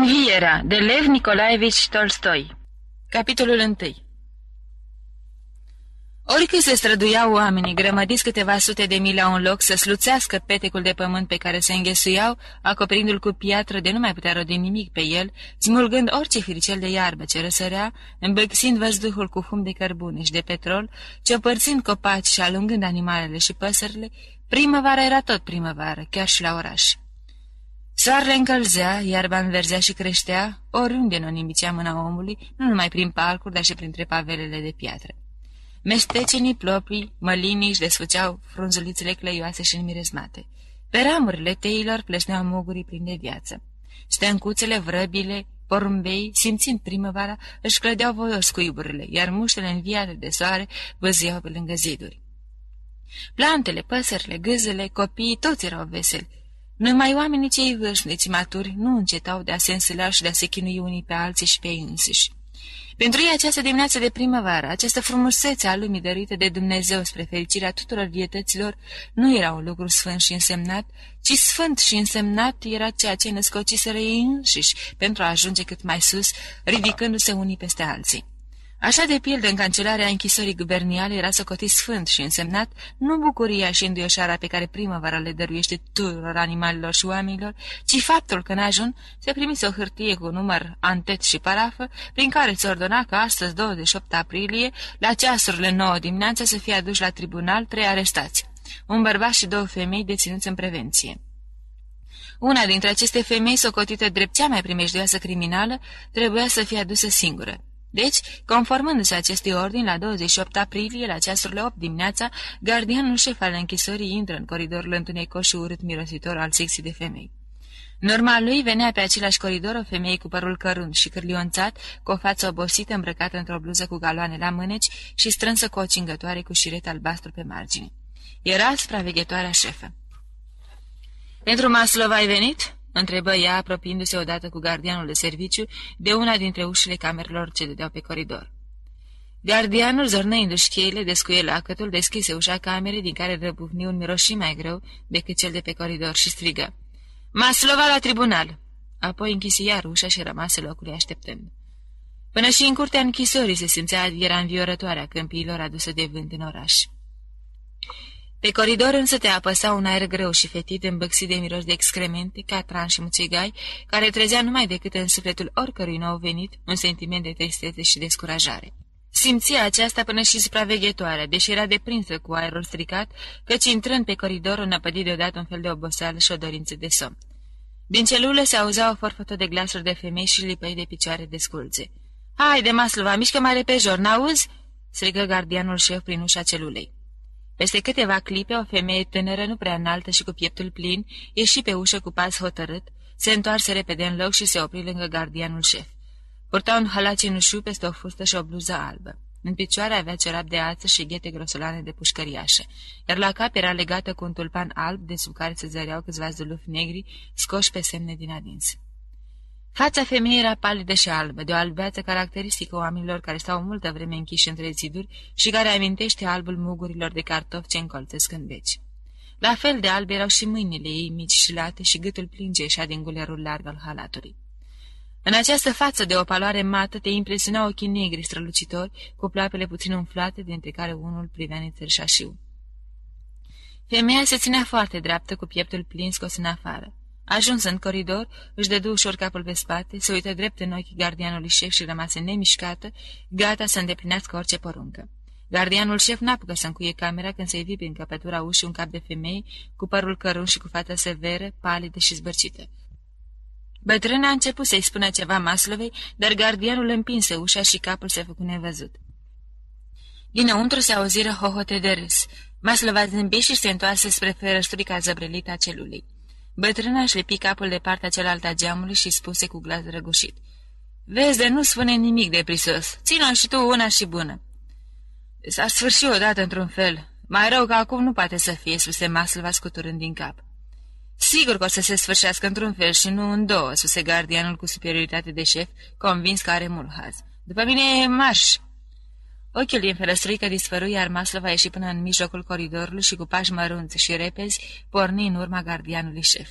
Învierea de Lev Nicolaevici Tolstoi Capitolul 1 Oricât se străduiau oamenii, grămădiți câteva sute de mile la un loc, să sluțească petecul de pământ pe care se înghesuiau, acoperindu-l cu piatră de nu mai putea rodi nimic pe el, smulgând orice firicel de iarbă ce răsărea, îmbăxind văzduhul cu fum de cărbune și de petrol, ciopărțind copaci și alungând animalele și păsările, primăvara era tot primăvară, chiar și la oraș. Soarele încălzea, iarba înverzea și creștea, oriunde nu nimicea mâna omului, nu numai prin parcuri, dar și printre pavelele de piatră. Mestecenii plopii, mălinii își desfăceau frunzulițele cleioase și înmiresmate. Pe ramurile teilor plesneau mogurii pline de viață. Stâncuțele, vrăbile, porumbei, simțind primăvara, își clădeau voios cu iuburile, iar muștele înviate de soare văziau pe lângă ziduri. Plantele, păsările, gâzele, copiii, toți erau veseli, numai oamenii cei vârstnici maturi nu încetau de a se însâla și de a se chinui unii pe alții și pe ei însiși. Pentru ei această dimineață de primăvară, această frumusețe a lumii dăruită de Dumnezeu spre fericirea tuturor vietăților, nu era un lucru sfânt și însemnat, ci sfânt și însemnat era ceea ce născociseră ei înșiși pentru a ajunge cât mai sus, ridicându-se unii peste alții. Așa de pildă în cancelarea închisorii guberniale era socotit sfânt și însemnat nu bucuria și înduioșarea pe care primăvara le dăruiește tuturor animalelor și oamenilor, ci faptul că în ajun se primise o hârtie cu număr antet și parafă, prin care se ordona că astăzi, 28 aprilie, la ceasurile 9 dimineața să fie aduși la tribunal trei arestați, un bărbat și două femei deținuți în prevenție. Una dintre aceste femei, socotită drept cea mai primejdioasă criminală, trebuia să fie adusă singură. Deci, conformându-se acestui ordin, la 28 aprilie, la ceasurile 8 dimineața, gardianul șef al închisorii intră în coridorul întunecos și urât mirositor al secției de femei. Normal lui venea pe același coridor o femeie cu părul cărunt și cârlionțat, cu o față obosită îmbrăcată într-o bluză cu galoane la mâneci și strânsă cu o cingătoare cu șiret albastru pe margine. Era supraveghetoarea șefă. Pentru Maslov ai venit?" Întrebă ea, apropiindu-se odată cu gardianul de serviciu de una dintre ușile camerelor ce dădeau pe coridor. Gardianul, zornăindu-și cheile, descuie lacătul, deschise ușa camerei, din care răbufni un miros și mai greu decât cel de pe coridor și strigă. Maslova la tribunal!" Apoi închise iar ușa și rămase locului așteptând. Până și în curtea închisorii se simțea era înviorătoarea câmpiilor adusă de vânt în oraș. Pe coridor însă te apăsa un aer greu și fetit îmbăxit de miros de excremente, catran și muțigai, care trezea numai decât în sufletul oricărui nou venit un sentiment de tristețe și descurajare. Simția aceasta până și supraveghetoarea, deși era deprinsă cu aerul stricat, căci intrând pe coridor o năpădit deodată un fel de oboseală și o dorință de somn. Din celule se auzea o forfătă de glasuri de femei și lipăi de picioare de sculțe. Hai de masluva, mișcă mai repejor, n-auzi?" strigă gardianul șef prin ușa celulei. Peste câteva clipe, o femeie tânără, nu prea înaltă și cu pieptul plin, ieși pe ușă cu pas hotărât, se întoarse repede în loc și se opri lângă gardianul șef. Purta un halat cenușu peste o fustă și o bluză albă. În picioare avea cerap de ață și ghete grosolane de pușcăriașă, iar la cap era legată cu un tulpan alb de sub care se zăreau câțiva zulufi negri scoși pe semne din adins. Fața femeii era palidă și albă, de o albeață caracteristică oamenilor care stau multă vreme închiși între ziduri și care amintește albul mugurilor de cartofi ce încolțesc în veci. La fel de albe erau și mâinile ei mici și late și gâtul plin și din gulerul larg al halatului. În această față de o paloare mată te impresiona ochii negri strălucitori, cu ploapele puțin umflate, dintre care unul privea nețărșașiu. Femeia se ținea foarte dreaptă, cu pieptul plin scos în afară. Ajuns în coridor, își dădu ușor capul pe spate, se uită drept în ochii gardianului șef și rămase nemișcată, gata să îndeplinească orice poruncă. Gardianul șef n-apucă să încuie camera când se-i prin căpătura ușii un cap de femei, cu părul cărun și cu fața severă, palidă și zbărcită. Bătrâna a început să-i spună ceva Maslovei, dar gardianul împinse ușa și capul se făcu nevăzut. Dinăuntru se auziră hohote de râs. Maslova zâmbi și se întoarse spre ferășturica zăbrelită a celulei. Bătrânaș își lipi capul de partea cealaltă a geamului și spuse cu glas răgușit. Vezi de nu spune nimic de prisos. Ține-o și tu una și bună. S-a sfârșit odată într-un fel. Mai rău că acum nu poate să fie, spuse Maslva scuturând din cap. Sigur că o să se sfârșească într-un fel și nu în două, spuse gardianul cu superioritate de șef, convins că are mult haz. După mine, marș! Ochiul din ferăstruică dispăru, iar Maslova ieși până în mijlocul coridorului și cu pași mărunți și repezi porni în urma gardianului șef.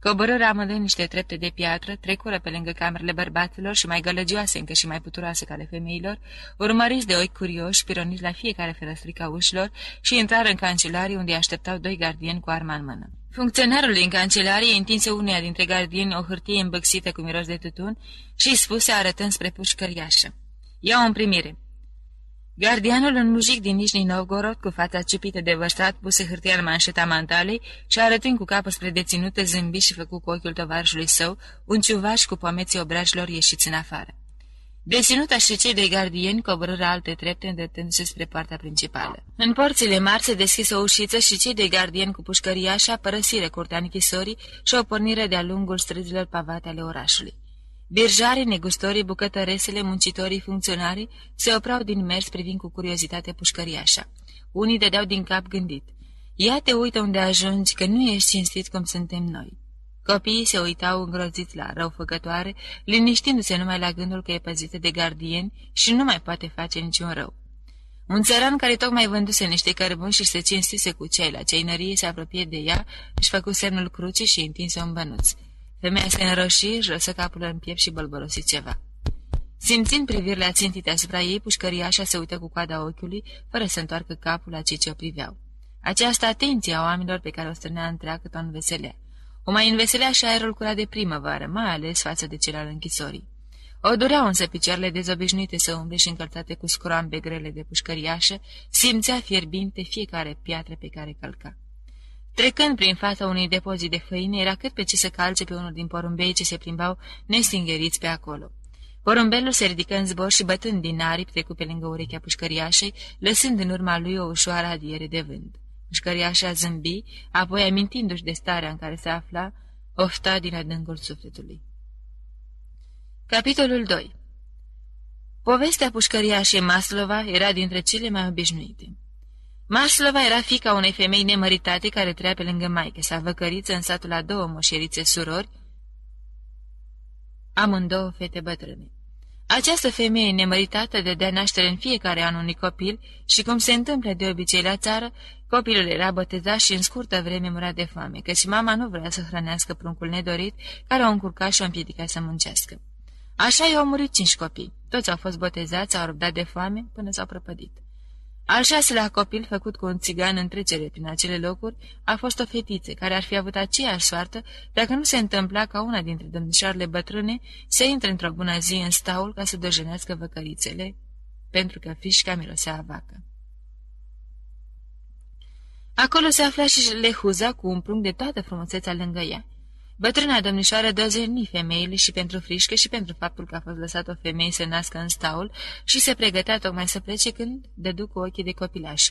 Coborâre amândoi niște trepte de piatră, trecură pe lângă camerele bărbaților și mai gălăgioase încă și mai puturoase ca ale femeilor, urmăriți de ochi curioși, pironiți la fiecare ferestrica ușilor și intrară în cancelarie unde așteptau doi gardieni cu arma în mână. Funcționarul din cancelarie întinse uneia dintre gardieni o hârtie îmbăxită cu miros de tutun și îi spuse arătând spre pușcăriașă. Ia-o în primire. Gardianul, un mujic din Nișni Novgorod, cu fața ciupită de văstrat, puse hârtia în manșeta mantalei și, arătând cu capul spre deținută, zâmbi și făcu cu ochiul tovarășului său un ciuvaș cu pomeții obrajilor ieșiți în afară. Deținuta și cei de gardieni coborâră alte trepte îndreptându-se spre partea principală. În porțile mari se deschise o ușiță și cei de gardieni cu pușcăriașa părăsire curtea închisorii și o pornire de-a lungul străzilor pavate ale orașului. Birjarii, negustorii, bucătăresele, muncitorii, funcționarii se oprau din mers privind cu curiozitate pușcăriașa. Unii dădeau din cap gândit. Ia te uită unde ajungi, că nu ești cinstit cum suntem noi. Copiii se uitau îngroziți la răufăcătoare, liniștindu-se numai la gândul că e păzită de gardieni și nu mai poate face niciun rău. Un țăran care tocmai vânduse niște cărbuni și se cinstise cu cei la ceinărie se apropie de ea, își făcu semnul crucii și întinse un bănuț. Femeia se înroșie, își lăsă capul în piept și bălbărosi ceva. Simțind privirile ațintite asupra ei, pușcăriașa se uită cu coada ochiului, fără să întoarcă capul la cei ce o priveau. Această atenție a oamenilor pe care o strânea întreagă tot înveselea. O mai înveselea și aerul curat de primăvară, mai ales față de cel al închisorii. O dureau însă picioarele dezobișnuite să umble și încălțate cu scroambe grele de pușcăriașă, simțea fierbinte fiecare piatră pe care călca. Trecând prin fața unui depozit de făine, era cât pe ce să calce pe unul din porumbei ce se plimbau nestingeriți pe acolo. Porumbelul se ridică în zbor și bătând din aripi trecu pe lângă urechea pușcăriașei, lăsând în urma lui o ușoară adiere de vânt. Pușcăriașa zâmbi, apoi amintindu-și de starea în care se afla, ofta din adâncul sufletului. Capitolul 2 Povestea pușcăriașei Maslova era dintre cele mai obișnuite. Maslova era fica unei femei nemăritate care trăia pe lângă maică sa văcăriță în satul la două moșerițe surori, amândouă fete bătrâne. Această femeie nemăritată dădea naștere în fiecare an unui copil și, cum se întâmplă de obicei la țară, copilul era botezat și în scurtă vreme murea de foame, căci mama nu vrea să hrănească pruncul nedorit care o încurca și o împiedica să muncească. Așa i-au murit cinci copii. Toți au fost botezați, au răbdat de foame până s-au prăpădit. Al șaselea copil, făcut cu un țigan în trecere prin acele locuri, a fost o fetiță care ar fi avut aceeași soartă dacă nu se întâmpla ca una dintre domnișoarele bătrâne să intre într-o bună zi în staul ca să dojenească văcărițele, pentru că frișca mirosea a vacă. Acolo se afla și lehuza cu un prunc de toată frumusețea lângă ea. Bătrâna domnișoară dăzerni femeile și pentru frișcă și pentru faptul că a fost lăsat o femeie să nască în staul și se pregătea tocmai să plece când dădu cu ochii de copilaș.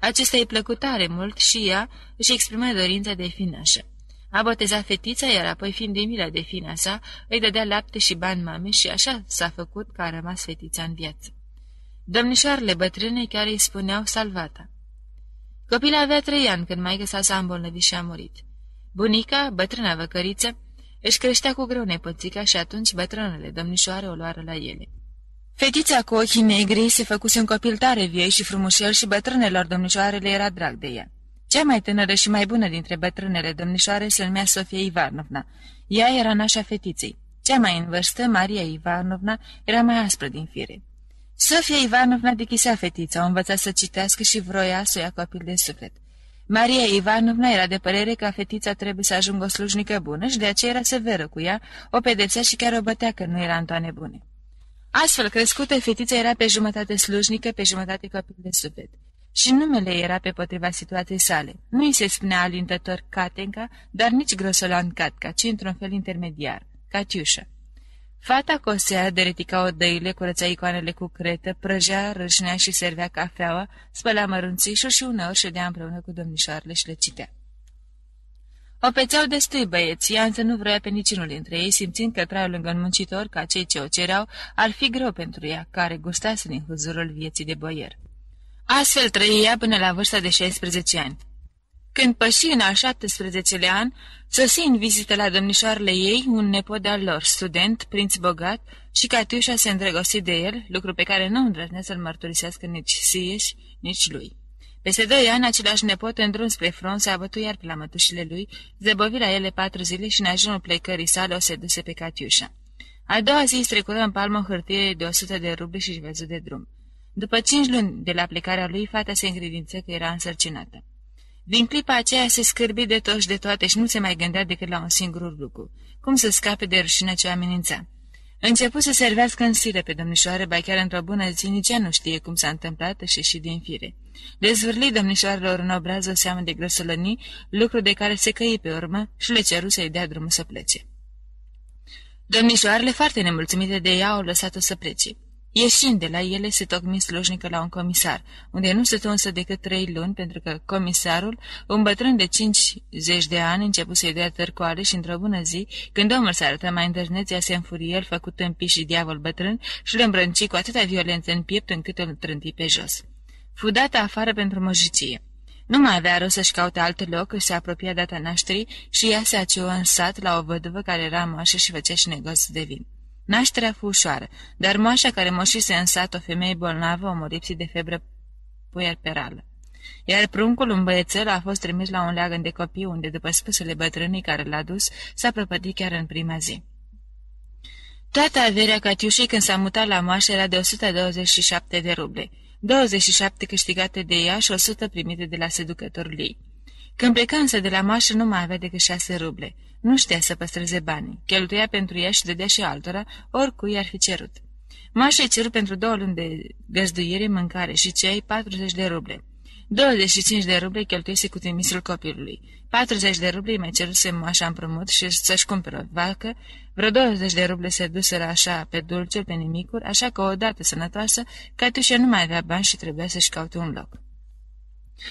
Acesta îi plăcut tare mult și ea își exprimă dorința de fi nașă. A botezat fetița, iar apoi, fiind de milă de fina sa, îi dădea lapte și bani mame și așa s-a făcut că a rămas fetița în viață. Domnișoarele bătrâne chiar îi spuneau salvata. Copila avea trei ani când mai sa s-a îmbolnăvit și a murit. Bunica, bătrâna văcăriță, își creștea cu greu nepățica și atunci bătrânele domnișoare o luară la ele. Fetița cu ochii negri se făcuse un copil tare viei și frumușel și bătrânelor domnișoarele era drag de ea. Cea mai tânără și mai bună dintre bătrânele domnișoare se numea Sofia Ivanovna. Ea era nașa fetiței. Cea mai în vârstă, Maria Ivanovna, era mai aspră din fire. Sofia Ivanovna dechisea fetița, o învăța să citească și vroia să o ia copil de suflet. Maria Ivanovna era de părere că fetița trebuie să ajungă o slujnică bună și de aceea era severă cu ea, o pedepsea și chiar o bătea că nu era în toane bune. Astfel crescută, fetița era pe jumătate slujnică, pe jumătate copil de suflet. Și numele era pe potriva situației sale. Nu îi se spunea alintător Katenka, dar nici grosolan Katca, ci într-un fel intermediar, Catiușa. Fata cosea, deretica odăile, curăța icoanele cu cretă, prăjea, râșnea și servea cafeaua, spălea mărunțișul și uneori ședea împreună cu domnișoarele și le citea. O pețeau destui băieți, ea însă nu vrea pe niciunul dintre ei, simțind că traiul lângă un muncitor, ca cei ce o cereau, ar fi greu pentru ea, care gustase din huzurul vieții de boier. Astfel trăia până la vârsta de 16 ani. Când păși în al 17-lea an, sosi în vizită la domnișoarele ei un nepot de-al lor, student, prinț bogat, și Catiușa se îndrăgosti de el, lucru pe care nu îndrăznea să-l mărturisească nici Sieș, nici lui. Peste doi ani, același nepot, în drum spre front, se abătu iar pe la mătușile lui, zăbovi la ele patru zile și în ajunul plecării sale o se duse pe Catiușa. A doua zi strecură în palmă hârtie de 100 de ruble și văzut de drum. După cinci luni de la plecarea lui, fata se încredință că era însărcinată. Din clipa aceea se scârbi de toți de toate și nu se mai gândea decât la un singur lucru, cum să scape de rușine ce amenința. Început să servească în sire pe domnișoare, ba chiar într-o bună zi nici ea nu știe cum s-a întâmplat și și din fire. Dezvârli domnișoarelor în obraz o seamă de grăsălănii, lucru de care se căi pe urmă și le ceru să-i dea drumul să plece. Domnișoarele, foarte nemulțumite de ea, au lăsat-o să plece. Ieșind de la ele, se tocmi slujnică la un comisar, unde nu se însă decât trei luni, pentru că comisarul, un bătrân de 50 de ani, început să-i dea tărcoare și într-o bună zi, când omul se arătă mai îndrăzneț, ea se înfurie, el făcut în și diavol bătrân și îl îmbrânci cu atâta violență în piept încât îl trânti pe jos. Fu dată afară pentru mojicie. Nu mai avea rost să-și caute alt loc, își se apropia data nașterii și ea se aciu în sat la o văduvă care era moașă și făcea și negoți de vin. Nașterea fu ușoară, dar moașa care moșise în sat o femeie bolnavă o moripsit de febră puerperală. Iar pruncul, un băiețel, a fost trimis la un leagăn de copii, unde, după spusele bătrânii care l-a dus, s-a prăpătit chiar în prima zi. Toată averea Catiușei când s-a mutat la moașă era de 127 de ruble, 27 câștigate de ea și 100 primite de la seducătorul ei. Când pleca însă de la moașă nu mai avea decât 6 ruble. Nu știa să păstreze banii. Cheltuia pentru ea și dădea și altora, oricui ar fi cerut. Mașa cerut pentru două luni de găzduire, mâncare și cei 40 de ruble. 25 de ruble cheltuise cu trimisul copilului. 40 de ruble mai ceruse mașa împrumut și să-și cumpere o vacă, vreo 20 de ruble se duseră așa pe dulce, pe nimicuri, așa că odată sănătoasă, Catușa nu mai avea bani și trebuia să-și caute un loc.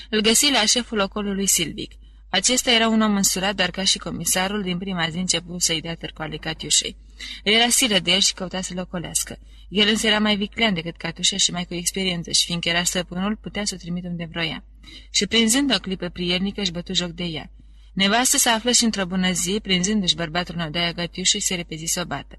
Îl găsi la șeful ocolului Silvic. Acesta era un om însurat, dar ca și comisarul, din prima zi început să-i dea târcoale Catiușei. Era silă de el și căuta să-l ocolească. El însă era mai viclean decât Catușa și mai cu experiență și fiindcă era stăpânul, putea să o trimită unde vroia. Și prinzând o clipă prielnică, își bătu joc de ea. Nevastă se află și într-o bună zi, prinzându-și bărbatul în odaia Catiușei, se repezi să o bată.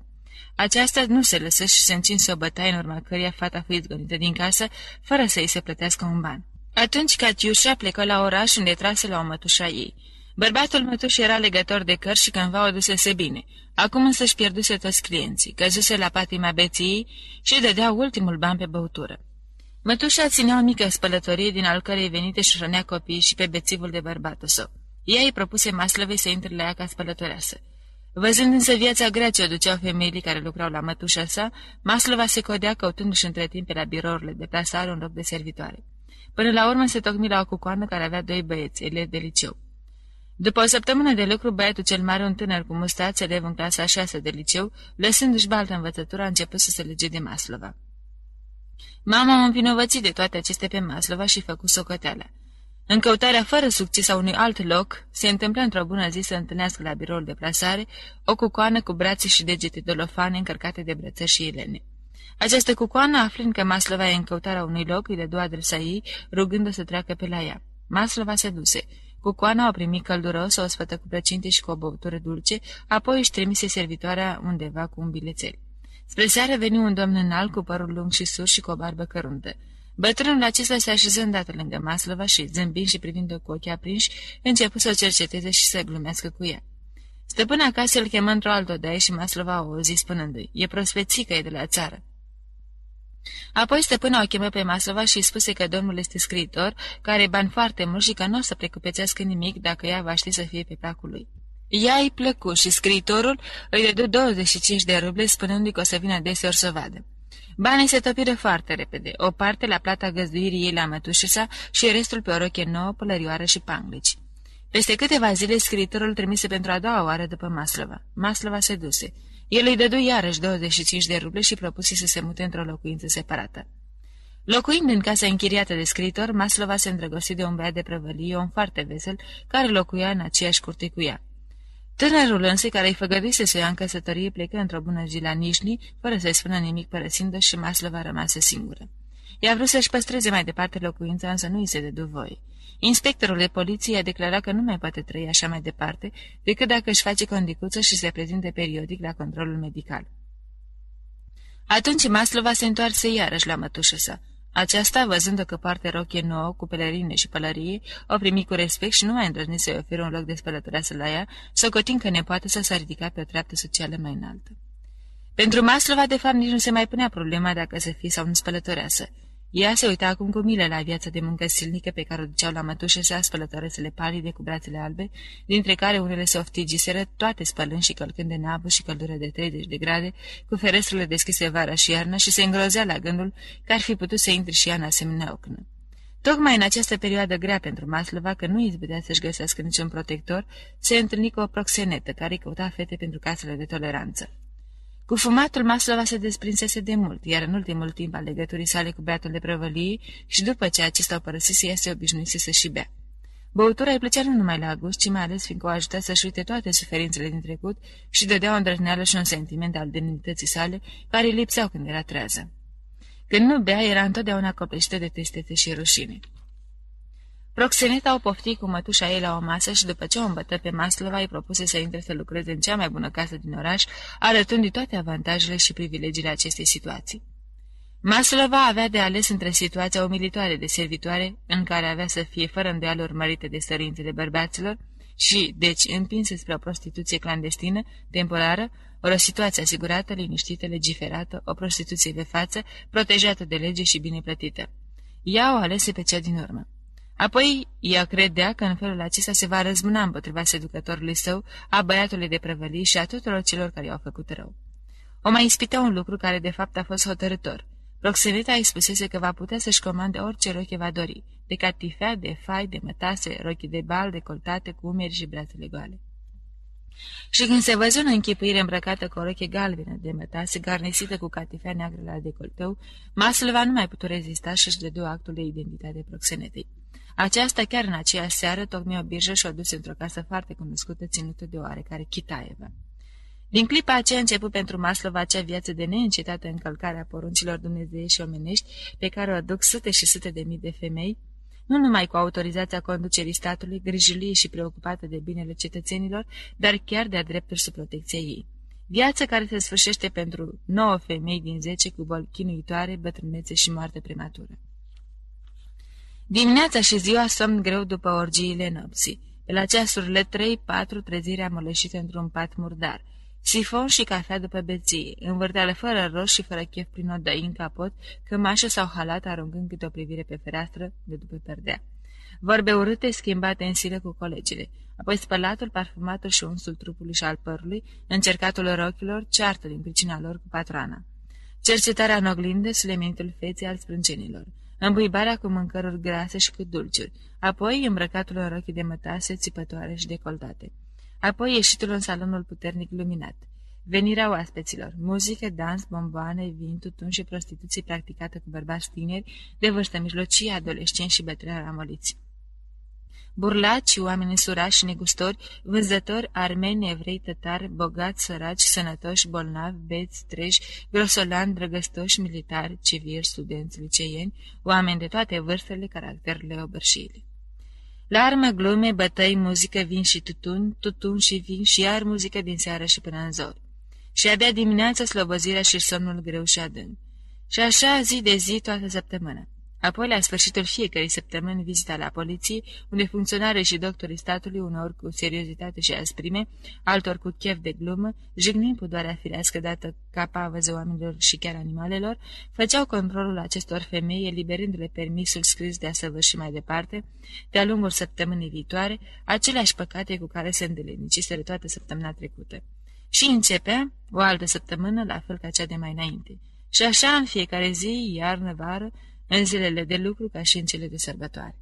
Aceasta nu se lăsă și se încinse o bătaie în urma căreia fata fu izgonită din casă, fără să îi se plătească un ban. Atunci Catiușa plecă la oraș unde trase la o mătușa ei. Bărbatul mătuș era legător de căr și cândva o dusese bine. Acum însă își pierduse toți clienții, căzuse la patima beției și dădea ultimul ban pe băutură. Mătușa ținea o mică spălătorie din al cărei venite și hrănea copiii și pe bețivul de bărbatul său. Ea îi propuse Maslăvei să intre la ea ca spălătoreasă. Văzând însă viața grea ce o duceau femeile care lucrau la mătușa sa, Maslova se codea căutându-și între timp pe la birourile de plasare un loc de servitoare. Până la urmă se tocmi la o cucoană care avea doi băieți, elevi de liceu. După o săptămână de lucru, băiatul cel mare, un tânăr cu mustați, elev în clasa 6 de liceu, lăsându-și baltă învățătura, a început să se lege de Maslova. Mama m-a învinovățit de toate acestea pe Maslova și făcut socoteala. În căutarea fără succes a unui alt loc, se întâmplă într-o bună zi să întâlnească la biroul de plasare o cucoană cu brațe și degete dolofane încărcate de brățări și elene. Această cucoană, aflând că Maslova e în căutarea unui loc, îi dădu adresa ei, rugându-o să treacă pe la ea. Maslova se duse. Cucoana o primi călduros, o sfătă cu plăcinte și cu o băutură dulce, apoi își trimise servitoarea undeva cu un bilețel. Spre seară veni un domn înalt cu părul lung și sur și cu o barbă căruntă. Bătrânul acesta se așeză îndată lângă Maslova și, zâmbind și privind-o cu ochii aprinși, început să o cerceteze și să glumească cu ea. Stăpâna acasă îl chemă într-o altă odaie și Maslova o zi spunându-i, e prospețică, e de la țară. Apoi stăpâna o chemă pe Maslova și spuse că domnul este scriitor, care are bani foarte mulți și că nu o să precupețească nimic dacă ea va ști să fie pe placul lui. Ea îi plăcu și scriitorul îi dădu 25 de ruble spunându-i că o să vină deseori să o vadă. Banii se topiră foarte repede, o parte la plata găzduirii ei la mătușa și restul pe o roche nouă, pălărioară și panglici. Peste câteva zile, scriitorul trimise pentru a doua oară după Maslova. Maslova se duse. El îi dădu iarăși 25 de ruble și propuse să se mute într-o locuință separată. Locuind în casa închiriată de scriitor, Maslova se îndrăgosti de un băiat de prăvălie, un foarte vesel, care locuia în aceeași curte cu ea. Tânărul însă, care îi făgăduise să ia în căsătorie, plecă într-o bună zi la Nișni, fără să-i spună nimic părăsindu și Maslova rămasă singură. Ea vrut să-și păstreze mai departe locuința, însă nu îi se dădu voie. Inspectorul de poliție a declarat că nu mai poate trăi așa mai departe, decât dacă își face condicuță și se prezinte periodic la controlul medical. Atunci Maslova se întoarse iarăși la mătușă sa. Aceasta, văzând că poartă rochie nouă, cu pelerine și pălărie, o primi cu respect și nu mai îndrăzni să-i ofere un loc de spălătoreasă la ea, socotind că nepoată să s-a ridicat pe o treaptă socială mai înaltă. Pentru Maslova, de fapt, nici nu se mai punea problema dacă să fie sau nu spălătoreasă. Ea se uita acum cu milă la viața de muncă silnică pe care o duceau la mătușă sa spălătoresele palide cu brațele albe, dintre care unele se oftigiseră, toate spălând și călcând de neabă și căldură de 30 de grade, cu ferestrele deschise vara și iarnă și se îngrozea la gândul că ar fi putut să intre și ea în asemenea ocnă. Tocmai în această perioadă grea pentru Maslova, că nu izbădea să-și găsească niciun protector, se întâlni cu o proxenetă care căuta fete pentru casele de toleranță. Cu fumatul Maslova se desprinsese de mult, iar în ultimul timp al legăturii sale cu beatul de prăvălie și după ce acesta o părăsise, ea se obișnuise să și bea. Băutura îi plăcea nu numai la gust, ci mai ales fiindcă o ajuta să-și uite toate suferințele din trecut și dădea o îndrăzneală și un sentiment al demnității sale, care îi lipseau când era trează. Când nu bea, era întotdeauna copleșită de tristețe și rușine. Proxeneta o pofti cu mătușa ei la o masă și după ce o îmbătă pe Maslova îi propuse să intre să lucreze în cea mai bună casă din oraș, arătându-i toate avantajele și privilegiile acestei situații. Maslova avea de ales între situația umilitoare de servitoare, în care avea să fie fără îndoială urmărită de stărințele bărbaților, și, deci, împinsă spre o prostituție clandestină, temporară, o situație asigurată, liniștită, legiferată, o prostituție de față, protejată de lege și bine plătită. Ea o alese pe cea din urmă. Apoi, ea credea că în felul acesta se va răzbuna împotriva seducătorului său, a băiatului de prăvălii și a tuturor celor care i-au făcut rău. O mai ispitea un lucru care de fapt a fost hotărător. Proxeneta îi spusese că va putea să-și comande orice roche va dori, de catifea, de fai, de mătase, rochi de bal, decoltate, cu umeri și brațele goale. Și când se văzu în închipuire îmbrăcată cu o roche galbenă de mătase, garnesită cu catifea neagră la decoltău, Maslova nu mai putea rezista și își dădu actul de identitate proxenetei. Aceasta chiar în aceeași seară tocmai o birjă și o dus într-o casă foarte cunoscută ținută de oarecare Chitaeva. Din clipa aceea a început pentru Maslova acea viață de neîncetată încălcare a poruncilor dumnezeiești și omenești pe care o aduc sute și sute de mii de femei, nu numai cu autorizația conducerii statului, grijulie și preocupată de binele cetățenilor, dar chiar de-a drepturi sub protecția ei. Viață care se sfârșește pentru nouă femei din zece cu boli chinuitoare, bătrânețe și moarte prematură. Dimineața și ziua somn greu după orgiile nopții. Pe la ceasurile trei-patru trezirea mălășită într-un pat murdar. Sifon și cafea după beție, învârteală fără roș și fără chef prin o dăi în capot, cămașă sau halat aruncând câte o privire pe fereastră de după perdea. Vorbe urâte schimbate în silă cu colegile, apoi spălatul, parfumatul și unsul trupului și al părului, încercatul rochilor, ceartă din pricina lor cu patrana. Cercetarea în oglindă, sulemintul feței al sprâncenilor îmbuibarea cu mâncăruri grase și cu dulciuri, apoi îmbrăcatul în rochii de mătase, țipătoare și decoltate. Apoi ieșitul în salonul puternic luminat. Venirea oaspeților, muzică, dans, bomboane, vin, tutun și prostituții practicate cu bărbați tineri de vârstă mijlocie, adolescenți și bătrâni ramoliți burlaci, oameni surași, negustori, vânzători, armeni, evrei, tătari, bogați, săraci, sănătoși, bolnavi, beți, treji, grosolani, drăgăstoși, militari, civili, studenți, liceieni, oameni de toate vârstele, caracterele, obărșiile. La armă, glume, bătăi, muzică, vin și tutun, tutun și vin și iar muzică din seară și până în zori. Și abia dimineața slobăzirea și somnul greu și adânc. Și așa zi de zi toată săptămâna. Apoi, la sfârșitul fiecărei săptămâni, vizita la poliție, unde funcționare și doctorii statului, uneori cu seriozitate și asprime, altor cu chef de glumă, jignind pudoarea firească dată ca pavăză oamenilor și chiar animalelor, făceau controlul acestor femei, eliberându-le permisul scris de a săvârși mai departe, de-a lungul săptămânii viitoare, aceleași păcate cu care se îndelenicisele toată săptămâna trecută. Și începea o altă săptămână, la fel ca cea de mai înainte. Și așa, în fiecare zi, iarnă, vară, în zilele de lucru ca și în cele de sărbătoare.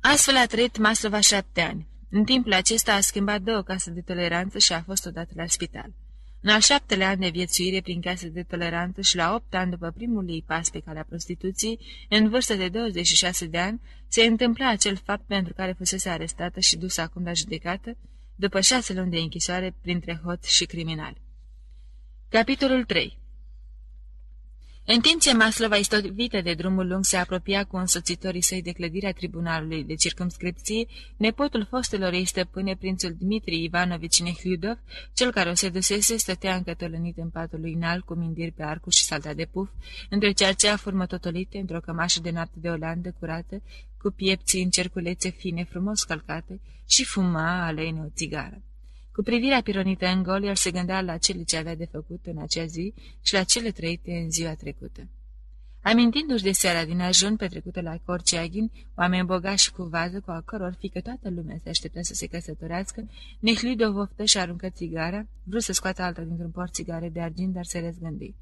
Astfel a trăit Maslova șapte ani. În timpul acesta a schimbat două case de toleranță și a fost odată la spital. În al șaptele an de viețuire prin case de toleranță și la opt ani după primul ei pas pe calea prostituției, în vârstă de 26 de ani, se întâmpla acel fapt pentru care fusese arestată și dusă acum la judecată, după șase luni de închisoare printre hot și criminali. Capitolul 3 În timp ce Maslova, istovită de drumul lung, se apropia cu însoțitorii săi de clădirea tribunalului de circumscripție, nepotul fostelor ei stăpâne, prințul Dmitri Ivanovici Nehliudov, cel care o sedusese, stătea încătălănit în patul lui înalt, cu mindiri pe arcuri și salta de puf, între cercea formă totolite, într-o cămașă de noapte de olandă curată, cu piepții în cerculețe fine frumos călcate și fuma alene o țigară. Cu privirea pironită în gol, el se gândea la cele ce avea de făcut în acea zi și la cele trăite în ziua trecută. Amintindu-și de seara din ajun petrecută la Corceaghin, oameni bogați și cu vază, cu a căror fică toată lumea se aștepta să se căsătorească, Nehlido voftă și aruncă țigara, vrut să scoată alta dintr-un port țigare de argint, dar se răzgândi.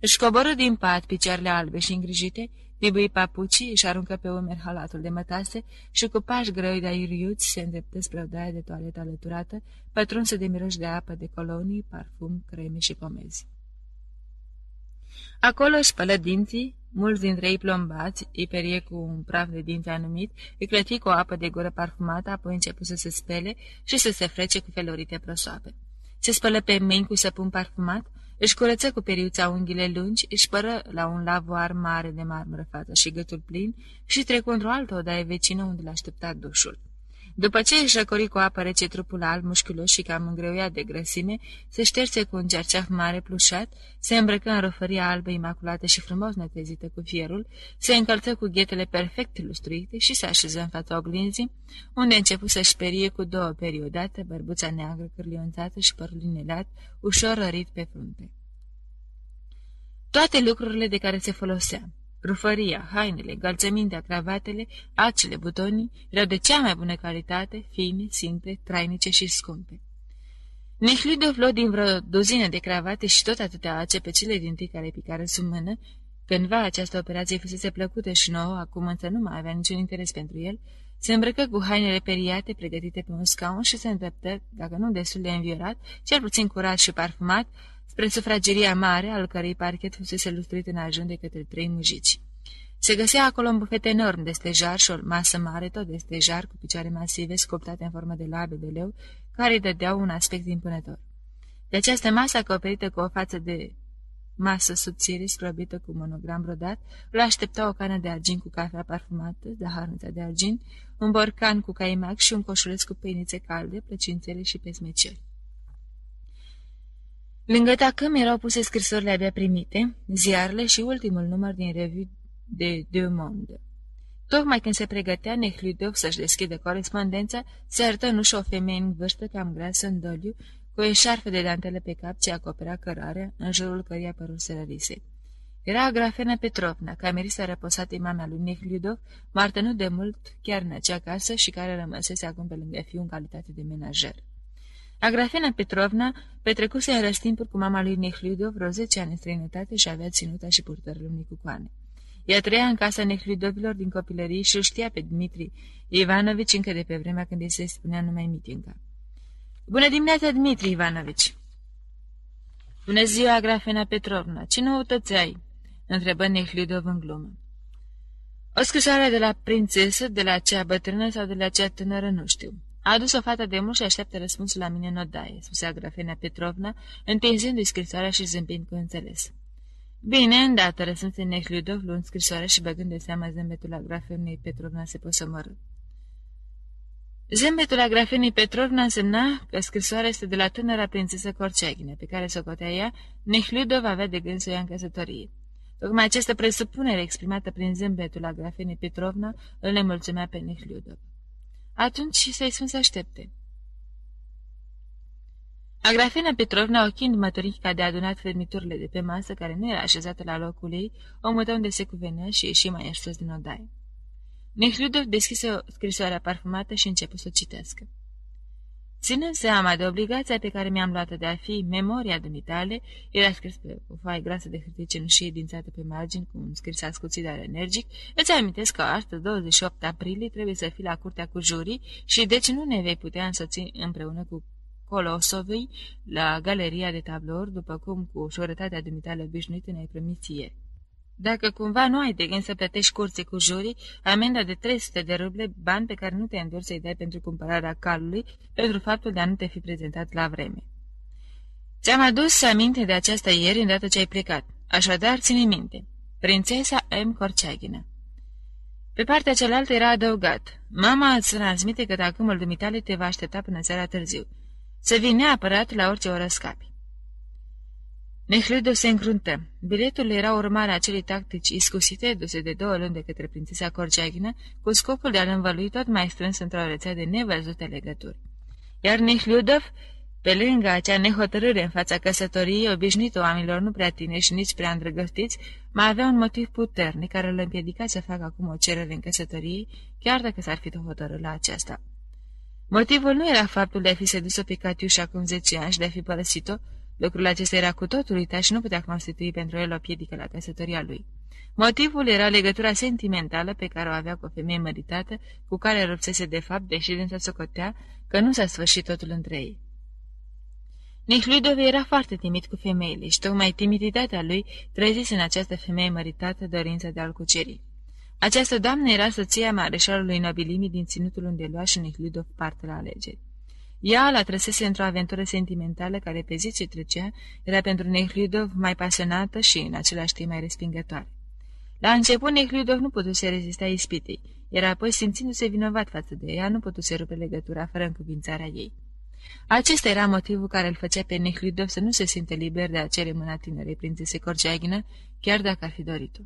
Își coboră din pat picioarele albe și îngrijite, Dibui papucii, își aruncă pe umeri halatul de mătase și cu pași grăi de aiuriuți se îndreptă spre odaia de toaletă alăturată, pătrunsă de miroși de apă, de colonii, parfum, creme și pomezi. Acolo își spălă dinții, mulți dintre ei plombați, îi perie cu un praf de dinți anumit, îi clăti cu o apă de gură parfumată, apoi începu să se spele și să se frece cu felurite prosoape. Se spălă pe mâini cu săpun parfumat, își curăță cu periuța unghiile lungi, își pără la un lavoar mare de marmură față și gâtul plin și trecu într-o altă odaie vecină unde l-aștepta dușul. După ce își răcori cu apă rece trupul alb, mușchiulos și cam îngreuiat de grăsime, se șterse cu un cerceaf mare plușat, se îmbrăcă în rofăria albă imaculată și frumos netezită cu fierul, se încălță cu ghetele perfect lustruite și se așeză în fața oglinzii, unde început să-și perie cu două periodate, bărbuța neagră cârlionțată și părul inelat, ușor rărit pe frunte. Toate lucrurile de care se folosea, Rufăria, hainele, galțămintea, cravatele, acele, butonii, erau de cea mai bună calitate, fine, simple, trainice și scumpe. Nehlidov luă din vreo dozină de cravate și tot atâtea ace pe cele din tâi care picară sub mână, Cândva această operație fusese plăcută și nouă, acum însă nu mai avea niciun interes pentru el, se îmbrăcă cu hainele periate pregătite pe un scaun și se îndreptă, dacă nu destul de înviorat, cel puțin curat și parfumat, spre sufrageria mare, al cărei parchet fusese lustrit în ajun de către trei mujici. Se găsea acolo un bufet enorm de stejar și o masă mare, tot de stejar, cu picioare masive, scoptate în formă de labe de leu, care îi dădeau un aspect impunător. De această masă acoperită cu o față de masă subțire, scrobită cu monogram brodat, îl aștepta o cană de argint cu cafea parfumată, de harnița de argint, un borcan cu caimac și un coșuleț cu peinițe calde, plăcințele și pesmeceli. Lângă tacâm erau puse scrisorile abia primite, ziarele și ultimul număr din revue de Deux Monde. Tocmai când se pregătea Nehlidov să-și deschidă corespondența, se arătă în ușă o femeie în vârstă cam grasă în doliu, cu o eșarfă de dantele pe cap ce acoperea cărarea, în jurul căreia părul se rărise. Era Agrafena Petrovna, camerista răposată mama lui Nehlidov, moartă nu de mult, chiar în acea casă și care rămăsese acum pe lângă fiu în calitate de menajer. Agrafena Petrovna petrecuse în răstimpuri cu mama lui Nehlidov vreo 10 ani în străinătate și avea ținuta și purtările unui cucoane. Ea trăia în casa Nehlidovilor din copilărie și îl știa pe Dmitri Ivanovici încă de pe vremea când îi se spunea numai Mitinca. Bună dimineața, Dmitri Ivanovici! Bună ziua, Grafena Petrovna! Ce noutăți ai?" întrebă Nehlidov în glumă. O scrisoare de la prințesă, de la cea bătrână sau de la cea tânără, nu știu. A adus o fată de mult și așteaptă răspunsul la mine în odaie, spuse Grafena Petrovna, întinzându-i scrisoarea și zâmbind cu înțeles. Bine, îndată, răspunse Necliudov, luând scrisoarea și băgând de seama zâmbetul la Grafenei Petrovna se posomără. Zâmbetul la Grafenei Petrovna însemna că scrisoarea este de la tânăra prințesă Corceaghine, pe care s-o cotea ea, Necliudov avea de gând să o ia în căsătorie. Tocmai această presupunere exprimată prin zâmbetul la Grafenei Petrovna îl nemulțumea pe Necliudov. Atunci să-i spun să aștepte. Agrafena Petrovna, ochind mătorica de adunat fermiturile de pe masă, care nu era așezată la locul ei, o mută unde se cuvenea și ieși mai sus din odaie. Nehludov deschise o scrisoare parfumată și început să o citească. Ținând seama de obligația pe care mi-am luat de a fi memoria dumitale, era scris pe o foaie grasă de hârtie cenușie dințată pe margini cu un scris ascuțit, dar energic, îți amintesc că astăzi, 28 aprilie, trebuie să fii la curtea cu jurii și deci nu ne vei putea însoți împreună cu Colosovei la galeria de tablouri, după cum cu ușurătatea dumitale obișnuită ne-ai promis ieri. Dacă cumva nu ai de gând să plătești curții cu jurii, amenda de 300 de ruble, bani pe care nu te îndur să-i dai pentru cumpărarea calului, pentru faptul de a nu te fi prezentat la vreme. Ți-am adus aminte de aceasta ieri, îndată ce ai plecat. Așadar, ține minte, prințesa M. Corceaghină. Pe partea cealaltă era adăugat, mama îți transmite că tacâmul dumitale te va aștepta până seara târziu. Să vii neapărat la orice oră scapi. Nehludo se încruntă. Biletul era urmarea acelei tactici iscusite duse de două luni de către prințesa Corceaghină, cu scopul de a-l învălui tot mai strâns într-o rețea de nevăzute legături. Iar Nehludov, pe lângă acea nehotărâre în fața căsătoriei, obișnuită oamenilor nu prea tine și nici prea îndrăgostiți, mai avea un motiv puternic care îl împiedica să facă acum o cerere în căsătorie, chiar dacă s-ar fi hotărât la aceasta. Motivul nu era faptul de a fi sedus-o pe Catiușa acum 10 ani și de a fi părăsit-o, lucrul acesta era cu totul uitat și nu putea constitui pentru el o piedică la căsătoria lui. Motivul era legătura sentimentală pe care o avea cu o femeie măritată, cu care rupsese de fapt, deși dânsa socotea că nu s-a sfârșit totul între ei. Nihludov era foarte timid cu femeile și tocmai timiditatea lui trezise în această femeie măritată dorința de a-l cuceri. Această doamnă era soția mareșalului nobilimi din ținutul unde lua și Nihludov parte la alegeri. Ea l trăsese într-o aventură sentimentală care pe zi ce trecea era pentru Nehludov mai pasionată și în același timp mai respingătoare. La început Nehludov nu putuse rezista ispitei, iar apoi simțindu-se vinovat față de ea, nu putuse rupe legătura fără încuvințarea ei. Acesta era motivul care îl făcea pe Nehludov să nu se simte liber de a cere mâna tinerei prințese Corceaghină, chiar dacă ar fi dorit-o.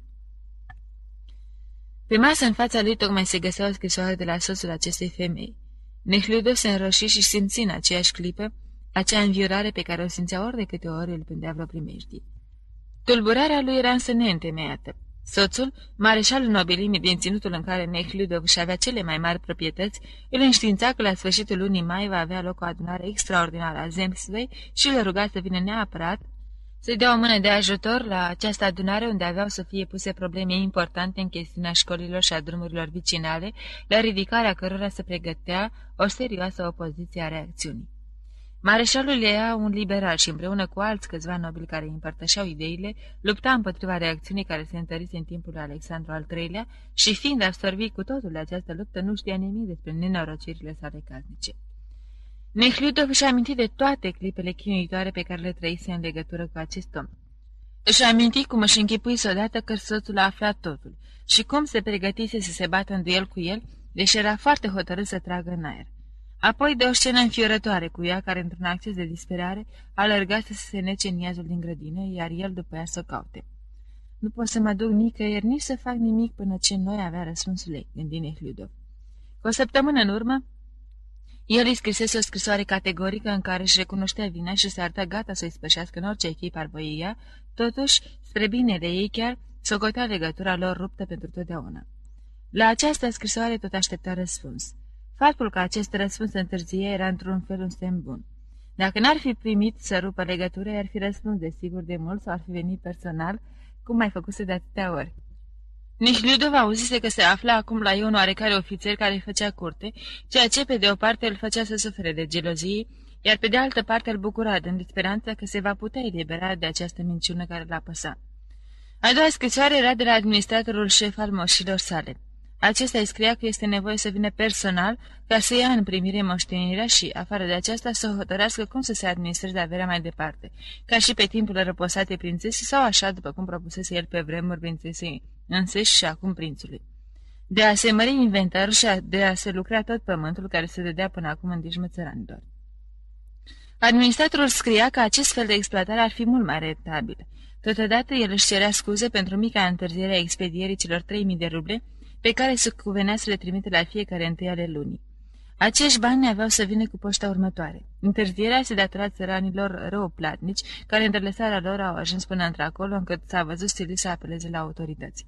Pe masă în fața lui tocmai se găsea o scrisoare de la soțul acestei femei. Nehludov se înroși și simți în aceeași clipă acea înviorare pe care o simțea ori de câte ori îl pândea vreo primejdie. Tulburarea lui era însă neîntemeiată. Soțul, mareșalul nobilimii din ținutul în care Nehludov și avea cele mai mari proprietăți, îl înștiința că la sfârșitul lunii mai va avea loc o adunare extraordinară a Zemstvei și îl ruga să vină neapărat să-i dea o mână de ajutor la această adunare unde aveau să fie puse probleme importante în chestiunea școlilor și a drumurilor vicinale, la ridicarea cărora se pregătea o serioasă opoziție a reacțiunii. Mareșalul era un liberal și împreună cu alți câțiva nobili care îi împărtășeau ideile, lupta împotriva reacțiunii care se întărise în timpul lui Alexandru al III-lea și fiind absorbit cu totul de această luptă, nu știa nimic despre nenorocirile sale casnice. Nehliudov își aminti de toate clipele chinuitoare pe care le trăise în legătură cu acest om. Își aminti cum își închipuise odată că soțul a aflat totul și cum se pregătise să se bată în duel cu el, deși era foarte hotărât să tragă în aer. Apoi de o scenă înfiorătoare cu ea, care într-un acces de disperare alergase să se nece în iazul din grădină, iar el după ea să o caute. Nu pot să mă duc nicăieri, nici să fac nimic până ce noi avea răspunsul ei, gândi Nehliudov. Cu o săptămână în urmă, el îi scrisese o scrisoare categorică în care își recunoștea vina și se arăta gata să-i spășească în orice echip ar voi ea, totuși, spre binele ei chiar, socotea legătura lor ruptă pentru totdeauna. La această scrisoare tot aștepta răspuns. Faptul că acest răspuns întârzie era într-un fel un semn bun. Dacă n-ar fi primit să rupă legătura, ar fi răspuns de sigur de mult sau ar fi venit personal, cum mai făcuse de atâtea ori. Nici Ludov auzise că se afla acum la un oarecare ofițer care îi făcea curte, ceea ce pe de o parte îl făcea să sufere de gelozie, iar pe de altă parte îl bucura dând speranța că se va putea elibera de această minciună care l-a păsat. A doua scrisoare era de la administratorul șef al moșilor sale. Acesta îi scria că este nevoie să vină personal ca să ia în primire moștenirea și, afară de aceasta, să hotărească cum să se administreze averea mai departe, ca și pe timpul răposate prințesii sau așa, după cum propusese el pe vremuri prințesei însăși și acum prințului. De a se mări inventarul și de a se lucra tot pământul care se dădea până acum în dijmă țăranilor. Administratorul scria că acest fel de exploatare ar fi mult mai rentabil. Totodată el își cerea scuze pentru mica întârziere a expedierii celor 3.000 de ruble, pe care se cuvenea să le trimite la fiecare întâi ale lunii. Acești bani aveau să vină cu poșta următoare. Întârzierea se datora țăranilor răuplatnici, care în lăsarea lor au ajuns până într-acolo, încât s-a văzut stilit să apeleze la autorități.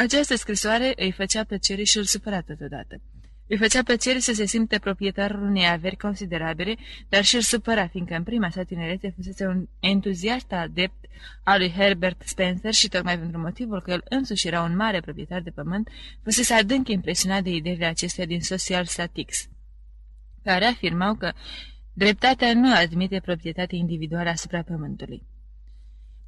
Această scrisoare îi făcea plăcere și îl supăra totodată. Îi făcea plăcere să se simte proprietarul unei averi considerabile, dar și îl supăra, fiindcă în prima sa tinerețe fusese un entuziast adept al lui Herbert Spencer și tocmai pentru motivul că el însuși era un mare proprietar de pământ, fusese adânc impresionat de ideile acestea din Social Statics, care afirmau că dreptatea nu admite proprietate individuală asupra pământului.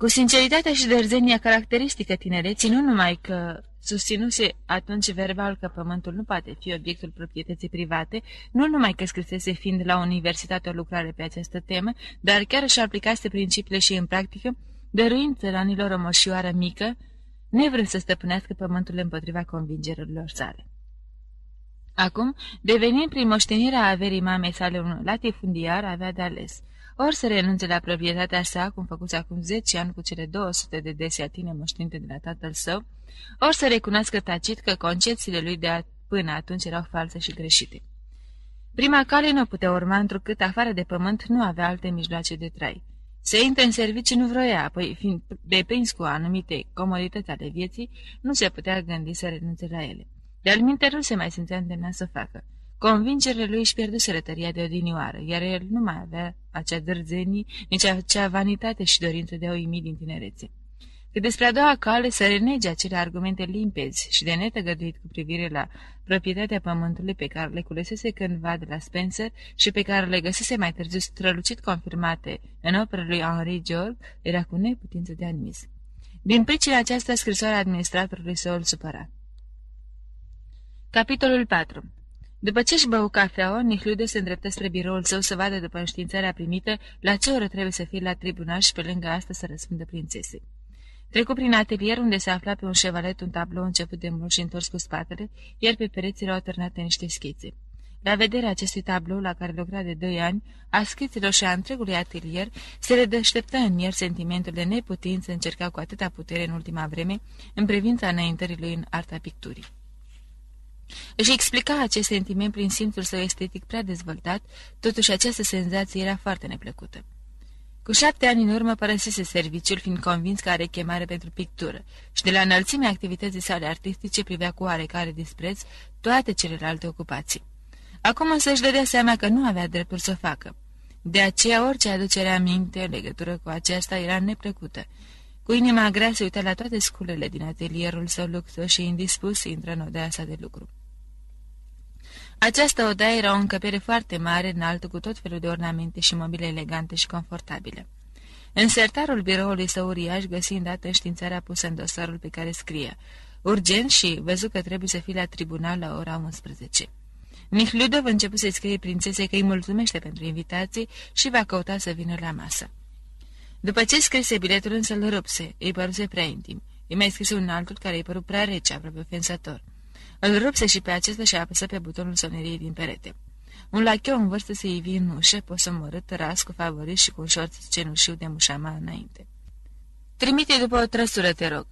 Cu sinceritatea și dărzenia caracteristică tinereții, nu numai că susținuse atunci verbal că pământul nu poate fi obiectul proprietății private, nu numai că scrisese fiind la universitate o lucrare pe această temă, dar chiar și aplicase principiile și în practică, dăruind țăranilor o moșioară mică, nevrând să stăpânească pământul împotriva convingerilor sale. Acum, devenind prin moștenirea averii mamei sale un latifundiar, avea de ales. Ori să renunțe la proprietatea sa, cum făcuse acum 10 ani cu cele 200 de desiatine moștenite de la tatăl său, ori să recunoască tacit că concepțiile lui de a, până atunci erau false și greșite. Prima cale nu putea urma întrucât, afară de pământ, nu avea alte mijloace de trai. Să intre în serviciu nu vroia, apoi, fiind deprins cu anumite comodități ale vieții, nu se putea gândi să renunțe la ele. De-al nu se mai simțea îndemnat să facă. Convingerile lui își pierduse rătăria de odinioară, iar el nu mai avea acea dârzenii, nici acea vanitate și dorință de a uimi din tinerețe. Că despre a doua cale să renege acele argumente limpezi și de netăgăduit cu privire la proprietatea pământului pe care le culesese cândva de la Spencer și pe care le găsise mai târziu strălucit confirmate în opera lui Henri George, era cu neputință de admis. Din pricina aceasta, scrisoarea administratorului său îl supăra. Capitolul 4 După ce își bău cafeaua, Nihlude se îndreptă spre biroul său să vadă după înștiințarea primită la ce oră trebuie să fie la tribunal și pe lângă asta să răspundă prințesei. Trecu prin atelier unde se afla pe un șevalet un tablou început de mult și întors cu spatele, iar pe pereți erau târnate niște schițe. La vederea acestui tablou, la care lucra de doi ani, a schițelor și a întregului atelier, se redășteptă în el sentimentul de neputință încerca cu atâta putere în ultima vreme în privința înaintării lui în arta picturii. Își explica acest sentiment prin simțul său estetic prea dezvoltat, totuși această senzație era foarte neplăcută. Cu șapte ani în urmă părăsise serviciul, fiind convins că are chemare pentru pictură și de la înălțimea activității sale artistice privea cu oarecare dispreț toate celelalte ocupații. Acum însă își dădea seama că nu avea dreptul să o facă. De aceea orice aducere aminte în legătură cu aceasta era neplăcută. Cu inima grea se uita la toate sculele din atelierul său luxos și indispus intră în odaia sa de lucru. Această odaie era o încăpere foarte mare, înaltă, cu tot felul de ornamente și mobile elegante și confortabile. În sertarul biroului său uriaș găsi îndată înștiințarea pusă în dosarul pe care scrie, urgent și văzut că trebuie să fie la tribunal la ora 11. Mihludov început să-i scrie prințesei că îi mulțumește pentru invitații și va căuta să vină la masă. După ce scrise biletul însă îl rupse, îi păruse prea intim. Îi mai scrise un altul care îi păru prea rece, aproape ofensător. Îl rupse și pe acesta și apăsă pe butonul soneriei din perete. Un lacheu în vârstă se ivi în ușă, posomorât, ras, cu favorit și cu un șorț cenușiu de mușama înainte. Trimite după o trăsură, te rog.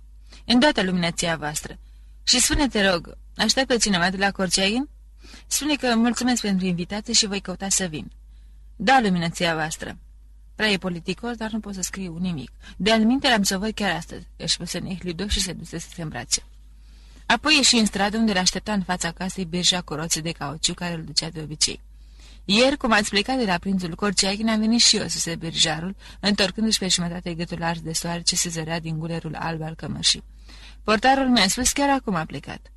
Îndată luminația voastră. Și spune, te rog, așteaptă cineva de la Corceagin? Spune că mulțumesc pentru invitație și voi căuta să vin. Da, luminația voastră. Prea e politicos, dar nu pot să scriu nimic. De-al minte am să văd chiar astăzi, își puse Nehlido și se duse să se îmbrace. Apoi ieși în stradă unde l-aștepta în fața casei birja cu roțe de cauciu care îl ducea de obicei. Ieri, cum ați plecat de la prințul Corceaghin, am venit și eu să se birjarul, întorcându-și pe jumătate gâtul ars de soare ce se zărea din gulerul alb al cămășii. Portarul mi-a spus chiar acum a plecat.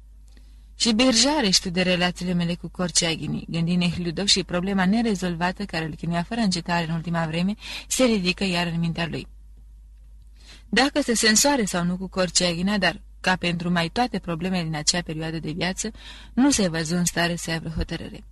Și birjare știu de relațiile mele cu Corceaghini, gândi Nehludov și problema nerezolvată care îl chinuia fără încetare în ultima vreme, se ridică iar în mintea lui. Dacă se sensoare sau nu cu Corceaghina, dar ca pentru mai toate problemele din acea perioadă de viață, nu se văzu în stare să ia vreo hotărâre.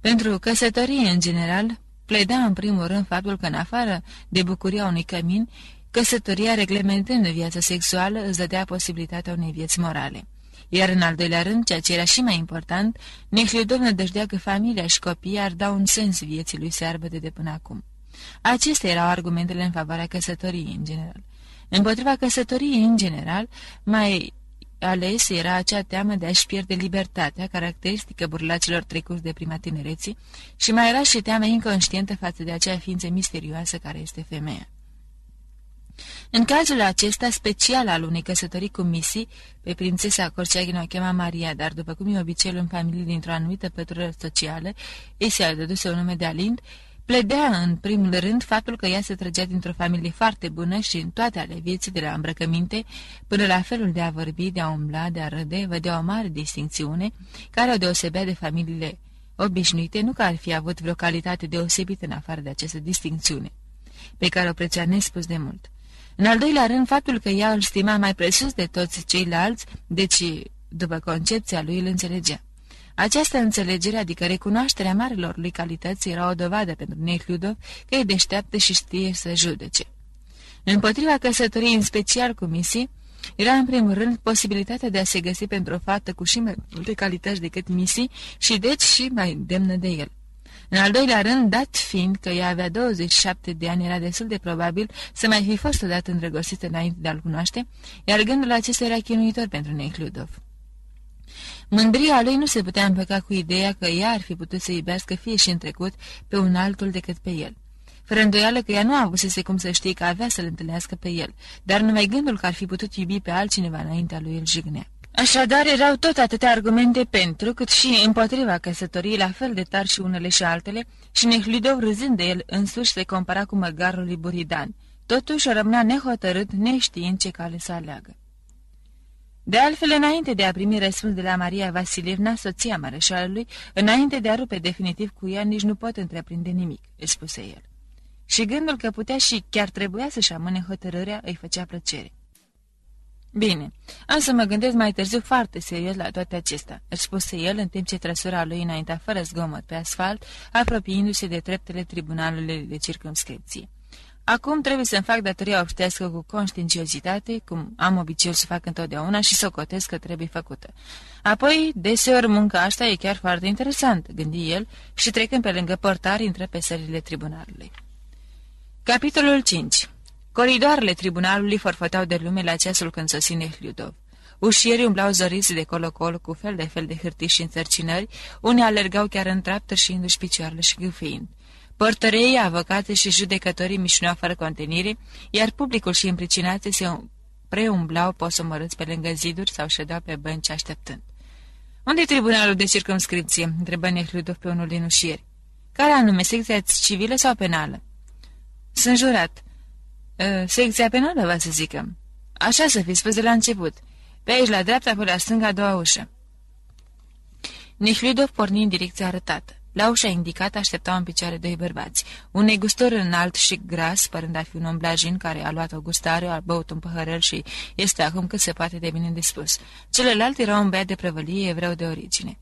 Pentru căsătorie, în general, pleda în primul rând faptul că, în afară de bucuria unui cămin, căsătoria, reglementând viața sexuală, îți dădea posibilitatea unei vieți morale. Iar în al doilea rând, ceea ce era și mai important, Nehlidov nădăjdea că familia și copiii ar da un sens vieții lui searbăde de până acum. Acestea erau argumentele în favoarea căsătoriei în general. Împotriva căsătoriei în general, mai ales era acea teamă de a-și pierde libertatea, caracteristică burlacilor trecuți de prima tinereții, și mai era și teama inconștientă față de acea ființă misterioasă care este femeia. În cazul acesta, special al unei căsătorii cu Missy, pe prințesa Corceaghin o chema Maria, dar după cum e obiceiul în familie dintr-o anumită pătură socială, ei se dăduse un nume de Alind, Pledea în primul rând faptul că ea se trăgea dintr-o familie foarte bună și în toate ale vieții, de la îmbrăcăminte până la felul de a vorbi, de a umbla, de a râde, vedea o mare distincțiune care o deosebea de familiile obișnuite, nu că ar fi avut vreo calitate deosebită în afară de această distincțiune, pe care o prețea nespus de mult. În al doilea rând, faptul că ea îl stima mai presus de toți ceilalți, deci, după concepția lui, îl înțelegea. Această înțelegere, adică recunoașterea marilor lui calități, era o dovadă pentru Nehludov că e deșteaptă și știe să judece. Împotriva căsătoriei în special cu Missy, era în primul rând posibilitatea de a se găsi pentru o fată cu și mai multe calități decât Missy și deci și mai demnă de el. În al doilea rând, dat fiind că ea avea 27 de ani, era destul de probabil să mai fi fost odată îndrăgostită înainte de a-l cunoaște, iar gândul acesta era chinuitor pentru Necludov. Mândria lui nu se putea împăca cu ideea că ea ar fi putut să iubească fie și în trecut pe un altul decât pe el. Fără îndoială că ea nu a avusese cum să știe că avea să-l întâlnească pe el, dar numai gândul că ar fi putut iubi pe altcineva înaintea lui îl jignea. Așadar, erau tot atâtea argumente pentru, cât și împotriva căsătoriei, la fel de tari și unele și altele, și Nehlidov râzând de el însuși se compara cu măgarul lui Buridan. Totuși rămânea nehotărât, neștiind ce cale să aleagă. De altfel, înainte de a primi răspuns de la Maria Vasilivna, soția mareșalului, înainte de a rupe definitiv cu ea, nici nu pot întreprinde nimic, îi spuse el. Și gândul că putea și chiar trebuia să-și amâne hotărârea îi făcea plăcere. Bine, am să mă gândesc mai târziu foarte serios la toate acestea, își spuse el în timp ce trăsura lui înaintea fără zgomot pe asfalt, apropiindu-se de treptele tribunalului de circumscripție. Acum trebuie să-mi fac datoria obștească cu conștiinciozitate, cum am obiceiul să fac întotdeauna și să o cotesc că trebuie făcută. Apoi, deseori munca asta e chiar foarte interesant, gândi el, și trecând pe lângă portar, intră pe sările tribunalului. Capitolul 5 Coridoarele tribunalului forfătau de lume la ceasul când sosine Hliudov. Ușierii umblau zăriți de colo-colo cu fel de fel de hârtii și însărcinări, unii alergau chiar în treaptă și și picioarele și gâfâind. Părtăreii, avocate și judecătorii mișuneau fără contenire, iar publicul și împricinații se preumblau posomărâți pe lângă ziduri sau ședeau pe bănci așteptând. Unde e tribunalul de circumscripție?" întrebă Nehludov pe unul din ușieri. Care anume, secția civilă sau penală?" Sunt jurat." Ă, secția penală, va să zică. Așa să fi spus de la început. Pe aici, la dreapta, pe la stânga, a doua ușă. Nihlidov porni în direcția arătată. La ușa indicată așteptau în picioare doi bărbați. Un negustor înalt și gras, părând a fi un om blajin care a luat o gustare, a băut un păhărel și este acum cât se poate de bine dispus. Celălalt era un băiat de prăvălie evreu de origine.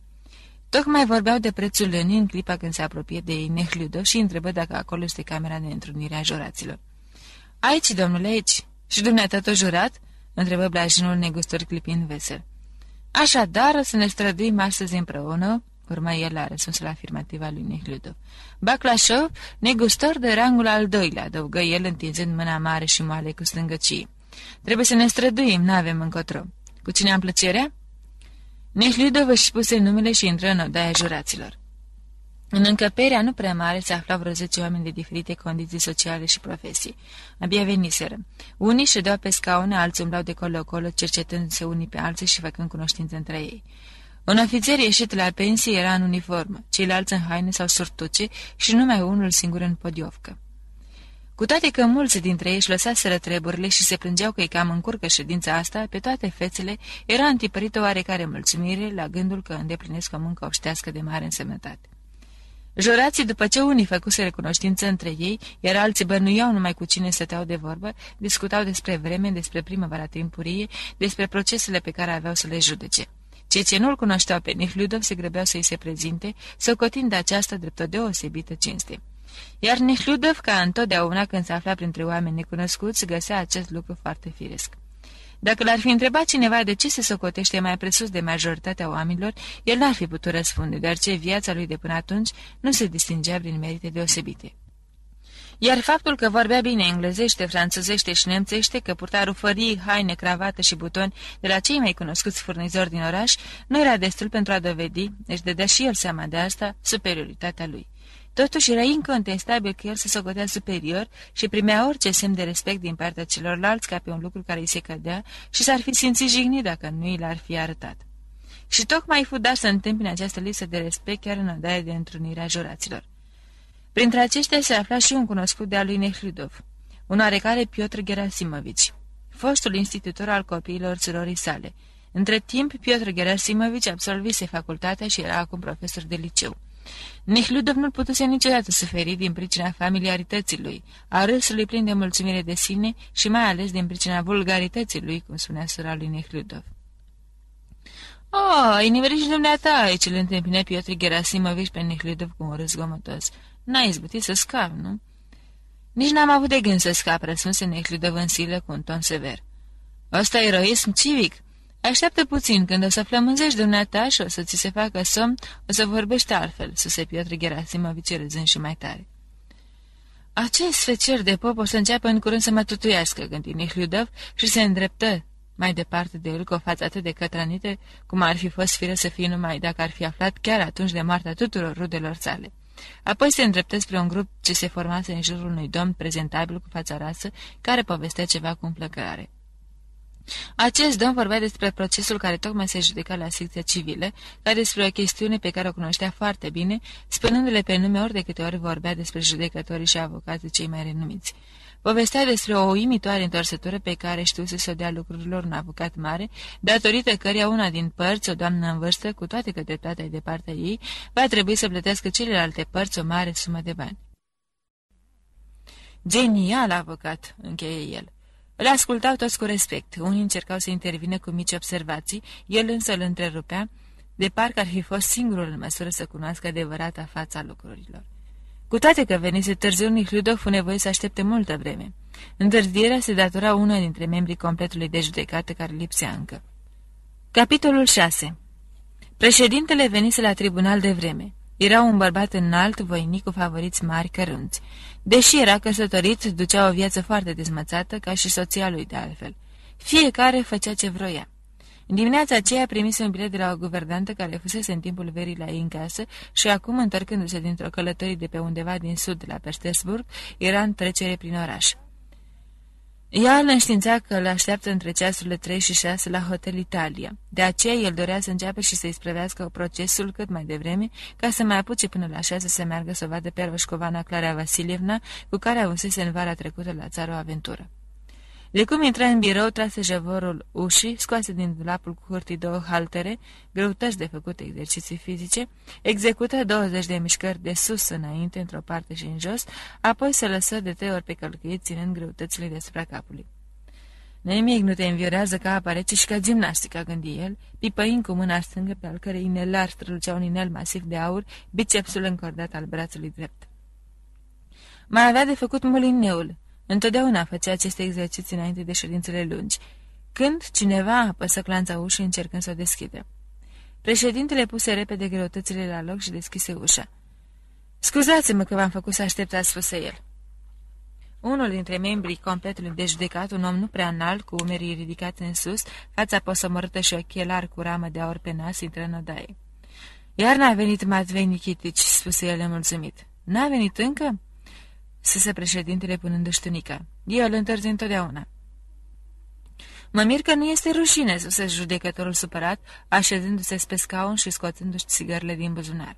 Tocmai vorbeau de prețul lănii în clipa când se apropie de Nehludov și întrebă dacă acolo este camera de întrunire a juraților. Aici, domnule, aici. Și dumneata tot jurat?" întrebă blajinul negustor clipind vesel. Așadar, să ne străduim astăzi împreună?" urma el la răspunsul afirmativ al lui Nehludov. Baclașov, negustor de rangul al doilea, adăugă el întinzând mâna mare și moale cu stângăcie. Trebuie să ne străduim, n-avem încotro. Cu cine am plăcerea?" Nehludov își spuse numele și intră în odaia juraților. În încăperea nu prea mare se aflau vreo zece oameni de diferite condiții sociale și profesii. Abia veniseră. Unii ședeau pe scaune, alții umblau de colo-colo, cercetându-se unii pe alții și făcând cunoștință între ei. Un ofițer ieșit la pensie era în uniformă, ceilalți în haine sau surtuce și numai unul singur în podiovcă. Cu toate că mulți dintre ei își lăsaseră treburile și se plângeau că îi cam încurcă ședința asta, pe toate fețele era antipărită oarecare mulțumire la gândul că îndeplinesc o muncă obștească de mare însemnătate. Jurații, după ce unii făcuse recunoștință între ei, iar alții bănuiau numai cu cine stăteau de vorbă, discutau despre vreme, despre primăvara timpurie, despre procesele pe care aveau să le judece. Cei ce nu-l cunoșteau pe Nihludov se grăbeau să-i se prezinte, socotind aceasta drept o deosebită cinste. Iar Nihludov, ca întotdeauna când se afla printre oameni necunoscuți, găsea acest lucru foarte firesc. Dacă l-ar fi întrebat cineva de ce se socotește mai presus de majoritatea oamenilor, el n-ar fi putut răspunde, deoarece viața lui de până atunci nu se distingea prin merite deosebite. Iar faptul că vorbea bine englezește, franțuzește și nemțește, că purta rufării, haine, cravată și butoni de la cei mai cunoscuți furnizori din oraș, nu era destul pentru a dovedi, își dădea și el seama de asta, superioritatea lui. Totuși era incontestabil că el se socotea superior și primea orice semn de respect din partea celorlalți ca pe un lucru care îi se cădea și s-ar fi simțit jignit dacă nu i l-ar fi arătat. Și tocmai fu dat să întâmpine această lipsă de respect chiar în odaia de întrunire a juraților. Printre aceștia se afla și un cunoscut de-al lui Nehludov, un oarecare Piotr Gerasimovici, fostul institutor al copiilor surorii sale. Între timp, Piotr Gerasimovici absolvise facultatea și era acum profesor de liceu. Nehludov nu putuse niciodată suferi din pricina familiarității lui, a râsului plin de mulțumire de sine și mai ales din pricina vulgarității lui, cum spunea sora lui Nehludov. Oh, ai nimerit și dumneata aici, îl întâmpină Piotr Gerasimovici pe Nehludov cu un râs gomotos. N-ai izbutit să scapi, nu?" Nici n-am avut de gând să scap, răspunse necludă vânsilă cu un ton sever. Ăsta e eroism civic. Așteaptă puțin, când o să flămânzești dumneata și o să ți se facă somn, o să vorbești altfel, să se Piotr Gerasimovici râzând și mai tare. Acest fecer de pop o să înceapă în curând să mă tutuiască, gândi Nihliudov și se îndreptă mai departe de el cu o față atât de cătrănită cum ar fi fost fire să fie numai dacă ar fi aflat chiar atunci de moartea tuturor rudelor sale. Apoi se îndreptă spre un grup ce se formase în jurul unui domn prezentabil cu fața rasă, care povestea ceva cu împlăcărare. Acest domn vorbea despre procesul care tocmai se judeca la secția civilă, ca despre o chestiune pe care o cunoștea foarte bine, spunându-le pe nume ori de câte ori vorbea despre judecătorii și avocații cei mai renumiți. Povestea despre o uimitoare întorsătură pe care știuse să o dea lucrurilor un avocat mare, datorită căreia una din părți, o doamnă în vârstă, cu toate că dreptatea de partea ei, va trebui să plătească celelalte părți o mare sumă de bani. Genial avocat, încheie el. Îl ascultau toți cu respect. Unii încercau să intervină cu mici observații, el însă îl întrerupea, de parcă ar fi fost singurul în măsură să cunoască adevărata fața lucrurilor. Cu toate că venise târziu, Nichludov fu nevoie să aștepte multă vreme. Întârzierea se datora una dintre membrii completului de judecată care lipsea încă. Capitolul 6 Președintele venise la tribunal de vreme. Era un bărbat înalt, voinic, cu favoriți mari cărunți. Deși era căsătorit, ducea o viață foarte dezmățată, ca și soția lui de altfel. Fiecare făcea ce vroia. În dimineața aceea primise un bilet de la o guverdantă care fusese în timpul verii la ei în casă și acum, întorcându-se dintr-o călătorie de pe undeva din sud de la Petersburg, era în trecere prin oraș. Ea îl înștiința că îl așteaptă între ceasurile 3 și 6 la Hotel Italia. De aceea el dorea să înceapă și să-i sprăvească procesul cât mai devreme, ca să mai apuce până la 6 să meargă să vadă pe Roșcovana Clara Vasilievna, cu care avusese în vara trecută la țară o aventură. De cum intra în birou, trase javorul ușii, scoase din dulapul cu hârtii două haltere, greutăți de făcut exerciții fizice, execută 20 de mișcări de sus înainte, într-o parte și în jos, apoi se lăsă de trei ori pe călcâie, ținând greutățile deasupra capului. Nimic nu te înviorează ca aparece și ca gimnastica, gândi el, pipăind cu mâna stângă pe al cărei inelar strălucea un inel masiv de aur, bicepsul încordat al brațului drept. Mai avea de făcut mulineul, Întotdeauna făcea aceste exerciții înainte de ședințele lungi, când cineva apăsă clanța ușii încercând să o deschidă. Președintele puse repede greutățile la loc și deschise ușa. Scuzați-mă că v-am făcut să așteptați, spuse el. Unul dintre membrii completului de judecat, un om nu prea înalt, cu umerii ridicați în sus, fața posomorâtă și ochelar cu ramă de aur pe nas, intră în odaie. Iar n-a venit Matvei Nichitici, spuse el nemulțumit. N-a venit încă?" Sese președintele punându-și tunica. Eu îl întârzi întotdeauna. Mă mir că nu este rușine, spuse judecătorul supărat, așezându-se pe scaun și scoțându-și țigările din buzunar.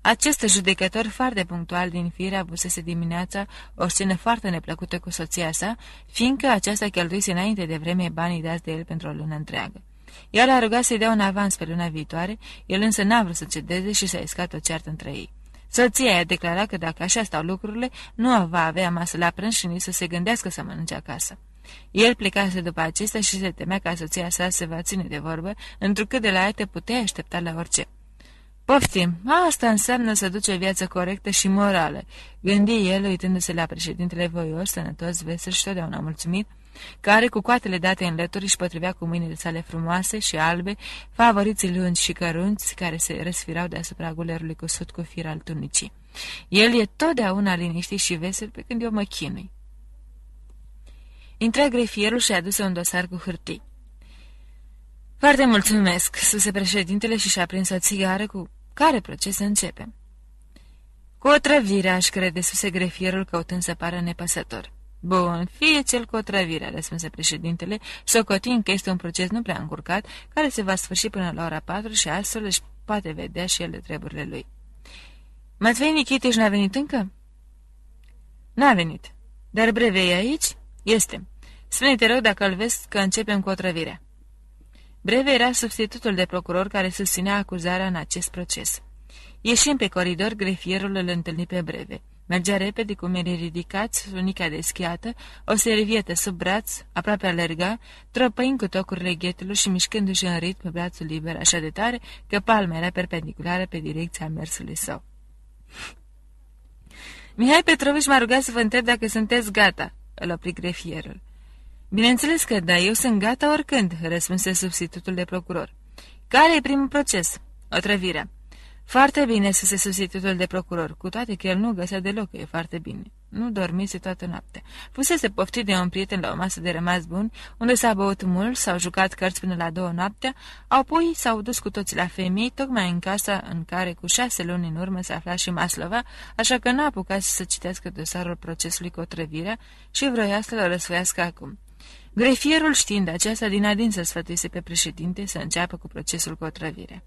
Acest judecător foarte punctual din fire avusese dimineața o scenă foarte neplăcută cu soția sa, fiindcă aceasta cheltuise înainte de vreme banii dați de el pentru o lună întreagă. El a rugat să-i dea un avans pe luna viitoare, el însă n-a vrut să cedeze și s-a iscat o ceartă între ei. Soția a declarat că dacă așa stau lucrurile, nu va avea masă la prânz și nici să se gândească să mănânce acasă. El plecase după acesta și se temea ca soția sa să va ține de vorbă, întrucât de la ea te putea aștepta la orice. Poftim, asta înseamnă să duce o viață corectă și morală, gândi el uitându-se la președintele voios, sănătos, vesel și totdeauna mulțumit, care, cu coatele date în lături, își potrivea cu mâinile sale frumoase și albe, favoriții lungi și cărunți, care se răsfirau deasupra gulerului cusut cu fir al tunicii. El e totdeauna liniștit și vesel pe când eu mă chinui. Intră grefierul și aduse un dosar cu hârtii. Foarte mulțumesc, suse președintele și și-a prins o țigară cu care proces începem. Cu o trăvire, aș crede, suse grefierul căutând să pară nepăsător. Bun, fie cel cu otrăvirea, răspunse președintele, socotind că este un proces nu prea încurcat, care se va sfârși până la ora 4 și astfel își poate vedea și el de treburile lui. Matvei Nichitiș n-a venit încă? N-a venit. Dar brevei aici? Este. Spune-te rog dacă îl vezi că începem cu otrăvirea. Breve era substitutul de procuror care susținea acuzarea în acest proces. Ieșind pe coridor, grefierul îl întâlni pe Breve. Mergea repede cu merii ridicați, sunica deschiată, o servietă sub braț, aproape alerga, tropăind cu tocurile ghetelor și mișcându-și în ritm brațul liber așa de tare că palma era perpendiculară pe direcția mersului său. Mihai Petrovici m-a rugat să vă întreb dacă sunteți gata, îl opri grefierul. Bineînțeles că da, eu sunt gata oricând, răspunse substitutul de procuror. Care e primul proces? Otrăvirea. Foarte bine, să se substitutul de procuror, cu toate că el nu găsea deloc că e foarte bine. Nu dormise toată noaptea. Fusese poftit de un prieten la o masă de rămas bun, unde s-a băut mult, s-au jucat cărți până la două noaptea, apoi s-au dus cu toți la femei, tocmai în casa în care cu șase luni în urmă se afla și Maslova, așa că n-a apucat să citească dosarul procesului cu otrăvirea și vroia să-l răsfoiască acum. Grefierul, știind aceasta, din adin să sfătuise pe președinte să înceapă cu procesul cu otrăvirea.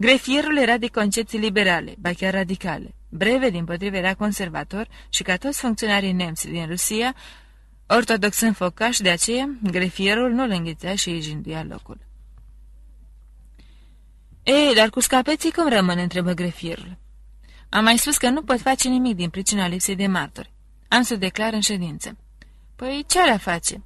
Grefierul era de concepții liberale, ba chiar radicale. Breve, din potrivă, era conservator și ca toți funcționarii nemți din Rusia, ortodox în focaș, de aceea grefierul nu îl înghițea și îi jinduia locul. Ei, dar cu scapeții cum rămân?" întrebă grefierul. Am mai spus că nu pot face nimic din pricina lipsei de martori. Am să declar în ședință. Păi ce le face?"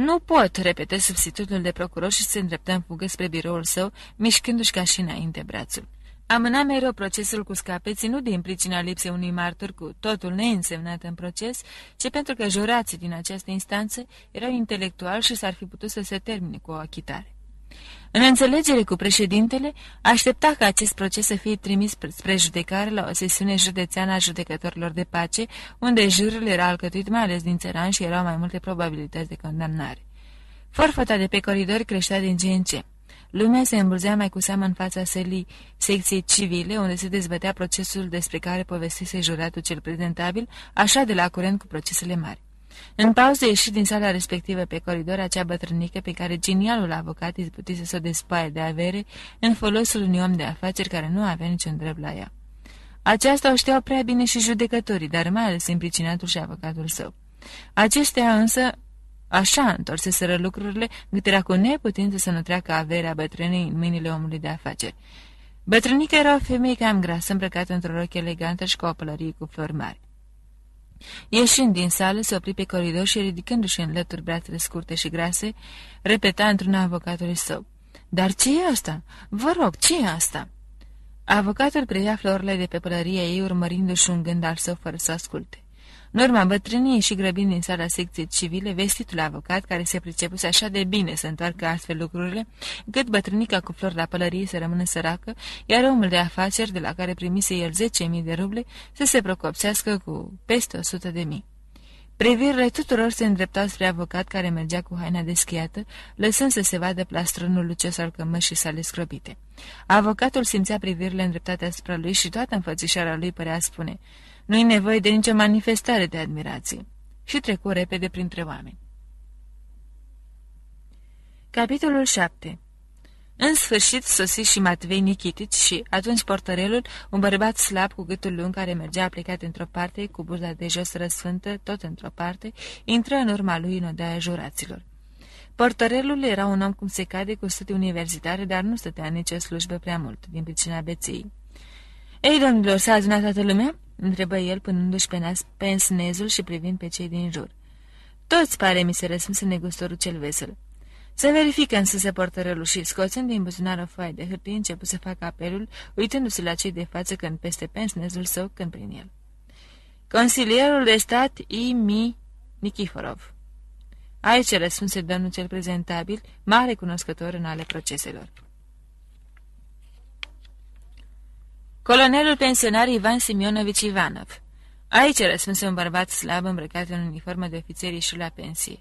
Nu pot, repetă substitutul de procuror și se îndreptă în fugă spre biroul său, mișcându-și ca și înainte brațul. Amâna mereu procesul cu scapeții nu din pricina lipsei unui martor cu totul neînsemnat în proces, ci pentru că jurații din această instanță erau intelectuali și s-ar fi putut să se termine cu o achitare. În înțelegere cu președintele, aștepta ca acest proces să fie trimis spre judecare la o sesiune județeană a judecătorilor de pace, unde jurul era alcătuit mai ales din țăran și erau mai multe probabilități de condamnare. Forfata de pe coridor creștea din ce în ce. Lumea se îmbulzea mai cu seamă în fața selii secției civile, unde se dezbătea procesul despre care povestise juratul cel prezentabil, așa de la curent cu procesele mari. În pauză ieși din sala respectivă pe coridor acea bătrânică pe care genialul avocat izbutise să o despaie de avere în folosul unui om de afaceri care nu avea niciun drept la ea. Aceasta o știau prea bine și judecătorii, dar mai ales impricinatul și avocatul său. Aceștia însă Așa întorseseră lucrurile, cât era cu neputință să nu treacă averea bătrânei în mâinile omului de afaceri. Bătrânica era o femeie cam grasă, îmbrăcată într-o roche elegantă și cu o pălărie cu flori mari. Ieșind din sală, se opri pe coridor și, ridicându-și în lături brațele scurte și grase, repeta într-un avocatului său. Dar ce e asta? Vă rog, ce e asta?" Avocatul preia florile de pe pălăria ei, urmărindu-și un gând al său fără să asculte. În urma bătrâniei și grăbind din sala secției civile, vestitul avocat, care se pricepuse așa de bine să întoarcă astfel lucrurile, cât bătrânica cu flori la pălărie să rămână săracă, iar omul de afaceri, de la care primise el 10.000 de ruble, să se procopsească cu peste 100 de mii. Privirile tuturor se îndreptau spre avocat care mergea cu haina deschiată, lăsând să se vadă plastronul lucios al cămășii sale scrobite. Avocatul simțea privirile îndreptate asupra lui și toată înfățișarea lui părea spune nu-i nevoie de nicio manifestare de admirație. Și trecu repede printre oameni. Capitolul 7 În sfârșit sosi și Matvei Nichitici și, atunci portărelul, un bărbat slab cu gâtul lung care mergea plecat într-o parte, cu burda de jos răsfântă, tot într-o parte, intră în urma lui în odaia juraților. Portărelul era un om cum se cade cu studii universitare, dar nu stătea nicio slujbă prea mult, din pricina beției. Ei, domnilor, s-a adunat toată lumea?" Întrebă el, punându-și pe nas pensnezul și privind pe cei din jur. Toți, pare mi se răspunse negustorul cel vesel. Să verifică însă se portărelul și, scoțând din buzunar o foaie de hârtie, început să facă apelul, uitându-se la cei de față când peste pensnezul său, când prin el. Consilierul de stat I.M. Nikiforov. Aici răspunse domnul cel prezentabil, mare cunoscător în ale proceselor. Colonelul pensionar Ivan Simionovici Ivanov. Aici răspunse un bărbat slab îmbrăcat în uniformă de ofițer ieșit la pensie.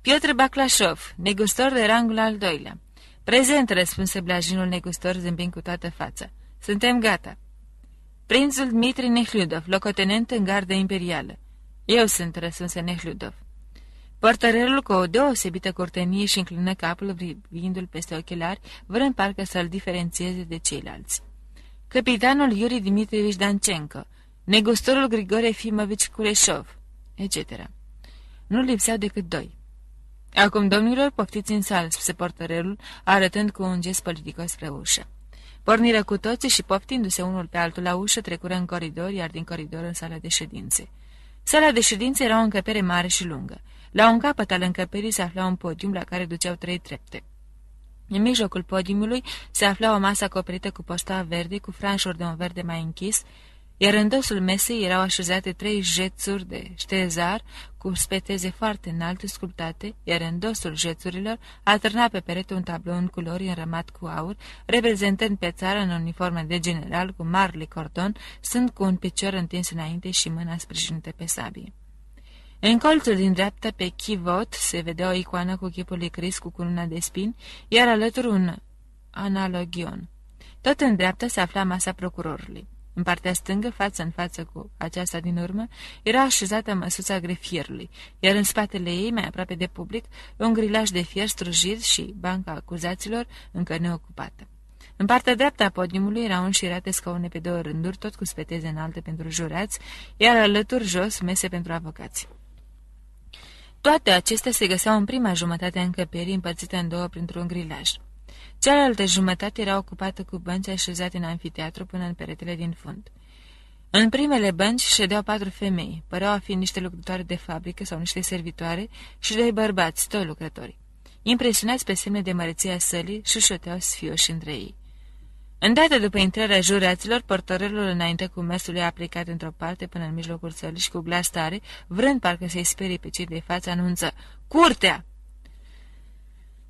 Piotr Baclașov, negustor de rangul al doilea. Prezent, răspunse blajinul negustor zâmbind cu toată fața. Suntem gata. Prințul Dmitri Nehliudov, locotenent în gardă imperială. Eu sunt, răspunse Nehliudov. Portărelul cu o deosebită curtenie și înclină capul privindu-l peste ochelari, vrând parcă să-l diferențieze de ceilalți capitanul Iuri Dimitrievici Dancenco, negustorul Grigore Fimovici Kureșov, etc. Nu lipseau decât doi. Acum, domnilor, poftiți în sală, spuse portărelul, arătând cu un gest politicos spre ușă. Porniră cu toții și poftindu-se unul pe altul la ușă, trecură în coridor, iar din coridor în sala de ședințe. Sala de ședințe era o încăpere mare și lungă. La un capăt al încăperii se afla un podium la care duceau trei trepte. În mijlocul podiumului se afla o masă acoperită cu posta verde, cu franșuri de un verde mai închis, iar în dosul mesei erau așezate trei jețuri de ștezar cu speteze foarte înalte sculptate, iar în dosul jețurilor alternat pe perete un tablou în culori înrămat cu aur, reprezentând pe țară în uniforme de general cu marli cordon, sunt cu un picior întins înainte și mâna sprijinită pe sabie. În colțul din dreapta, pe chivot, se vedea o icoană cu chipul lui Cris cu cununa de spini, iar alături un analogion. Tot în dreapta se afla masa procurorului. În partea stângă, față în față cu aceasta din urmă, era așezată măsuța grefierului, iar în spatele ei, mai aproape de public, un grilaj de fier strujit și banca acuzaților încă neocupată. În partea dreaptă a podiumului erau înșirate scaune pe două rânduri, tot cu speteze înalte pentru jurați, iar alături jos mese pentru avocați. Toate acestea se găseau în prima jumătate a încăperii, împărțite în două printr-un grilaj. Cealaltă jumătate era ocupată cu bănci așezate în anfiteatru până în peretele din fund. În primele bănci ședeau patru femei, păreau a fi niște lucrătoare de fabrică sau niște servitoare și doi bărbați, toți lucrători. Impresionați pe semne de măreție a sălii, șușoteau sfioși între ei. Îndată după intrarea juraților, portorelul înainte cu mersul a plecat într-o parte până în mijlocul sălii și cu glas tare, vrând parcă să-i sperie pe cei de față, anunță Curtea!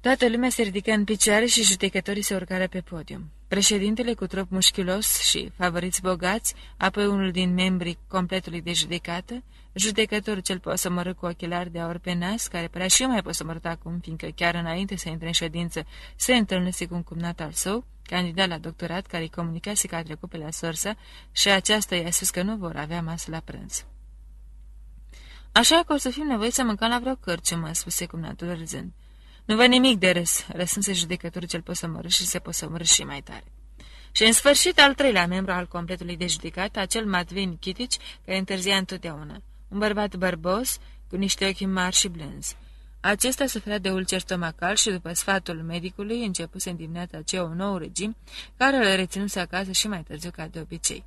Toată lumea se ridică în picioare și judecătorii se urcară pe podium. Președintele cu trup mușchiulos și favoriți bogați, apoi unul din membrii completului de judecată, judecătorul cel posomorât cu ochelari de aur pe nas, care părea și mai posomorât acum, fiindcă chiar înainte să intre în ședință se întâlnise cu un cumnat al său, candidat la doctorat, care îi comunicase că a trecut pe la sorsa și aceasta i-a spus că nu vor avea masă la prânz. Așa că o să fim nevoiți să mâncăm la vreo cărciumă, spuse cumnatul râzând. Nu văd nimic de râs, răspunse judecătorul cel posomorât și se posomorâ și mai tare. Și în sfârșit al treilea membru al completului de judecat, acel Matvin Chitici, care întârzia întotdeauna. Un bărbat bărbos, cu niște ochi mari și blânzi. Acesta suferea de ulcer stomacal și, după sfatul medicului, începuse în dimineața aceea un nou regim, care îl reținuse acasă și mai târziu ca de obicei.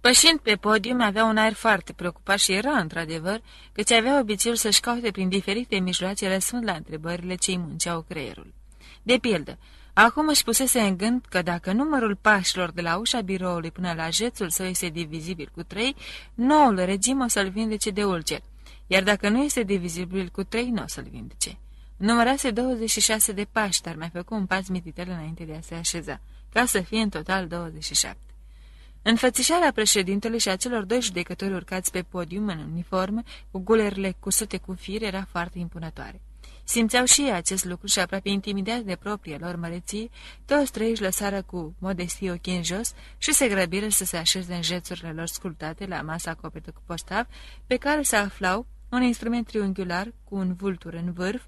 Pășind pe podium, avea un aer foarte preocupat și era, într-adevăr, căci avea obiceiul să-și caute prin diferite mijloace răspund la întrebările ce îi munceau creierul. De pildă, acum își pusese în gând că dacă numărul pașilor de la ușa biroului până la jețul său este divizibil cu trei, noul regim o să-l vindece de ulcer, iar dacă nu este divizibil cu trei, nu o să-l vindece. Numărase 26 de pași, dar mai făcut un pas mititel înainte de a se așeza, ca să fie în total 27. Înfățișarea președintelui și a celor doi judecători urcați pe podium în uniformă, cu gulerile cusute cu fir, era foarte impunătoare. Simțeau și ei acest lucru și aproape intimidați de propria lor măreție, toți trei își lăsară cu modestie ochii în jos și se grăbiră să se așeze în jețurile lor sculptate la masa acoperită cu postav, pe care se aflau un instrument triunghiular cu un vultur în vârf,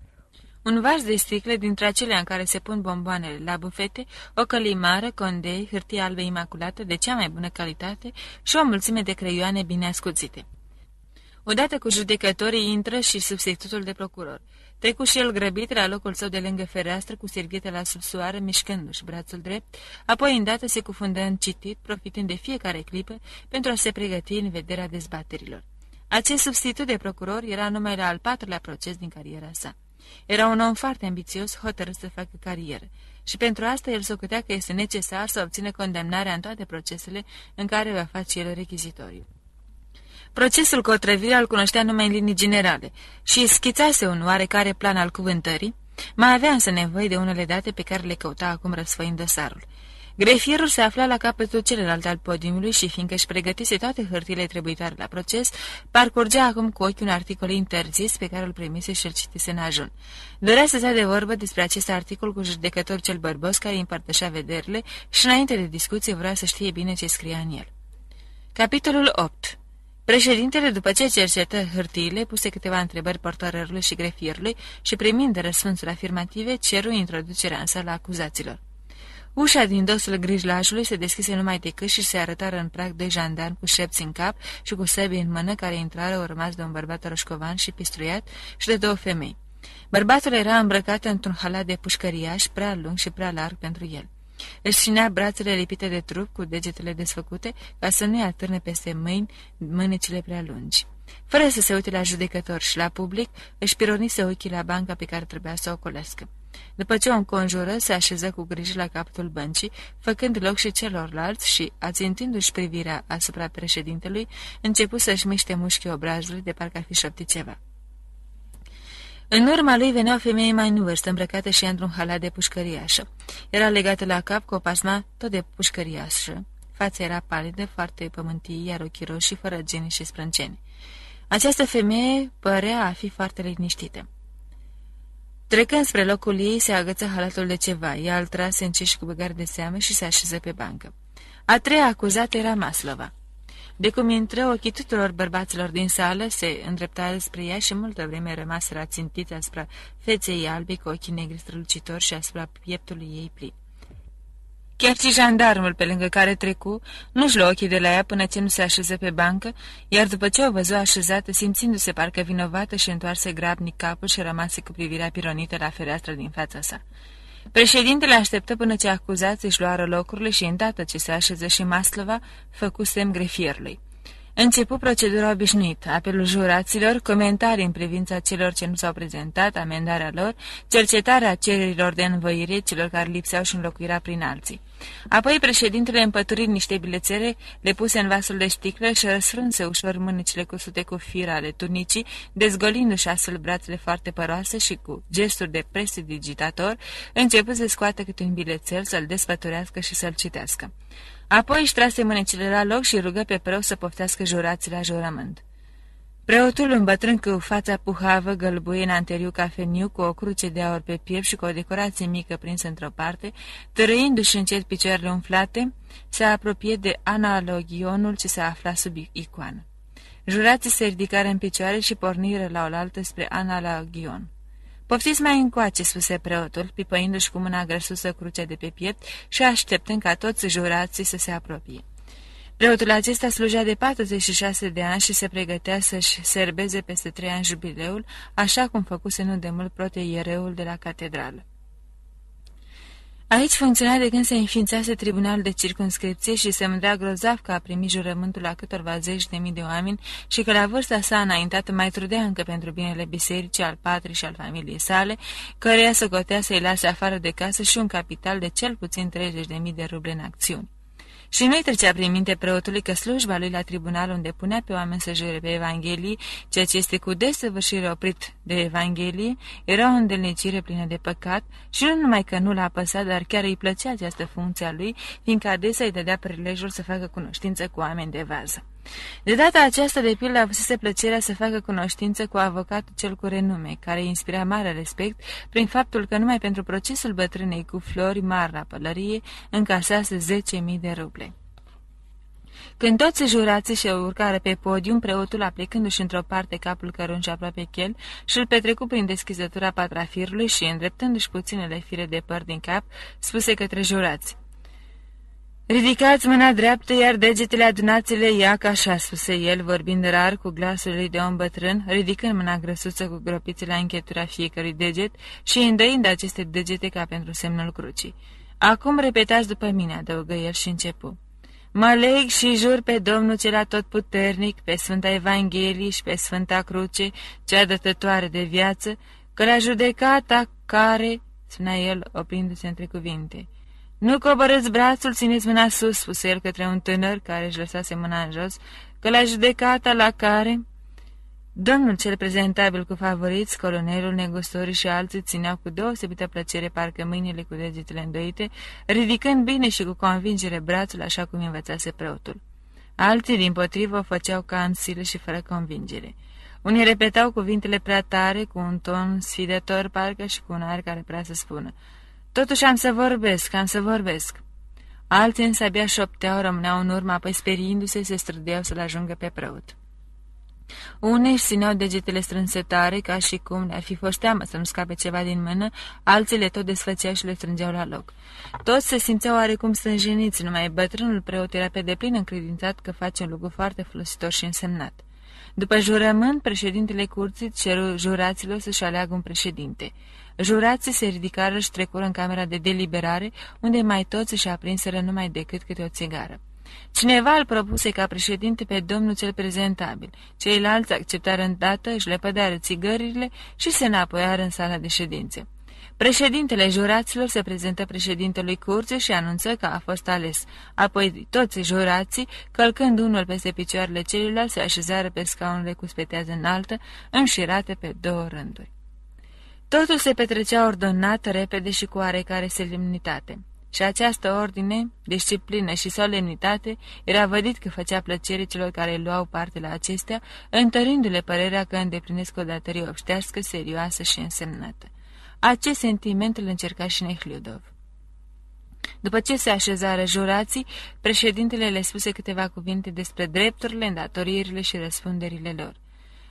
un vas de sticle dintre acelea în care se pun bomboanele la bufete, o călimară, condei, hârtie albă imaculată de cea mai bună calitate și o mulțime de creioane bine ascuțite. Odată cu judecătorii intră și substitutul de procuror. Trecu și el grăbit la locul său de lângă fereastră cu serviete la subsoară, mișcându-și brațul drept, apoi îndată se cufundă în citit, profitând de fiecare clipă pentru a se pregăti în vederea dezbaterilor. Acest substitut de procuror era numai la al patrulea proces din cariera sa. Era un om foarte ambițios, hotărât să facă carieră. Și pentru asta el socotea că este necesar să obțină condamnarea în toate procesele în care va face el rechizitoriu. Procesul cu otrăvirea îl cunoștea numai în linii generale și schițase un oarecare plan al cuvântării, mai avea însă nevoie de unele date pe care le căuta acum răsfăind dosarul. Grefierul se afla la capătul celălalt al podiumului și, fiindcă își pregătise toate hârtile trebuitoare la proces, parcurgea acum cu ochi un articol interzis pe care îl primise și îl citise în ajun. Dorea să de vorbă despre acest articol cu judecător cel bărbos care îi împărtășea vederile și, înainte de discuție, vrea să știe bine ce scria în el. Capitolul 8 Președintele, după ce cercetă hârtiile, puse câteva întrebări portorărului și grefierului și, primind răspunsuri afirmative, ceru introducerea în sala acuzaților. Ușa din dosul grijlajului se deschise numai decât și se arătară în prag doi jandarmi cu șepți în cap și cu săbi în mână care intrară urmați de un bărbat roșcovan și pistruiat și de două femei. Bărbatul era îmbrăcat într-un halat de pușcăriaș prea lung și prea larg pentru el. Își ținea brațele lipite de trup cu degetele desfăcute ca să nu-i atârne peste mâini mânecile prea lungi. Fără să se uite la judecător și la public, își pironise ochii la banca pe care trebuia să o ocolească. După ce o înconjură, se așeză cu grijă la capătul băncii, făcând loc și celorlalți și, ațintindu-și privirea asupra președintelui, începu să-și miște mușchii obrazului de parcă ar fi șoptit ceva. În urma lui venea o femeie mai în vârstă, îmbrăcată și într-un halat de pușcăriașă. Era legată la cap cu o pasma tot de pușcăriașă. Fața era palidă, foarte pământie, iar ochii roșii, fără gene și sprânceni. Această femeie părea a fi foarte liniștită. Trecând spre locul ei, se agăță halatul de ceva. Ea îl trase înceși cu băgare de seamă și se așeză pe bancă. A treia acuzată era Maslova. De cum intră, ochii tuturor bărbaților din sală se îndreptară spre ea și multă vreme rămaseră ațintiți asupra feței albi cu ochii negri strălucitori și asupra pieptului ei plin. Chiar și jandarmul pe lângă care trecu nu-și lua ochii de la ea până ce nu se așeză pe bancă, iar după ce o văzu așezată, simțindu-se parcă vinovată și întoarse grabnic capul și rămase cu privirea pironită la fereastră din fața sa. Președintele așteptă până ce acuzații își luară locurile și, îndată ce se așeză și Maslova, făcu semn grefierului. Începu procedura obișnuită, apelul juraților, comentarii în privința celor ce nu s-au prezentat, amendarea lor, cercetarea cererilor de învăire celor care lipseau și înlocuirea prin alții. Apoi președintele împături niște bilețele, le puse în vasul de sticlă și răsfrânse ușor mânecile cusute cu fira ale tunicii, dezgolindu-și astfel brațele foarte păroase și cu gesturi de prestidigitator, început să scoată câte un bilețel, să-l desfăturească și să-l citească. Apoi își trase mânecile la loc și rugă pe preot să poftească jurații la jurământ. Preotul îmbătrân cu fața puhavă, gălbuie în anteriu cafeniu, cu o cruce de aur pe piept și cu o decorație mică prinsă într-o parte, tărăindu-și încet picioarele umflate, se apropie de analogionul ce se afla sub icoană. Jurații se ridicară în picioare și porniră la oaltă spre analogion. Poftiți mai încoace," spuse preotul, pipăindu-și cu mâna grăsusă crucea de pe piept și așteptând ca toți jurații să se apropie. Preotul acesta slujea de 46 de ani și se pregătea să-și serbeze peste trei ani jubileul, așa cum făcuse nu de mult proteiereul de la catedrală. Aici funcționa de când se înființase tribunalul de circunscripție și se mândrea grozav că a primit jurământul la câtorva zeci de mii de oameni și că la vârsta sa înaintată mai trudea încă pentru binele bisericii, al patrii și al familiei sale, căreia să gotea să-i lase afară de casă și un capital de cel puțin 30 de mii de ruble în acțiuni. Și nu-i trecea prin minte preotului că slujba lui la tribunal unde punea pe oameni să jure pe Evanghelie, ceea ce este cu desăvârșire oprit de Evanghelie, era o îndelnicire plină de păcat și nu numai că nu l-a apăsat, dar chiar îi plăcea această funcție a lui, fiindcă adesea îi dădea prilejul să facă cunoștință cu oameni de vază. De data aceasta, de pildă, avusese plăcerea să facă cunoștință cu avocatul cel cu renume, care inspira mare respect prin faptul că numai pentru procesul bătrânei cu flori mari la pălărie încasase 10.000 de ruble. Când toți jurații și urcară pe podium, preotul, aplicându-și într-o parte capul cărunși aproape chel, și îl petrecu prin deschizătura patrafirului și, îndreptându-și puținele fire de păr din cap, spuse către jurați. Ridicați mâna dreaptă, iar degetele adunați-le ia ca așa, spuse el, vorbind rar cu glasul lui de om bătrân, ridicând mâna grăsuță cu gropițele la închetura fiecărui deget și îndăind aceste degete ca pentru semnul crucii. Acum repetați după mine, adăugă el și începu. Mă leg și jur pe Domnul cel atotputernic, pe Sfânta Evanghelie și pe Sfânta Cruce, cea dătătoare de viață, că la judecata care, spunea el, oprindu-se între cuvinte, nu coborâți brațul, țineți mâna sus, spuse el către un tânăr care își lăsase mâna în jos, că la judecata la care... Domnul cel prezentabil cu favoriți, colonelul, negustorii și alții țineau cu deosebită plăcere parcă mâinile cu degetele îndoite, ridicând bine și cu convingere brațul așa cum învățase preotul. Alții, din potrivă, o făceau ca în sile și fără convingere. Unii repetau cuvintele prea tare, cu un ton sfidător, parcă și cu un aer care prea să spună. Totuși am să vorbesc, am să vorbesc. Alții însă abia șopteau, rămâneau în urmă, apoi speriindu-se, se strădeau să-l ajungă pe preot. Unii își țineau degetele strânse tare, ca și cum le-ar fi fost teamă să nu scape ceva din mână, alții le tot desfăceau și le strângeau la loc. Toți se simțeau oarecum stânjeniți, numai bătrânul preot era pe deplin încredințat că face un lucru foarte folositor și însemnat. După jurământ, președintele curții ceru juraților să-și aleagă un președinte. Jurații se ridicară și trecură în camera de deliberare, unde mai toți își aprinseră numai decât câte o țigară. Cineva îl propuse ca președinte pe domnul cel prezentabil. Ceilalți acceptară îndată, își lepădară țigările și se înapoiară în sala de ședințe. Președintele juraților se prezentă președintelui curții și anunță că a fost ales. Apoi toți jurații, călcând unul peste picioarele celuilalt, se așezară pe scaunele cu spetează înaltă, înșirate pe două rânduri. Totul se petrecea ordonat, repede și cu oarecare solemnitate. Și această ordine, disciplină și solemnitate era vădit că făcea plăcere celor care luau parte la acestea, întărindu-le părerea că îndeplinesc o datorie obștească, serioasă și însemnată. Acest sentiment îl încerca și Nehliudov. După ce se așezară jurații, președintele le spuse câteva cuvinte despre drepturile, îndatoririle și răspunderile lor.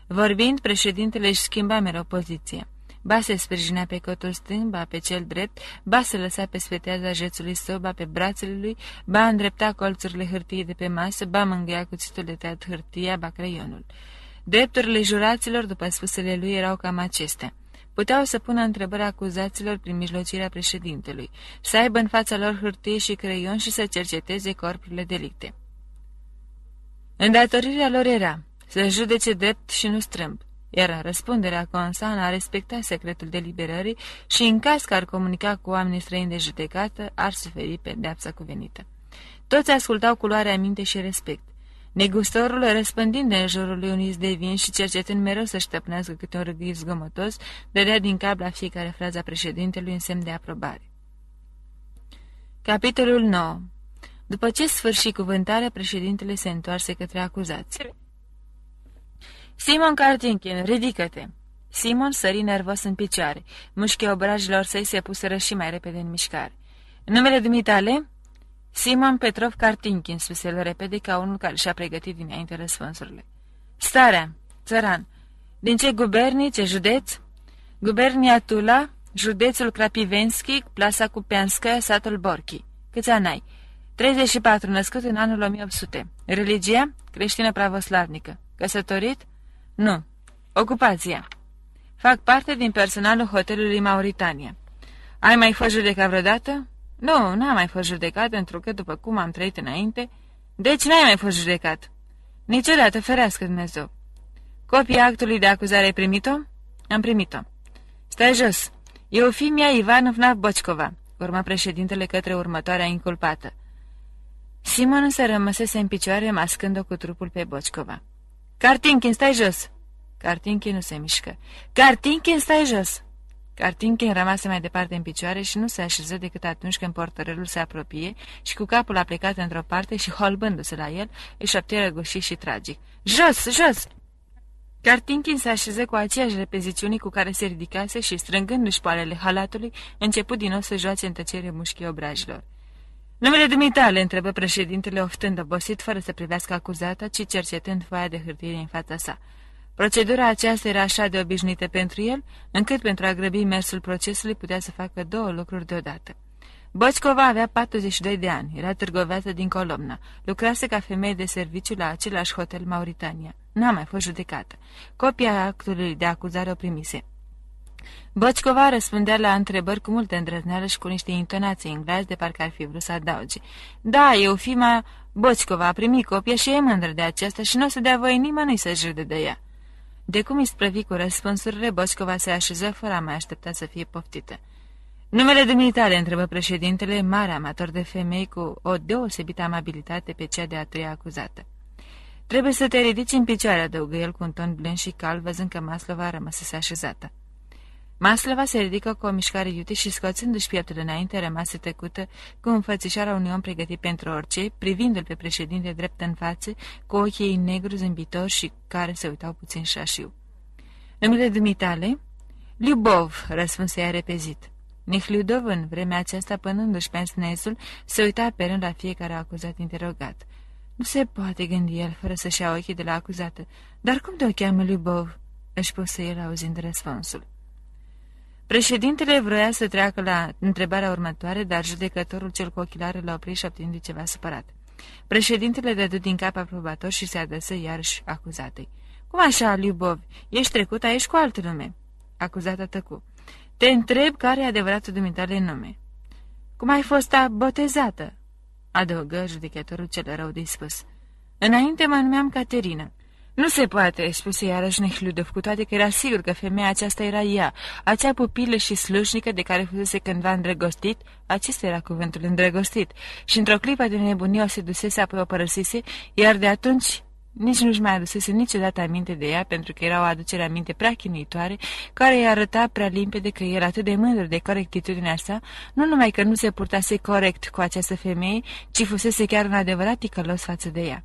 Vorbind, președintele își schimba mereu poziția. Ba se sprijinea pe cotul stâng, ba pe cel drept, ba se lăsa pe sfeteaza jețului său, ba pe brațele lui, ba îndrepta colțurile hârtiei de pe masă, ba mângâia cuțitul de tăiat hârtia, ba creionul. Drepturile juraților, după spusele lui, erau cam acestea. Puteau să pună întrebări acuzaților prin mijlocirea președintelui, să aibă în fața lor hârtie și creion și să cerceteze corpurile delicte. Îndatorirea lor era să judece drept și nu strâmb, iar răspunderea consana a respecta secretul deliberării și în caz că ar comunica cu oamenii străini de judecată, ar suferi pedeapsa cuvenită. Toți ascultau cu luarea minte și respect. Negustorul, răspândind în jurul lui un de vin și cercetând mereu să-și tăpnească câte un râgâi zgomotos, dădea din cap la fiecare fraza președintelui în semn de aprobare. Capitolul 9 După ce sfârși cuvântarea, președintele se întoarse către acuzați. Simon Cartinchin, ridică-te!" Simon sări nervos în picioare. Mușchii obrajilor săi se puseră și mai repede în mișcare. Numele dumitale?" Simon Petrov Cartinchin, spuse el repede ca unul care și-a pregătit dinainte răspunsurile. Starea, țăran. Din ce gubernii, ce județ? Gubernia Tula, județul Krapivenski, plasa Cupeanskaya, satul Borchi. Câți ani ai? 34, născut în anul 1800. Religia? Creștină pravoslavnică. Căsătorit? Nu. Ocupația. Fac parte din personalul hotelului Mauritania. Ai mai fost judecat vreodată? Nu, n-am mai fost judecat, pentru că, după cum am trăit înainte, deci n-ai mai fost judecat. Niciodată, ferească Dumnezeu. Copia actului de acuzare ai primit-o? Am primit-o. Stai jos. Eufimia Ivanovna Bocicova, urma președintele către următoarea inculpată. Simon însă rămăsese în picioare, mascând-o cu trupul pe Bocicova. Cartinkin, stai jos! Cartinkin nu se mișcă. Cartinkin, stai jos! Cartinchen rămase mai departe în picioare și nu se așeză decât atunci când portărelul se apropie și cu capul aplicat într-o parte și holbându-se la el, își șoptie răgușit și tragic. Jos, jos! Cartinkin se așeză cu aceeași repeziciune cu care se ridicase și, strângându-și poalele halatului, început din nou să joace în tăcere mușchii obrajilor. Numele dumitale, întrebă președintele, oftând obosit, fără să privească acuzata, ci cercetând foaia de hârtie în fața sa. Procedura aceasta era așa de obișnuită pentru el, încât pentru a grăbi mersul procesului putea să facă două lucruri deodată. Bocicova avea 42 de ani, era târgoveată din Colomna, lucrase ca femeie de serviciu la același hotel Mauritania. N-a mai fost judecată. Copia actului de acuzare o primise. Bocicova răspundea la întrebări cu multă îndrăzneală și cu niște intonații engleze de parcă ar fi vrut să adauge. Da, eu, fima Bocicova, a primit copia și e mândră de aceasta și nu o să dea voie nimănui să jude de ea. De cum îi sprăvi cu răspunsurile, Boscova se așeză fără a mai aștepta să fie poftită. Numele dumitale, întrebă președintele, mare amator de femei cu o deosebită amabilitate pe cea de a treia acuzată. Trebuie să te ridici în picioare, adăugă el cu un ton blând și cal, văzând că Maslova rămăsese așezată. Maslova se ridică cu o mișcare iute și scoțându-și pieptul înainte, rămase tăcută cu înfățișarea unui om pregătit pentru orice, privindu-l pe președinte drept în față, cu ochii ei negru zâmbitori și care se uitau puțin șașiu. Numele dumitale? Liubov, răspunse ea repezit. Nihliudov, în vremea aceasta, pânându-și pe snesul, se uita pe rând la fiecare acuzat interogat. Nu se poate gândi el, fără să-și ia ochii de la acuzată. Dar cum te o cheamă Liubov? Își puse el auzind răspunsul. Președintele vroia să treacă la întrebarea următoare, dar judecătorul cel cu ochilare l-a oprit șoptind ceva supărat. Președintele dădu din cap aprobator și se adresă iarăși acuzatei. Cum așa, Liubov? Ești trecut aici cu altă lume?" Acuzata tăcu. Te întreb care e adevăratul dumitale nume." Cum ai fost botezată?" adăugă judecătorul cel rău dispus. Înainte mă numeam Caterina. Nu se poate," spuse iarăși Nehludov, cu toate că era sigur că femeia aceasta era ea, acea pupilă și slujnică de care fusese cândva îndrăgostit, acesta era cuvântul îndrăgostit, și într-o clipă de nebunie o sedusese, apoi o părăsise, iar de atunci nici nu-și mai adusese niciodată aminte de ea, pentru că era o aducere aminte prea chinuitoare, care îi arăta prea limpede că el atât de mândru de corectitudinea sa, nu numai că nu se purtase corect cu această femeie, ci fusese chiar un adevărat ticălos față de ea.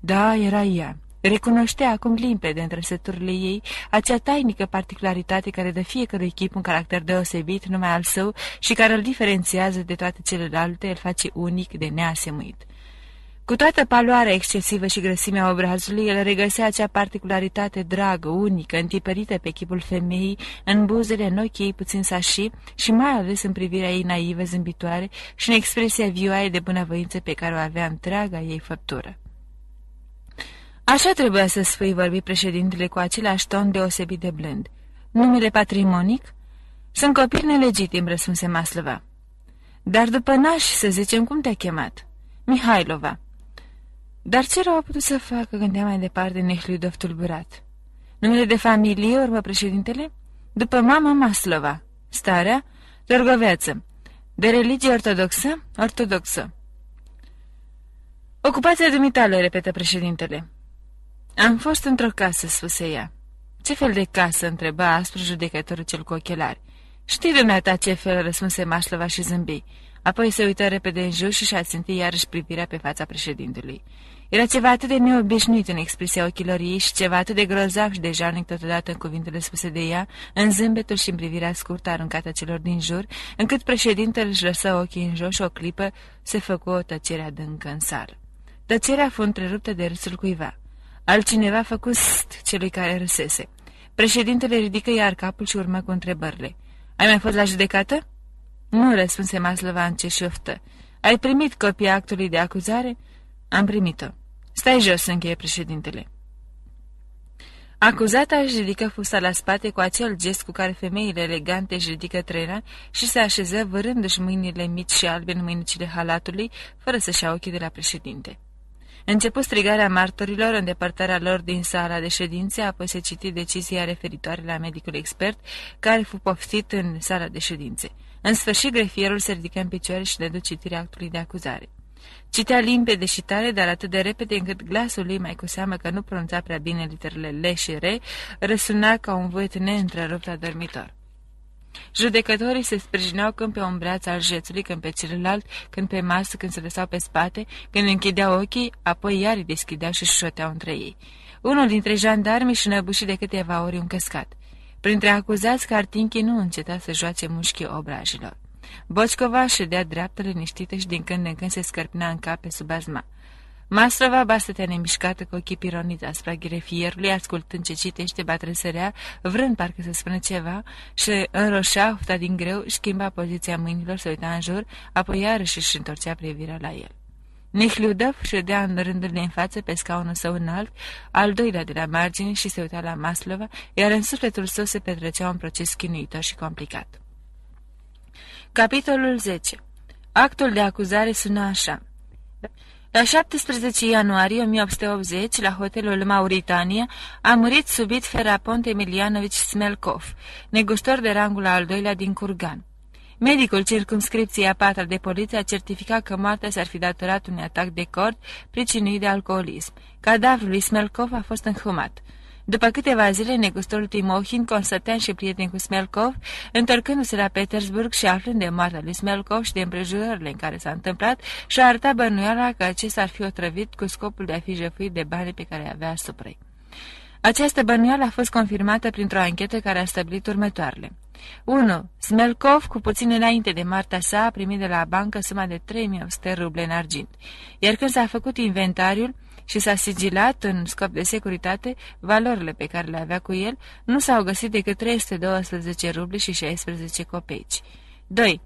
Da, era ea. Recunoștea acum limpede între săturile ei acea tainică particularitate care dă fiecărui chip un caracter deosebit numai al său și care îl diferențiază de toate celelalte, îl face unic de neasemuit. Cu toată paloarea excesivă și grăsimea obrazului, el regăsea acea particularitate dragă, unică, întipărită pe chipul femeii, în buzele, în ochii ei puțin sași și mai ales în privirea ei naivă, zâmbitoare și în expresia vioaie de bunăvoință pe care o avea întreaga ei făptură. Așa trebuia să spui, vorbi președintele cu același ton deosebit de blând. Numele patrimonic? Sunt copil nelegitim, răspunse Maslova. Dar după nași, să zicem, cum te-a chemat? Mihailova. Dar ce rău a putut să facă, gândea mai departe Nehludov tulburat. Numele de familie, urmă președintele? După mama Maslova. Starea? Târgoveață. De religie ortodoxă? Ortodoxă. Ocupația dumitale, repetă președintele. Am fost într-o casă, spuse ea. Ce fel de casă?" întreba aspru judecătorul cel cu ochelari. Știi dumneata ce fel?" răspunse Mașlova și zâmbi. Apoi se uită repede în jos și-și aținti iarăși privirea pe fața președintelui. Era ceva atât de neobișnuit în expresia ochilor ei și ceva atât de grozav și de jalnic totodată în cuvintele spuse de ea, în zâmbetul și în privirea scurtă aruncată celor din jur, încât președintele își lăsă ochii în jos și o clipă se făcu o tăcere adâncă în sală. Tăcerea a fost întreruptă de râsul cuiva. Altcineva făcut st celui care râsese. Președintele ridică iar capul și urmă cu întrebările. Ai mai fost la judecată?" Nu," răspunse Maslova în ce șoftă. Ai primit copia actului de acuzare?" Am primit-o." Stai jos," încheie președintele. Acuzata își ridică fusta la spate cu acel gest cu care femeile elegante își ridică trena și se așeză vărându-și mâinile mici și albe în mâinile halatului, fără să-și ia ochii de la președinte. Început strigarea martorilor, îndepărtarea lor din sala de ședințe, apoi se citi decizia referitoare la medicul expert, care fu poftit în sala de ședințe. În sfârșit, grefierul se ridică în picioare și dădu citirea actului de acuzare. Citea limpede și tare, dar atât de repede încât glasul lui, mai cu seamă că nu pronunța prea bine literele L și R, răsuna ca un voit neîntrerupt adormitor. Judecătorii se sprijinau când pe un braț al jețului, când pe celălalt, când pe masă, când se lăsau pe spate, când închideau ochii, apoi iar îi deschideau și șoteau între ei. Unul dintre jandarmi și năbuși de câteva ori un căscat. Printre acuzați, Cartinchi nu înceta să joace mușchii obrajilor. Boccova ședea dreaptă, liniștită și din când în când se scărpina în cap pe sub azma. Mastrova ba stătea nemișcată cu ochii pironiți asupra grefierului, ascultând ce citește batrăsărea, vrând parcă să spună ceva, și înroșea, ufta din greu, schimba poziția mâinilor, se uita în jur, apoi iarăși își întorcea privirea la el. Nihliudov ședea în rândul din față pe scaunul său înalt, al doilea de la margine și se uita la Maslova, iar în sufletul său se petrecea un proces chinuitor și complicat. Capitolul 10 Actul de acuzare sună așa. La 17 ianuarie 1880, la hotelul Mauritania, a murit subit Ferapont Emilianovici Smelkov, negustor de rangul al doilea din Kurgan. Medicul circumscripției a patra de poliție a certificat că moartea s-ar fi datorat unui atac de cord pricinuit de alcoolism. Cadavrul lui Smelkov a fost înhumat. După câteva zile, negustorul Timohin, constătean și prieten cu Smelkov, întorcându-se la Petersburg și aflând de moartea lui Smelkov și de împrejurările în care s-a întâmplat, și-a arătat bănuiala că acesta ar fi otrăvit cu scopul de a fi jefuit de banii pe care avea asupra ei. Această bănuială a fost confirmată printr-o anchetă care a stabilit următoarele. 1. Smelkov, cu puțin înainte de moartea sa, a primit de la bancă suma de 3800 ruble în argint, iar când s-a făcut inventariul, și s-a sigilat în scop de securitate valorile pe care le avea cu el, nu s-au găsit decât 312 ruble și 16 copeici. 2.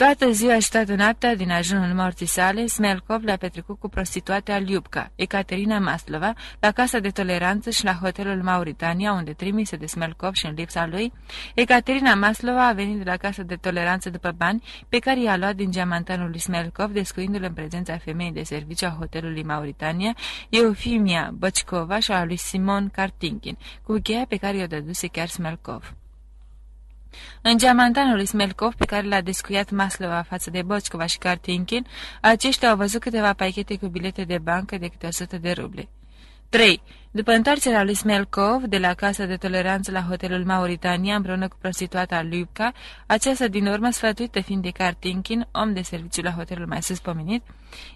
Toată ziua și toată noaptea din ajunul morții sale, Smelkov le-a petrecut cu prostituatea Liubka, Ecaterina Maslova, la Casa de Toleranță și la hotelul Mauritania, unde trimise de Smelkov și în lipsa lui, Ecaterina Maslova a venit de la Casa de Toleranță după bani pe care i-a luat din geamantanul lui Smelkov, descuindu-l în prezența femeii de serviciu a hotelului Mauritania, Eufimia Băcicova și a lui Simon Kartinkin, cu cheia pe care i-o dăduse chiar Smelkov. În geamantanul lui Smelkov, pe care l-a descuiat Maslova față de Boccova și Kartinkin, aceștia au văzut câteva pachete cu bilete de bancă de câte 100 de ruble. 3. După întoarcerea lui Smelkov de la casa de toleranță la hotelul Mauritania împreună cu prostituata Lyubka, aceasta din urmă, sfătuită fiind de Kartinkin, om de serviciu la hotelul mai sus pomenit,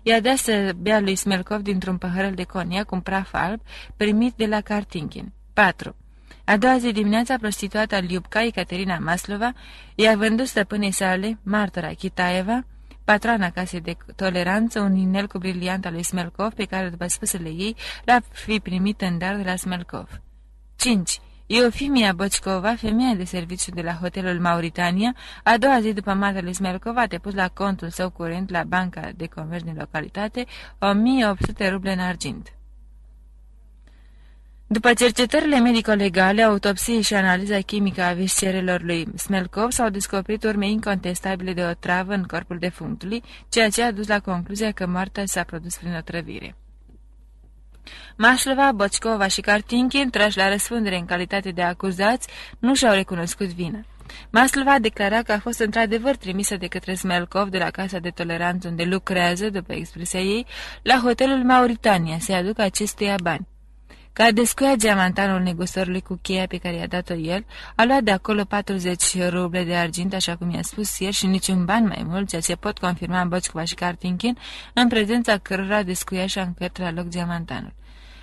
i-a dat să bea lui Smelkov dintr-un păhărel de conia cu un praf alb primit de la Kartinkin. 4. A doua zi dimineața, prostituata Liubka, Ecaterina Maslova, i-a vândut stăpânei sale, martora Chitaeva, patrona casei de toleranță, un inel cu briliant al lui Smelkov, pe care, după spusele ei, l-a fi primit în dar de la Smelkov. 5. Eufimia Bocicova, femeia de serviciu de la hotelul Mauritania, a doua zi după moartea lui Smelkov a depus la contul său curent la banca de comerț din localitate 1800 ruble în argint. După cercetările medico-legale, autopsie și analiza chimică a viscerelor lui Smelkov s-au descoperit urme incontestabile de o travă în corpul defunctului, ceea ce a dus la concluzia că moartea s-a produs prin otrăvire. Mașlova, Bocicova și Kartinkin, trași la răspundere în calitate de acuzați, nu și-au recunoscut vina. Maslova a declarat că a fost într-adevăr trimisă de către Smelkov de la Casa de Toleranță unde lucrează, după expresia ei, la hotelul Mauritania să-i aducă acestuia bani. Ca a descuiat geamantanul negustorului cu cheia pe care i-a dat-o el, a luat de acolo 40 ruble de argint, așa cum i-a spus el, și niciun ban mai mult, ceea ce pot confirma Bocicova și Cartinchin, în prezența cărora descuia și-a încărt la loc geamantanul.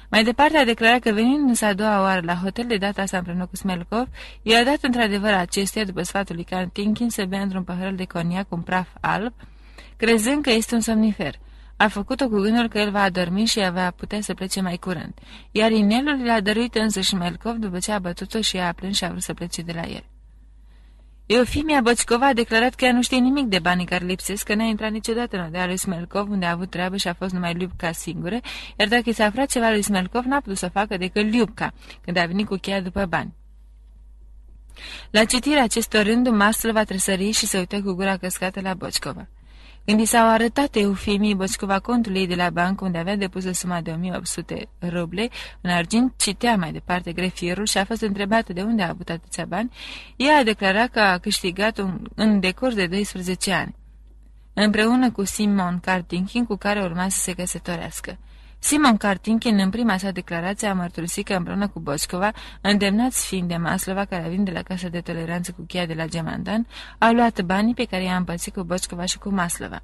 Mai departe a declarat că venind însă a doua oară la hotel de data asta împreună cu Smelkov, i-a dat într-adevăr acestea, după sfatul lui Cartinchin, să bea într-un pahărel de coniac cu un praf alb, crezând că este un somnifer. A făcut-o cu gândul că el va adormi și ea va putea să plece mai curând, iar inelul l-a dăruit însăși Melcov după ce a bătut-o și ea a plâns și a vrut să plece de la el. Eufimia Băcicova a declarat că ea nu știe nimic de banii care lipsesc, că n-a intrat niciodată în odea lui Smelkov, unde a avut treabă și a fost numai Liubca singură, iar dacă i s-a aflat ceva lui Smelkov, n-a putut să facă decât Liubca, când a venit cu cheia după bani. La citirea acestor rânduri, Maslova va tresări și se uită cu gura căscată la Bocicova. Când i s-au arătat Eufimii Bocicova contul ei de la bancă, unde avea depusă suma de 1800 ruble, în argint citea mai departe grefierul și a fost întrebată de unde a avut atâția bani, ea a declarat că a câștigat un, în decurs de 12 ani, împreună cu Simon Cartinkin, cu care urma să se căsătorească. Simon Kartinkin, în prima sa declarație, a mărturisit că împreună cu Bocicova, îndemnați fiind de Maslova, care vin de la Casa de Toleranță cu cheia de la Gemandan, a luat banii pe care i-a împărțit cu Bocicova și cu Maslova.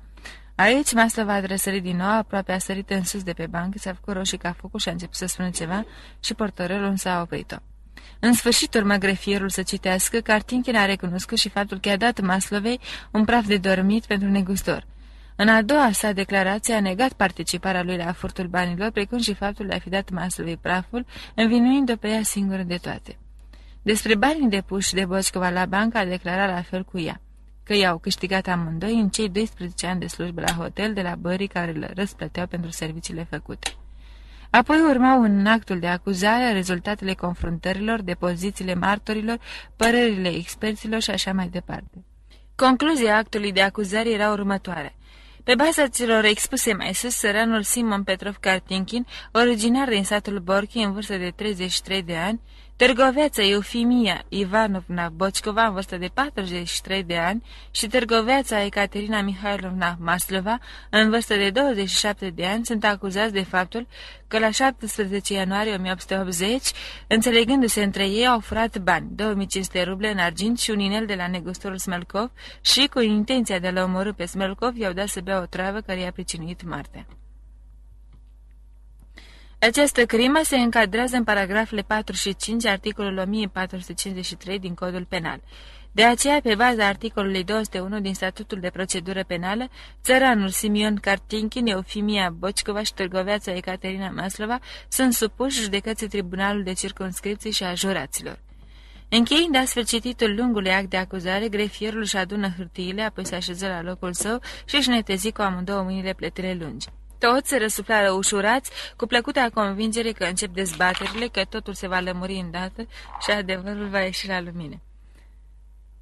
Aici Maslova a trăsărit din nou, aproape a sărit în sus de pe bancă, s-a făcut roșii ca focul și a început să spună ceva și portorelul s-a oprit-o. În sfârșit urmă grefierul să citească, Cartinkin a recunoscut și faptul că i-a dat Maslovei un praf de dormit pentru negustor. În a doua sa declarație a negat participarea lui la furtul banilor, precum și faptul de a fi dat masului praful, învinuind-o pe ea singură de toate. Despre banii depuși de Boscova la bancă a declarat la fel cu ea, că i-au câștigat amândoi în cei 12 ani de slujbă la hotel de la bării care le răsplăteau pentru serviciile făcute. Apoi urmau în actul de acuzare rezultatele confruntărilor, depozițiile martorilor, părerile experților și așa mai departe. Concluzia actului de acuzare era următoarea. Pe baza celor expuse mai sus, săranul Simon Petrov Kartinkin, originar din satul Borchi, în vârstă de 33 de ani, Târgoveața Eufimia Ivanovna Bocicova, în vârstă de 43 de ani, și târgoveața Ecaterina Mihailovna Maslova, în vârstă de 27 de ani, sunt acuzați de faptul că la 17 ianuarie 1880, înțelegându-se între ei, au furat bani, 2500 ruble în argint și un inel de la negustorul Smelkov și, cu intenția de a-l omorâ pe Smelkov, i-au dat să bea o travă care i-a pricinuit moartea. Această crimă se încadrează în paragrafele 4 și 5, articolul 1453 din Codul Penal. De aceea, pe baza articolului 201 din Statutul de Procedură Penală, țăranul Simion Kartinkin, Eufimia Bocicova și Târgoveața Ecaterina Maslova sunt supuși judecății Tribunalul de Circunscripții și a juraților. Încheind astfel cititul lungului act de acuzare, grefierul își adună hârtiile, apoi se așeză la locul său și își netezi cu amândouă mâinile pletele lungi. Toți se răsuflară ușurați, cu plăcuta convingere că încep dezbaterile, că totul se va lămuri îndată și adevărul va ieși la lumină.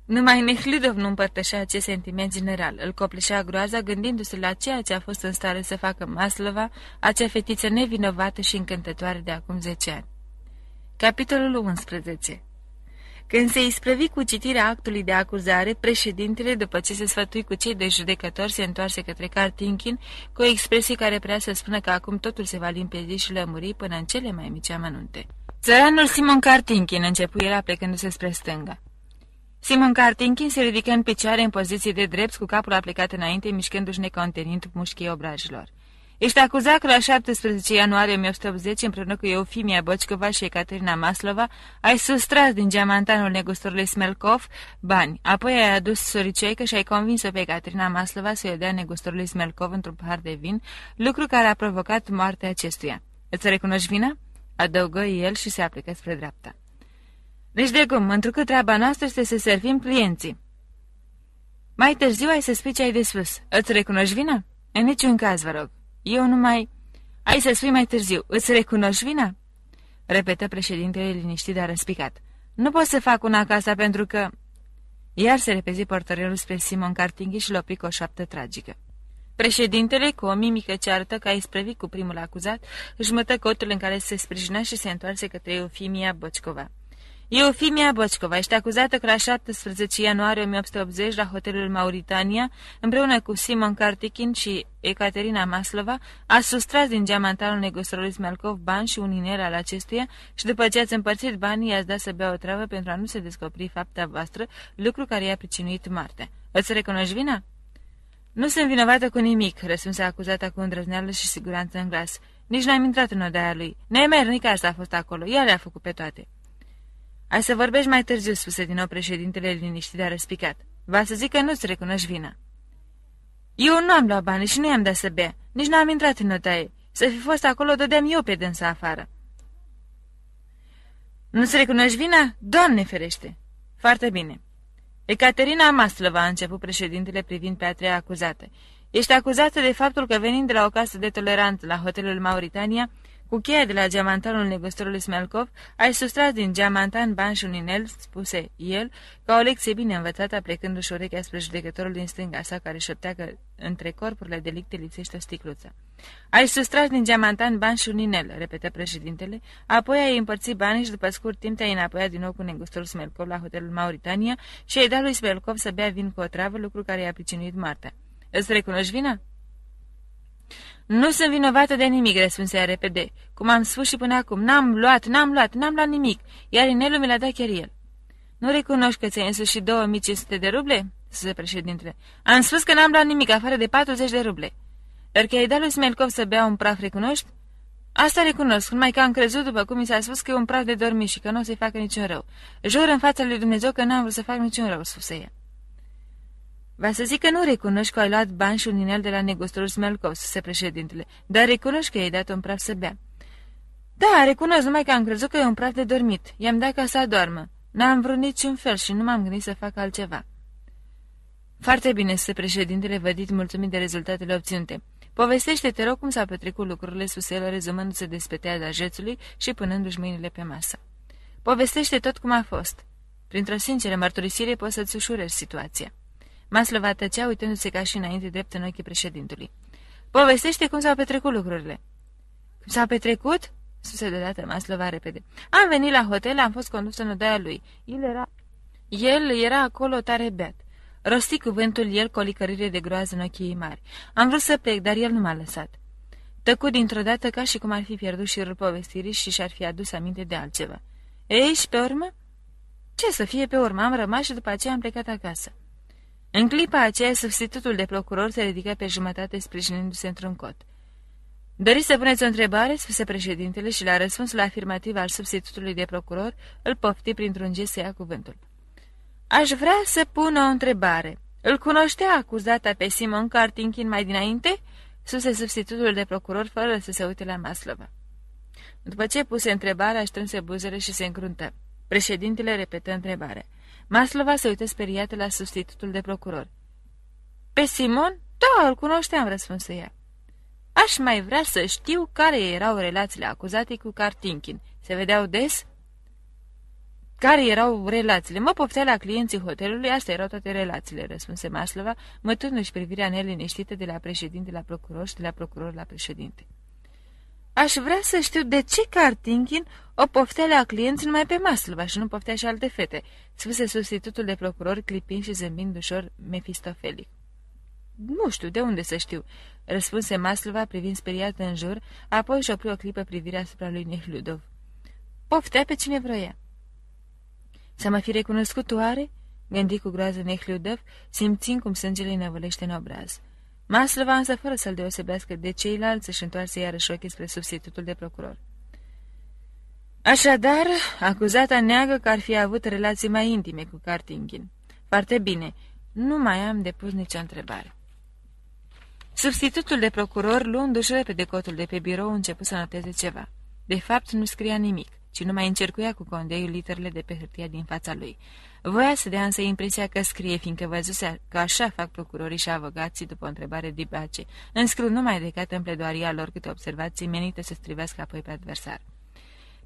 Numai Nehlidov nu împărtășea acest sentiment general. Îl copleșea groaza gândindu-se la ceea ce a fost în stare să facă Maslova, acea fetiță nevinovată și încântătoare de acum 10 ani. Capitolul 11 când se isprăvi cu citirea actului de acuzare, președintele, după ce se sfătui cu cei de judecători, se întoarse către Cartinchin cu o expresie care prea să spună că acum totul se va limpezi și lămuri până în cele mai mici amănunte. Țăranul Simon Cartinchin începu era plecându-se spre stânga. Simon Cartinchin se ridică în picioare în poziție de drept, cu capul aplicat înainte, mișcându-și necontenind mușchii obrajilor. Ești acuzat că la 17 ianuarie 1880, împreună cu Eufimia Bocicova și Ecaterina Maslova, ai sustras din geamantanul negustorului Smelkov bani, apoi ai adus soricioică și ai convins-o pe Ecaterina Maslova să-i dea negustorului Smelkov într-un pahar de vin, lucru care a provocat moartea acestuia. Îți recunoști vina? Adăugă el și se aplică spre dreapta. Deci de cum, întrucât treaba noastră este să servim clienții. Mai târziu ai să spui ce ai de spus. Îți recunoști vina? În niciun caz, vă rog. Eu nu mai... Ai să spui mai târziu. Îți recunoști vina?" Repetă președintele liniștit, dar răspicat. Nu pot să fac una acasă pentru că... Iar se repezi portărelul spre Simon Cartinghi și l opri cu o șoaptă tragică. Președintele, cu o mimică ce arătă că a isprăvit cu primul acuzat, își mătă cotul în care se sprijinea și se întoarse către Eufimia Bocicova. Eufimia Bocicova este acuzată că la 17 ianuarie 1880 la hotelul Mauritania, împreună cu Simon Kartikin și Ecaterina Maslova, a sustras din geamantanul negustorului Smelkov bani și un inel al acestuia și după ce ați împărțit banii, i-ați dat să bea o travă pentru a nu se descoperi fapta voastră, lucru care i-a pricinuit moartea. Îți recunoști vina? Nu sunt vinovată cu nimic, răspunse acuzata cu îndrăzneală și siguranță în glas. Nici n-am intrat în odaia lui. Nemernic asta a fost acolo. Ea le-a făcut pe toate. Ai să vorbești mai târziu, spuse din nou președintele liniștit, dar răspicat. Va să zic că nu-ți recunoști vina. Eu nu am luat bani și nu i-am dat să bea. Nici n-am intrat în notaie. Să fi fost acolo, dădeam eu pe dânsa afară. Nu-ți recunoști vina? Doamne ferește! Foarte bine. Ecaterina Maslova a început președintele privind pe a treia acuzată. Ești acuzată de faptul că venind de la o casă de toleranță la hotelul Mauritania, cu cheia de la geamantanul negustorului Smelkov, ai sustras din geamantan bani și un inel, spuse el, ca o lecție bine învățată, plecându-și urechea spre judecătorul din stânga sa, care șoptea că între corpurile delicte lipsește o sticluță. Ai sustras din geamantan bani și un inel, repetă președintele, apoi ai împărțit banii și după scurt timp te-ai înapoiat din nou cu negustorul Smelkov la hotelul Mauritania și ai dat lui Smelkov să bea vin cu o travă, lucru care i-a pricinuit moartea. Îți recunoști vina? Nu sunt vinovată de nimic, răspunse ea repede. Cum am spus și până acum, n-am luat, n-am luat, n-am luat nimic, iar inelul mi l-a dat chiar el. Nu recunoști că ți-ai însuși 2500 de ruble?" spuse președintele. Am spus că n-am luat nimic, afară de 40 de ruble. Dar că ai dat lui Smelkov să bea un praf, recunoști? Asta recunosc, numai că am crezut după cum mi s-a spus că e un praf de dormit și că nu o să-i facă niciun rău. Jur în fața lui Dumnezeu că n-am vrut să fac niciun rău, spuse ea. Va să zic că nu recunoști că ai luat bani și un inel de la negustorul Smelkov, se președintele, dar recunoști că i-ai dat un praf să bea. Da, recunosc, numai că am crezut că e un praf de dormit. I-am dat ca să adormă. N-am vrut niciun fel și nu m-am gândit să fac altceva. Foarte bine, se președintele vădit mulțumit de rezultatele obținute. Povestește, te rog, cum s-au petrecut lucrurile, sus el, rezumându-se despre teada jețului și punându-și mâinile pe masă. Povestește tot cum a fost. Printr-o sinceră mărturisire poți să-ți ușurezi situația. Maslova tăcea uitându-se ca și înainte drept în ochii președintului. Povestește cum s-au petrecut lucrurile. Cum s-au petrecut? Spuse deodată Maslova repede. Am venit la hotel, am fost condus în odaia lui. El era... El era acolo tare beat. Rosti cuvântul el cu o licărire de groază în ochii ei mari. Am vrut să plec, dar el nu m-a lăsat. Tăcut dintr-o dată ca și cum ar fi pierdut șirul povestirii și și-ar fi adus aminte de altceva. Ei, și pe urmă? Ce să fie pe urmă? Am rămas și după aceea am plecat acasă. În clipa aceea, substitutul de procuror se ridică pe jumătate sprijinindu-se într-un cot. Doriți să puneți o întrebare?" spuse președintele și la răspunsul afirmativ al substitutului de procuror îl pofti printr-un gest să ia cuvântul. Aș vrea să pun o întrebare. Îl cunoștea acuzata pe Simon Cartinchin mai dinainte?" spuse substitutul de procuror fără să se uite la Maslova. După ce puse întrebarea, strânse buzele și se încruntă. Președintele repetă întrebarea. Maslova se uită speriată la substitutul de procuror. Pe Simon? Da, îl cunoșteam, răspunsă ea. Aș mai vrea să știu care erau relațiile acuzatei cu Cartinkin. Se vedeau des? Care erau relațiile? Mă poftea la clienții hotelului, astea erau toate relațiile, răspunse Maslova, mătându-și privirea neliniștită de la președinte la procuror și de la procuror la președinte. Aș vrea să știu de ce Cartinkin o poftea la clienți numai pe Maslova și nu poftea și alte fete, spuse substitutul de procuror clipind și zâmbind ușor mefistofelic. Nu știu, de unde să știu?" răspunse Maslova privind speriată în jur, apoi își opri o clipă privirea asupra lui Nehludov. Poftea pe cine vroia." Să mă fi recunoscut oare?" gândi cu groază Nehludov, simțind cum sângele îi năvălește în obraz. Maslova însă, fără să-l deosebească de ceilalți, își întoarse iarăși ochii spre substitutul de procuror. Așadar, acuzata neagă că ar fi avut relații mai intime cu Cartinghin. Foarte bine, nu mai am depus nicio întrebare. Substitutul de procuror, luându-și repede cotul de pe birou, început să noteze ceva. De fapt, nu scria nimic, ci numai încercuia cu condeiul literele de pe hârtia din fața lui. Voia să dea însă impresia că scrie, fiindcă văzuse că așa fac procurorii și avocații după o întrebare dibace. Înscriu numai decât în pledoaria lor câte observații menite să strivească apoi pe adversar.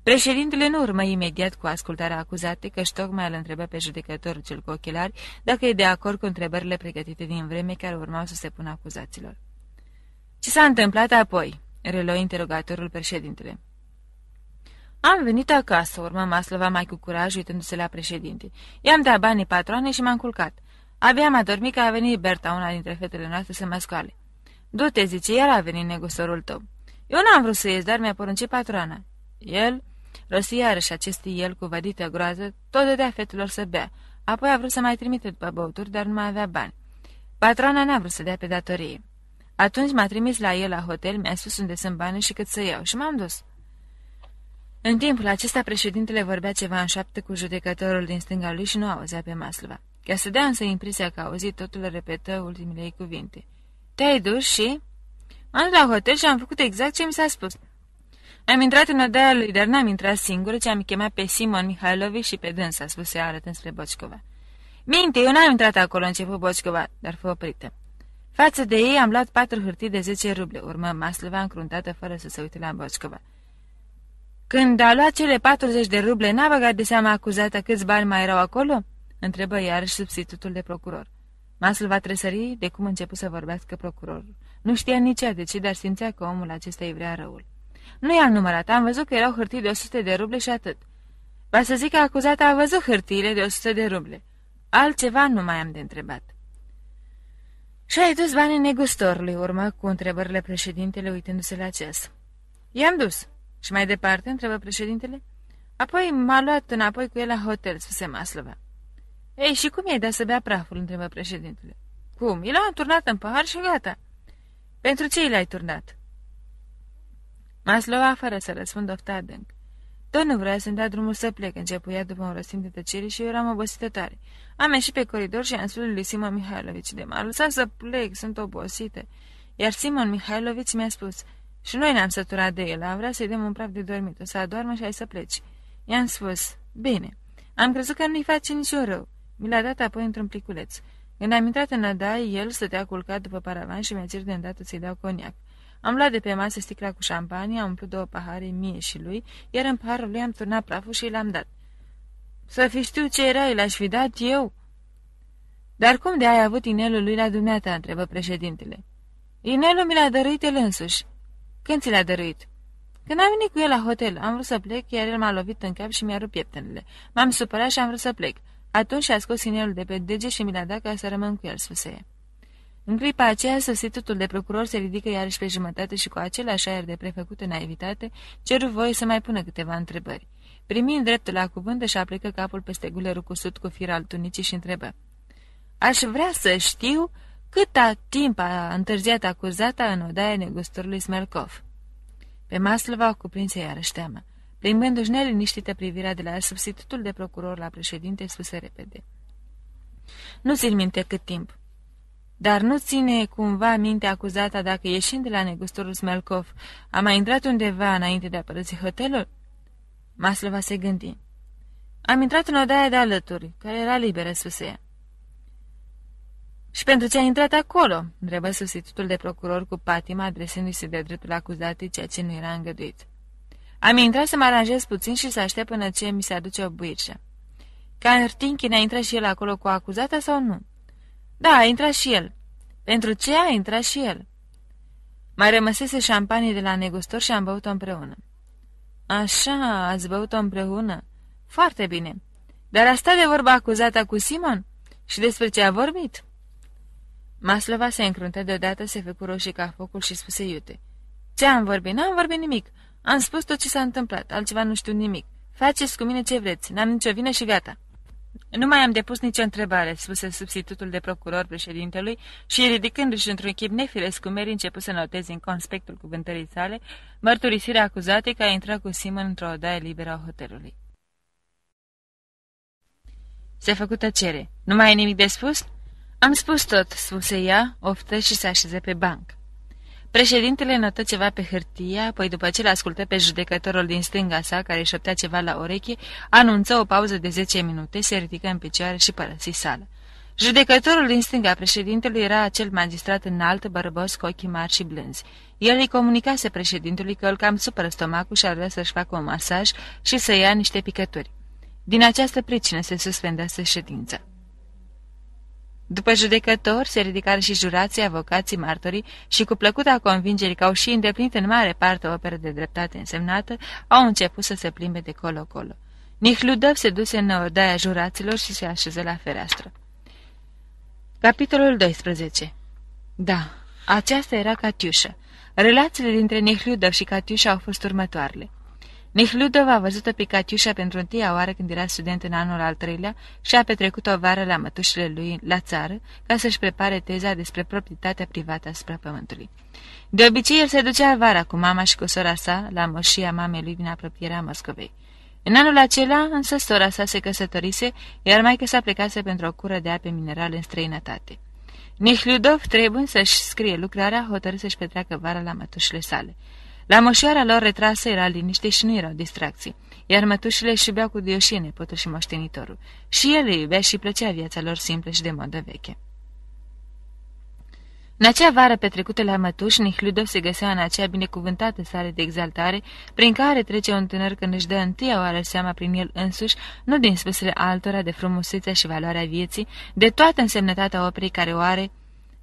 Președintele nu urmă imediat cu ascultarea acuzatei, căci tocmai îl întrebă pe judecătorul cel cu ochelari dacă e de acord cu întrebările pregătite din vreme care urmau să se pună acuzaților. Ce s-a întâmplat apoi?" reluă interogatorul președintele. Am venit acasă, urmă Maslova mai cu curaj, uitându-se la președinte. I-am dat banii patroane și m-am culcat. Abia am adormit că a venit Berta, una dintre fetele noastre, să mă scoale. Du-te, zice, iar a venit negustorul tău. Eu n-am vrut să ies, dar mi-a poruncit patroana. El Rosti iarăși acest el cu vădită groază, tot dădea fetelor să bea. Apoi a vrut să mai trimite după băuturi, dar nu mai avea bani. Patrona n-a vrut să dea pe datorie. Atunci m-a trimis la el la hotel, mi-a spus unde sunt bani și cât să iau și m-am dus. În timpul acesta, președintele vorbea ceva în șapte cu judecătorul din stânga lui și nu auzea pe Maslova. Ca să dea însă impresia că a auzit, totul repetă ultimele ei cuvinte. Te-ai dus și... M-am dus la hotel și am făcut exact ce mi s-a spus. Am intrat în odaia lui, dar n-am intrat singur, ci am chemat pe Simon Mihailovici și pe dânsa, spuse arătând spre Bocicova. Minte, eu n-am intrat acolo, început Bocicova, dar fă oprită. Față de ei am luat patru hârtii de zece ruble, urmă Maslova încruntată fără să se uite la Bocicova. Când a luat cele 40 de ruble, n-a băgat de seama acuzată câți bani mai erau acolo? Întrebă iarăși substitutul de procuror. Maslova tresări de cum început să vorbească procurorul. Nu știa nici ea de ce, dar simțea că omul acesta îi vrea răul. Nu i-am numărat, am văzut că erau hârtii de 100 de ruble și atât. Va să zic că acuzata a văzut hârtiile de 100 de ruble. Altceva nu mai am de întrebat. Și ai dus banii negustorului, urmă cu întrebările președintele uitându-se la ceas. I-am dus. Și mai departe, întrebă președintele. Apoi m-a luat înapoi cu el la hotel, spuse Maslova. Ei, și cum i-ai dat să bea praful, întrebă președintele. Cum? El l-a turnat în pahar și gata. Pentru ce i l-ai turnat? Maslova, fără să răspundă, ofta adânc. Tot nu vrea să-mi dea drumul să plec, începuia după un răstim de tăcere și eu eram obosită tare. Am ieșit pe coridor și am spus lui Simon Mihailovici de m-a lăsat să plec, sunt obosită. Iar Simon Mihailovici mi-a spus, și noi ne-am săturat de el, am vrea să-i dăm un praf de dormit, o să adormă și ai să pleci. I-am spus, bine, am crezut că nu-i face niciun rău. Mi l-a dat apoi într-un pliculeț. Când am intrat în adai, el stătea culcat după paravan și mi-a cer de îndată să-i dau coniac. Am luat de pe masă sticla cu șampanie, am umplut două pahare mie și lui, iar în paharul lui am turnat praful și l-am dat. Să fi știu ce era, l-aș fi dat eu. Dar cum de ai avut inelul lui la dumneata, întrebă președintele. Inelul mi l-a dăruit el însuși. Când ți l-a dăruit? Când am venit cu el la hotel, am vrut să plec, iar el m-a lovit în cap și mi-a rupt pieptenele. M-am supărat și am vrut să plec. Atunci a scos inelul de pe dege și mi l-a dat ca să rămân cu el, spuse în clipa aceea, substitutul de procuror se ridică iarăși pe jumătate și cu același aer de prefăcută naivitate, ceru voie să mai pună câteva întrebări. Primind dreptul la cuvânt, și aplică capul peste gulerul cusut cu fir al tunicii și întrebă. Aș vrea să știu câta timp a întârziat acuzata în odaia negustorului Smelkov. Pe Maslova o cuprinse iarăși teamă. Plimbându-și neliniștită privirea de la substitutul de procuror la președinte, spuse repede. Nu țin minte cât timp. Dar nu ține cumva minte acuzata dacă ieșind de la negustorul Smelkov a mai intrat undeva înainte de a părăsi hotelul? Maslova se gândi. Am intrat în odaia de alături, care era liberă, spuse ea. Și pentru ce ai intrat acolo?" întrebă substitutul de procuror cu patima, adresându-se de dreptul acuzatei, ceea ce nu era îngăduit. Am intrat să mă aranjez puțin și să aștept până ce mi se aduce o buirșă. Cartinchin a intrat și el acolo cu acuzata sau nu? Da, a intrat și el. Pentru ce a intrat și el? Mai rămăsese șampanie de la negustor și am băut-o împreună. Așa, ați băut-o împreună? Foarte bine. Dar a stat de vorba acuzata cu Simon? Și despre ce a vorbit?" Maslova se încruntă deodată, se făcu roșii ca focul și spuse iute. Ce am vorbit? N-am vorbit nimic. Am spus tot ce s-a întâmplat, altceva nu știu nimic. Faceți cu mine ce vreți, n-am nicio vină și gata." Nu mai am depus nicio întrebare," spuse substitutul de procuror președintelui și, ridicându-și într-un chip nefiresc cu Mary, început să noteze în conspectul cuvântării sale mărturisirea acuzatei că a intrat cu Simon într-o odaie liberă a hotelului. Se făcu tăcere. Nu mai ai nimic de spus?" Am spus tot," spuse ea, oftă și se așeze pe banc. Președintele notă ceva pe hârtie, apoi după ce l-ascultă pe judecătorul din stânga sa, care șoptea ceva la oreche, anunță o pauză de 10 minute, se ridică în picioare și părăsi sală. Judecătorul din stânga președintelui era acel magistrat înalt, bărbos, cu ochii mari și blânzi. El îi comunicase președintelui că îl cam supără stomacul și ar vrea să-și facă un masaj și să ia niște picături. Din această pricină se suspendase ședința. După judecător se ridicară și jurații, avocații, martorii și cu plăcuta convingere că au și îndeplinit în mare parte o operă de dreptate însemnată, au început să se plimbe de colo-colo. Nihludov se duse în odaia juraților și se așeză la fereastră. Capitolul 12 Da, aceasta era Catiușa. Relațiile dintre Nihludov și Catiușa au fost următoarele. Nihludov a văzut-o pe Catiușa pentru întâia oară când era student în anul al treilea și a petrecut o vară la mătușile lui la țară ca să-și prepare teza despre proprietatea privată asupra pământului. De obicei, el se ducea vara cu mama și cu sora sa la moșia mamei lui din apropierea Moscovei. În anul acela, însă, sora sa se căsătorise, iar maică sa plecase pentru o cură de ape minerale în străinătate. Nihludov trebuie să-și scrie lucrarea, hotărâ să-și petreacă vara la mătușile sale. La moșoara lor retrasă era liniște și nu erau distracții, iar mătușile își iubeau cu dioșie nepotul și moștenitorul. Și el îi iubea și plăcea viața lor simplă și de modă veche. În acea vară petrecută la mătuș, Nihludov se găsea în acea binecuvântată stare de exaltare, prin care trece un tânăr când își dă întâia oară seama prin el însuși, nu din spusele altora de frumusețea și valoarea vieții, de toată însemnătatea operei care o are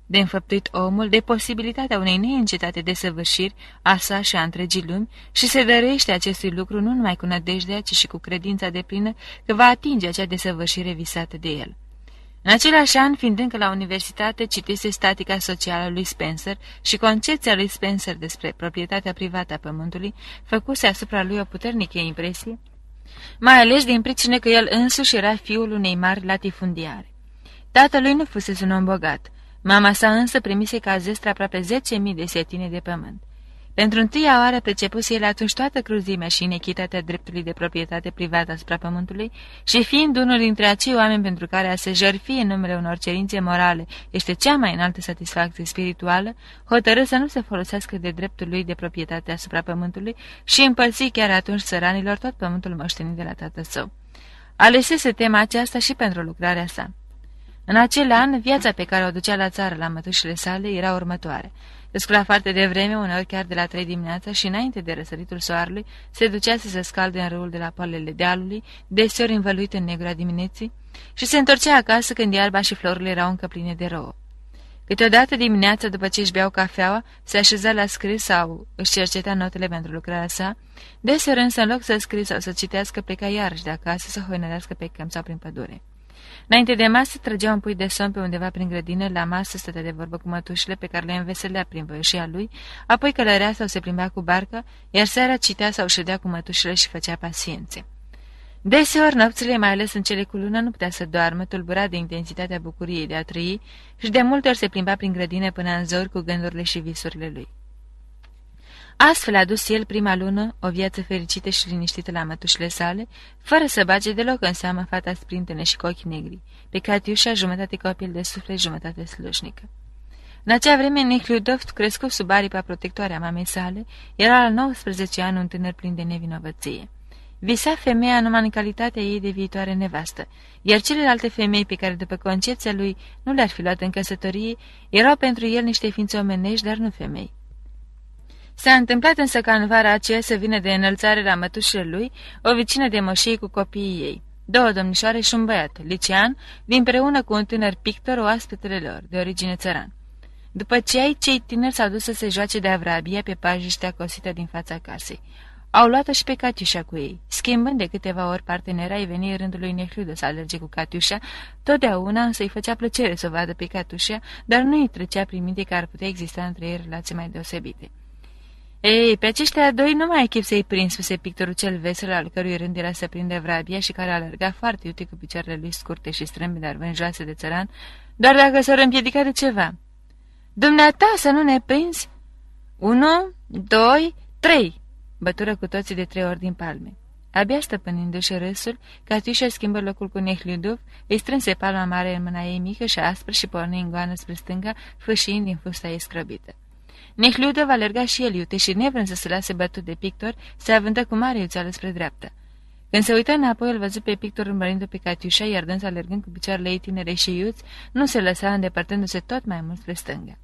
de înfăptuit omul de posibilitatea unei neîncetate desăvârșiri a sa și a întregii lumi și se dărește acestui lucru nu numai cu nădejdea, ci și cu credința de plină că va atinge acea desăvârșire visată de el. În același an, fiind încă la universitate, citise statica socială lui Spencer și concepția lui Spencer despre proprietatea privată a pământului, făcuse asupra lui o puternică impresie, mai ales din pricină că el însuși era fiul unei mari latifundiare. Tatălui nu fusese un om bogat, Mama sa însă primise ca zestre aproape 10.000 de setine de pământ. Pentru întâia oară percepuse el atunci toată cruzimea și inechitatea dreptului de proprietate privată asupra pământului și fiind unul dintre acei oameni pentru care a se jărfi în numele unor cerințe morale este cea mai înaltă satisfacție spirituală, hotărâ să nu se folosească de dreptul lui de proprietate asupra pământului și împărți chiar atunci țăranilor tot pământul moștenit de la tatăl său. Alesese tema aceasta și pentru lucrarea sa. În acel an, viața pe care o ducea la țară la mătușile sale era următoare. Scula foarte devreme, uneori chiar de la trei dimineața și înainte de răsăritul soarelui, se ducea să se scalde în râul de la palele dealului, deseori învăluit în negura dimineții, și se întorcea acasă când iarba și florile erau încă pline de rouă. Câteodată dimineața, după ce își beau cafeaua, se așeza la scris sau își cercetea notele pentru lucrarea sa, deseori însă în loc să scrie sau să citească, pleca iarăși de acasă să hoinărească pe câmp sau prin pădure. Înainte de masă trăgea un pui de somn pe undeva prin grădină, la masă stătea de vorbă cu mătușile pe care le înveselea prin voieșia lui, apoi călărea sau se plimbea cu barca, iar seara citea sau ședea cu mătușile și făcea paciențe. Deseori, nopțile, mai ales în cele cu lună, nu putea să doarmă, tulburat de intensitatea bucuriei de a trăi și de multe ori se plimba prin grădină până în zori cu gândurile și visurile lui. Astfel a dus el prima lună o viață fericită și liniștită la mătușile sale, fără să bage deloc în seamă fata sprintene și cu ochi negri, pe Catiușa jumătate copil de suflet, jumătate slujnică. În acea vreme, Nicludoft, crescut sub aripa protectoare a mamei sale, era la 19 ani un tânăr plin de nevinovăție. Visa femeia numai în calitatea ei de viitoare nevastă, iar celelalte femei pe care, după concepția lui, nu le-ar fi luat în căsătorie, erau pentru el niște ființe omenești, dar nu femei. S-a întâmplat însă ca în vara aceea să vină de înălțare la mătușile lui o vecină de moșii cu copiii ei, două domnișoare și un băiat, Licean, dinpreună cu un tânăr pictor, oaspetele lor, de origine țăran. După ce ai, cei tineri s-au dus să se joace de avrabia pe pajiștea cosită din fața casei. Au luat-o și pe Catiușa cu ei. Schimbând de câteva ori partenera, ai venit rândul lui Nehludu să alerge cu Catiușa, totdeauna însă îi făcea plăcere să o vadă pe Catiușa, dar nu îi trecea prin minte că ar putea exista între ei relații mai deosebite. Ei, pe aceștia doi nu mai ai chip să-i prind, spuse pictorul cel vesel, al cărui rând era să prinde vrabia și care alerga foarte iute cu picioarele lui scurte și strâmbi, dar vânjoase de țăran, doar dacă s-ar împiedica de ceva. Dumneata să nu ne prinzi? Unu, doi, trei! Bătură cu toții de trei ori din palme. Abia stăpânindu-și râsul, Catiușa schimbă locul cu Nehliudov, îi strânse palma mare în mâna ei mică și aspră și porni în goană spre stânga, fâșind din fusta ei scrăbită. Nehliudov alerga și el iute și, nevrând să se lase bătut de pictor, se avântă cu mare iuțeală spre dreapta. Când se uită înapoi, îl văzut pe pictor îmbărindu pe Catiușa, iar dâns alergând cu picioarele ei tinere și iuți, nu se lăsa îndepărtându-se tot mai mult spre stânga.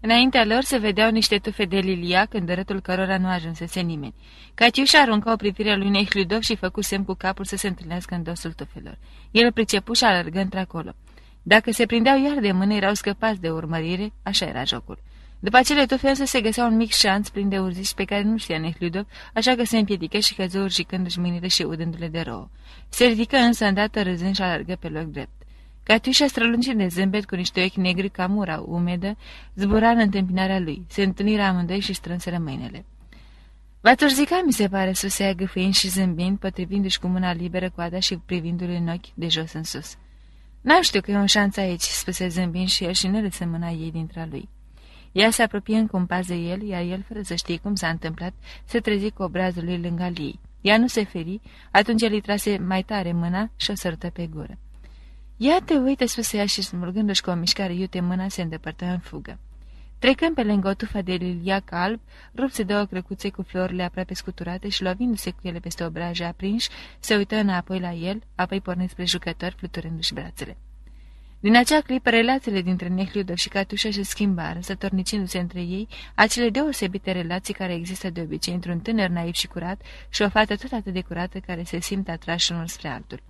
Înaintea lor se vedeau niște tufe de lilia, când rătul cărora nu ajunsese nimeni. Catiușa arunca o privire lui Nehludov și făcu semn cu capul să se întâlnească în dosul tufelor. El pricepu și alergă într-acolo. Dacă se prindeau iar de mână, erau scăpați de urmărire, așa era jocul. După acele tufe însă se găsea un mic șanț plin de urziși pe care nu știa Nehludov, așa că se împiedică și căză urjicându-și mâinile și udându-le de rouă. Se ridică însă îndată râzând și alergă pe loc drept. Catiușa strălucind de zâmbet cu niște ochi negri ca mura umedă, zbura în întâmpinarea lui. Se întâlnirea amândoi și strânseră mâinile. V-ați urzica, mi se pare, susea gâfâind și zâmbind, potrivindu-și cu mâna liberă coada și privindu-l în ochi de jos în sus. N-am știu că e un șanț aici," spuse zâmbind și el și ne lăsă mâna ei dintre lui. Ea se apropie în pas de el, iar el, fără să știe cum s-a întâmplat, se trezi cu obrazul lui lângă ei. Ea nu se feri, atunci el îi trase mai tare mâna și o sărută pe gură. Ia te uite, spuse ea și smulgându-și cu o mișcare iute mâna se îndepărtă în fugă. Trecând pe lângă o tufă de liliac alb, rupse două crăcuțe cu florile aproape scuturate și lovindu-se cu ele peste obraje aprinși, se uită înapoi la el, apoi porni spre jucători, fluturându-și brațele. Din acea clipă, relațiile dintre Nehliudov și Catușa se schimbară, sătornicindu-se între ei acele deosebite relații care există de obicei într-un tânăr naiv și curat și o fată tot atât de curată care se simte atrași unul spre altul.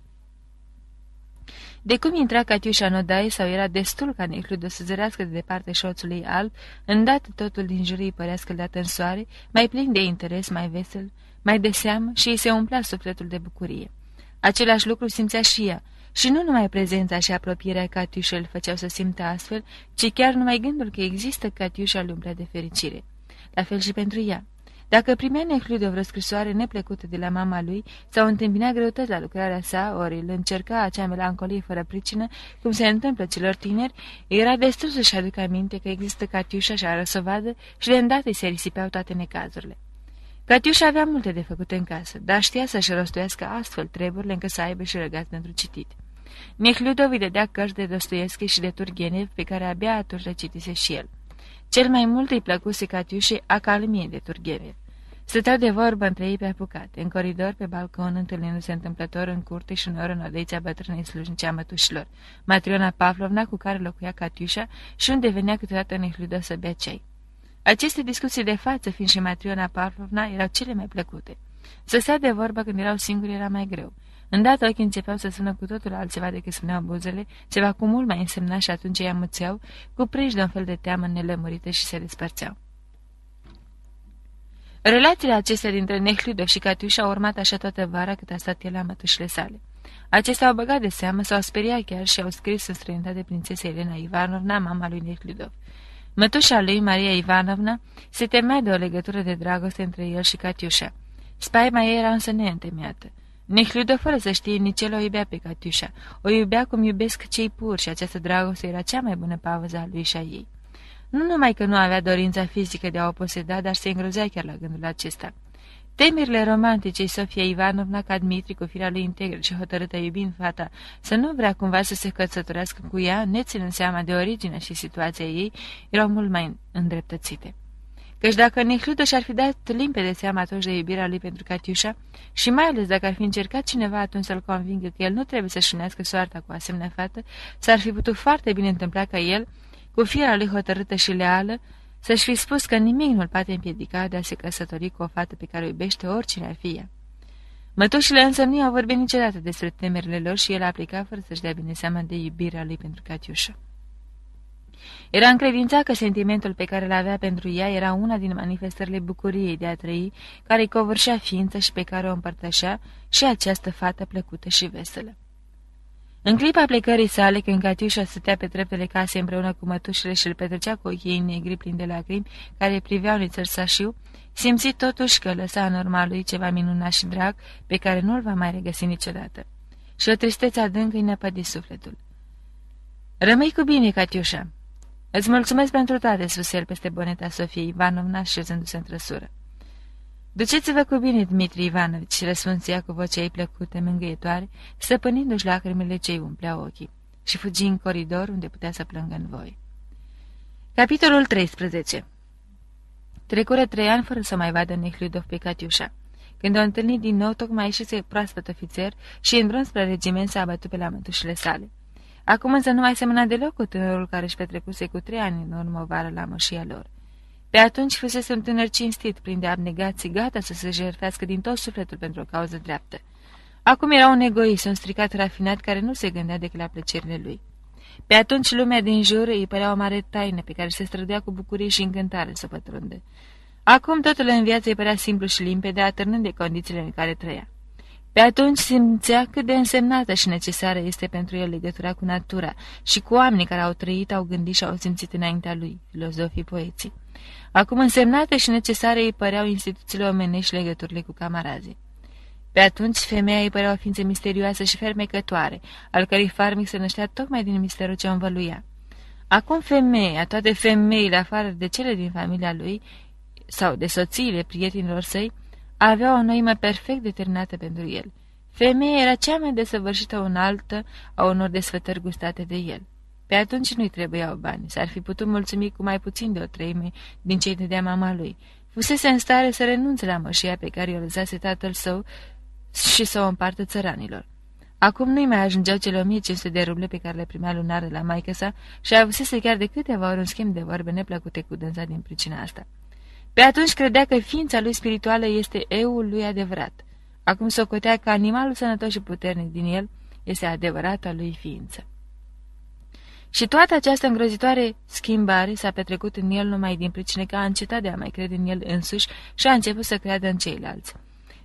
De cum intra Catiușa în odaie sau era destul ca Necludo să zărească de departe șoțul ei alb, îndată totul din jur îi părea scăldat în soare, mai plin de interes, mai vesel, mai de seamă și îi se umplea sufletul de bucurie. Același lucru simțea și ea, și nu numai prezența și apropierea Catiușa îl făceau să simtă astfel, ci chiar numai gândul că există Catiușa îl umplea de fericire. La fel și pentru ea. Dacă primea Neclude o vreo scrisoare neplăcută de la mama lui sau întâmpinea greutăți la lucrarea sa, ori îl încerca acea melancolie fără pricină, cum se întâmplă celor tineri, era destul să-și aducă aminte că există Catiușa și ară să vadă și de îndată se risipeau toate necazurile. Catiușa avea multe de făcut în casă, dar știa să-și rostuiască astfel treburile încă să aibă și răgați pentru citit. Nehludovi dădea cărți de Dostoevski și de Turgenev, pe care abia atunci le citise și el. Cel mai mult îi plăcuse Catiușei acalmie de Turgenev. Stăteau de vorbă între ei pe apucate, în coridor, pe balcon, întâlnindu-se întâmplător în curte și uneori în odeița bătrânei slujnice a mătușilor, Matriona Pavlovna, cu care locuia Catiușa și unde venea câteodată nehludă să bea ceai. Aceste discuții de față, fiind și Matriona Pavlovna, erau cele mai plăcute. Să stea de vorbă când erau singuri era mai greu. Îndată ochii începeau să sună cu totul altceva decât spuneau buzele, ceva cu mult mai însemnat și atunci ei amuțeau, cuprinși de un fel de teamă nelămurită și se despărțeau. Relațiile acestea dintre Nehludov și Catiușa au urmat așa toată vara cât a stat el la mătușile sale. Acestea au băgat de seamă, s-au speriat chiar și au scris în străinătate prințesa Elena Ivanovna, mama lui Nehludov. Mătușa lui, Maria Ivanovna, se temea de o legătură de dragoste între el și Catiușa. Spaima ei era însă neîntemeiată. Nehludă, fără să știe, nici el o iubea pe Catiușa. O iubea cum iubesc cei puri și această dragoste era cea mai bună pauză a lui și a ei. Nu numai că nu avea dorința fizică de a o poseda, dar se îngrozea chiar la gândul acesta. Temerile romantice Sofia Ivanovna ca Dmitri cu firea lui integră și hotărâtă iubind fata să nu vrea cumva să se căsătorească cu ea, neținând seama de origine și situația ei, erau mult mai îndreptățite. Căci dacă Nehludă și-ar fi dat limpede seama atunci de iubirea lui pentru Catiușa, și mai ales dacă ar fi încercat cineva atunci să-l convingă că el nu trebuie să-și unească soarta cu asemenea fată, s-ar fi putut foarte bine întâmpla ca el, cu fiera lui hotărâtă și leală, să-și fi spus că nimic nu-l poate împiedica de a se căsători cu o fată pe care o iubește oricine ar fi ea. Mătușile însă nu au vorbit niciodată despre temerile lor și el a plecat fără să-și dea bine seama de iubirea lui pentru Catiușa. Era încredințat că sentimentul pe care îl avea pentru ea era una din manifestările bucuriei de a trăi, care îi covârșea ființa și pe care o împărtășea și această fată plăcută și veselă. În clipa plecării sale, când Catiușa stătea pe treptele casei împreună cu mătușile și îl petrecea cu ochii negri plini de lacrimi, care priveau nițăr sașiu, simți totuși că lăsa în urma lui ceva minunat și drag, pe care nu-l va mai regăsi niciodată. Și o tristețe adâncă îi năpădi sufletul. Rămâi cu bine, Catiușa!" Îți mulțumesc pentru toate, sus el peste boneta Sofiei Ivanovna, șezându-se în trăsură. Duceți-vă cu bine, Dmitri Ivanovici, răspunția cu vocea ei plăcută, mângâietoare, stăpânindu-și lacrimile ce îi umpleau ochii, și fugi în coridor unde putea să plângă în voi. Capitolul 13 Trecură trei ani fără să mai vadă Nehludov pe Catiușa. Când o întâlni din nou, tocmai ieșise proaspăt ofițer și în drum spre regiment s-a bătut pe la mătușile sale. Acum însă nu mai semăna deloc cu tânărul care își petrecuse cu trei ani în urmă o vară la mășia lor. Pe atunci fusese un tânăr cinstit, plin de abnegații, gata să se jertfească din tot sufletul pentru o cauză dreaptă. Acum era un egoist, un stricat rafinat care nu se gândea decât la plăcerile lui. Pe atunci lumea din jur îi părea o mare taină pe care se strădea cu bucurie și încântare să pătrunde. Acum totul în viață îi părea simplu și limpede, atârnând de condițiile în care trăia. Pe atunci simțea cât de însemnată și necesară este pentru el legătura cu natura și cu oamenii care au trăit, au gândit și au simțit înaintea lui, filozofii, poeții. Acum însemnate și necesare îi păreau instituțiile omenești legăturile cu camarazii. Pe atunci femeia îi părea o ființă misterioasă și fermecătoare, al cărei farmic se năștea tocmai din misterul ce o învăluia. Acum femeia, toate femeile, afară de cele din familia lui, sau de soțiile prietenilor săi, avea o noimă perfect determinată pentru el. Femeia era cea mai desăvârșită unaltă a unor desfătări gustate de el. Pe atunci nu-i trebuiau bani, s-ar fi putut mulțumi cu mai puțin de o treime din cei de mama lui. Fusese în stare să renunțe la mășia pe care o lăsase tatăl său și să o împartă țăranilor. Acum nu-i mai ajungeau cele 1500 de ruble pe care le primea lunare la maică sa și avusese chiar de câteva ori un schimb de vorbe neplăcute cu dânsa din pricina asta. Pe atunci credea că ființa lui spirituală este eul lui adevărat. Acum socotea că animalul sănătos și puternic din el este adevărata lui ființă. Și toată această îngrozitoare schimbare s-a petrecut în el numai din pricine că a încetat de a mai crede în el însuși și a început să creadă în ceilalți.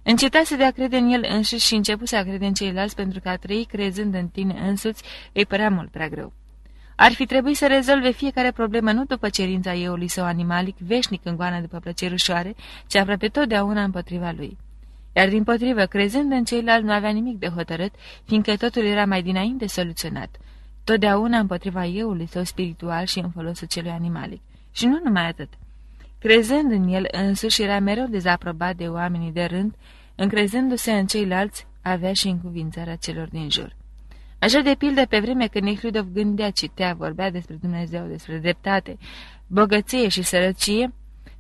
Încetase de a crede în el însuși și început să a crede în ceilalți pentru că a trăi crezând în tine însuți îi părea mult prea greu. Ar fi trebuit să rezolve fiecare problemă nu după cerința eului său animalic, veșnic în goană după plăceri ușoare, ci aproape totdeauna împotriva lui. Iar din potrivă, crezând în ceilalți, nu avea nimic de hotărât, fiindcă totul era mai dinainte soluționat, totdeauna împotriva eului său spiritual și în folosul celui animalic. Și nu numai atât. Crezând în el însuși era mereu dezaprobat de oamenii de rând, încrezându-se în ceilalți, avea și încuvințarea celor din jur. Așa de pildă, pe vreme când Nehludov gândea, citea, vorbea despre Dumnezeu, despre dreptate, bogăție și sărăcie,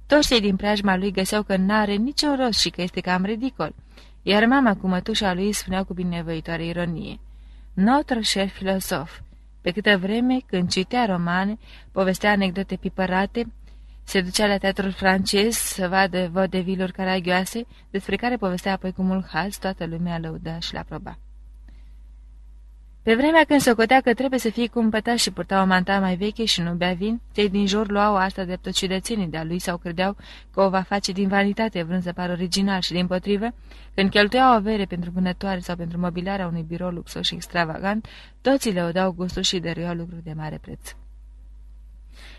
toți cei din preajma lui găseau că n-are niciun rost și că este cam ridicol, iar mama cu mătușa lui spunea cu binevoitoare ironie. Notre cher filosof, pe câtă vreme, când citea romane, povestea anecdote pipărate, se ducea la teatrul francez să vadă vodeviluri caragioase, despre care povestea apoi cu mult haz, toată lumea lăuda și l-aproba. Pe vremea când socotea că trebuie să fie cumpătat și purta o manta mai veche și nu bea vin, cei din jur luau asta de tot ciudățenii de-a lui sau credeau că o va face din vanitate vrând să pară original și din potrivă, când cheltuia o avere pentru vânătoare sau pentru mobilarea unui birou luxos și extravagant, toți le dau gustul și dăruiau lucruri de mare preț.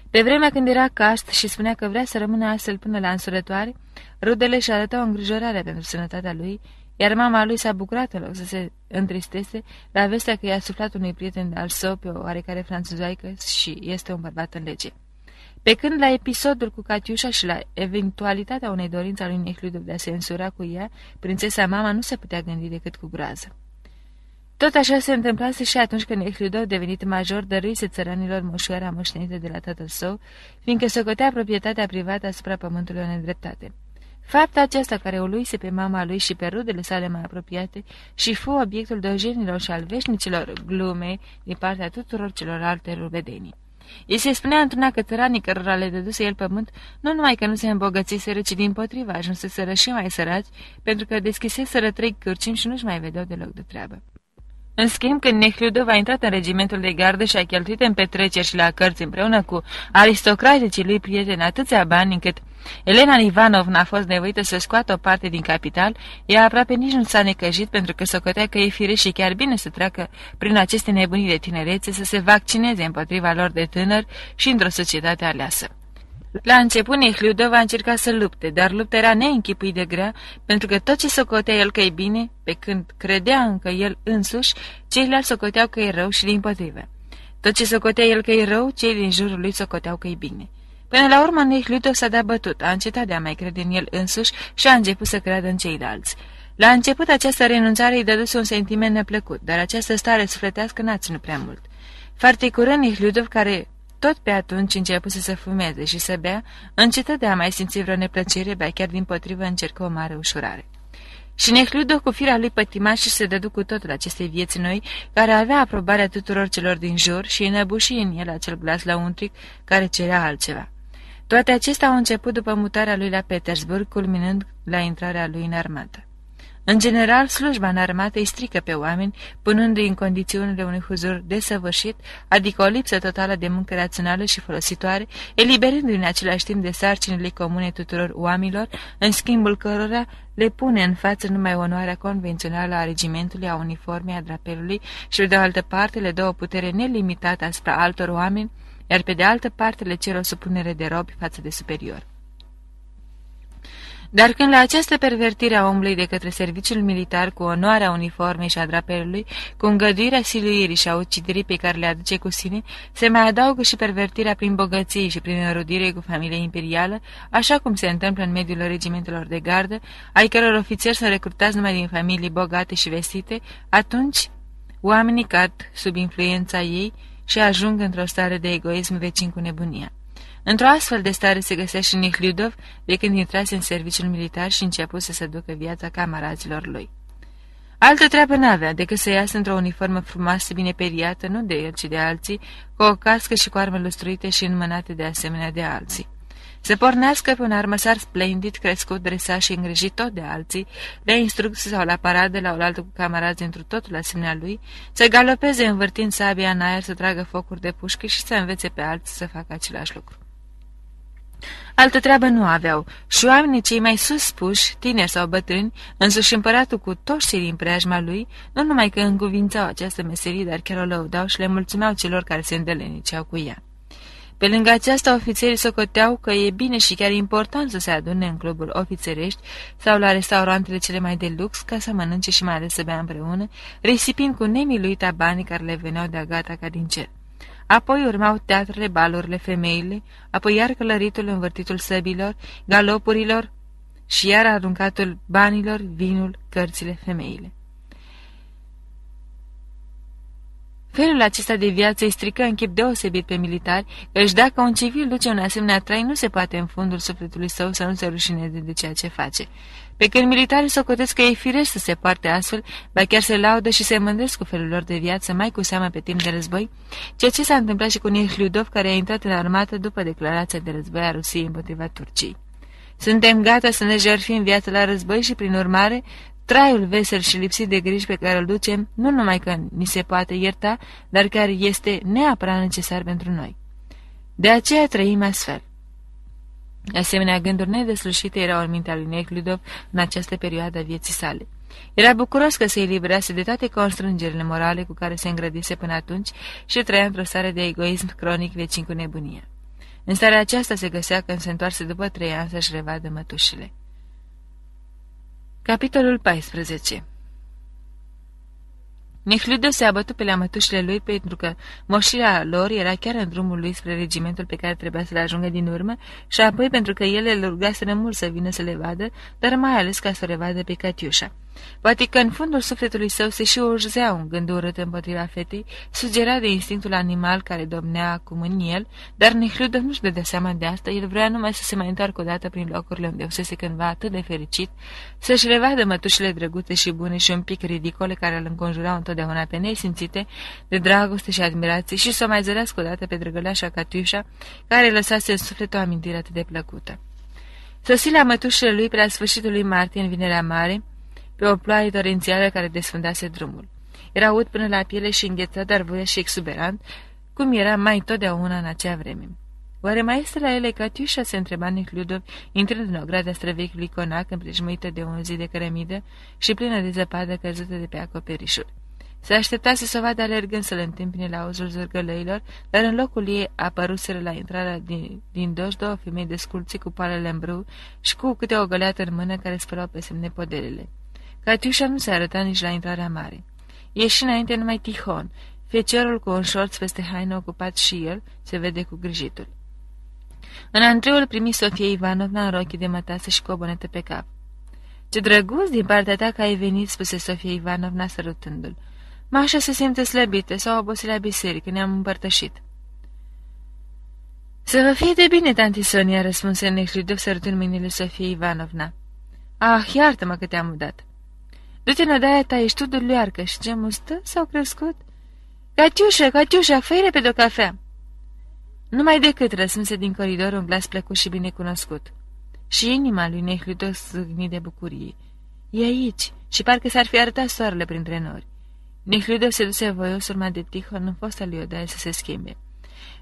Pe vremea când era cast și spunea că vrea să rămână astfel până la însurătoare, rudele și arătau îngrijorarea pentru sănătatea lui, iar mama lui s-a bucurat în loc să se întristese la vestea că i-a suflat unui prieten al său pe o oarecare franțuzoaică și este un bărbat în lege. Pe când la episodul cu Catiușa și la eventualitatea unei dorințe a lui Necludov de a se însura cu ea, prințesa mama nu se putea gândi decât cu groază. Tot așa se întâmplase și atunci când Nehliudov, devenit major, dăruise țăranilor moșoara moștenită de la tatăl său, fiindcă socotea proprietatea privată asupra pământului în nedreptate. Fapta aceasta care o luise pe mama lui și pe rudele sale mai apropiate și fu obiectul dojenilor și al veșnicilor glume din partea tuturor celorlalte rubedenii. Îi se spunea într-una că țăranii cărora le dăduse el pământ, nu numai că nu se îmbogățiseră, ci din potriva ajunseseră și mai săraci, pentru că deschiseseră trei cârcimi și nu-și mai vedeau deloc de treabă. În schimb, când Nehliudov a intrat în regimentul de gardă și a cheltuit în petreceri și la cărți împreună cu aristocraticii lui prieteni atâția bani încât Elena Ivanovna a fost nevoită să scoată o parte din capital, ea aproape nici nu s-a necăjit pentru că socotea că e fire și chiar bine să treacă prin aceste nebunii de tinerețe, să se vaccineze împotriva lor de tânăr și într-o societate aleasă. La început Nehliudov a încercat să lupte, dar lupta era neînchipui de grea, pentru că tot ce socotea el că e bine, pe când credea încă el însuși, ceilalți socoteau că e rău și din potrivă. Tot ce socotea el că e rău, cei din jurul lui socoteau că e bine. Până la urmă, Nehliudov s-a dat bătut, a încetat de a mai crede în el însuși și a început să creadă în ceilalți. La început, această renunțare îi dăduse un sentiment neplăcut, dar această stare sufletească n-a ținut prea mult. Foarte curând, Nehliudov, care tot pe atunci începuse să fumeze și să bea, încetă de a mai simți vreo neplăcere, bea chiar din potrivă încercă o mare ușurare. Și Nehludo cu firea lui pătimaș și se dădu cu totul acestei vieți noi, care avea aprobarea tuturor celor din jur și înăbuși în el acel glas untric care cerea altceva. Toate acestea au început după mutarea lui la Petersburg, culminând la intrarea lui în armată. În general, slujba în armată îi strică pe oameni, punându-i în condițiunile unui huzur desăvârșit, adică o lipsă totală de muncă rațională și folositoare, eliberându-i în același timp de sarcinile comune tuturor oamenilor, în schimbul cărora le pune în față numai onoarea convențională a regimentului, a uniformei, a drapelului și, de altă parte, le dă o putere nelimitată asupra altor oameni, iar pe de altă parte le cer o supunere de robi față de superior. Dar când la această pervertire a omului de către serviciul militar cu onoarea uniformei și a drapelului, cu îngăduirea siluirii și a uciderii pe care le aduce cu sine, se mai adaugă și pervertirea prin bogăție și prin înrudire cu familia imperială, așa cum se întâmplă în mediul regimentelor de gardă, ai căror ofițeri sunt recrutați numai din familii bogate și vestite, atunci oamenii cad sub influența ei și ajung într-o stare de egoism vecin cu nebunia. Într-o astfel de stare se găsea și Nihliudov de când intrase în serviciul militar și început să se ducă viața camarazilor lui. Altă treabă n-avea decât să iasă într-o uniformă frumoasă, bine periată, nu de el, ci de alții, cu o cască și cu arme lustruite și înmânate de asemenea de alții. Să pornească pe un armăsar splendid, crescut, dresat și îngrijit tot de alții, la instrucții sau la paradă la oaltă cu camarazi într totul asemenea lui, să galopeze învârtind sabia în aer, să tragă focuri de pușcă și să învețe pe alții să facă același lucru. Altă treabă nu aveau și oamenii cei mai sus spuși, tineri sau bătrâni, însuși împăratul cu toți cei din preajma lui, nu numai că încuvințau această meserie, dar chiar o lăudau și le mulțumeau celor care se îndeleniceau cu ea. Pe lângă aceasta, ofițerii socoteau că e bine și chiar important să se adune în cluburi ofițerești sau la restaurantele cele mai de lux ca să mănânce și mai ales să bea împreună, risipind cu nemiluita banii care le veneau de-a gata ca din cer. Apoi urmau teatrele, balurile, femeile, apoi iar călăritul, învârtitul săbilor, galopurilor și iar aruncatul banilor, vinul, cărțile, femeile. Felul acesta de viață îi strică în chip deosebit pe militari, căci dacă un civil duce un asemenea trai, nu se poate în fundul sufletului său să nu se rușineze de ceea ce face. Pe când militarii socotesc că e firesc să se poarte astfel, ba chiar se laudă și se mândresc cu felul lor de viață, mai cu seamă pe timp de război, ceea ce s-a întâmplat și cu Nihliudov, care a intrat în armată după declarația de război a Rusiei împotriva Turciei. Suntem gata să ne jertfim viața la război și, prin urmare, Traiul vesel și lipsit de griji pe care îl ducem, nu numai că ni se poate ierta, dar care este neapărat necesar pentru noi. De aceea trăim astfel. Asemenea, gânduri nedeslușite erau în mintea lui Necludov în această perioadă a vieții sale. Era bucuros că se eliberase de toate constrângerile morale cu care se îngrădise până atunci și trăia într-o stare de egoism cronic vecin cu nebunia. În starea aceasta se găsea când se întoarse după trei ani să-și revadă mătușile. Capitolul 14 Nehludo se abătu pe la mătușile lui pentru că moșirea lor era chiar în drumul lui spre regimentul pe care trebuia să le ajungă din urmă și apoi pentru că ele îl rugaseră mult să vină să le vadă, dar mai ales ca să le vadă pe Catiușa. Poate că în fundul sufletului său se și urzea un gând urât împotriva fetei, sugerat de instinctul animal care domnea acum în el, dar Nehludov nu-și dădea seama de asta, el vrea numai să se mai întoarcă odată prin locurile unde fusese cândva atât de fericit, să-și revadă mătușile drăguțe și bune și un pic ridicole care îl înconjurau întotdeauna pe nesimțite de dragoste și admirație și să mai zărească odată pe drăgăleașa Catiușa, care lăsase în suflet o amintire atât de plăcută. Sosi la mătușile lui pe la sfârșitul lui martie în Vinerea Mare, pe o ploaie torențială care desfundase drumul. Era ud până la piele și înghețat, dar voia și exuberant, cum era mai totdeauna în acea vreme. Oare mai este la ele Catiușa?" se întreba Nicludov, intrând în ogradea străvechiului conac împrejmuită de un zi de cărămidă și plină de zăpadă căzută de pe acoperișuri. Se așteptase să o vadă alergând să-l întâmpine la auzul zârgălăilor, dar în locul ei apăruseră la intrarea din, din doș două femei desculți cu palele în brâu și cu câte o găleată în mână care spălau pe semne podelele. Catiușa nu se arăta nici la intrarea mare. Ieși înainte numai Tihon, feciorul cu un șorț peste haină ocupat și el, se vede cu grijitul. În antreul primi Sofia Ivanovna în rochii de mătasă și cu o bonetă pe cap. Ce drăguț din partea ta că ai venit," spuse Sofia Ivanovna sărutându-l. Mașa se simte slăbită sau obosit la biserică, ne-am împărtășit." Să vă fie de bine, tanti Sonia," răspunse Nehlidov sărutând mâinile Sofia Ivanovna. Ah, iartă-mă că te-am udat." Du-te în odaia ta, ești tu dulearcă și ce mustă s-au crescut? Catiușa, Catiușa, fă pe de o cafea. Numai decât răspunse din coridor un glas plăcut și bine cunoscut. Și inima lui Nehludo zâgni de bucurie. E aici și parcă s-ar fi arătat soarele printre nori. Nehludo se duse voios urma de Tihon în fosta lui odaie să se schimbe.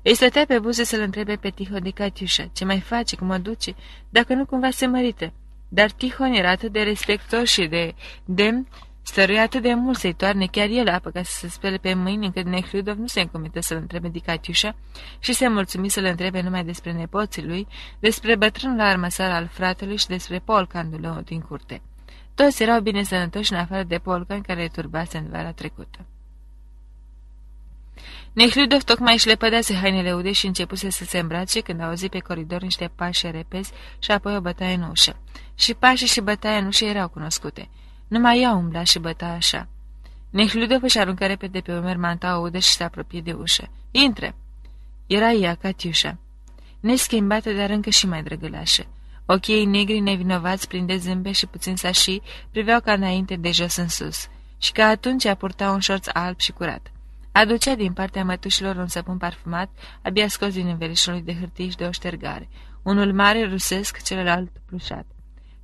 Îi stătea pe buze să-l întrebe pe Tihon de Catiușa, ce mai face, cum o duce, dacă nu cumva se mărită. Dar Tihon era atât de respectos și de demn, stăruia atât de mult să-i toarne chiar el apă ca să se spele pe mâini, încât Nehludov nu se încomită să-l întrebe de Catiușa și se mulțumi să-l întrebe numai despre nepoții lui, despre bătrânul armăsar al fratelui și despre polcandul din curte. Toți erau bine sănătoși în afară de polcan care turbase în vara trecută. Nehludov tocmai își lepădease hainele ude și începuse să se îmbrace când auzi pe coridor niște pași repezi și apoi o bătaie în ușă. Și pașii și bătaia în ușă erau cunoscute. Numai ea umbla și băta așa. Nehludov își aruncă repede pe umer manta udă și se apropie de ușă. Intre! Era ea, Catiușa. Neschimbată, dar încă și mai drăgălașă. Ochii ei negri nevinovați, plini de zâmbe și puțin sașii, priveau ca înainte de jos în sus. Și ca atunci a purta un șorț alb și curat. Aducea din partea mătușilor un săpun parfumat, abia scos din învelișul de hârtie și de o ștergare. Unul mare, rusesc, celălalt plușat.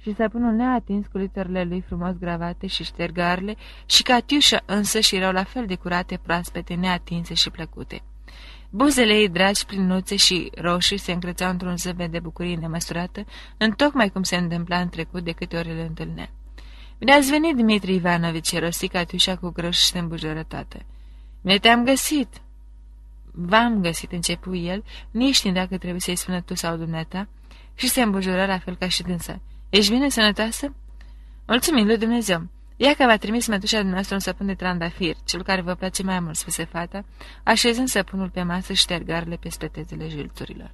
Și săpunul neatins cu literele lui frumos gravate și ștergarele și Catiușa însă și erau la fel de curate, proaspete, neatinse și plăcute. Buzele ei dragi, plinuțe și roșii se încrățeau într-un zâmbet de bucurie nemăsurată, întocmai cum se întâmpla în trecut de câte ori le întâlnea. Bine ați venit, Dimitri Ivanovici, rosti Catiușa cu grăș și îmbujorătate. Ne te-am găsit!" V-am găsit, începu el, nici știind dacă trebuie să-i spună tu sau dumneata, și se îmbujură la fel ca și dânsa. Ești bine, sănătoasă?" Mulțumim lui Dumnezeu! Ia că v-a trimis mătușa dumneavoastră un săpun de trandafir, cel care vă place mai mult, spuse fata, așezând săpunul pe masă și ștergarele pe spetezele jilțurilor.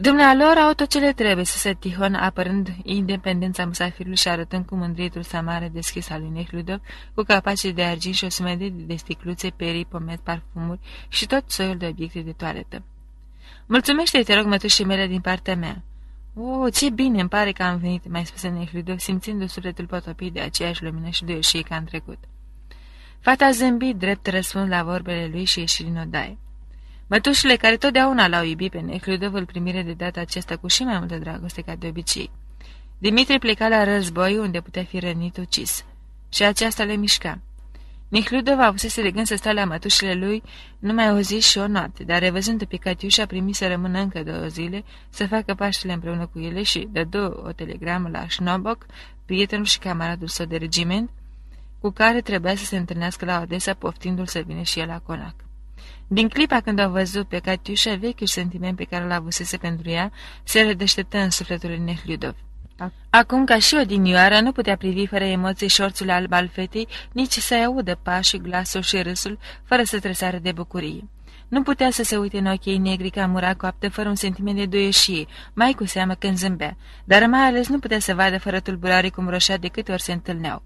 Dumnealor au tot ce le trebuie, se Tihon, apărând independența musafirului și arătând cu mândrietul sa mare deschis al lui Nehludov, cu capace de argint și o sumedie de sticluțe, perii, pomet, parfumuri și tot soiul de obiecte de toaletă. Mulțumește-i, te rog, mătușii mele din partea mea. O, ce bine îmi pare că am venit, mai spuse Nehludov, simțind sufletul potopit de aceeași lumină și de ieșii ca în trecut. Fata zâmbit drept răspuns la vorbele lui și ieși din odaie. Mătușile care totdeauna l-au iubit pe Necludov îl primire de data aceasta cu și mai multă dragoste ca de obicei. Dimitri pleca la război unde putea fi rănit ucis. Și aceasta le mișca. Necludov avusese de gând să stea la mătușile lui numai o zi și o noapte, dar revăzând pe Catiușa primi să rămână încă două zile, să facă paștele împreună cu ele și dădu o telegramă la Schnobok, prietenul și camaradul său de regiment, cu care trebuia să se întâlnească la Odessa, poftindu-l să vină și el la Conac. Din clipa când a văzut pe Catiușa, vechiul sentiment pe care l-a avusese pentru ea, se redășteptă în sufletul lui Nehliudov. Acum, ca și odinioară, nu putea privi fără emoții șorțul alb al fetei, nici să-i audă pașii, glasul și râsul, fără să tresară de bucurie. Nu putea să se uite în ochii negri ca mura coaptă fără un sentiment de duieșie, mai cu seamă când zâmbea, dar mai ales nu putea să vadă fără tulburare cum roșea de câte ori se întâlneau.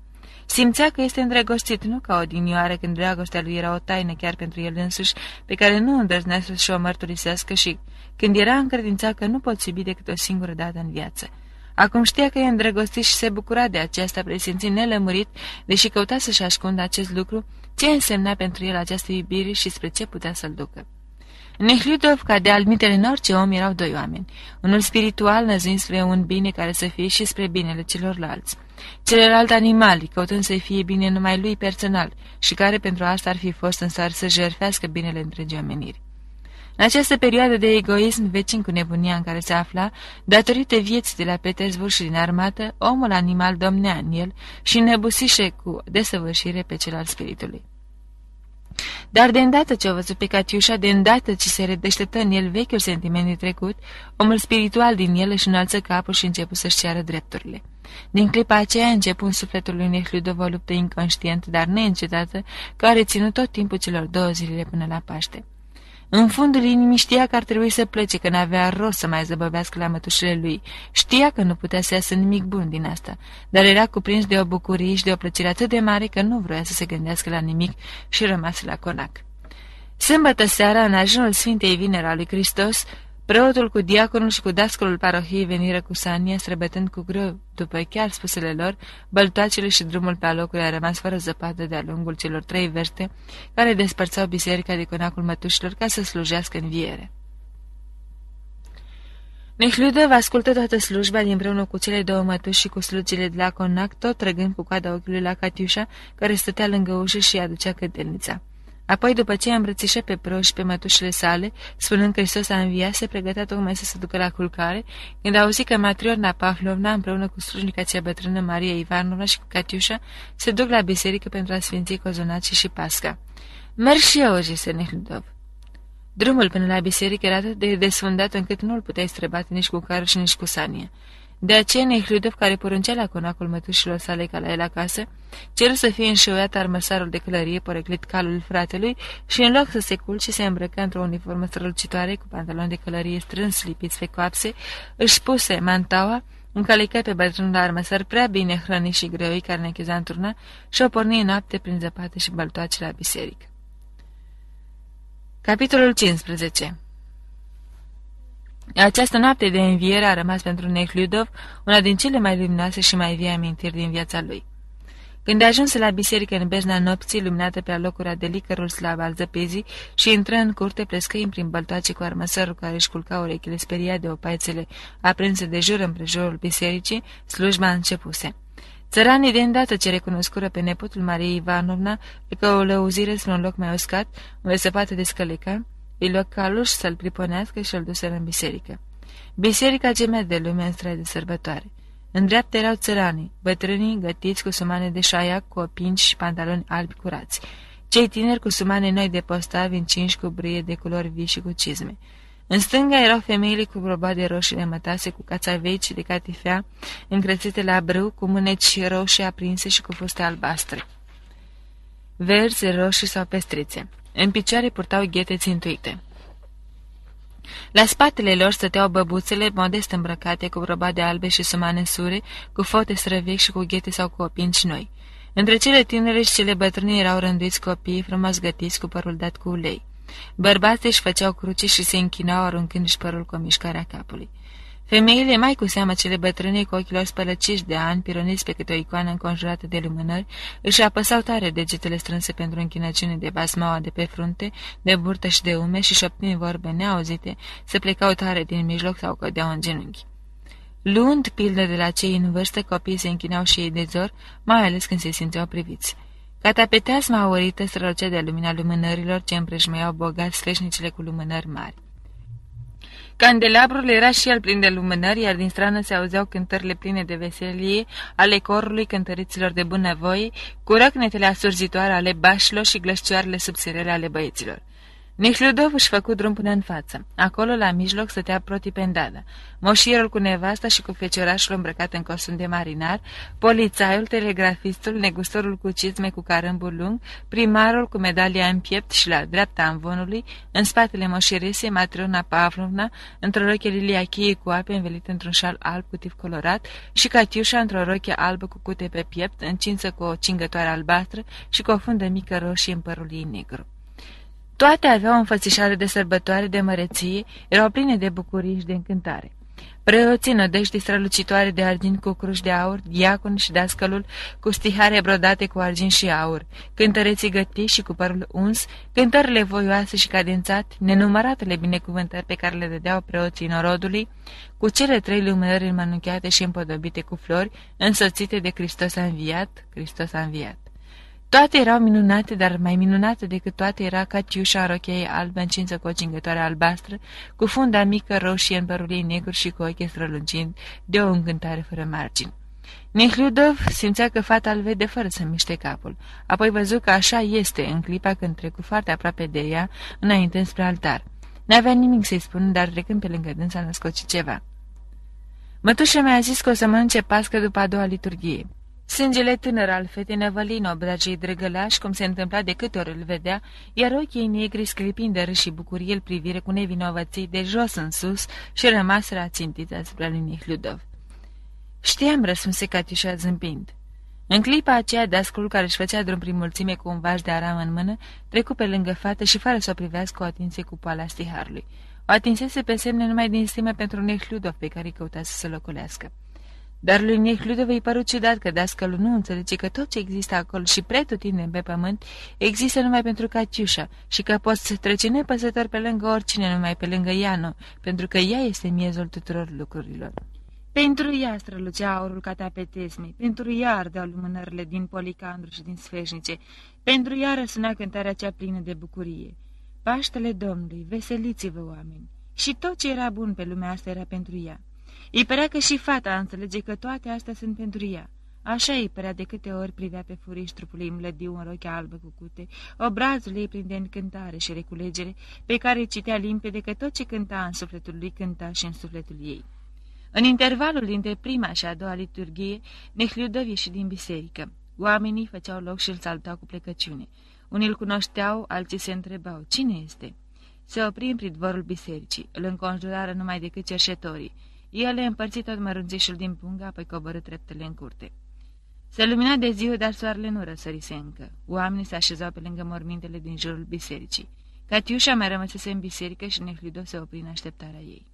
Simțea că este îndrăgostit, nu ca o dinioară când dragostea lui era o taină chiar pentru el însuși, pe care nu îndrăznea să-și o mărturisească și când era încredințat că nu pot iubi decât o singură dată în viață. Acum știa că e îndrăgostit și se bucura de aceasta presimți nelămurit, deși căuta să-și ascundă acest lucru, ce însemna pentru el această iubire și spre ce putea să-l ducă. Nehliudov, ca de almitele în orice om, erau doi oameni. Unul spiritual, năzuind spre un bine care să fie și spre binele celorlalți. Celălalt animal, căutând să-i fie bine numai lui personal și care pentru asta ar fi fost în stare să jerfească binele întregii omeniri. În această perioadă de egoism vecin cu nebunia în care se afla, datorită vieții de la Petersburg și din armată, omul animal domnea în el și nebusișe cu desăvârșire pe cel al spiritului. Dar de îndată ce o văzut pe Catiușa, de îndată ce se redeșteptă în el vechiul sentiment de trecut, omul spiritual din el își înalță capul și început să-și ceară drepturile. Din clipa aceea începu în sufletul lui Nehludov o luptă inconștientă, dar neîncetată, care ținut tot timpul celor două zile până la Paște. În fundul inimii știa că ar trebui să plece, că n-avea rost să mai zăbăvească la mătușile lui. Știa că nu putea să iasă nimic bun din asta, dar era cuprins de o bucurie și de o plăcere atât de mare că nu vroia să se gândească la nimic și rămase la conac. Sâmbătă seara, în ajunul Sfintei Vinera lui Hristos, Preotul cu diaconul și cu dascălul parohiei veniră cu Sania, străbătând cu greu, după chiar spusele lor, băltoacele și drumul pe alocuri a rămas fără zăpadă de-a lungul celor trei verte, care despărțau biserica de conacul mătușilor ca să slujească în viere. Nehludov ascultă toată slujba din cu cele două mătuși și cu slugile de la conac, tot trăgând cu coada ochiului la Catiușa, care stătea lângă ușă și aducea cădelnița. Apoi, după ce îmbrățișă pe pro și pe mătușile sale, spunând că Hristos a înviat, se pregătea tocmai să se ducă la culcare, când auzi că Matriorna Pavlovna, împreună cu slujnica cea bătrână Maria Ivanovna și cu Catiușa, se duc la biserică pentru a sfinți Cozonaci și Pasca. Merg și eu, zise Nehludov. Drumul până la biserică era atât de desfundat încât nu-l puteai străbate nici cu carul și nici cu sanie. De aceea Nehludov, care poruncea la conacul mătușilor sale ca la el acasă, ceru să fie înșeuiat armăsarul de călărie, poreclit calul fratelui și în loc să se culce, se îmbrăcă într-o uniformă strălucitoare cu pantaloni de călărie strâns lipiți pe coapse, își puse mantaua, încălică pe bătrânul armăsar prea bine hrănit și greoi care necheza în turnă și o porni în noapte prin zăpate și băltoace la biserică. Capitolul 15 această noapte de înviere a rămas pentru Nechludov una din cele mai luminoase și mai vii amintiri din viața lui. Când ajuns la biserică în bezna nopții, luminată pe alocura de licărul slab al zăpezii și intră în curte, plescăind prin băltoace cu armăsărul care își culca urechile speriat de opaițele aprinse de jur împrejurul bisericii, slujba începuse. Țăranii de îndată ce recunoscură pe nepotul Mariei Ivanovna că o lăuzire spre un loc mai uscat, unde se poate descăleca, îi luă calul și să-l priponească și îl duseră în biserică. Biserica gemea de lume în strai de sărbătoare. În dreapta erau țăranii, bătrânii gătiți cu sumane de șaiac, cu opinci și pantaloni albi curați. Cei tineri cu sumane noi de postavi încinși cu brie de culori vii și cu cizme. În stânga erau femeile cu de roșii de mătase, cu cațaveci de catifea, încrețite la brâu, cu mâneci roșii aprinse și cu fuste albastre. Verzi, roșii sau pestrițe. În picioare purtau ghete țintuite. La spatele lor stăteau băbuțele modest îmbrăcate cu de albe și sumane sure, cu fote străvechi și cu ghete sau cu opinci noi. Între cele tinere și cele bătrâne erau rânduiți copii frumos gătiți cu părul dat cu ulei. Bărbații își făceau cruci și se închinau aruncându-și părul cu o mișcare a capului. Femeile, mai cu seamă cele bătrâne cu ochilor spălăciși de ani, pironiți pe câte o icoană înconjurată de lumânări, își apăsau tare degetele strânse pentru închinăciune de basmaua de pe frunte, de burtă și de ume și șoptind vorbe neauzite, se plecau tare din mijloc sau cădeau în genunchi. Luând pildă de la cei în vârstă, copiii se închinau și ei de zor, mai ales când se simțeau priviți. Catapeteasma aurită strălucea de lumina lumânărilor ce împrejmeau bogat sleșnicile cu lumânări mari. Candelabrul era și el plin de lumânări, iar din strană se auzeau cântările pline de veselie ale corului cântăriților de bunăvoie, cu răcnetele asurzitoare ale bașilor și glășcioarele subțirele ale băieților. Nihliudov își făcut drum până în față. Acolo, la mijloc, stătea protipendada. Moșierul cu nevasta și cu feciorașul îmbrăcat în costum de marinar, polițaiul, telegrafistul, negustorul cu cizme cu carâmbul lung, primarul cu medalia în piept și la dreapta amvonului, în spatele moșieresei Matrona Pavlovna, într-o roche lilia cheie cu ape învelită într-un șal alb cu tif colorat și Catiușa într-o roche albă cu cute pe piept, încinsă cu o cingătoare albastră și cu o fundă mică roșie în părul ei negru. Toate aveau o înfățișare de sărbătoare, de măreție, erau pline de bucurie și de încântare. Preoții nădejde strălucitoare de argint cu cruș de aur, diacon și dascălul cu stihare brodate cu argint și aur, cântăreții găti și cu părul uns, cântările voioase și cadențate, nenumăratele binecuvântări pe care le dădeau preoții norodului, cu cele trei lumânări înmănunchiate și împodobite cu flori, însoțite de Hristos a înviat, Hristos a înviat. Toate erau minunate, dar mai minunate decât toate era Catiușa în rocheie albă încinsă cu o cingătoare albastră, cu funda mică roșie în părul ei negru și cu ochii strălucind de o încântare fără margini. Nihliudov simțea că fata îl vede fără să miște capul. Apoi văzu că așa este în clipa când trecu foarte aproape de ea, înainte spre altar. N-avea nimic să-i spună, dar trecând pe lângă dânsa născoci ceva. Mătușa mi-a zis că o să mănânce pască după a doua liturghie. Sângele tânăr al fetei năvălin obrajii drăgălași, cum se întâmpla de câte ori îl vedea, iar ochii negri sclipind de râs și bucurie îl privire cu nevinovății de jos în sus și rămaseră ațintiți asupra lui Nihludov. Știam, răspunse Catiușa zâmbind. În clipa aceea, dascul care își făcea drum prin mulțime cu un vaș de aram în mână, trecu pe lângă fată și fără să o privească o atinse cu poala stiharului. O atinsese pe semne numai din stimă pentru Nehludov pe care îi căuta să se loculească. Dar lui Nehludov îi părut ciudat că dascălul nu înțelege că tot ce există acolo și pretutindem pe pământ există numai pentru Catiușa și că poți trece nepăsător pe lângă oricine, numai pe lângă Iano, pentru că ea este miezul tuturor lucrurilor. Pentru ea strălucea aurul ca tapetesmei, pentru ea ardeau lumânările din policandru și din sfeșnice, pentru ea răsuna cântarea cea plină de bucurie. Paștele Domnului, veseliți-vă oameni! Și tot ce era bun pe lumea asta era pentru ea. Îi părea că și fata înțelege că toate astea sunt pentru ea. Așa îi părea de câte ori privea pe furiș trupul ei mlădiu în rochea albă cu cute, obrazul ei plin de încântare și reculegere, pe care îi citea limpede că tot ce cânta în sufletul lui cânta și în sufletul ei. În intervalul dintre prima și a doua liturghie, Nehliudov ieși din biserică. Oamenii făceau loc și îl saltau cu plecăciune. Unii îl cunoșteau, alții se întrebau, cine este? Se opri în pridvorul bisericii, îl înconjurară numai decât cerșetorii. El le împărțit tot mărunțișul din punga, apoi coborâ treptele în curte. Se lumina de ziua, dar soarele nu răsărise încă. Oamenii se așezau pe lângă mormintele din jurul bisericii. Catiușa mai rămăsese în biserică și Nehlido se opri în așteptarea ei.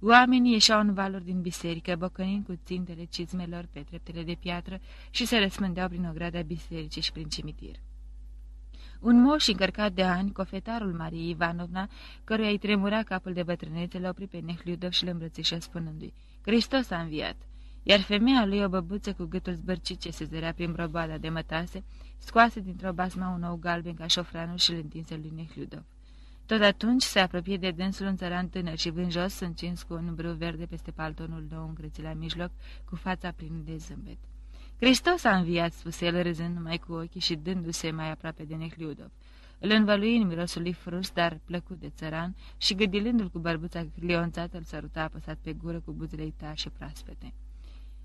Oamenii ieșeau în valuri din biserică, bocănind cu țintele cizmelor pe treptele de piatră și se răspândeau prin ograda bisericii și prin cimitir. Un moș încărcat de ani, cofetarul Mariei Ivanovna, căruia îi tremura capul de bătrânețe, l-a oprit pe Nehliudov și le îmbrățișă spunându-i, Hristos a înviat! Iar femeia lui, o băbuță cu gâtul zbărcit ce se zărea prin broboada de mătase, scoase dintr-o basma un ou galben ca șofranul și îl întinse lui Nehliudov. Tot atunci se apropie de dânsul un țăran tânăr și vând jos, încins cu un brâu verde peste paltonul nou încrețit la mijloc, cu fața plină de zâmbet. Hristos a înviat, spuse el râzând numai cu ochii și dându-se mai aproape de Necliudov. Îl învălui în mirosul lui frus, dar plăcut de țăran, și gâdilându-l cu bărbuța lionțată, îl săruta apăsat pe gură cu buzele tari și proaspete.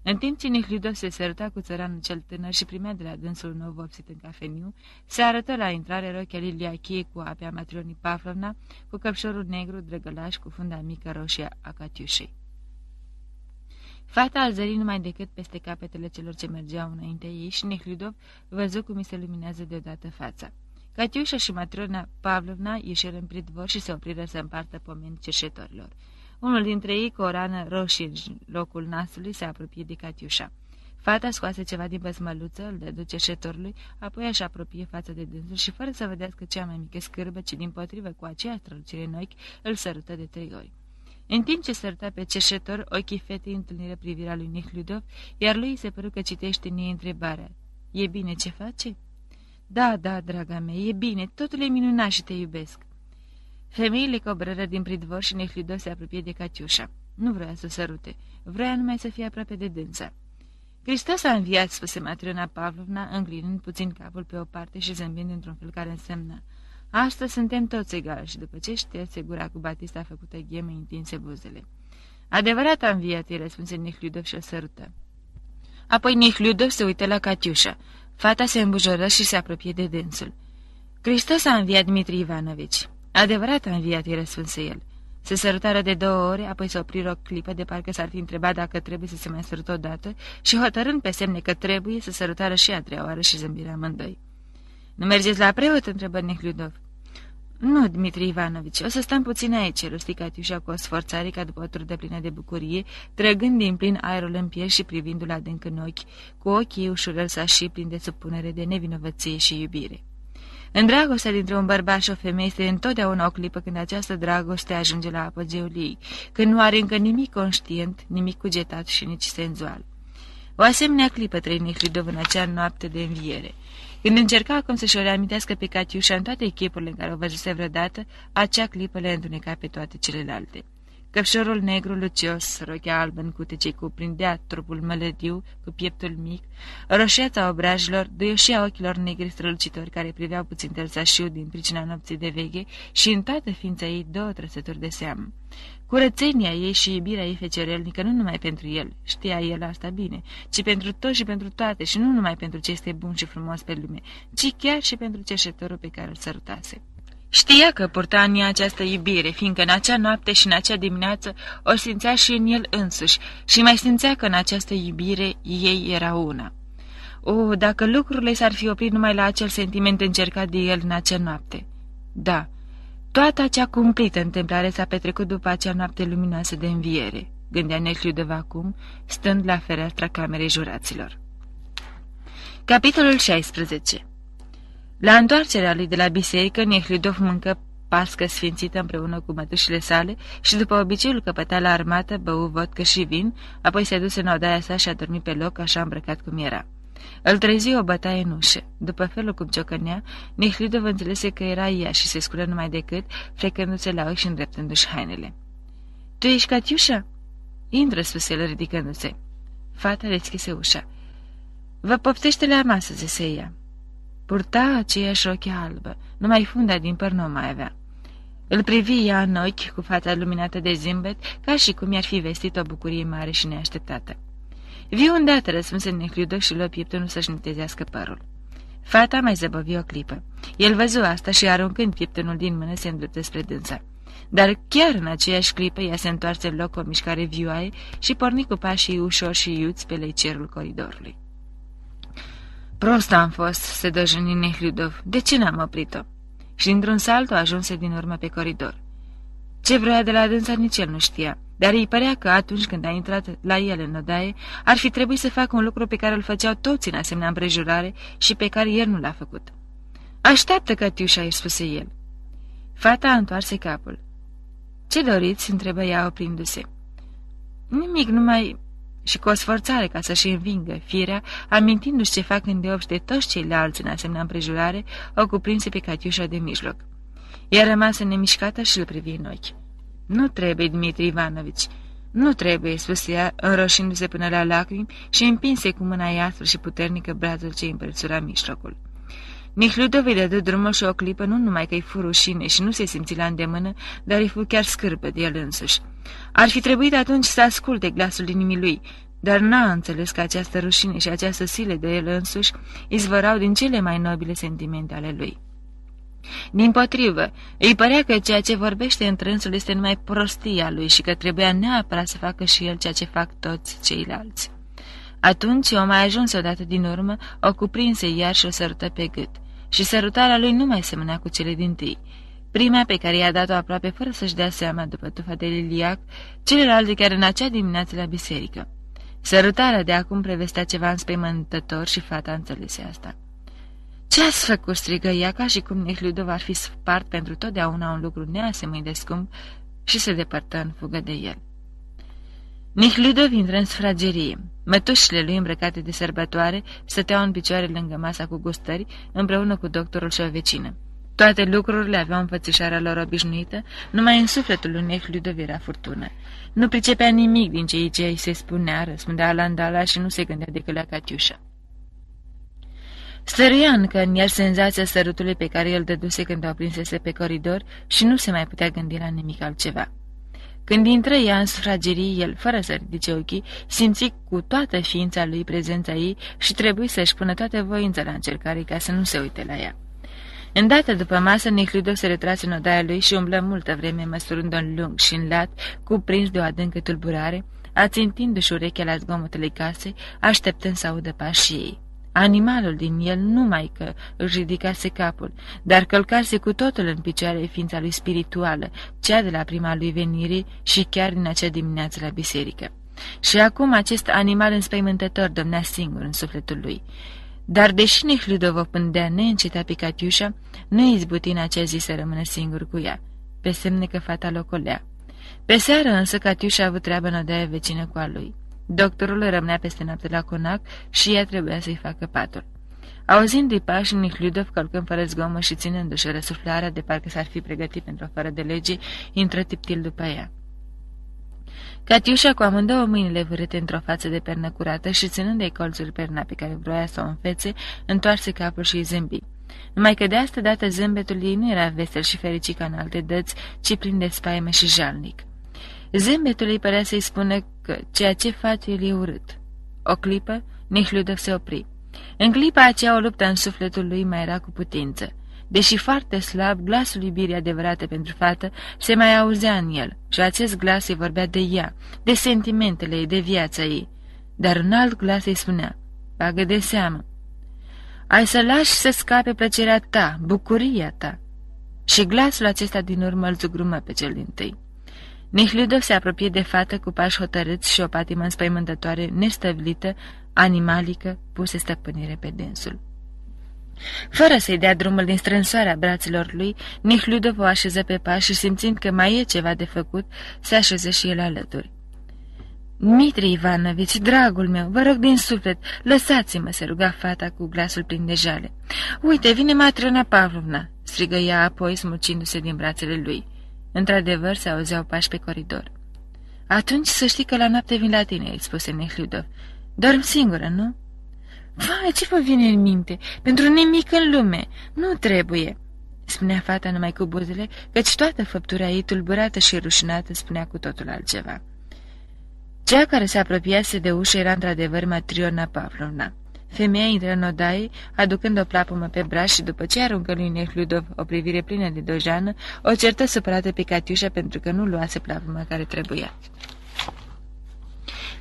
În timp ce Necliudov se săruta cu țăranul cel tânăr și primea de la dânsul nou vopsit în cafeniu, se arătă la intrare rochea Lilia Chie cu apea Matronii Pavlovna, cu căpșorul negru drăgălaș cu funda mică roșie a Catiușei. Fata zări numai decât peste capetele celor ce mergeau înainte ei și Nehlidov văzu cum îi se luminează deodată fața. Catiușa și matrona Pavlovna ieșiră în pridvor și se opriră să împartă pomeni cerșetorilor. Unul dintre ei, cu o rană roșie în locul nasului, se apropie de Catiușa. Fata scoase ceva din băsmăluță, îl dădu cerșetorului, apoi așa apropie față de dânsul și, fără să vedească cea mai mică scârbă, ci din potrivă cu aceeași strălucire în ochi, îl sărută de trei ori. În timp ce sărta pe cerșetor, ochii fetei întâlniră privirea lui Nehludov, iar lui se păru că citește în ei întrebarea. E bine ce face?" Da, da, draga mea, e bine, totul e minunat și te iubesc." Femeile cobrără din pridvor și Nehludov se apropie de Catiușa. Nu vrea să sărute, vrea numai să fie aproape de dânsa. Hristos a înviat, spuse Matriona Pavlovna, înclinând puțin capul pe o parte și zâmbind într-un fel care însemna. Astăzi suntem toți egali și după ce șterse gura cu Batista făcută gheme întinse buzele. Adevărat am înviat, îi răspunse Nihliudov și o sărută. Apoi Nihliudov se uită la Catiușa. Fata se îmbujoră și se apropie de dânsul. Hristos a înviat Dmitri Ivanovici. Adevărat a înviat, îi răspunse el. Se sărutară de două ore, apoi se opriră o clipă de parcă s-ar fi întrebat dacă trebuie să se mai sărută odată și hotărând pe semne că trebuie să sărutară și a treia oară și zâmbirea amândoi. Nu mergeți la preot?" întrebă Necliudov. Nu, Dmitri Ivanovici, o să stăm puțin aici," rosti Catiușa cu o sforțare ca după o trudă plină de bucurie, trăgând din plin aerul în piel și privindu-l adânc în ochi, cu ochii ușurel și plin de supunere, de nevinovăție și iubire. În dragostea dintre un bărbat și o femeie este întotdeauna o clipă când această dragoste ajunge la apogeul ei, când nu are încă nimic conștient, nimic cugetat și nici senzual. O asemenea clipă trăi Niclidov în acea noapte de înviere. Când încerca acum să-și o reamintească pe Catiușa în toate echipurile în care o văzuse vreodată, acea clipă le întuneca pe toate celelalte. Căpșorul negru lucios, rochea albă în cute ce cuprindea trupul mălădiu cu pieptul mic, roșiața obrajilor, duioșia ochilor negri strălucitori care priveau puțin tălțașiu din pricina nopții de veche și în toată ființa ei două trăsături de seamă. Curățenia ei și iubirea ei fecerelnică nu numai pentru el, știa el asta bine, ci pentru toți și pentru toate și nu numai pentru ce este bun și frumos pe lume, ci chiar și pentru cerșetorul pe care îl sărutase. Știa că purta în ea această iubire, fiindcă în acea noapte și în acea dimineață o simțea și în el însuși și mai simțea că în această iubire ei era una. O, dacă lucrurile s-ar fi oprit numai la acel sentiment încercat de el în acea noapte. Da, toată acea cumplită întâmplare s-a petrecut după acea noapte luminoasă de înviere, gândea Necliu de acum, stând la fereastra camerei juraților. Capitolul 16 la întoarcerea lui de la biserică, Nehlidov mâncă pască sfințită împreună cu mătușile sale și după obiceiul căpăta la armată, bău vodcă și vin, apoi se duse în odaia sa și a dormit pe loc așa îmbrăcat cum era. Îl trezi o bătaie în ușă. După felul cum ciocănea, Nehlidov înțelese că era ea și se sculă numai decât, frecându-se la ochi și îndreptându-și hainele. Tu ești Catiușa?" Intră, spuse el ridicându-se. Fata deschise ușa. Vă poftește la masă, zise ea. Purta aceeași roche albă, numai funda din păr nu mai avea. Îl privi ea în ochi cu fața luminată de zâmbet, ca și cum i-ar fi vestit o bucurie mare și neașteptată. Viu îndată, răspunse necliudă și luă pieptul să-și netezească părul. Fata mai zăbăvi o clipă. El văzu asta și, aruncând pieptănul din mână, se îndreptă spre dânsa. Dar chiar în aceeași clipă ea se întoarce în loc cu o mișcare vioaie și porni cu pașii ușor și iuți pe leicerul coridorului. Prost am fost, se dăjâni Nehlidov. De ce n-am oprit-o? Și dintr-un salt o ajunse din urmă pe coridor. Ce vrea de la dânsa nici el nu știa, dar îi părea că atunci când a intrat la el în odaie, ar fi trebuit să facă un lucru pe care îl făceau toți în asemenea împrejurare și pe care el nu l-a făcut. Așteaptă, Cătiușa, îi spuse el. Fata a întoarse capul. Ce doriți?" întrebă ea oprindu-se. Nimic, numai și cu o sforțare ca să-și învingă firea, amintindu-și ce fac îndeopși de toți ceilalți în asemenea împrejurare, o cuprinse pe Catiușa de mijloc. Ea rămasă nemișcată și îl privi în ochi. Nu trebuie, Dmitri Ivanovici, nu trebuie, spuse ea, înroșindu-se până la lacrimi și împinse cu mâna iastră și puternică brazul ce împărțura mijlocul. Nihludov îi dădu drumul și o clipă nu numai că-i fu rușine și nu se simți la îndemână, dar îi fu chiar scârbă de el însuși. Ar fi trebuit atunci să asculte glasul inimii lui, dar n-a înțeles că această rușine și această sile de el însuși izvărau din cele mai nobile sentimente ale lui. Din potrivă, îi părea că ceea ce vorbește întrânsul este numai prostia lui și că trebuia neapărat să facă și el ceea ce fac toți ceilalți. Atunci o mai ajuns odată din urmă, o cuprinse iar și o sărută pe gât și sărutarea lui nu mai semăna cu cele din tâi. Prima pe care i-a dat-o aproape fără să-și dea seama după tufa de liliac, celelalte chiar în acea dimineață la biserică. Sărutarea de acum prevestea ceva înspăimântător și fata înțelese asta. Ce ați făcut?" strigă ea, ca și cum Nehludov ar fi spart pentru totdeauna un lucru neasemănit de scump și se depărtă în fugă de el. Nihludov intră în sfragerie. Mătușile lui îmbrăcate de sărbătoare stăteau în picioare lângă masa cu gustări, împreună cu doctorul și o vecină. Toate lucrurile aveau înfățișarea lor obișnuită, numai în sufletul lui Nehludov era furtună. Nu pricepea nimic din ceea ce îi se spunea, răspundea la și nu se gândea decât la Catiușa. Stăruia încă în el senzația sărutului pe care el dăduse când o prinsese pe coridor și nu se mai putea gândi la nimic altceva. Când intră ea în sufragerii, el, fără să ridice ochii, simți cu toată ființa lui prezența ei și trebuie să-și pună toată voința la încercare ca să nu se uite la ea. Îndată după masă, Niclido se retrase în odaia lui și umblă multă vreme măsurând-o în lung și în lat, cuprins de o adâncă tulburare, ațintindu-și urechea la zgomotele casei, așteptând să audă pașii ei. Animalul din el numai că își ridicase capul, dar călcase cu totul în picioare ființa lui spirituală, cea de la prima lui venire și chiar din acea dimineață la biserică. Și acum acest animal înspăimântător domnea singur în sufletul lui. Dar deși Nehludov pândea neîncetat pe Catiușa, nu izbuti în acea zi să rămână singur cu ea, pe semne că fata locolea. Pe seară însă Catiușa a avut treabă în odaia vecină cu a lui. Doctorul rămânea peste noapte la conac și ea trebuia să-i facă patul. Auzind-i pași, Nihludov, călcând fără zgomă și ținându-și răsuflarea de parcă s-ar fi pregătit pentru o fără de lege, intră tiptil după ea. Catiușa, cu amândouă mâinile vârâte într-o față de pernă curată și ținând-i colțuri perna pe care vroia să o înfețe, întoarse capul și îi zâmbi. Numai că de asta dată zâmbetul ei nu era vesel și fericit ca în alte dăți, ci plin de spaimă și jalnic. Zâmbetul îi părea să-i spună că ceea ce face el e urât. O clipă, Nihludov se opri. În clipa aceea o luptă în sufletul lui mai era cu putință. Deși foarte slab, glasul iubirii adevărate pentru fată se mai auzea în el și acest glas îi vorbea de ea, de sentimentele ei, de viața ei. Dar un alt glas îi spunea, bagă de seamă. Ai să lași să scape plăcerea ta, bucuria ta. Și glasul acesta din urmă îl zugrumă pe cel din tâi. Nihludov se apropie de fată cu pași hotărâți și o patimă înspăimântătoare, nestăvlită, animalică, puse stăpânire pe densul. Fără să-i dea drumul din strânsoarea braților lui, Nihludov o așeză pe pași și simțind că mai e ceva de făcut, se așeză și el alături. Mitri Ivanovici, dragul meu, vă rog din suflet, lăsați-mă, se ruga fata cu glasul plin de jale. Uite, vine Matrona Pavlovna, strigă ea apoi, smucindu-se din brațele lui. Într-adevăr, se auzeau pași pe coridor. Atunci să știi că la noapte vin la tine, îi spuse Nehludov. Dorm singură, nu? Vai, ce vă vine în minte? Pentru nimic în lume. Nu trebuie, spunea fata numai cu buzele, căci toată făptura ei, tulburată și rușinată, spunea cu totul altceva. Cea care se apropiase de ușă era într-adevăr Matriona Pavlovna. Femeia intră în odaie, aducând o plapumă pe braș și după ce aruncă lui Nehludov o privire plină de dojană, o certă supărată pe Catiușa pentru că nu luase plapuma care trebuia.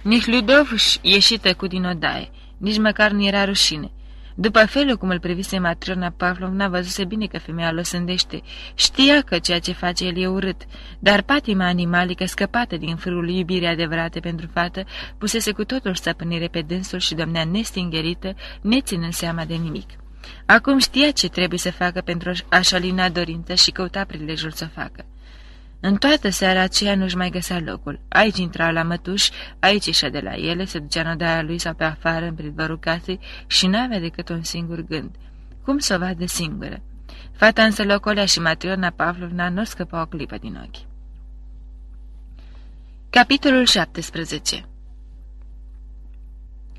Nehludov ieși tăcut din odaie. Nici măcar nu era rușine. După felul cum îl privise Matrona Pavlovna, văzuse bine că femeia îl sândește. Știa că ceea ce face el e urât, dar patima animalică scăpată din fârul iubirii adevărate pentru fată, pusese cu totul stăpânire pe dânsul și domnea nestingerită, neținând seama de nimic. Acum știa ce trebuie să facă pentru a-și alina dorința și căuta prilejul să facă. În toată seara aceea nu-și mai găsea locul. Aici intra la mătuși, aici ieșea de la ele, se ducea în odaia lui sau pe afară, în pridvorul casei și n-avea decât un singur gând. Cum să o vadă singură? Fata însă locolea și Matriona Pavlovna nu scăpa o clipă din ochi. Capitolul 17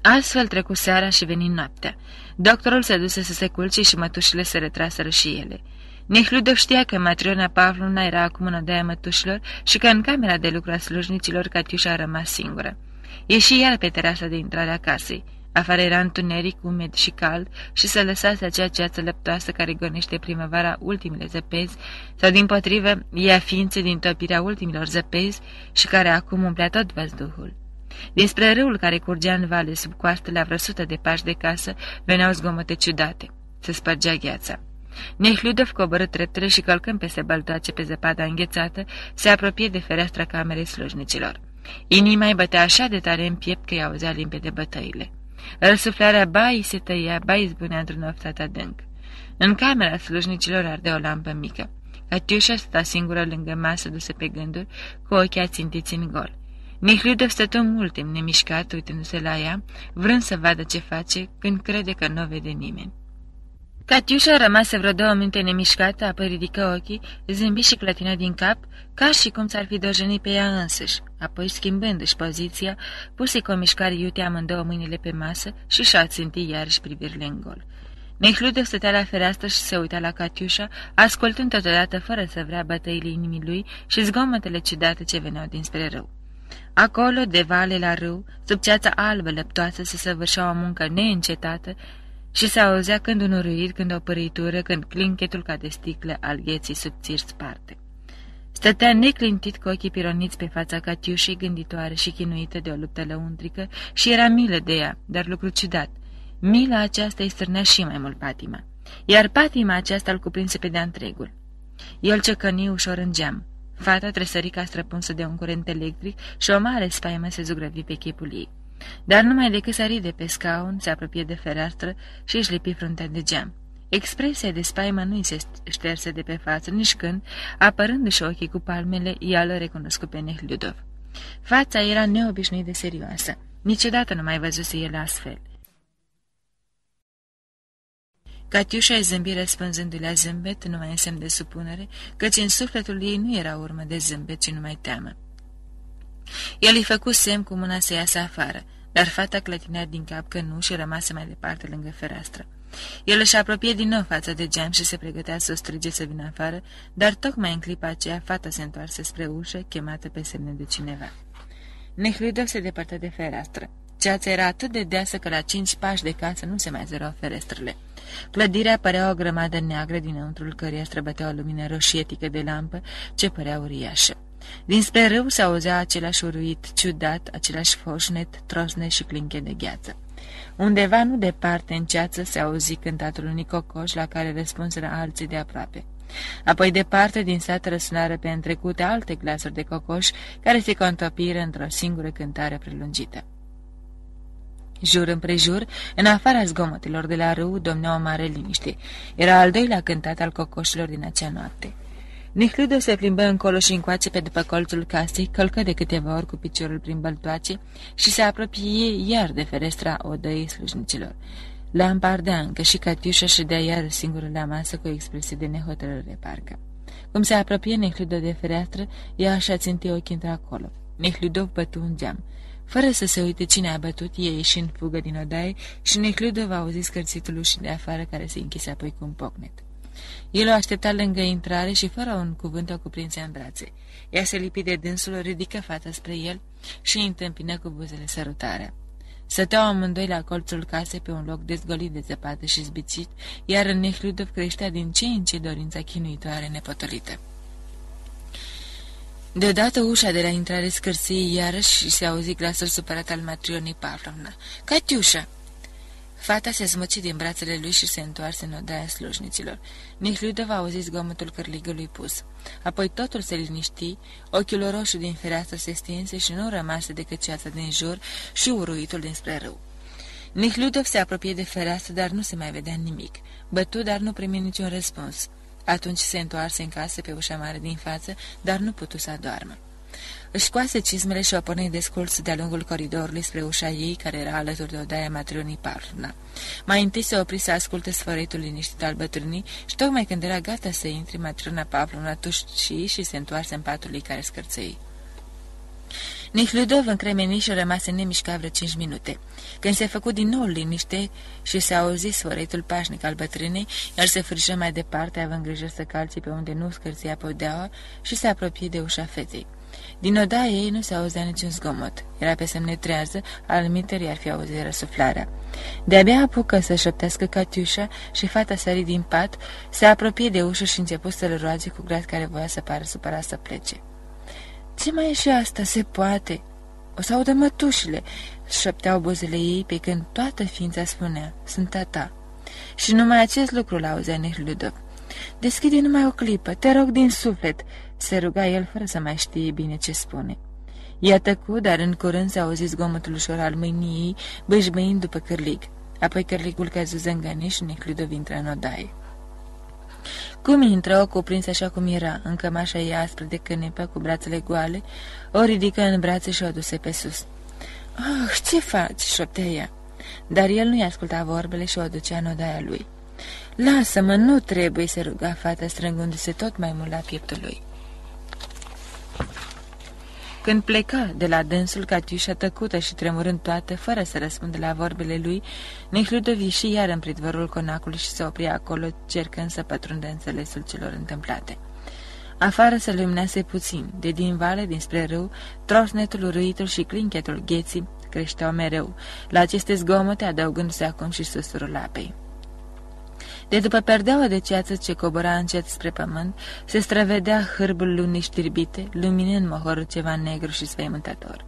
Astfel trecu seara și veni noaptea. Doctorul se duse să se culce și mătușile se retraseră și ele. Nehludov știa că Matriona Pavlovna era acum în odaia mătușilor și că în camera de lucru a slujnicilor Catiușa a rămas singură. Ieși iar pe terasa de intrare a casei. Afară era întuneric, umed și cald și să lăsase acea ceață lăptoasă care gonește primăvara ultimele zăpezi sau, din potrivă, ea ființe din topirea ultimilor zăpezi și care acum umplea tot văzduhul. Despre râul care curgea în vale sub coastele a vreo sută de pași de casă veneau zgomote ciudate. Se spărgea gheața. Nehludov coborâ treptele și călcând peste baltoace pe zăpada înghețată, se apropie de fereastra camerei slujnicilor. Inima îi bătea așa de tare în piept că i auzea limpede bătăile. Răsuflarea bai se tăia, bai izbunea într-un oftat adânc. În camera slujnicilor ardea o lampă mică. Catiușa sta singură lângă masă dusă pe gânduri, cu ochii ațintiți în gol. Mihludov stătu mult timp nemișcat, uitându-se la ea, vrând să vadă ce face, când crede că nu vede nimeni. Catiușa rămase vreo două minute nemișcată, apoi ridică ochii, zâmbi și clătină din cap, ca și cum s-ar fi dojenit pe ea însăși. Apoi, schimbându-și poziția, puse cu o mișcare iute amândouă mâinile pe masă și și-a țintit iarăși privirile în gol. Nehlude stătea la fereastră și se uita la Catiușa, ascultând totodată fără să vrea bătăile inimii lui și zgomotele ciudate ce veneau dinspre râu. Acolo, de vale la râu, sub ceața albă lăptoasă, se săvârșea o muncă neîncetată și se auzea când un uruit, când o păritură, când clinchetul ca de sticlă al vieții subțiri sparte. Stătea neclintit cu ochii pironiți pe fața Catiușei, gânditoare și chinuită de o luptă lăuntrică și era milă de ea, dar lucru ciudat. Mila aceasta îi stârnea și mai mult patima, iar patima aceasta îl cuprinse pe de-a întregul. El căcăni ușor în geam. Fata tresări ca străpunsă de un curent electric și o mare spaimă se zugrăvi pe chipul ei. Dar numai decât sări de pe scaun, se apropie de fereastră și își lipi fruntea de geam. Expresia de spaimă nu-i se șterse de pe față nici când, apărându-și ochii cu palmele, ea l recunoscut pe Nehludov. Fața era neobișnuit de serioasă. Niciodată nu mai văzuse el astfel. Catiușa îi zâmbi răspunzându-i la zâmbet, numai în semn de supunere, căci în sufletul ei nu era urmă de zâmbet, ci numai teamă. El îi făcu semn cu mâna să iasă afară, dar fata clătinea din cap că nu și rămase mai departe lângă fereastră. El își apropie din nou față de geam și se pregătea să o strige să vină afară, dar tocmai în clipa aceea fata se întoarse spre ușă, chemată pe semne de cineva. Nehlidov se depărtă de fereastră. Ceața era atât de deasă că la cinci pași de casă nu se mai zărau ferestrele. Clădirea părea o grămadă neagră dinăuntrul căreia străbătea o lumină roșietică de lampă ce părea uriașă. Dinspre râu se auzea același uruit ciudat, același foșnet, trosne și clinche de gheață. Undeva nu departe în ceață se auzi cântatul unui cocoș la care răspunseră alții de aproape. Apoi departe din sat răsunară pe întrecute alte glasuri de cocoș care se contopiră într-o singură cântare prelungită. Jur împrejur, în afara zgomotelor de la râu, domnea o mare liniște. Era al doilea cântat al cocoșilor din acea noapte. Nihludo se plimbă încolo și încoace pe după colțul casei, călcă de câteva ori cu piciorul prin băltoace și se apropie iar de ferestra odăii slujnicilor. Lampa ardea încă și Catiușa ședea iar singură la masă cu o expresie de nehotărâre parcă. Cum se apropie Nehludo de fereastră, ea așa ținti ochii într-acolo. Nehludov bătu un geam. Fără să se uite cine a bătut, ei ieși în fugă din odaie și Necludov a auzit scărțitul ușii de afară care se închise apoi cu un pocnet. El o aștepta lângă intrare și fără un cuvânt o cuprinse în brațe. Ea se lipi de dânsul, o ridică fata spre el și îi întâmpină cu buzele sărutarea. Săteau amândoi la colțul casei pe un loc dezgolit de zăpadă și zbicit, iar în Necludov creștea din ce în ce dorința chinuitoare nepotolită. Deodată ușa de la intrare scârție iarăși și se auzi glasul supărat al matrionii Pavlovna. Catiușa! Fata se smuci din brațele lui și se întoarse în odaia slujniților. va auzi zgomotul cărligului pus. Apoi totul se liniști, ochiul roșu din fereastră se stinse și nu rămase decât ceața din jur și uruitul dinspre râu. Nihludov se apropie de fereastră, dar nu se mai vedea nimic. Bătu, dar nu primi niciun răspuns. Atunci se întoarse în casă pe ușa mare din față, dar nu putu să adoarmă. Își scoase cizmele și o porni desculț de-a lungul coridorului spre ușa ei, care era alături de odaia matronii Parna. Mai întâi se opri să asculte sfăretul liniștit al bătrânii și tocmai când era gata să intri, matrona Pavlovna tuși și se întoarse în patul ei care scârțăi. Nihludov încremeni și rămase nemișcat vreo cinci minute. Când se făcu din nou liniște și se auzi sfăretul pașnic al bătrânei, el se fârșă mai departe, având grijă să calții pe unde nu scârția podeaua și se apropie de ușa feței. Din odaia ei nu se auzea niciun zgomot. Era pe semne trează, al miterii ar fi auzit răsuflarea. De-abia apucă să șoptească Catiușa și fata sări din pat, se apropie de ușă și început să-l roage cu glas care voia să pară supărat să plece. Ce mai e și asta? Se poate!" O să audă mătușile!" șopteau buzele ei pe când toată ființa spunea, sunt a ta. Și numai acest lucru l-auzea Nehludov. Deschide numai o clipă, te rog din suflet!" Se ruga el fără să mai știe bine ce spune. Ea tăcu, dar în curând s-a auzit zgomotul ușor al mâinii ei, bășbăind după cârlig. Apoi cârligul căzu zângăne și Nehludov intră în odaie. Cum intră, o cuprins așa cum era, în cămașa ei aspră de cânepă, cu brațele goale, o ridică în brațe și o duse pe sus. Ah, ce faci?" șoptea ea. Dar el nu-i asculta vorbele și o ducea în odaia lui. Lasă-mă, nu trebuie," se ruga fata, strângându-se tot mai mult la pieptul lui. Când pleca de la dânsul, Catiușa tăcută și tremurând toată, fără să răspundă la vorbele lui, Nehludovi și iar în pridvorul conacului și se opri acolo, cercând să pătrundă înțelesul celor întâmplate. Afară se luminase puțin, de din vale, dinspre râu, trosnetul, ruitul și clinchetul gheții creșteau mereu, la aceste zgomote adăugându-se acum și susurul apei. De după perdeaua de ceață ce cobora încet spre pământ, se străvedea hârbul lunii știrbite, luminând mohorul ceva negru și sfăimântător.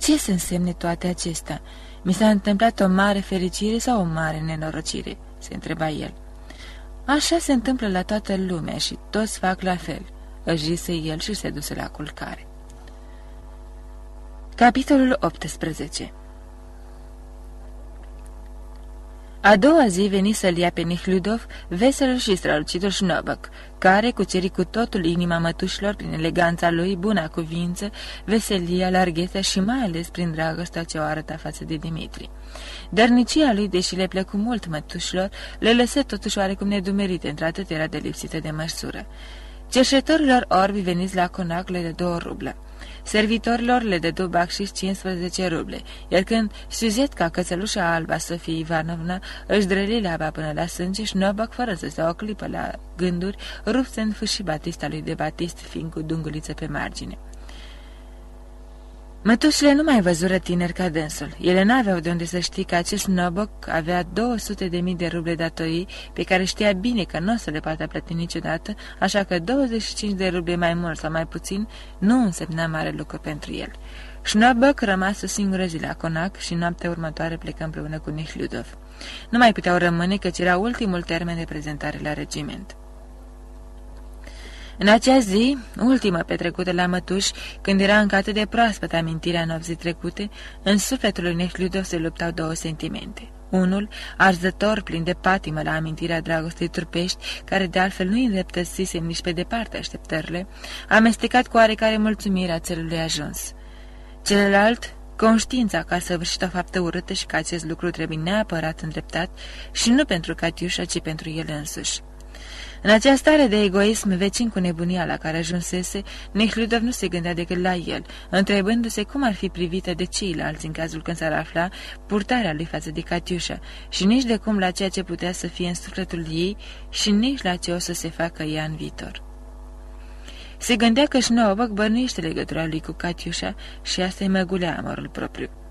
Ce să însemne toate acestea? Mi s-a întâmplat o mare fericire sau o mare nenorocire?" se întreba el. Așa se întâmplă la toată lumea și toți fac la fel," își zise el și se duse la culcare. Capitolul 18 A doua zi veni să-l ia pe Nihludov, veselul și strălucitul Șnobăc, care cuceri cu totul inima mătușilor prin eleganța lui, buna cuvință, veselia, larghețea și mai ales prin dragostea ce o arăta față de Dimitri. Dărnicia lui, deși le plăcu mult mătușilor, le lăsă totuși oarecum nedumerite, într-atât era de lipsită de măsură. Cerșetorilor orbi veniți la conac le de două rublă. Servitorilor le dădu bacșiș 15 ruble, iar când Suzetka, cățelușa alba Sofie Ivanovna, își drăli leaba până la sânge și Nobac, fără să se o clipă la gânduri, rupse în fâșii Batista lui de Batist, fiind cu dunguliță pe margine. Mătușile nu mai văzură tineri ca dânsul. Ele n-aveau de unde să știi că acest noboc avea 200 de mii de ruble datorii, pe care știa bine că nu o să le poată plăti niciodată, așa că 25 de ruble mai mult sau mai puțin nu însemna mare lucru pentru el. Șnobăc rămas o singură zi la Conac și noaptea următoare plecă împreună cu Nihliudov. Nu mai puteau rămâne căci era ultimul termen de prezentare la regiment. În acea zi, ultima petrecută la mătuș, când era încă atât de proaspăt amintirea nopții trecute, în sufletul lui Nehludov se luptau două sentimente. Unul, arzător, plin de patimă la amintirea dragostei trupești, care de altfel nu îndreptăsise nici pe departe așteptările, amestecat cu oarecare mulțumire a țelului ajuns. Celălalt, conștiința că a săvârșit o faptă urâtă și că acest lucru trebuie neapărat îndreptat și nu pentru Catiușa, ci pentru el însuși. În această stare de egoism vecin cu nebunia la care ajunsese, Nehludov nu se gândea decât la el, întrebându-se cum ar fi privită de ceilalți în cazul când s-ar afla purtarea lui față de Catiușa și nici de cum la ceea ce putea să fie în sufletul ei și nici la ce o să se facă ea în viitor. Se gândea că Șnobăc bănuiește legătura lui cu Catiușa și asta îi măgulea amorul propriu.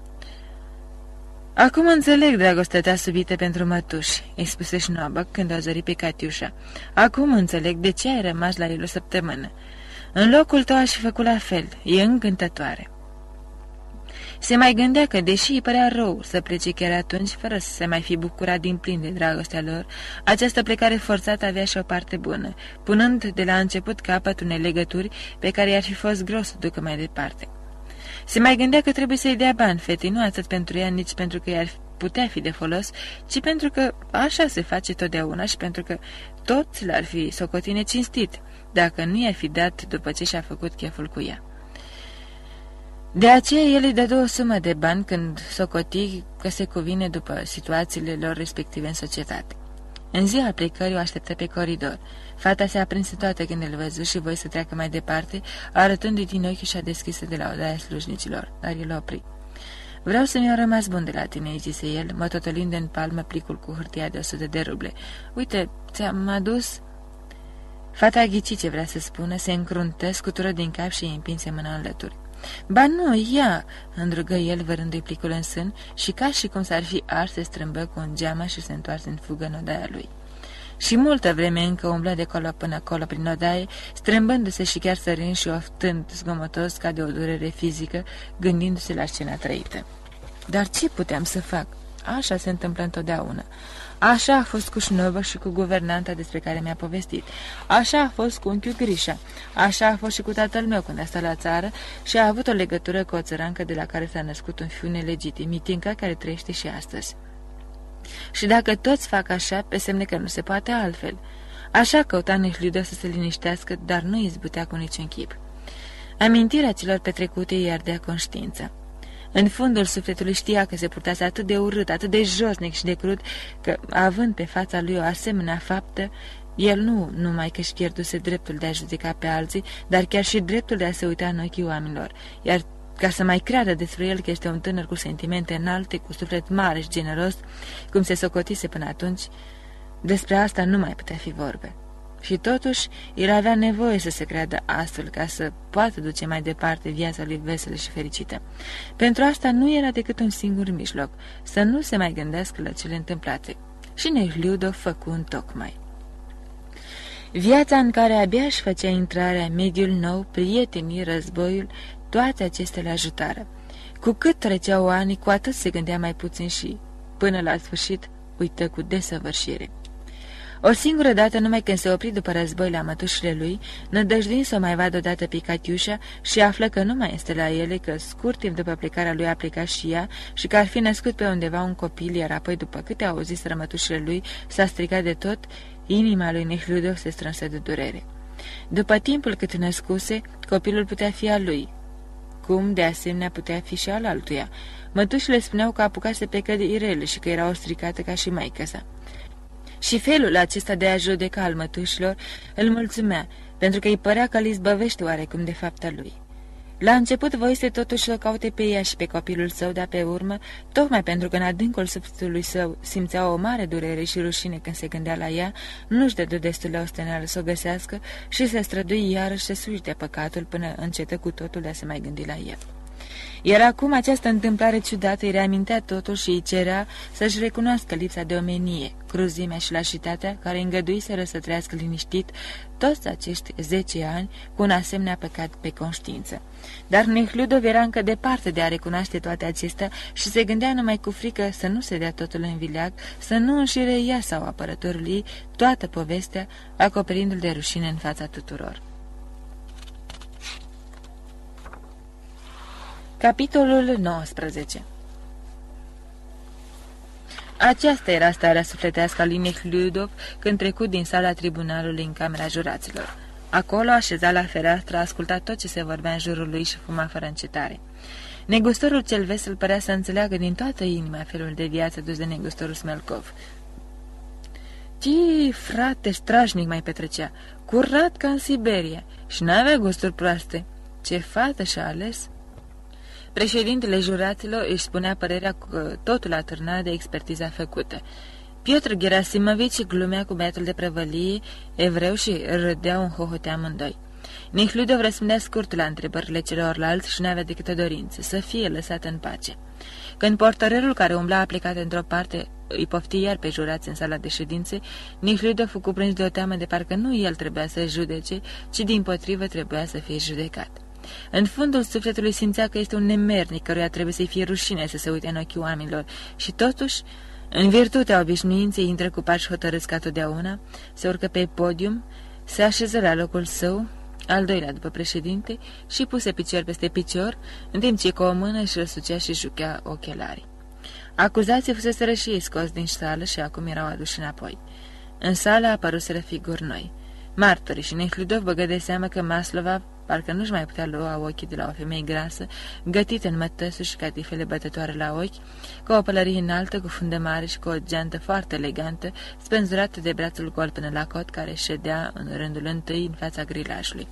Acum înțeleg dragostea ta subită pentru mătuși," îi spuse Șnoabă când o zări pe Catiușa. Acum înțeleg de ce ai rămas la el o săptămână. În locul tău aș fi făcut la fel. E încântătoare." Se mai gândea că, deși îi părea rău să plece chiar atunci, fără să se mai fi bucurat din plin de dragostea lor, această plecare forțată avea și o parte bună, punând de la început capăt unei legături pe care i-ar fi fost gros să ducă mai departe. Se mai gândea că trebuie să-i dea bani fetei, nu atât pentru ea, nici pentru că i-ar putea fi de folos, ci pentru că așa se face totdeauna și pentru că toți l-ar fi socotine cinstit, dacă nu i-ar fi dat după ce și-a făcut cheful cu ea. De aceea el îi dădu o sumă de bani când socoti că se cuvine după situațiile lor respective în societate. În ziua plecării o așteptă pe coridor. Fata se aprinse toată când îl văzu și voi să treacă mai departe, arătându-i din ochi și-a deschisă de la odaia slujnicilor, dar el opri. Vreau să mi-au rămas bun de la tine," îi zise el, mătotolind în palmă plicul cu hârtia de 100 de ruble. Uite, ți-am adus..." Fata ghici ce vrea să spună, se încruntă, scutură din cap și îi împinse mâna în lături. Ba nu, ia!" îndrugă el, vărându-i plicul în sân și ca și cum s-ar fi ars, se strâmbă cu un geamă și se întoarse în fugă în odaia lui. Și multă vreme încă umblă de colo până acolo prin odaie, strâmbându-se și chiar sărind și oftând zgomotos ca de o durere fizică, gândindu-se la scena trăită. Dar ce puteam să fac? Așa se întâmplă întotdeauna. Așa a fost cu Șnobă și cu guvernanta despre care mi-a povestit. Așa a fost cu unchiul Grișa. Așa a fost și cu tatăl meu când a stat la țară și a avut o legătură cu o țărancă de la care s-a născut un fiu nelegitim, Mitinca, care trăiește și astăzi. Și dacă toți fac așa, pe semne că nu se poate altfel. Așa căuta Nehlidă să se liniștească, dar nu izbutea cu niciun chip. Amintirea celor petrecute i ardea conștiința. În fundul sufletului știa că se purtase atât de urât, atât de josnic și de crud, că, având pe fața lui o asemenea faptă, El nu numai că își pierduse dreptul de a judeca pe alții, dar chiar și dreptul de a se uita în ochii oamenilor, iar ca să mai creadă despre el că este un tânăr cu sentimente înalte, cu suflet mare și generos, cum se socotise până atunci, despre asta nu mai putea fi vorbe. Și totuși, el avea nevoie să se creadă astfel ca să poată duce mai departe viața lui veselă și fericită. Pentru asta nu era decât un singur mijloc, să nu se mai gândească la cele întâmplate. Și Nehliudov făcu un tocmai. Viața în care abia își făcea intrarea, mediul nou, prietenii, războiul, toate acestea le ajutară. Cu cât treceau ani, cu atât se gândea mai puțin și, până la sfârșit, uită cu desăvârșire. O singură dată, numai când se opri după război la mătușile lui, nădăjduind să o mai vadă odată pe Catiușa și află că nu mai este la ele, că scurt timp după plecarea lui a plecat și ea și că ar fi născut pe undeva un copil, iar apoi, după câte au auzit rămătușile lui, s-a stricat de tot, inima lui Nehludov se strânsă de durere. După timpul cât născuse, copilul putea fi al lui, cum de asemenea putea fi și al altuia. Mătușile spuneau că apucase pe cădi irele și că era o stricată ca și maică sa. Și felul acesta de a judeca al mătușilor îl mulțumea, pentru că îi părea că îl izbăvește oarecum de fapta lui. La început voise totuși să caute pe ea și pe copilul său, dar pe urmă, tocmai pentru că în adâncul sufletului său simțea o mare durere și rușine când se gândea la ea, nu-și dădu destul de osteneală să o găsească și se strădui iarăși să suși de păcatul până încetă cu totul de a se mai gândi la el. Iar acum această întâmplare ciudată îi reamintea totul și îi cerea să-și recunoască lipsa de omenie, cruzimea și lașitatea care îngăduiseră să trăiască liniștit toți acești zece ani cu un asemenea păcat pe conștiință. Dar Nehludov era încă departe de a recunoaște toate acestea și se gândea numai cu frică să nu se dea totul în vileag, să nu înșire ea sau apărătorul ei toată povestea, acoperindu-l de rușine în fața tuturor. Capitolul 19 Aceasta era starea sufletească a lui Ludov când trecut din sala tribunalului în camera juraților. Acolo, așezat la fereastră, asculta tot ce se vorbea în jurul lui și fuma fără încetare. Negustorul cel vesel părea să înțeleagă din toată inima felul de viață dus de negustorul Smelkov. Ce frate strașnic mai petrecea, curat ca în Siberia și n-avea gusturi proaste. Ce fată și-a ales! Președintele juraților își spunea părerea că totul atârna de expertiza făcută. Piotr Gerasimovici glumea cu băiatul de prăvălie, evreu și râdeau în hohote amândoi. Nihludov răspundea scurt la întrebările celorlalți și n-avea decât o dorință, să fie lăsat în pace. Când portărelul care umbla a plecat într-o parte îi pofti iar pe jurați în sala de ședințe, Nihludov fu cuprins de o teamă de parcă nu el trebuia să judece, ci din potrivă trebuia să fie judecat. În fundul sufletului simțea că este un nemernic căruia trebuie să-i fie rușine să se uite în ochii oamenilor și totuși, în virtutea obișnuinței, intră cu pași hotărâți ca totdeauna, se urcă pe podium, se așeză la locul său, al doilea după președinte, și puse picior peste picior, în timp ce cu o mână își răsucea și juchea ochelarii. Acuzații fusese și ei scos din sală și acum erau aduși înapoi. În sală apăruseră figuri noi. Martorii și Nehludov băgă de seamă că Maslova parcă nu-și mai putea lua ochii de la o femeie grasă, gătită în mătăsuri și catifele bătătoare la ochi, cu o pălărie înaltă, cu fundă mare și cu o geantă foarte elegantă, spânzurată de brațul gol până la cot, care ședea în rândul întâi în fața grilajului.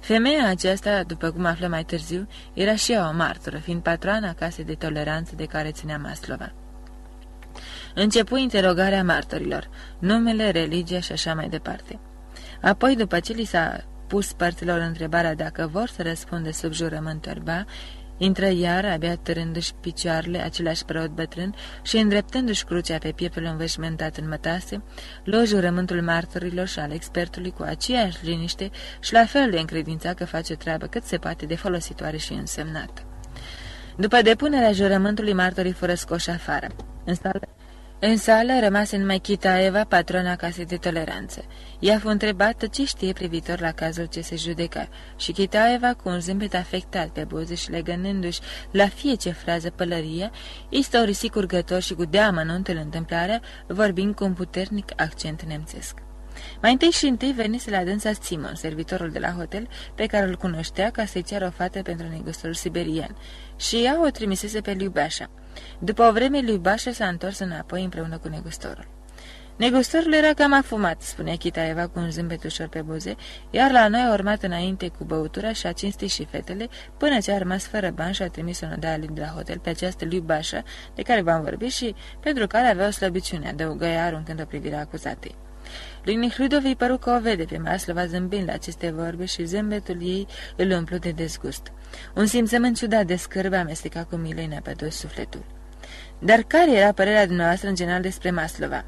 Femeia aceasta, după cum află mai târziu, era și ea o martură, fiind patroana casei de toleranță de care ținea Maslova. Începu interogarea martorilor, numele, religia și așa mai departe. Apoi, după ce li s-a pus părților întrebarea dacă vor să răspunde sub jurământ torba, intră iar, abia târându-și picioarele, același preot bătrân și îndreptându-și crucea pe pieptul înveșmântat în mătase, luă jurământul martorilor și al expertului cu aceeași liniște și la fel de încredința că face o treabă cât se poate de folositoare și însemnată. După depunerea jurământului, martorii fură scoși afară. În sală în sală rămase numai Chitaeva, patrona casei de toleranță. Ea fu întrebată ce știe privitor la cazul ce se judeca și Chitaeva, cu un zâmbet afectat pe buze și legănându-și la fiece frază pălăria, istorisi curgător și cu deamănuntul întâmplarea, vorbind cu un puternic accent nemțesc. Mai întâi și întâi venise la dânsa Simon, servitorul de la hotel, pe care îl cunoștea ca să-i ceară o fată pentru negustorul siberian, și ea o trimisese pe Liubașa. După o vreme, lui Bașa s-a întors înapoi împreună cu negustorul. Negustorul era cam afumat, spunea Chitaeva cu un zâmbet ușor pe buze, iar la noi a urmat înainte cu băutura și a cinstit și fetele, până ce a rămas fără bani și a trimis o nădea lui de la hotel pe această lui Bașa, de care v-am vorbit și pentru care avea o slăbiciune, adăugă ea aruncând o privire acuzatei. Lui Nihludov îi păru că o vede pe Maslova zâmbind la aceste vorbe și zâmbetul ei îl umplu de dezgust. Un simțământ ciudat de scârbă amesteca cu milă în apădos sufletul. Dar care era părerea dumneavoastră în general despre Maslova?"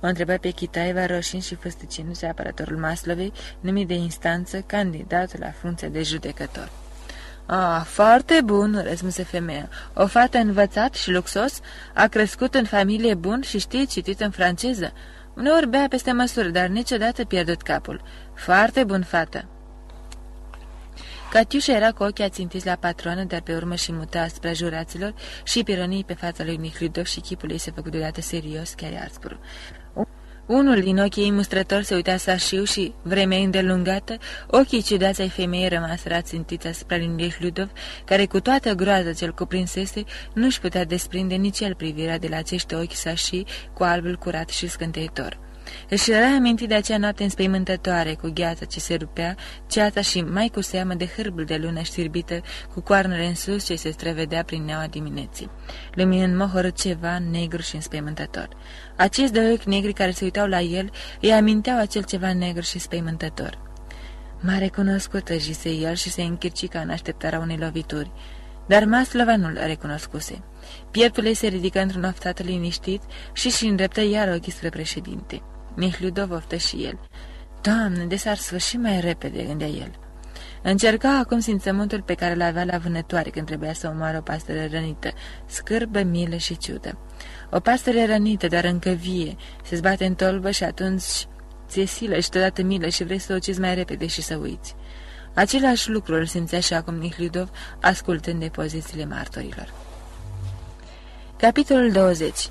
O întrebă pe Chitaeva roșind și făstăcindu-se apărătorul Maslovei, numit de instanță, candidat la funcția de judecător. Ah, foarte bun," răspunse femeia. O fată învățat și luxos, a crescut în familie bun și știe citit în franceză. Uneori bea peste măsură, dar niciodată pierdut capul. Foarte bun fată." Catiușa era cu ochii ațintiți la patronă, dar pe urmă și mută asupra juraților și pironii pe fața lui Niclidov și chipul ei se făcut deodată serios, chiar aspru. Unul din ochii ei mustrători se uita sașiu și, vremea îndelungată, ochii ciudați ai femeii rămaseră țintiți asupra lui Ludov, care cu toată groaza ce-l cuprinsese, nu-și putea desprinde nici el privirea de la acești ochi sașii cu albul curat și scânteitor. Își era amintit de acea noapte înspăimântătoare, cu gheața ce se rupea, ceata și mai cu seamă de hârbul de lună știrbită, cu coarnele în sus ce se străvedea prin neaua dimineții. Luminând mohorât ceva negru și înspăimântător. Acești doi ochi negri care se uitau la el îi aminteau acel ceva negru și spăimântător. M-a recunoscut, zise el și se închirci ca în așteptarea unei lovituri. Dar Maslova nu-l recunoscuse. Pieptul ei se ridică într-un oftat liniștit și și îndreptă iar ochii spre președinte. Mihludov oftă și el. Doamne, de s-ar sfârși mai repede, gândea el. Încerca acum simțământul pe care l-avea la vânătoare când trebuia să omoară o pasăre rănită, scârbă, milă și ciudă. O pasăre rănită, dar încă vie, se zbate în tolbă și atunci ți-e silă și totodată milă și vrei să o ucizi mai repede și să uiți. Același lucru îl simțea și acum Nihludov, ascultând de pozițiile martorilor. Capitolul 20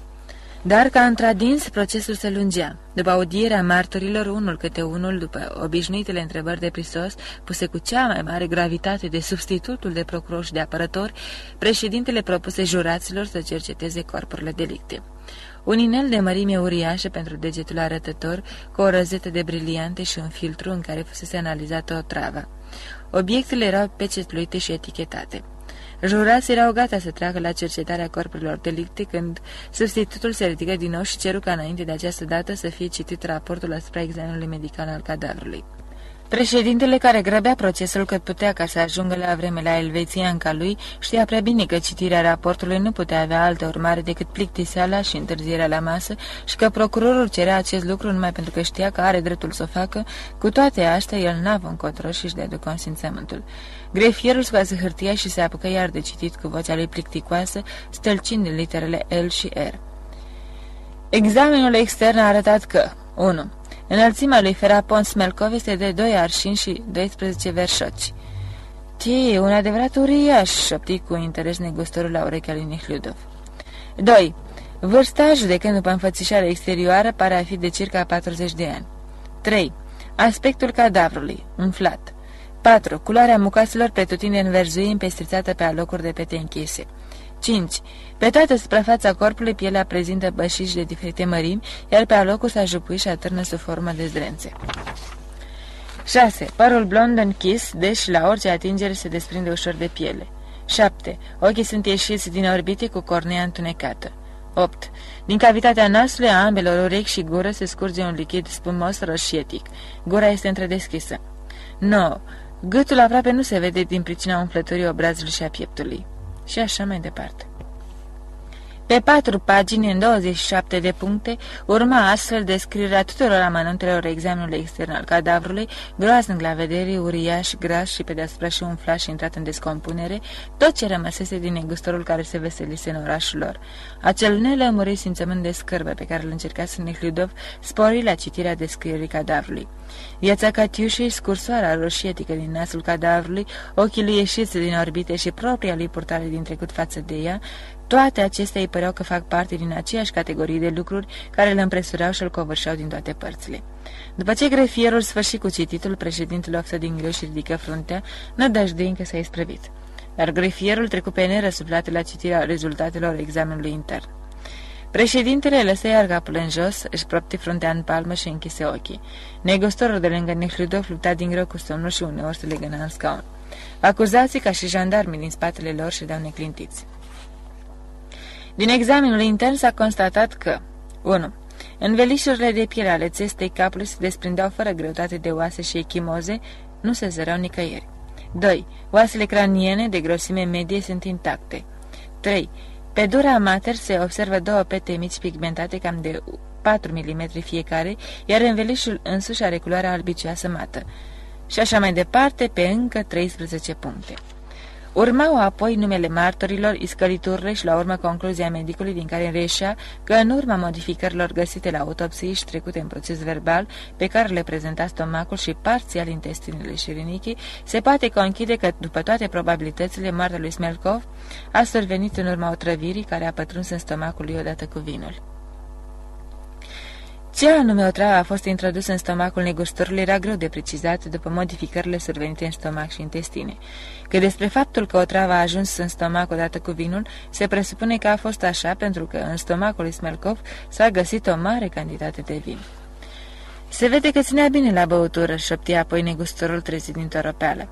dar ca întradins, procesul se lungea. După audierea martorilor, unul câte unul, după obișnuitele întrebări de prisos, puse cu cea mai mare gravitate de substitutul de procuror și de apărător, președintele propuse juraților să cerceteze corpurile delicte. Un inel de mărime uriașă pentru degetul arătător, cu o răzetă de briliante și un filtru în care fusese analizată o travă. Obiectele erau pecetluite și etichetate. Jurații erau gata să treacă la cercetarea corpurilor delicte când substitutul se ridică din nou și ceru ca înainte de această dată să fie citit raportul asupra examenului medical al cadavrului. Președintele care grăbea procesul cât putea ca să ajungă la vreme la elvețianca lui, știa prea bine că citirea raportului nu putea avea altă urmare decât plictiseala și întârzierea la masă și că procurorul cerea acest lucru numai pentru că știa că are dreptul să o facă, cu toate astea el n-avea încotro și își dădu consimțământul. Grefierul scoase hârtia și se apucă iar de citit cu vocea lui plicticoasă, stălcind literele L și R. Examenul extern a arătat că 1. Înălțimea lui Ferapon Smelkov este de 2 arșini și 12 verșoci. Tie, un adevărat uriaș, șopti cu interes negustorul la urechea lui Nihludov. 2. Vârstaș, judecând după înfățișarea exterioară, pare a fi de circa 40 de ani. 3. Aspectul cadavrului, umflat. 4. Culoarea mucaselor pretutinde verzui împestrițată pe alocuri de pete închise. 5. Pe toată suprafața corpului, pielea prezintă bășiși de diferite mărimi, iar pe alocuri s-a jupui și atârnă sub formă de zdrențe. 6. Părul blond închis, deși la orice atingere se desprinde ușor de piele. 7. Ochii sunt ieșiți din orbite cu cornea întunecată. 8. Din cavitatea nasului a ambelor urechi și gură se scurge un lichid spumos roșietic. Gura este întredeschisă. 9. Gâtul aproape nu se vede din pricina umflăturii obrazului și a pieptului. Și așa mai departe. Pe patru pagini, în 27 de puncte, urma astfel descrierea tuturor amănuntelor examenului extern al cadavrului, groaznic la vedere, uriaș, gras și pe deasupra și un flash intrat în descompunere, tot ce rămăsese din negustorul care se veselise în orașul lor. Acel nelămurit simțământ de scârbă pe care îl încerca să Nehludov spori la citirea descrierii cadavrului. Viața Catiușei, scursoara roșietică din nasul cadavrului, ochii lui ieșiți din orbite și propria lui purtare din trecut față de ea, toate acestea îi păreau că fac parte din aceeași categorie de lucruri care îl împresurau și îl covârșeau din toate părțile. După ce grefierul sfârșit cu cititul, președintele oftă din greu și ridică fruntea, nădăjduind încă s-a isprăvit. Dar grefierul trecu pe nerăsuflate la citirea rezultatelor examenului intern. Președintele lăsă iar capul în jos, își propti fruntea în palmă și închise ochii. Negostorul de lângă Nehludov lupta din greu cu somnul și uneori se legăna în scaun. Acuzații ca și jandarmii din spatele lor și dau neclintiți. Din examenul intern s-a constatat că 1. Învelișurile de piele ale țestei capului se desprindeau fără greutate de oase și echimoze, nu se zăreau nicăieri. 2. Oasele craniene de grosime medie sunt intacte. 3. Pe dura mater se observă două pete mici pigmentate cam de 4 mm fiecare, iar învelișul însuși are culoarea albicioasă mată. Și așa mai departe, pe încă 13 puncte. Urmau apoi numele martorilor, iscăliturile și la urmă concluzia medicului din care reșea că în urma modificărilor găsite la autopsie și trecute în proces verbal, pe care le prezenta stomacul și parțial intestinele și rinichii, se poate conchide că, după toate probabilitățile, moartea lui Smelkov a survenit în urma otrăvirii care a pătruns în stomacul lui odată cu vinul. Ce anume otrava a fost introdusă în stomacul negustorului era greu de precizat după modificările survenite în stomac și intestine. Că despre faptul că otrava a ajuns în stomac odată cu vinul, se presupune că a fost așa pentru că în stomacul lui Smelkov s-a găsit o mare cantitate de vin. Se vede că ținea bine la băutură, șoptia apoi negustorul trezit din toropeală.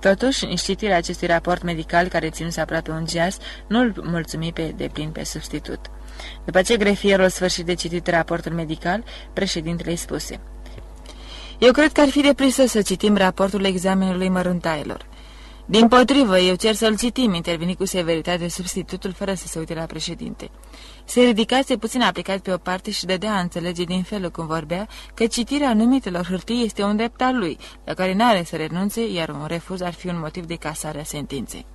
Totuși, în știrea acestui raport medical care ținuse aproape un ceas, nu-l mulțumi pe deplin pe substitut. După ce grefierul sfârșit de citit raportul medical, președintele îi spuse Eu cred că ar fi deprisă să citim raportul examenului măruntailor. Din potrivă, eu cer să-l citim, interveni cu severitate substitutul fără să se uite la președinte. Se ridicase puțin aplicat pe o parte și dădea a înțelege din felul cum vorbea că citirea numitelor hârtii este un drept al lui, la care n-are să renunțe, iar un refuz ar fi un motiv de casare a sentinței.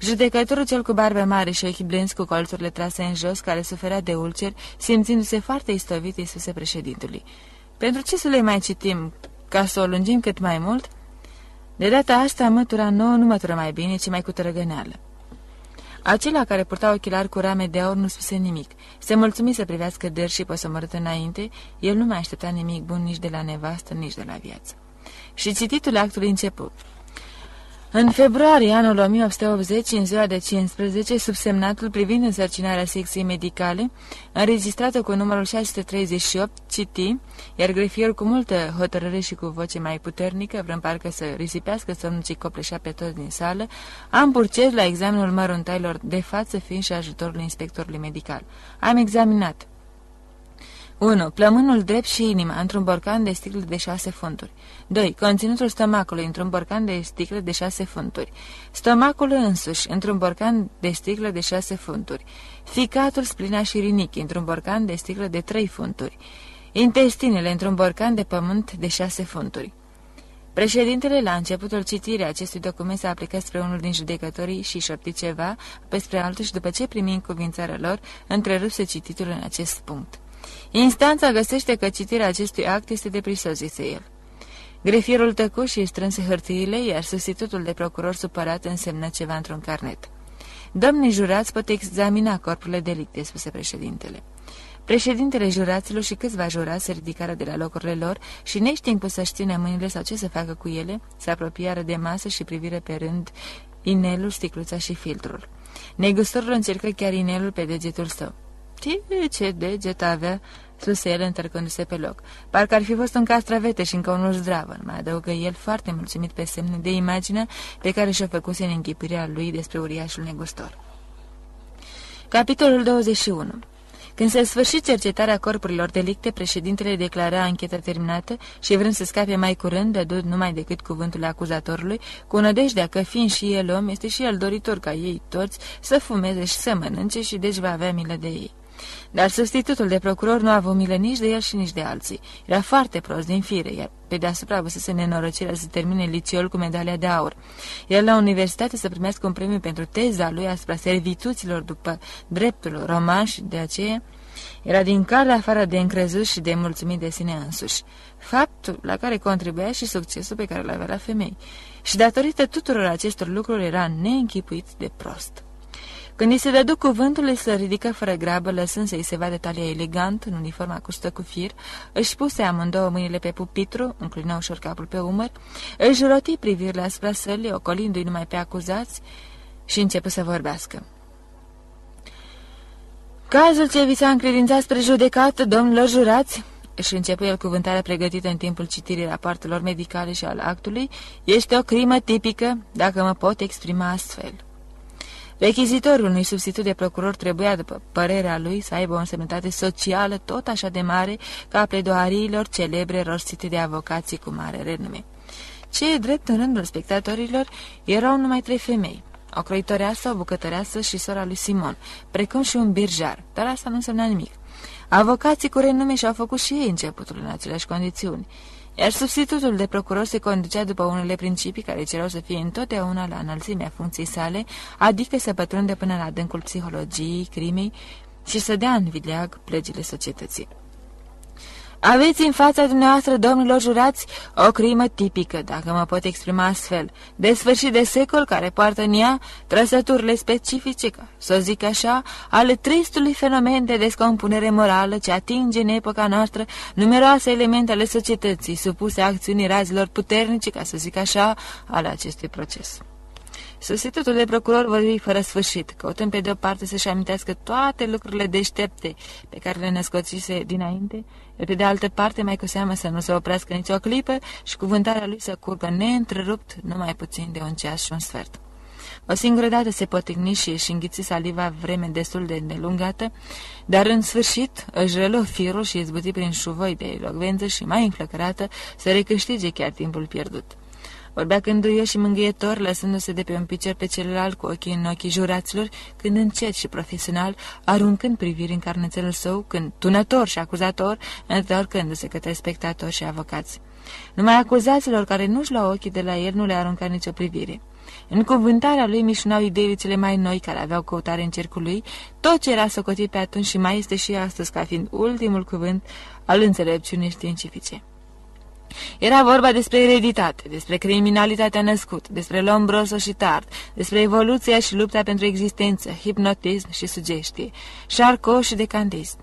Judecătorul cel cu barbe mare și ochi blânzi cu colțurile trase în jos, care suferea de ulceri, simțindu-se foarte istovit, îi spuse președintului. Pentru ce să le mai citim? Ca să o lungim cât mai mult?" De data asta, mătura nouă nu mătură mai bine, ci mai cu tărăgăneală. Acela care purta ochelari cu rame de aur nu spuse nimic. Se mulțumi să privească dăr și posomărât înainte, el nu mai aștepta nimic bun nici de la nevastă, nici de la viață. Și cititul actului început. În februarie anul 1880, în ziua de 15, subsemnatul privind însărcinarea secției medicale, înregistrată cu numărul 638, citi, iar grefierul cu multă hotărâre și cu voce mai puternică, vrând parcă să risipească somnul ce copleșea pe toți din sală, am purces la examenul măruntailor de față, fiind și ajutorul inspectorului medical. Am examinat 1. Plămânul drept și inima într-un borcan de sticlă de 6 funturi. 2. Conținutul stomacului într-un borcan de sticlă de 6 funturi. Stomacul însuși într-un borcan de sticlă de 6 funturi. Ficatul, splina și rinichi într-un borcan de sticlă de 3 funturi. Intestinele într-un borcan de pământ de 6 funturi. Președintele, la începutul citirii acestui document, s-a aplicat spre unul din judecătorii și șopti ceva, pe spre altul și după ce primi cuvințarea lor, întrerupse cititul în acest punct. Instanța găsește că citirea acestui act este de prisos, zise el. Grefierul tăcu și strânse hârtiile, iar substitutul de procuror supărat însemnă ceva într-un carnet. Domnii jurați pot examina corpurile delicte, spuse președintele. Președintele juraților și câțiva jurați se ridicară de la locurile lor și neștiind să-și ține mâinile sau ce să facă cu ele, se apropiară de masă și privire pe rând inelul, sticluța și filtrul. Negustorul încercă chiar inelul pe degetul său. Știi ce deget avea?" spuse el întărcându-se pe loc. Parcă ar fi fost un castravete și încă unul zdravă, mai adăugă el foarte mulțumit pe semne de imagine pe care și-o făcuse în închipirea lui despre uriașul negustor. Capitolul 21 când se sfârșit cercetarea corpurilor delicte, președintele declara ancheta terminată și vrând să scape mai curând, dădut numai decât cuvântul acuzatorului, cu nădejdea că fiind și el om, este și el doritor ca ei toți să fumeze și să mănânce și deci va avea milă de ei. Dar substitutul de procuror nu a avut milă nici de el și nici de alții. Era foarte prost din fire, iar pe deasupra văsese nenorocirea să termine liceul cu medalia de aur. El la universitate să primească un premiu pentru teza lui asupra servituților după dreptul roman și de aceea era din calea afară de încrezut și de mulțumit de sine însuși. Faptul la care contribuia și succesul pe care îl avea la femei. Și datorită tuturor acestor lucruri era neînchipuit de prost. Când îi se dădu cuvântul, îi se ridică fără grabă, lăsând să-i se vadă talia elegant, în uniforma cu stă cu fir, își puse amândouă mâinile pe pupitru, înclină ușor capul pe umăr, își roti privirile asupra sălii, ocolindu-i numai pe acuzați, și începu să vorbească. Cazul ce vi s-a încredințat spre judecată, domnilor jurați, își începe el cuvântarea pregătită în timpul citirii rapoartelor medicale și al actului, este o crimă tipică, dacă mă pot exprima astfel. Rechizitorul unui substitut de procuror trebuia, după părerea lui, să aibă o însemnătate socială tot așa de mare ca pledoariilor celebre rostite de avocații cu mare renume. Ce drept în rândul spectatorilor erau numai trei femei, o croitoreasă, o bucătăreasă și sora lui Simon, precum și un birjar, dar asta nu însemna nimic. Avocații cu renume și-au făcut și ei începutul în aceleași condiții, iar substitutul de procuror se conducea după unele principii care cereau să fie întotdeauna la înălțimea funcției sale, adică să pătrunde până la adâncul psihologiei, crimei și să dea în vileag plegile societății. Aveți în fața dumneavoastră, domnilor jurați, o crimă tipică, dacă mă pot exprima astfel, de sfârșit de secol care poartă în ea trăsăturile specifice, să zic așa, ale tristului fenomen de descompunere morală ce atinge în epoca noastră numeroase elemente ale societății supuse acțiunii razilor puternice, ca să zic așa, ale acestui proces. Substitutul de procuror vorbi fără sfârșit, căutând pe de-o parte să-și amintească toate lucrurile deștepte pe care le născoțise dinainte, pe de altă parte mai cu seamă să nu se oprească nicio clipă și cuvântarea lui să curgă neîntrerupt numai puțin de un ceas și un sfert. O singură dată se potigni și își înghiți saliva vreme destul de îndelungată, dar în sfârșit își reluă firul și izbuti prin șuvoi de elogvență și mai înflăcărată să recâștige chiar timpul pierdut. Vorbea cânduie și mângâietor, lăsându-se de pe un picior pe celălalt cu ochii în ochii juraților, când încet și profesional, aruncând priviri în carnețelul său, când tunător și acuzator, întorcându-se către spectatori și avocați. Numai acuzaților care nu-și luau ochii de la el nu le arunca nicio privire. În cuvântarea lui mișunau ideile cele mai noi care aveau căutare în cercul lui, tot ce era socotit pe atunci și mai este și astăzi ca fiind ultimul cuvânt al înțelepciunii științifice. Era vorba despre ereditate, despre criminalitatea născut, despre lombroso și tard, despre evoluția și lupta pentru existență, hipnotism și sugestie, șarco și decandism.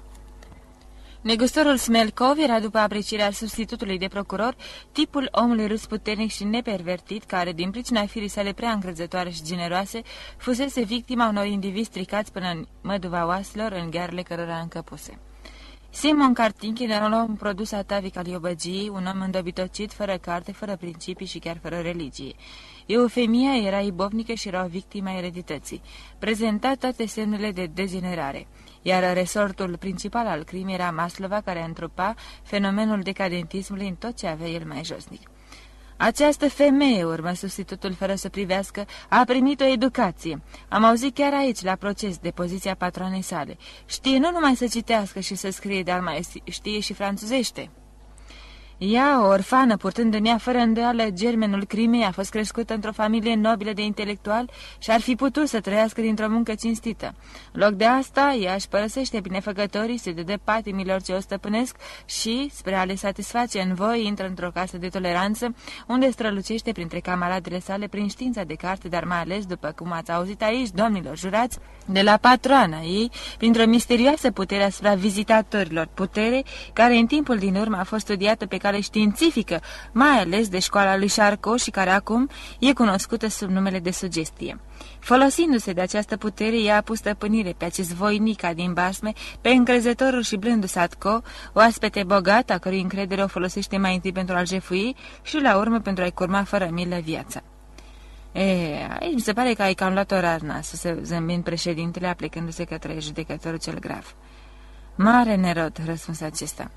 Negustorul Smelkov era, după aprecierea substitutului de procuror, tipul omului rus puternic și nepervertit, care, din pricina firii sale prea încrezătoare și generoase, fusese victima unor indivizi stricați până în măduva oaselor în ghearele cărora încăpuse. Simon Cartinchin era un om produs atavic al iobăgiei, un om îndobitocit, fără carte, fără principii și chiar fără religie. Eufemia era ibovnică și era o victimă eredității. Prezenta toate semnele de degenerare. Iar resortul principal al crimei era Maslova, care întrupa fenomenul decadentismului în tot ce avea el mai josnic. Această femeie, urmă substitutul fără să privească, a primit o educație. Am auzit chiar aici, la proces, de poziția patroanei sale. Știe nu numai să citească și să scrie, dar mai știe și franțuzește. Ea, o orfană, purtând în ea fără îndoială germenul crimei, a fost crescută într-o familie nobilă de intelectual și ar fi putut să trăiască dintr-o muncă cinstită. În loc de asta, ea își părăsește binefăcătorii, se dă de patimilor ce o stăpânesc și, spre a le satisface în voi, intră într-o casă de toleranță, unde strălucește printre camaradele sale prin știința de carte, dar mai ales, după cum ați auzit aici, domnilor jurați, de la patroana ei, printr-o misterioasă putere asupra vizitatorilor, putere care în timpul din urmă a fost studiată pe cale științifică, mai ales de școala lui Charcot și care acum e cunoscută sub numele de sugestie. Folosindu-se de această putere, ea a pus stăpânire pe acest voinica din basme, pe încrezătorul și blândul Satco, o aspete bogată, a cărui încredere o folosește mai întâi pentru a-l jefui și la urmă pentru a-i curma fără milă viața. E, aici mi se pare că ai cam luat o rarna, să se zâmbind președintele, aplicându-se către judecătorul cel grav. Mare nerod, răspuns acesta.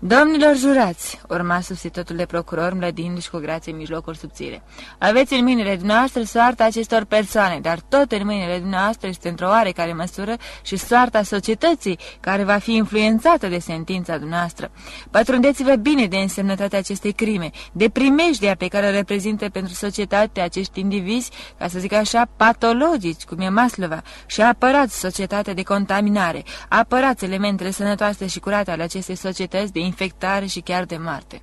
Domnilor jurați, urma substitutul de procuror, mlădindu-și cu grație în mijlocul subțire, aveți în mâinile dumneavoastră soarta acestor persoane, dar tot în mâinile dumneavoastră este într-o oarecare măsură și soarta societății, care va fi influențată de sentința dumneavoastră. Pătrundeți-vă bine de însemnătatea acestei crime, de primejdea pe care o reprezintă pentru societate acești indivizi, ca să zic așa, patologici, cum e Maslova, și apărați societatea de contaminare, apărați elementele sănătoase și curate ale acestei societăți de infectare și chiar de moarte.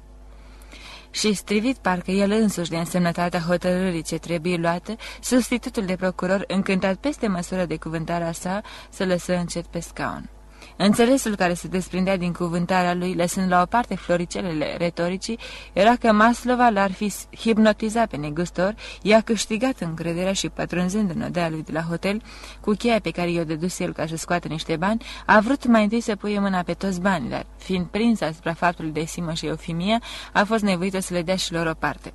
Și strivit parcă el însuși de însemnătatea hotărârii ce trebuie luată, substitutul de procuror, încântat peste măsură de cuvântarea sa, să lăsă încet pe scaun. Înțelesul care se desprindea din cuvântarea lui, lăsând la o parte floricelele retoricii, era că Maslova l-ar fi hipnotizat pe negustor, i-a câștigat încrederea și, pătrunzând în odea lui de la hotel, cu cheia pe care i-o deduse el ca să scoată niște bani, a vrut mai întâi să puie mâna pe toți banii, dar, fiind prins asupra faptului de simă și eufimie, a fost nevoită să le dea și lor o parte.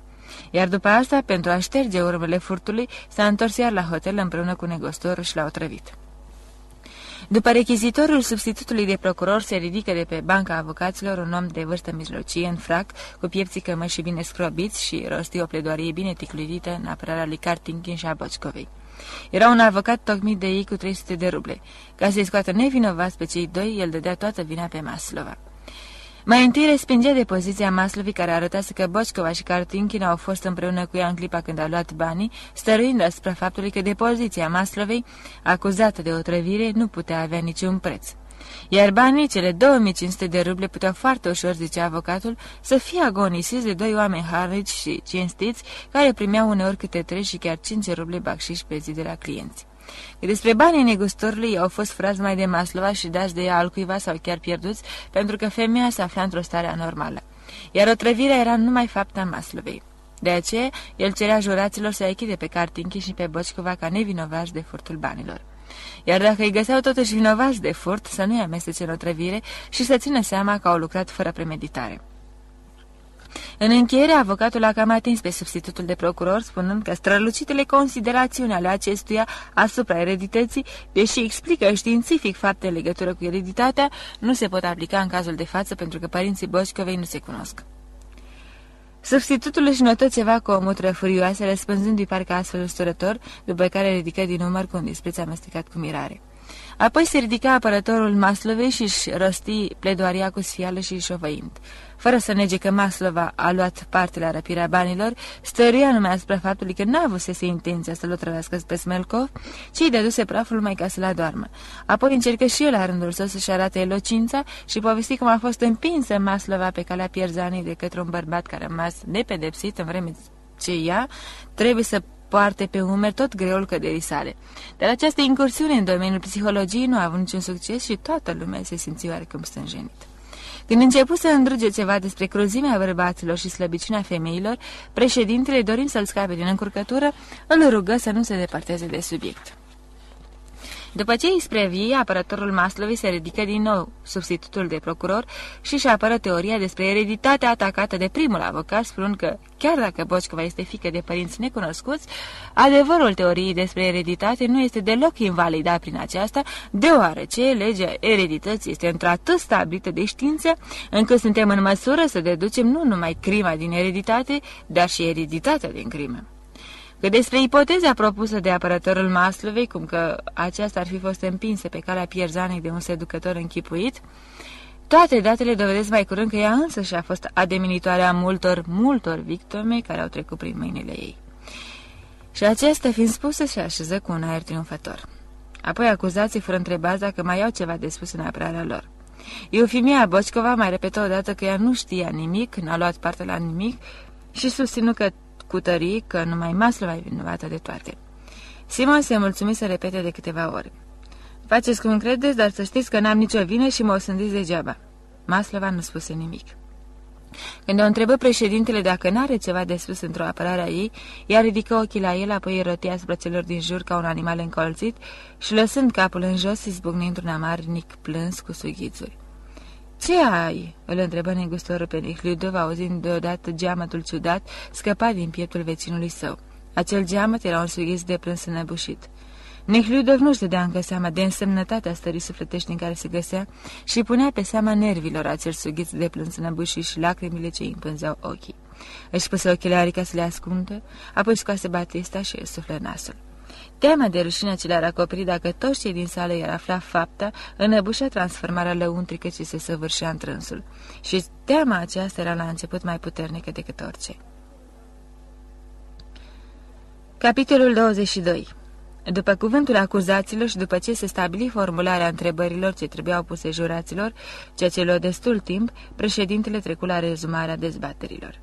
Iar după asta, pentru a șterge urmele furtului, s-a întors iar la hotel împreună cu negostorul și l-a otrăvit. După rechizitorul substitutului de procuror se ridică de pe banca avocaților un om de vârstă mijlocie, în frac, cu piepții cămăși și bine scrobiți și rosti o pledoarie bine ticluită în apărarea lui Cartinkin și a Bocicovei. Era un avocat tocmit de ei cu 300 de ruble. Ca să-i scoată nevinovați pe cei doi, el dădea toată vina pe Maslova. Mai întâi respingea de poziția Maslovi care arătase că Bocicova și Cartinkin au fost împreună cu ea în clipa când a luat banii, stăruind asupra faptului că depoziția Maslovei, acuzată de otrăvire, nu putea avea niciun preț. Iar banii, cele 2500 de ruble, puteau foarte ușor, zicea avocatul, să fie agonisiți de doi oameni harnici și cinstiți, care primeau uneori câte 3 și chiar 5 ruble bacșiși pe zi de la clienți. Despre banii negustorului au fost frați mai de Maslova și dați de ea altcuiva sau chiar pierduți, pentru că femeia se afla într-o stare anormală. Iar otrăvirea era numai fapta Maslovei. De aceea, el cerea juraților să achide pe Cartinchi și pe Bocicova ca nevinovași de furtul banilor. Iar dacă îi găseau totuși vinovați de furt, să nu-i amestece în otrăvire și să țină seama că au lucrat fără premeditare. În încheiere, avocatul a cam atins pe substitutul de procuror, spunând că strălucitele considerațiuni ale acestuia asupra eredității, deși explică științific fapte în legătură cu ereditatea, nu se pot aplica în cazul de față pentru că părinții Boșcovei nu se cunosc. Substitutul își notă ceva cu o mutră furioasă, răspânzându-i parcă astfel usturător, după care ridică din număr cu un dispreț amestecat cu mirare. Apoi se ridica apărătorul Maslovei și își rosti pledoaria cu sfială și șovăind. Fără să nege că Maslova a luat parte la răpirea banilor, stăruia numai asupra faptului că n-a avusese intenția să-l otrăvească pe Smelkov, ci îi dăduse praful mai ca să-l adormă. Apoi încercă și el la rândul său să-și arate elocința și povesti cum a fost împinsă Maslova pe calea pierzanii de către un bărbat care a rămas nepedepsit în vreme ce ea trebuie să poarte pe umeri tot greul căderii sale. Dar această incursiune în domeniul psihologiei nu a avut niciun succes și toată lumea se simți oarecum stânjenită. Când început să îndruge ceva despre cruzimea bărbaților și slăbiciunea femeilor, președintele, dorind să-l scape din încurcătură, îl rugă să nu se departeze de subiect. După ce îi sprevie, apărătorul Maslovi se ridică din nou, substitutul de procuror, și își apără teoria despre ereditatea atacată de primul avocat, spunând că, chiar dacă Bocicova este fică de părinți necunoscuți, adevărul teoriei despre ereditate nu este deloc invalidat prin aceasta, deoarece legea eredității este într-atât stabilită de știință, încât suntem în măsură să deducem nu numai crima din ereditate, dar și ereditatea din crimă că despre ipoteza propusă de apărătorul Maslovei, cum că aceasta ar fi fost împinsă pe calea pierzanei de un seducător închipuit, toate datele dovedesc mai curând că ea însă și-a fost ademinitoarea multor, multor victime care au trecut prin mâinile ei. Și aceasta fiind spusă și așeză cu un aer triumfător. Apoi acuzații fură întrebați dacă mai au ceva de spus în apărarea lor. Eufimia Bocicova mai repetă odată că ea nu știa nimic, n-a luat parte la nimic și susținu că cu tării că numai Maslova e vinovată de toate. Simon se mulțumi să repete de câteva ori. Faceți cum credeți, dar să știți că n-am nicio vină și mă osândiți degeaba. Maslova nu spuse nimic. Când o întrebă președintele dacă n-are ceva de spus într-o apărare a ei, ea ridică ochii la el, apoi rotea asupra celor din jur ca un animal încolțit și, lăsând capul în jos, izbucni într-un amarnic plâns cu sughițuri. Ce ai?" îl întrebă negustorul pe Nihliudov, auzind deodată geamătul ciudat scăpa din pieptul vecinului său. Acel geamăt era un sughiț de plâns înăbușit. Nehliudov nu-și dădea încă seama de însemnătatea stării sufletești în care se găsea și punea pe seama nervilor acel sughiț de plâns înăbușit și lacrimile ce îi împânzeau ochii. Își puse ochelarii ca să le ascundă, apoi scoase batista și îl suflă nasul. Teama de rușine ce le-ar acoperi dacă toți cei din sală i-ar afla fapta, înăbușea transformarea lăuntrică ce se săvârșea în trânsul. Și teama aceasta era la început mai puternică decât orice. Capitolul 22 După cuvântul acuzaților și după ce se stabili formularea întrebărilor ce trebuiau puse juraților, ceea ce lua destul timp, președintele trecu la rezumarea dezbaterilor.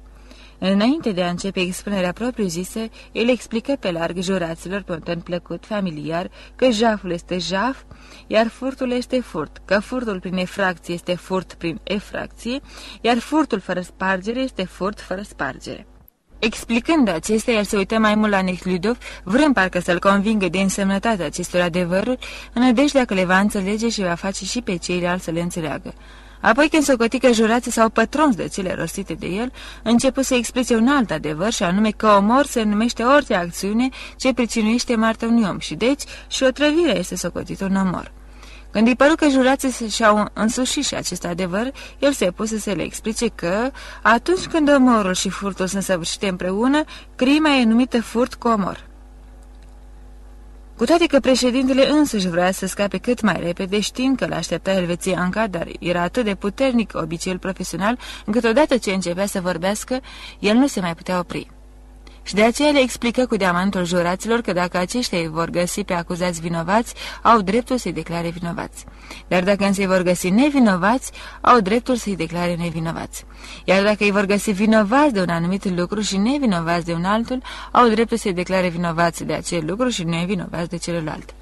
Înainte de a începe expunerea propriu-zisă, el explică pe larg juraților pe un ton plăcut, familiar, că jaful este jaf, iar furtul este furt, că furtul prin efracție este furt prin efracție, iar furtul fără spargere este furt fără spargere. Explicând acestea, el se uită mai mult la Nechludov, vrând parcă să-l convingă de însemnătatea acestor adevăruri, în nădejdea că le va înțelege și va face și pe ceilalți să le înțeleagă. Apoi, când socotii că jurații s-au pătruns de cele rostite de el, început să explice un alt adevăr, și anume că omor se numește orice acțiune ce pricinuiește moartea unui om și deci și o trăvire este socotit un omor. Când îi păru că jurații și-au însușit și acest adevăr, el se puse să le explice că, atunci când omorul și furtul sunt săvârșite împreună, crima e numită furt cu omor. Cu toate că președintele însuși vrea să scape cât mai repede, știind că l-aștepta Elveția Anca, dar era atât de puternic obiceiul profesional, încât odată ce începea să vorbească, el nu se mai putea opri și de aceea le explică cu diamantul juraților că dacă aceștia îi vor găsi pe acuzați vinovați, au dreptul să-i declare vinovați. Dar dacă însă îi vor găsi nevinovați, au dreptul să-i declare nevinovați. Iar dacă îi vor găsi vinovați de un anumit lucru și nevinovați de un altul, au dreptul să-i declare vinovați de acel lucru și nevinovați de celălalt.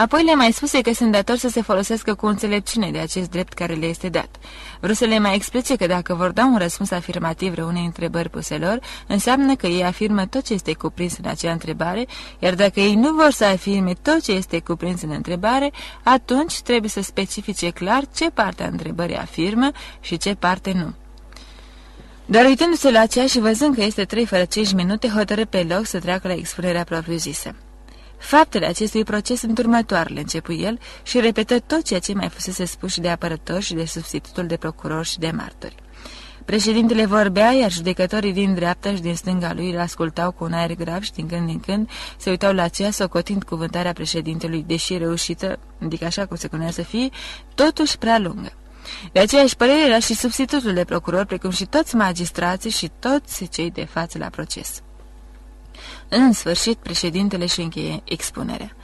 Apoi le mai spuse că sunt dator să se folosească cu înțelepciune de acest drept care le este dat. Vreau să le mai explice că dacă vor da un răspuns afirmativ unei întrebări puse lor, înseamnă că ei afirmă tot ce este cuprins în acea întrebare, iar dacă ei nu vor să afirme tot ce este cuprins în întrebare, atunci trebuie să specifice clar ce parte a întrebării afirmă și ce parte nu. Dar uitându-se la aceea și văzând că este 3 fără 5 minute, hotărâ pe loc să treacă la expunerea propriu-zisă. Faptele acestui proces sunt următoarele, începu el și repetă tot ceea ce mai fusese spus și de apărător și de substitutul de procuror și de martori. Președintele vorbea, iar judecătorii din dreapta și din stânga lui îl ascultau cu un aer grav și din când în când se uitau la ceea, socotind cuvântarea președintelui, deși reușită, adică așa cum se cunea să fie, totuși prea lungă. De aceeași părere era și substitutul de procuror, precum și toți magistrații și toți cei de față la proces. În sfârșit, președintele și încheie expunerea.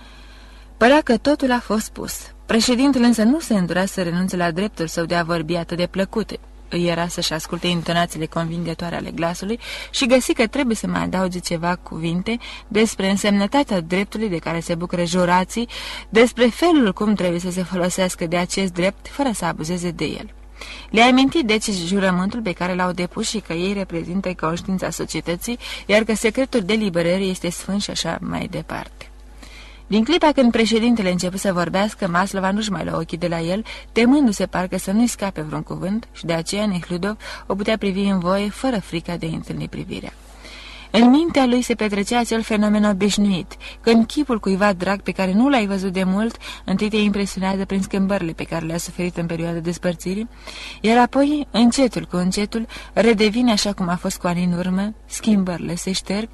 Părea că totul a fost spus. Președintele însă nu se îndura să renunțe la dreptul său de a vorbi atât de plăcute. Îi era să-și asculte intonațiile convingătoare ale glasului și găsi că trebuie să mai adauge ceva cuvinte despre însemnătatea dreptului de care se bucură jurații, despre felul cum trebuie să se folosească de acest drept fără să abuzeze de el. Le-a amintit deci jurământul pe care l-au depus și că ei reprezintă conștiința societății, iar că secretul deliberării este sfânt și așa mai departe. Din clipa când președintele început să vorbească, Maslova nu-și mai lua ochii de la el, temându-se parcă să nu-i scape vreun cuvânt și de aceea Nehludov o putea privi în voie, fără frica de a întâlni privirea. În mintea lui se petrecea acel fenomen obișnuit, când chipul cuiva drag pe care nu l-ai văzut de mult, întâi te impresionează prin schimbările pe care le-a suferit în perioada despărțirii, iar apoi, încetul cu încetul, redevine așa cum a fost cu ani în urmă, schimbările se șterg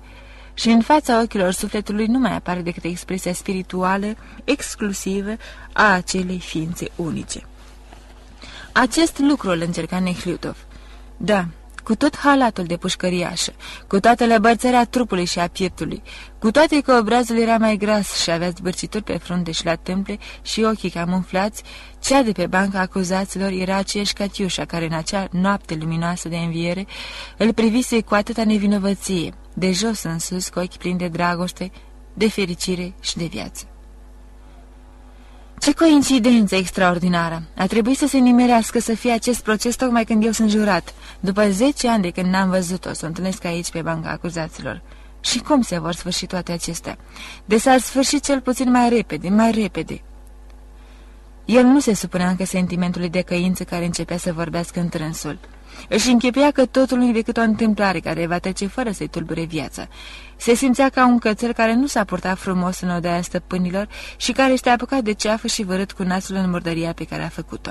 și în fața ochilor sufletului nu mai apare decât expresia spirituală, exclusivă, a acelei ființe unice. Acest lucru îl încerca Nehliutov. Da, cu tot halatul de pușcăriașă, cu toată lăbărțarea trupului și a pieptului, cu toate că obrazul era mai gras și avea zbârcituri pe frunte și la temple și ochii camuflați, cea de pe banca acuzaților era aceeași Catiușa care în acea noapte luminoasă de înviere îl privise cu atâta nevinovăție, de jos în sus, cu ochi plini de dragoste, de fericire și de viață. Ce coincidență extraordinară! A trebuit să se nimerească să fie acest proces tocmai când eu sunt jurat. După zece ani de când n-am văzut-o, să o întâlnesc aici pe banca acuzaților. Și cum se vor sfârși toate acestea? De s-ar sfârși cel puțin mai repede, mai repede. El nu se supunea încă sentimentului de căință care începea să vorbească în trânsul. Își închipea că totul nu decât o întâmplare care va trece fără să-i tulbure viața. Se simțea ca un cățel care nu s-a purtat frumos în odaia stăpânilor și care este apucat de ceafă și vărât cu nasul în murdăria pe care a făcut-o.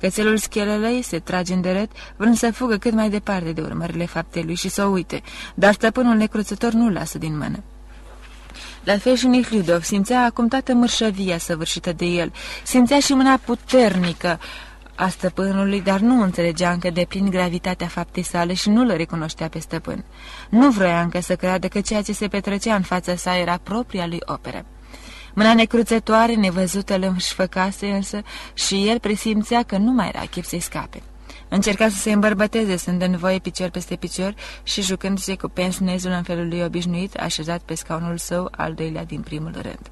Cățelul schelelei se trage în deret, vrând să fugă cât mai departe de urmările faptelui și să o uite, dar stăpânul necruțător nu-l lasă din mână. La fel și Nihlidov simțea acum toată mărșăvia săvârșită de el, simțea și mâna puternică a stăpânului, dar nu înțelegea încă de plin gravitatea faptei sale și nu-l recunoștea pe stăpân. Nu vroia încă să creadă că ceea ce se petrecea în fața sa era propria lui operă. Mâna necruțătoare, nevăzută, îl înșfăcase însă și el presimțea că nu mai era chip să-i scape. Încerca să se îmbărbăteze, sunt în voie picior peste picior și jucându-se cu pensnezul în felul lui obișnuit, așezat pe scaunul său, al doilea din primul rând.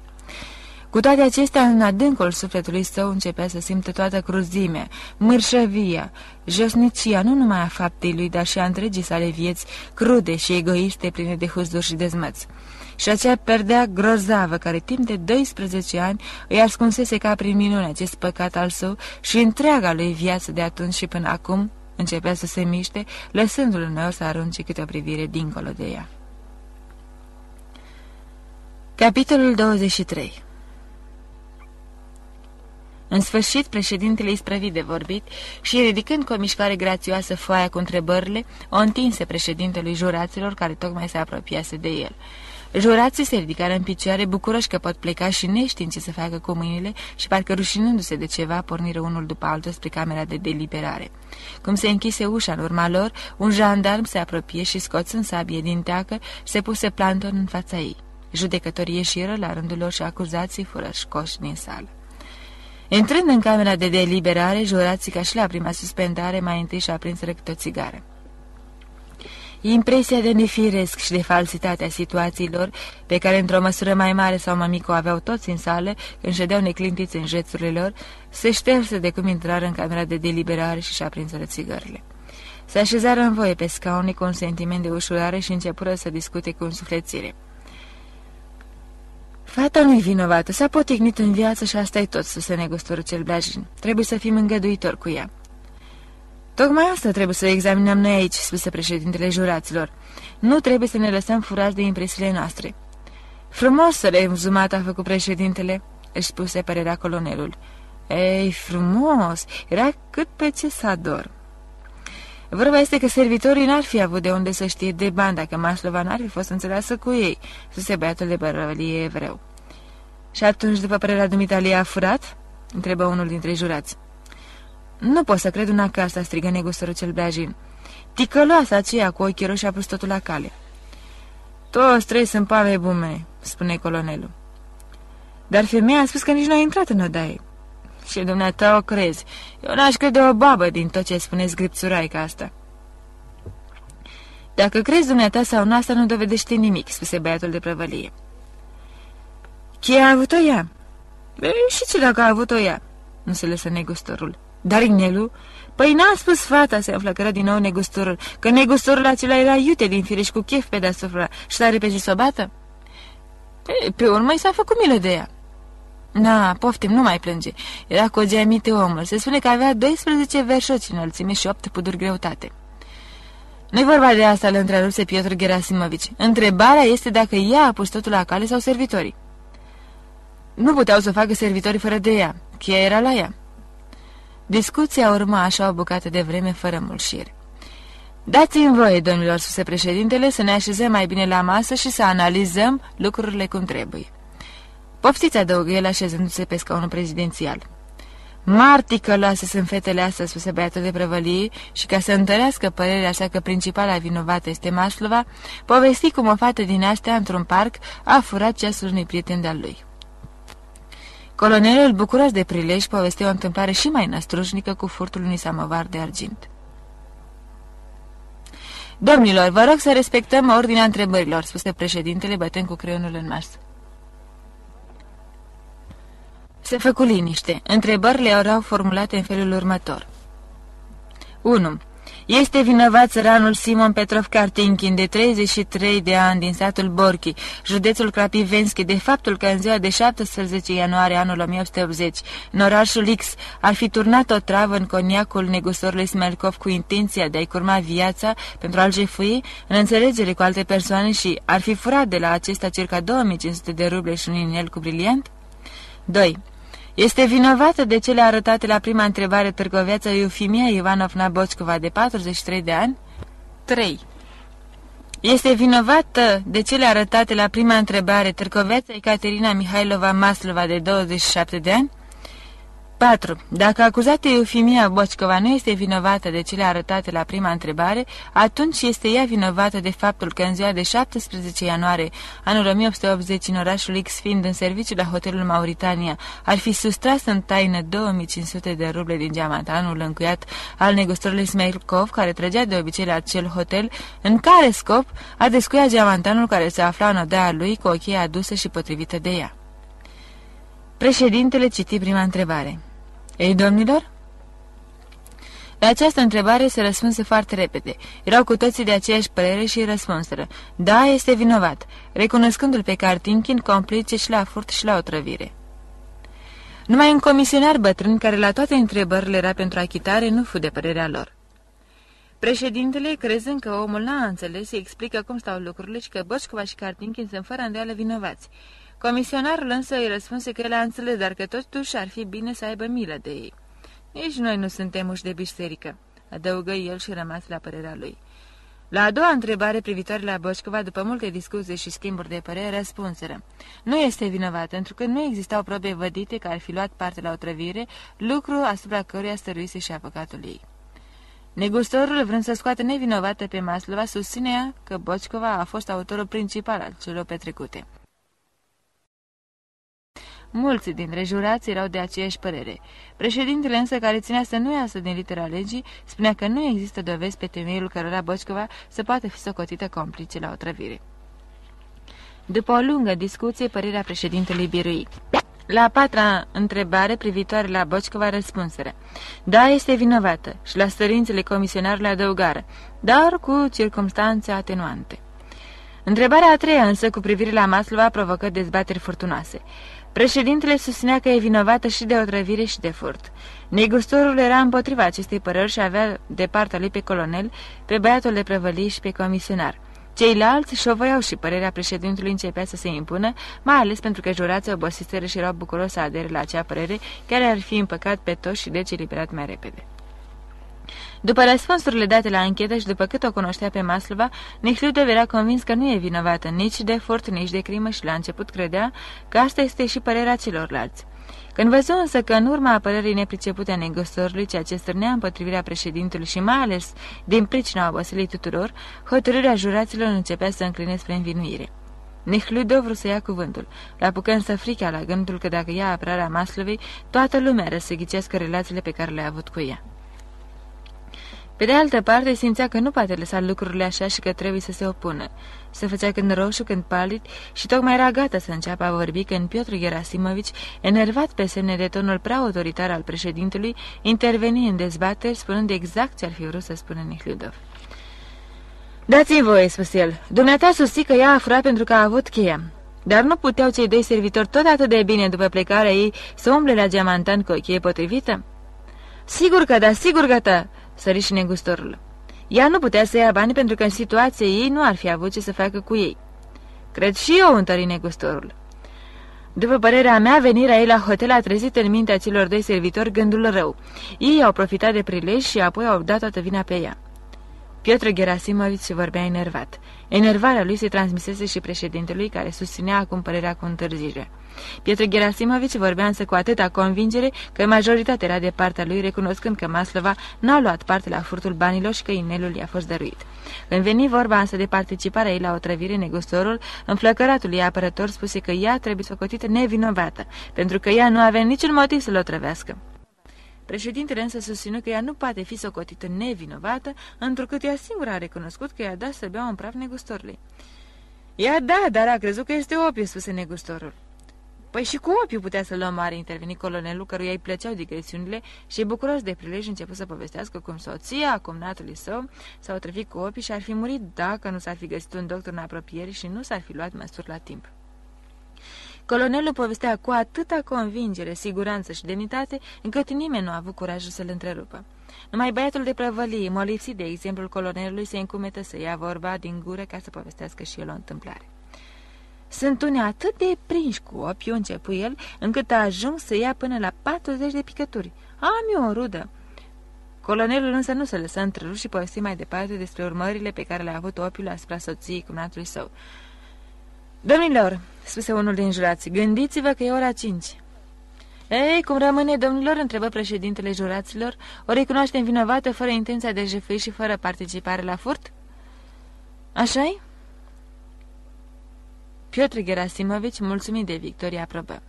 Cu toate acestea, în adâncul sufletului său începea să simte toată cruzimea, mărșăvia, josnicia, nu numai a faptei lui, dar și a întregii sale vieți, crude și egoiste, pline de huzduri și dezmăți. Și acea perdea grozavă, care timp de 12 ani îi ascunsese ca prin minune acest păcat al său și întreaga lui viață de atunci și până acum începea să se miște, lăsându-l uneori să arunce câte o privire dincolo de ea. Capitolul 23 în sfârșit, președintele isprăvit de vorbit și, ridicând cu o mișcare grațioasă foaia cu întrebările, o întinse președintelui juraților care tocmai se apropiase de el. Jurații se ridicară în picioare, bucuroși că pot pleca și neștiind ce să facă cu mâinile și parcă rușinându-se de ceva, porniră unul după altul spre camera de deliberare. Cum se închise ușa în urma lor, un jandarm se apropie și, scoțând sabie din teacă, se puse planton în fața ei. Judecătorii ieșiră la rândul lor și acuzații fură scoși din sală. Intrând în camera de deliberare, jurații ca și la prima suspendare mai întâi și-a prins câte o țigară. Impresia de nefiresc și de falsitatea situațiilor, pe care într-o măsură mai mare sau mai mică o aveau toți în sală, când ședeau neclintiți în jețurile lor, se șterse de cum intrară în camera de deliberare și și-a prins țigările. Se așezară în voie pe scaune cu un sentiment de ușurare și începură să discute cu însuflețire. Fata nu-i vinovată, s-a potignit în viață și asta e tot, se negustură cel blajin. Trebuie să fim îngăduitori cu ea. Tocmai asta trebuie să examinăm noi aici, spuse președintele juraților. Nu trebuie să ne lăsăm furați de impresiile noastre. Frumos să rezumat a făcut președintele, își spuse părerea colonelul. Ei, frumos, era cât pe ce să ador. Vorba este că servitorii n-ar fi avut de unde să știe de bani dacă Maslova n-ar fi fost înțeleasă cu ei, spuse băiatul de bărălie evreu. Și atunci, după părerea dumitale, a furat? întrebă unul dintre jurați. Nu pot să cred una că asta, strigă negustorul cel beajin. Ticăloasa aceea cu ochii roșii a pus totul la cale. Toți trei sunt pave bume, spune colonelul. Dar femeia a spus că nici nu a intrat în odaie. Și dumneata o crezi. Eu n-aș crede o babă din tot ce spuneți gripțuraica asta. Dacă crezi dumneata sau nu, asta nu dovedește nimic, spuse băiatul de prăvălie. Ce a avut-o ea? E, și ce dacă a avut-o ea? Nu se lăsă negustorul. Dar inelul? Păi n-a spus fata, se înflăcără din nou negustorul, că negustorul acela era iute din fireș cu chef pe deasupra și s-a repezit să o bată? Pe, pe urmă i s-a făcut milă de ea. Na, poftim, nu mai plânge. Era cu o geamite omul. Se spune că avea 12 verșoci înălțime și 8 puduri greutate. Nu-i vorba de asta, îl întrerupse Piotr Gerasimovici. Întrebarea este dacă ea a pus totul la cale sau servitorii. Nu puteau să facă servitorii fără de ea. Cheia era la ea. Discuția urma așa o bucată de vreme fără mulșiri. Dați-mi voie, domnilor, spuse președintele, să ne așezăm mai bine la masă și să analizăm lucrurile cum trebuie. Poftiți, adăugă el așezându-se pe scaunul prezidențial. Marti căloase sunt fetele astea, spuse băiatul de prăvălie, și ca să întărească părerea sa că principala vinovată este Maslova, povesti cum o fată din astea, într-un parc, a furat ceasul unui prieten de-al lui. Colonelul, bucuros de prilej, poveste o întâmplare și mai năstrușnică cu furtul unui samovar de argint. Domnilor, vă rog să respectăm ordinea întrebărilor, spuse președintele, bătând cu creionul în masă. Se făcu liniște. Întrebările erau formulate în felul următor. 1. Este vinovat țăranul Simon Petrov Kartinkin, de 33 de ani, din satul Borchi, județul Krapivenski, de faptul că în ziua de 17 ianuarie anul 1880, în orașul X, ar fi turnat o travă în coniacul negustorului Smelkov cu intenția de a-i curma viața pentru a-l jefui, în înțelegere cu alte persoane și ar fi furat de la acesta circa 2500 de ruble și un inel cu briliant? 2. Este vinovată de cele arătate la prima întrebare târgoveața Eufimia Ivanovna Boccova de 43 de ani? 3. Este vinovată de cele arătate la prima întrebare târgoveața Ecaterina Mihailova Maslova de 27 de ani? 4. Dacă acuzată Eufimia Bocicova nu este vinovată de cele arătate la prima întrebare, atunci este ea vinovată de faptul că în ziua de 17 ianuarie anul 1880 în orașul X, fiind în serviciu la hotelul Mauritania, ar fi sustras în taină 2500 de ruble din diamantanul încuiat al negustorului Smelkov, care trăgea de obicei la acel hotel, în care scop a descuiat diamantanul care se afla în odaia lui cu o cheie adusă și potrivită de ea. Președintele citi prima întrebare. Ei, domnilor? La această întrebare se răspunse foarte repede. Erau cu toții de aceeași părere și răspunseră. Da, este vinovat, recunoscându-l pe Cartinkin complice și la furt și la otrăvire. Numai un comisionar bătrân care la toate întrebările era pentru achitare nu fu de părerea lor. Președintele, crezând că omul n-a înțeles, explică cum stau lucrurile și că Boșcova și Cartinkin sunt fără îndoială vinovați. Comisionarul însă îi răspunse că el a înțeles, dar că totuși ar fi bine să aibă milă de ei. Nici noi nu suntem uși de biserică, adăugă el și rămas la părerea lui. La a doua întrebare privitoare la Boșcova, după multe discuții și schimburi de părere, răspunseră. Nu este vinovat, pentru că nu existau probe vădite că ar fi luat parte la otrăvire, lucru asupra căruia stăruise și avocatul ei. Negustorul, vrând să scoată nevinovată pe Maslova, susținea că Bocicova a fost autorul principal al celor petrecute. Mulți dintre jurați erau de aceeași părere. Președintele însă, care ținea să nu iasă din litera legii, spunea că nu există dovezi pe temeiul cărora Bocicova să poată fi socotită complice la otrăvire. După o lungă discuție, părerea președintelui birui. La a patra întrebare privitoare la Bocicova răspunsere. Da, este vinovată și la stărințele comisionarului adăugară, dar cu circumstanțe atenuante. Întrebarea a treia însă cu privire la Maslova provocă dezbateri furtunoase. Președintele susținea că e vinovată și de otrăvire și de furt. Negustorul era împotriva acestei părări și avea de partea lui pe colonel, pe băiatul de prăvălii și pe comisionar. Ceilalți șovăiau și părerea președintelui începea să se impună, mai ales pentru că jurații obosiseră și erau bucuros să adere la acea părere, care ar fi împăcat pe toți și deci eliberat mai repede. După răspunsurile date la anchetă și după cât o cunoștea pe Maslova, Nihliudov era convins că nu e vinovată nici de furt, nici de crimă și la început credea că asta este și părerea celorlalți. Când văzu însă că în urma apărării nepricepute a negustorului, ceea ce stârnea împotrivirea președintelui și mai ales din pricina oboselii tuturor, hotărârea juraților începea să încline spre învinuire. Nihludov vrut să ia cuvântul. La apucă însă frica la gândul că dacă ia apărarea Maslovei, toată lumea răsăghicească relațiile pe care le-a avut cu ea. Pe de altă parte, simțea că nu poate lăsa lucrurile așa și că trebuie să se opună. Se făcea când roșu, când palid și tocmai era gata să înceapă a vorbi când Piotr Gerasimovici, enervat pe semne de tonul prea autoritar al președintelui, interveni în dezbateri spunând exact ce ar fi vrut să spună Nihliudov. Dați-mi voie, spus el. Dumneata susții că ea a furat pentru că a avut cheia. Dar nu puteau cei doi servitori tot atât de bine după plecarea ei să umble la geamantan cu o cheie potrivită? Sigur că da, sigur că da, sări și negustorul. Ea nu putea să ia bani pentru că în situația ei nu ar fi avut ce să facă cu ei. Cred și eu, întări negustorul. După părerea mea, venirea ei la hotel a trezit în mintea celor doi servitori gândul rău. Ei au profitat de prilej și apoi au dat toată vina pe ea. Piotr Gerasimovici vorbea enervat. Enervarea lui se transmisese și președintelui, care susținea acum părerea cu întârzire. Piotr Gerasimovici vorbea însă cu atâta convingere că majoritatea era de partea lui, recunoscând că Maslova n-a luat parte la furtul banilor și că inelul i-a fost dăruit. Când veni vorba însă de participarea ei la o trăvire, negustorul, înflăcăratul ei apărător spuse că ea trebuie socotită nevinovată, pentru că ea nu avea niciun motiv să-l otrăvească. Președintele însă susținu că ea nu poate fi socotită nevinovată, întrucât ea singura a recunoscut că i-a dat să bea un praf negustorului. Ea da, dar a crezut că este opiu, spuse negustorul. Păi și cu opiu putea să luăm mare, interveni colonelul, căruia îi plăceau digresiunile și bucuros de prilej început să povestească cum soția, cum natului său, s-au trăvit cu opii și ar fi murit dacă nu s-ar fi găsit un doctor în apropiere și nu s-ar fi luat măsuri la timp. Colonelul povestea cu atâta convingere, siguranță și demnitate, încât nimeni nu a avut curajul să-l întrerupă. Numai băiatul de prăvălie, molipsit de exemplul colonelului, se încumetă să ia vorba din gură ca să povestească și el o întâmplare. Sunt unii atât de prinși cu opiu, începu el, încât a ajuns să ia până la 40 de picături. Am eu o rudă. Colonelul însă nu se lăsă întrerup și povesti mai departe despre urmările pe care le-a avut opiul asupra soției cumnatului său. Domnilor, spuse unul din jurați, gândiți-vă că e ora cinci. Ei, cum rămâne, domnilor?" întrebă președintele juraților. O recunoaștem vinovată fără intenția de jefui și fără participare la furt?" Așa-i?" Piotr Gerasimovici, mulțumit de victoria aprobă.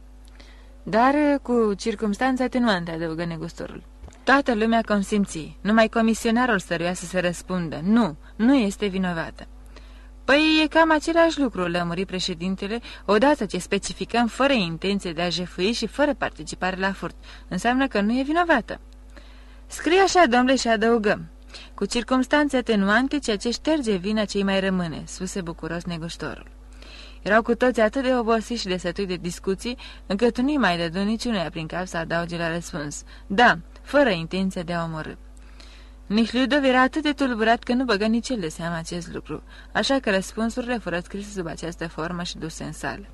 Dar cu circumstanțe atenuante, adăugă negustorul. Toată lumea consimți. Numai comisionarul stăruia să se răspundă. Nu, nu este vinovată. Păi e cam același lucru, lămuri președintele, odată ce specificăm fără intenție de a jefui și fără participare la furt. Înseamnă că nu e vinovată. Scrie așa, domnule, și adăugăm. Cu circumstanțe atenuante, ceea ce șterge vina cei mai rămâne, spuse bucuros negustorul. Erau cu toții atât de obosiți și de sătui de discuții, încât nu mai dădu niciunea prin cap să adauge la răspuns. Da, fără intenția de a omorâ. Mihludov era atât de tulburat că nu băgă nici el de seama acest lucru, așa că răspunsurile fură scrise sub această formă și duse în sală.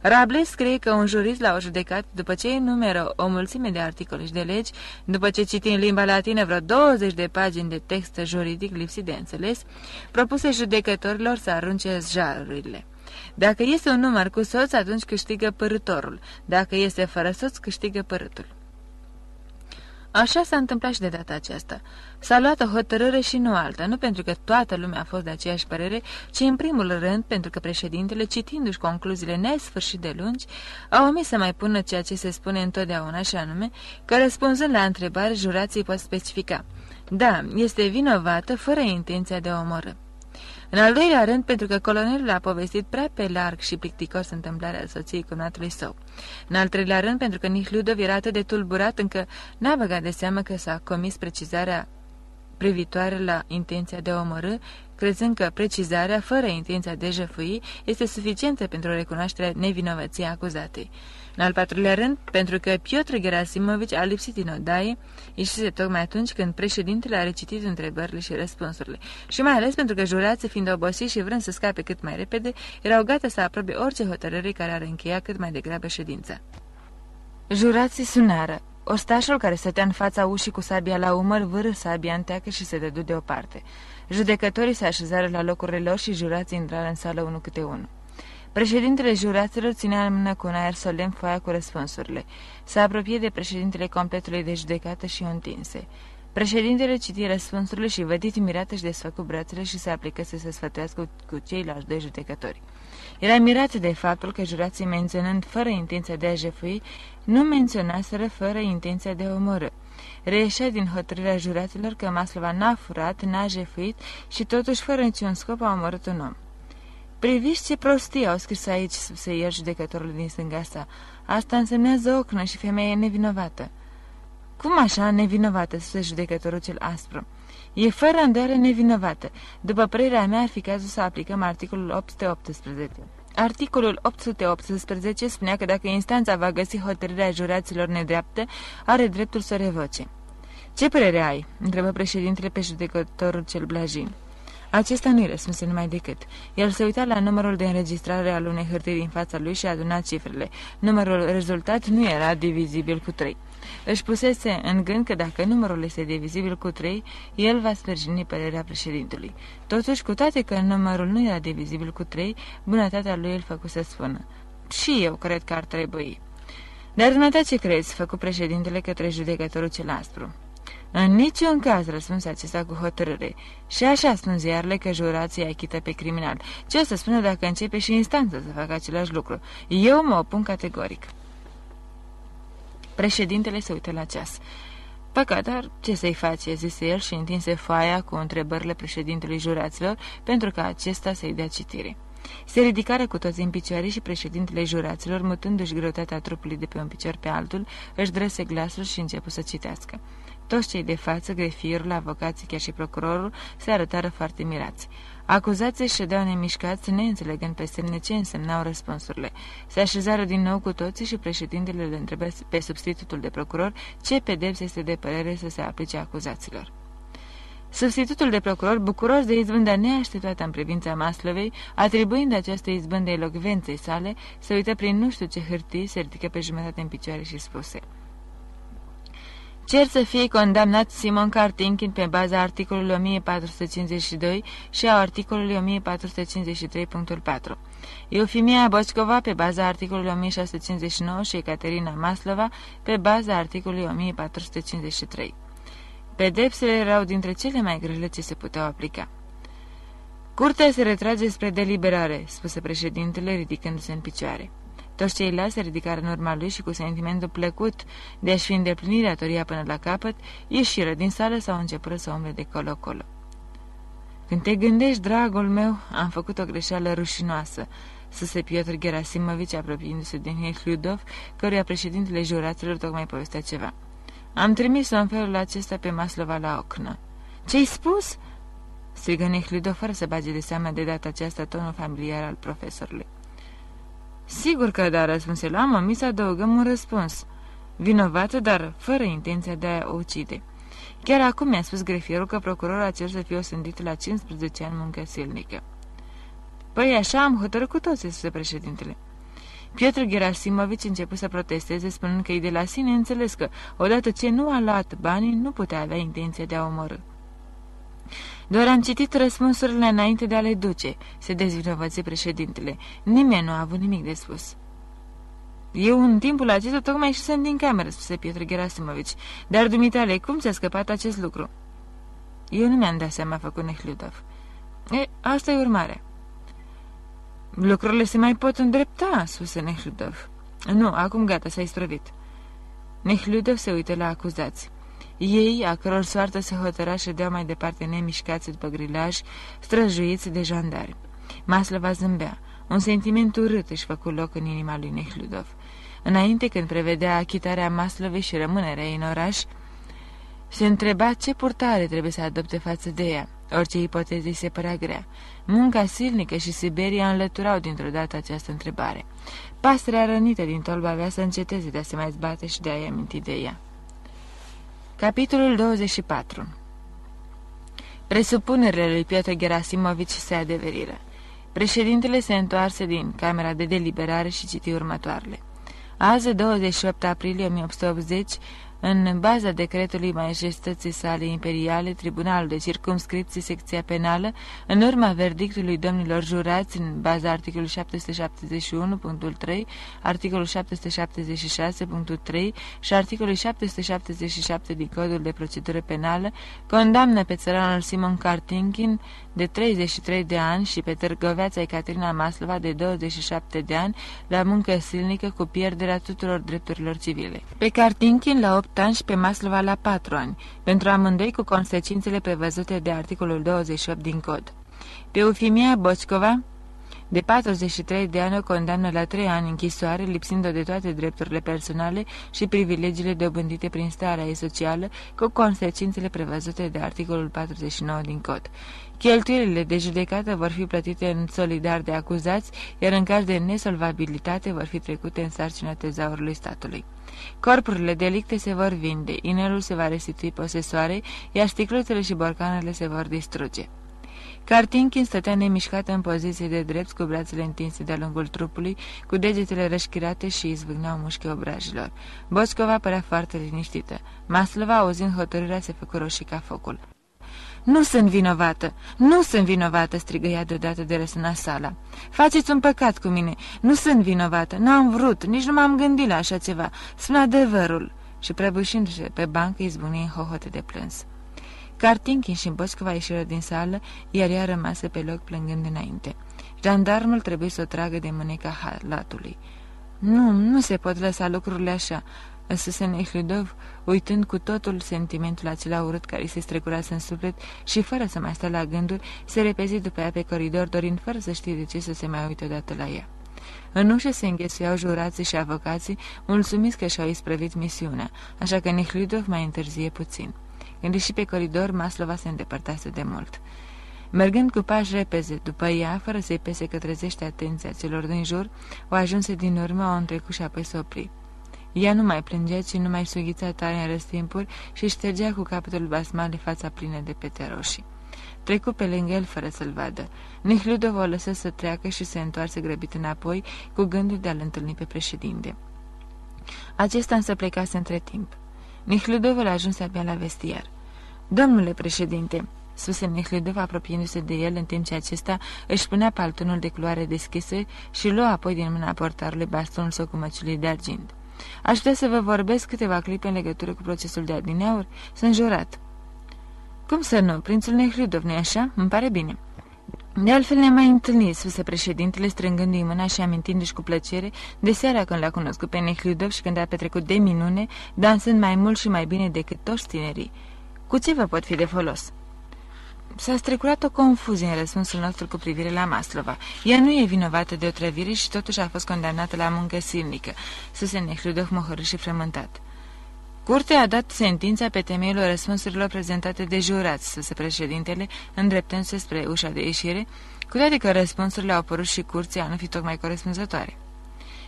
Rable scrie că un jurist l-a judecat după ce enumeră o mulțime de articole și de legi, după ce citi în limba latină vreo 20 de pagini de text juridic lipsit de înțeles, propuse judecătorilor să arunce jarurile. Dacă este un număr cu soț, atunci câștigă părătorul. Dacă este fără soț, câștigă părâtul. Așa s-a întâmplat și de data aceasta. S-a luat o hotărâre și nu alta, nu pentru că toată lumea a fost de aceeași părere, ci în primul rând pentru că președintele, citindu-și concluziile nesfârșit de lungi, a omis să mai pună ceea ce se spune întotdeauna, și anume că răspunzând la întrebare, jurații pot specifica. Da, este vinovată fără intenția de a omorâ. În al doilea rând, pentru că colonelul a povestit prea pe larg și plicticos întâmplarea soției cumnatului său. În al treilea rând, pentru că Nihludov era atât de tulburat încă n-a băgat de seamă că s-a comis precizarea privitoare la intenția de a omorâ, crezând că precizarea, fără intenția de jăfui, este suficientă pentru recunoașterea nevinovăției acuzatei. În al patrulea rând, pentru că Piotr Gerasimovici a lipsit din odaie, ieșise tocmai atunci când președintele a recitit întrebările și răspunsurile. Și mai ales pentru că jurații, fiind obosiți și vrând să scape cât mai repede, erau gata să aprobe orice hotărâre care ar încheia cât mai degrabă ședința. Jurații sunară. Ostașul care stătea în fața ușii cu sabia la umăr vârâ sabia în teacă și se dădu deoparte. Judecătorii se așezară la locurile lor și jurații intrară în sală unul câte unul. Președintele juraților ținea în mână cu un aer solemn foaia cu răspunsurile. Se apropie de președintele completului de judecată și o întinse. Președintele citi răspunsurile și vădit mirată și desfăcu brațele și se aplică să se sfătuiască cu, cu ceilalți doi judecători. Era mirat de faptul că jurații menționând fără intenția de a jefui, nu menționaseră fără intenția de a omorâ. Reieșea din hotărârea juraților că Maslova n-a furat, n-a jefuit și totuși fără niciun scop a omorât un om. Priviți ce prostie au scris aici, spuse ierși judecătorul din stânga sa. Asta însemnează ocnă și femeia e nevinovată. Cum așa nevinovată, spuse judecătorul cel aspru. E fără îndoială nevinovată. După părerea mea, ar fi cazul să aplicăm articolul 818. Articolul 818 spunea că dacă instanța va găsi hotărârea juraților nedreaptă, are dreptul să o revoce. Ce părere ai?" întrebă președintele pe judecătorul cel blajin. Acesta nu-i răspunse numai decât. El se uita la numărul de înregistrare al unei hârtii din fața lui și aduna cifrele. Numărul rezultat nu era divizibil cu 3. Își pusese în gând că dacă numărul este divizibil cu 3, el va sprijini părerea președintelui. Totuși, cu toate că numărul nu era divizibil cu 3, bunătatea lui îl făcu să spună. Și eu cred că ar trebui. Dar dumneata ce crezi?" făcu președintele către judecătorul cel aspru. În niciun caz, răspunse acesta cu hotărâre. Și așa spun ziarele că jurații achită pe criminal. Ce o să spună dacă începe și instanța să facă același lucru? Eu mă opun categoric. Președintele se uită la ceas. Păcat, dar ce să-i face, zise el și întinse foaia cu întrebările președintelui juraților pentru ca acesta să-i dea citire. Se ridicară cu toți în picioare și președintele juraților, mutându-și greutatea trupului de pe un picior pe altul, își drăse glasul și începu să citească. Toți cei de față, grefierul, avocații, chiar și procurorul, se arătară foarte mirați. Acuzații ședeau nemișcați, neînțelegând pe semne ce însemnau răspunsurile. Se așezară din nou cu toții și președintele le întrebă pe substitutul de procuror ce pedepse este de părere să se aplice acuzaților. Substitutul de procuror, bucuros de izbânda neașteptată în privința Maslovei, atribuind această izbândă elocvenței sale, se uită prin nu știu ce hârtii, se ridică pe jumătate în picioare și spuse – Cer să fie condamnat Simon Cartinkin pe baza articolului 1452 și a articolului 1453.4. Eufimia Boccova pe baza articolului 1659 și Ecaterina Maslova pe baza articolului 1453. Pedepsele erau dintre cele mai grele ce se puteau aplica. Curtea se retrage spre deliberare, spuse președintele, ridicându-se în picioare. Toți ceilalți se ridicară în urma lui și cu sentimentul plăcut de a-și fi îndeplinit datoria până la capăt, ieșiră din sală sau începură să umble de colo-colo. Când te gândești, dragul meu, am făcut o greșeală rușinoasă, să se Piotr Gerasimovici apropiindu-se din Hliudov, căruia președintele juraților tocmai povestea ceva. Am trimis-o în felul acesta pe Maslova la ocnă. Ce-ai spus?" strigă Nehliudov fără să bage de seamă de data aceasta tonul familiar al profesorului. Sigur că da, răspunse la mă, mi să adăugăm un răspuns. Vinovată, dar fără intenția de a o ucide. Chiar acum mi-a spus grefierul că procurorul a cer să fie osândit la 15 ani muncă silnică. Păi așa am hotărât cu toți, spuse președintele. Piotr Gerasimovici început să protesteze, spunând că e de la sine înțeles că, odată ce nu a luat banii, nu putea avea intenția de a omorâ. Doar am citit răspunsurile înainte de a le duce, se dezvinovăți președintele. Nimeni nu a avut nimic de spus. Eu în timpul acesta tocmai și sunt din cameră, spuse Piotr Gerasimovici. Dar, dumitale, cum ți-a scăpat acest lucru? Eu nu mi-am dat seama, făcut Nehliudov. E, asta e urmarea. Lucrurile se mai pot îndrepta, spuse Nehliudov. Nu, acum gata, s-a isprăvit. Nehliudov se uită la acuzați. Ei, a căror soartă se hotăra dea mai departe nemișcați după grilaj, străjuiți de jandari. Maslova zâmbea. Un sentiment urât își făcu loc în inima lui Nehludov. Înainte, când prevedea achitarea Maslovei și rămânerea ei în oraș, se întreba ce purtare trebuie să adopte față de ea. Orice ipoteză se părea grea. Munca silnică și Siberia înlăturau dintr-o dată această întrebare. Pastrea rănită din tolba avea să înceteze de a se mai zbate și de a-i aminti de ea. Capitolul 24 Presupunerile lui Piotr Gerasimovici se adeveriră. Președintele se întoarse din camera de deliberare și citi următoarele. Azi, 28 aprilie 1880, în baza decretului Majestății sale imperiale, Tribunalul de Circumscripție, secția penală, în urma verdictului domnilor jurați, în baza articolului 771.3, articolul 776.3 și articolul 777 din Codul de Procedură Penală, condamnă pe țăranul Simon Cartinkin de 33 de ani și pe târgoveața Ecaterina Maslova de 27 de ani la muncă silnică cu pierderea tuturor drepturilor civile. Pe Cartinkin la 8 ani și pe Maslova la 4 ani, pentru amândoi cu consecințele prevăzute de articolul 28 din cod. Pe Eufimia Boccova, de 43 de ani o condamnă la 3 ani închisoare, lipsind-o de toate drepturile personale și privilegiile dobândite prin starea ei socială, cu consecințele prevăzute de articolul 49 din cod. Cheltuielile de judecată vor fi plătite în solidar de acuzați, iar în caz de nesolvabilitate vor fi trecute în sarcina tezaurului statului. Corpurile delicte se vor vinde, inelul se va restitui posesoare, iar sticluțele și borcanele se vor distruge. Cartinkin stătea nemișcat în poziție de drept, cu brațele întinse de-a lungul trupului, cu degetele rășchirate și izvâgneau mușchi obrajilor. Boscova părea foarte liniștită. Maslova, auzind hotărârea, se făcu roșii ca focul. Nu sunt vinovată! Nu sunt vinovată!" strigă ea deodată de răsuna sala. Faceți un păcat cu mine! Nu sunt vinovată! N-am vrut! Nici nu m-am gândit la așa ceva! Spune adevărul!" Și prăbușindu-se pe bancă, izbuni în hohote de plâns. Cartinchin și Boscova ieșiră din sală, iar ea rămase pe loc plângând înainte. Jandarmul trebuie să o tragă de mâneca halatului. Nu, nu se pot lăsa lucrurile așa se Nehludov, uitând cu totul sentimentul acela urât care îi se strecurase în suflet și fără să mai stea la gânduri, se repezi după ea pe coridor, dorind fără să știe de ce să se mai uite odată la ea. În ușă se înghesuiau jurații și avocații, mulțumiți că și-au isprăvit misiunea, așa că Nehludov mai întârzie puțin. Când și pe coridor, Maslova se îndepărtase de mult. Mergând cu pași repeze după ea, fără să-i pese că trezește atenția celor din jur, o ajunse din urmă, o întrecut și apoi s-o opri. Ea nu mai plângea, ci nu mai sughița tare în răstimpuri și ștergea cu capătul basmale fața plină de pete roșii. Trecu pe lângă el fără să-l vadă. Nihludov o lăsă să treacă și se întoarse grăbit înapoi, cu gândul de a-l întâlni pe președinte. Acesta însă plecase între timp. Nihludov îl ajunse abia la vestiar. Domnule președinte, spuse Nehludov apropiindu-se de el în timp ce acesta își punea paltonul de culoare deschisă și lua apoi din mâna portarului bastonul său cu măciulii de argint. Aș vrea să vă vorbesc câteva clipe în legătură cu procesul de adineauri. Sunt jurat. Cum să nu? Prințul Nehludov, nu așa? Îmi pare bine. De altfel ne-am mai întâlnit, spuse președintele, strângându-i mâna și amintindu-și cu plăcere de seara când l-a cunoscut pe Nehludov și când a petrecut de minune, dansând mai mult și mai bine decât toți tinerii. Cu ce vă pot fi de folos?" S-a strecurat o confuzie în răspunsul nostru cu privire la Maslova. Ea nu e vinovată de otrăvire și totuși a fost condamnată la muncă silnică, se Nehludov mohorât și frământat. Curtea a dat sentința pe temeiul răspunsurilor prezentate de jurați, spuse președintele, îndreptându-se spre ușa de ieșire, cu toate că răspunsurile au apărut și curții a nu fi tocmai corespunzătoare.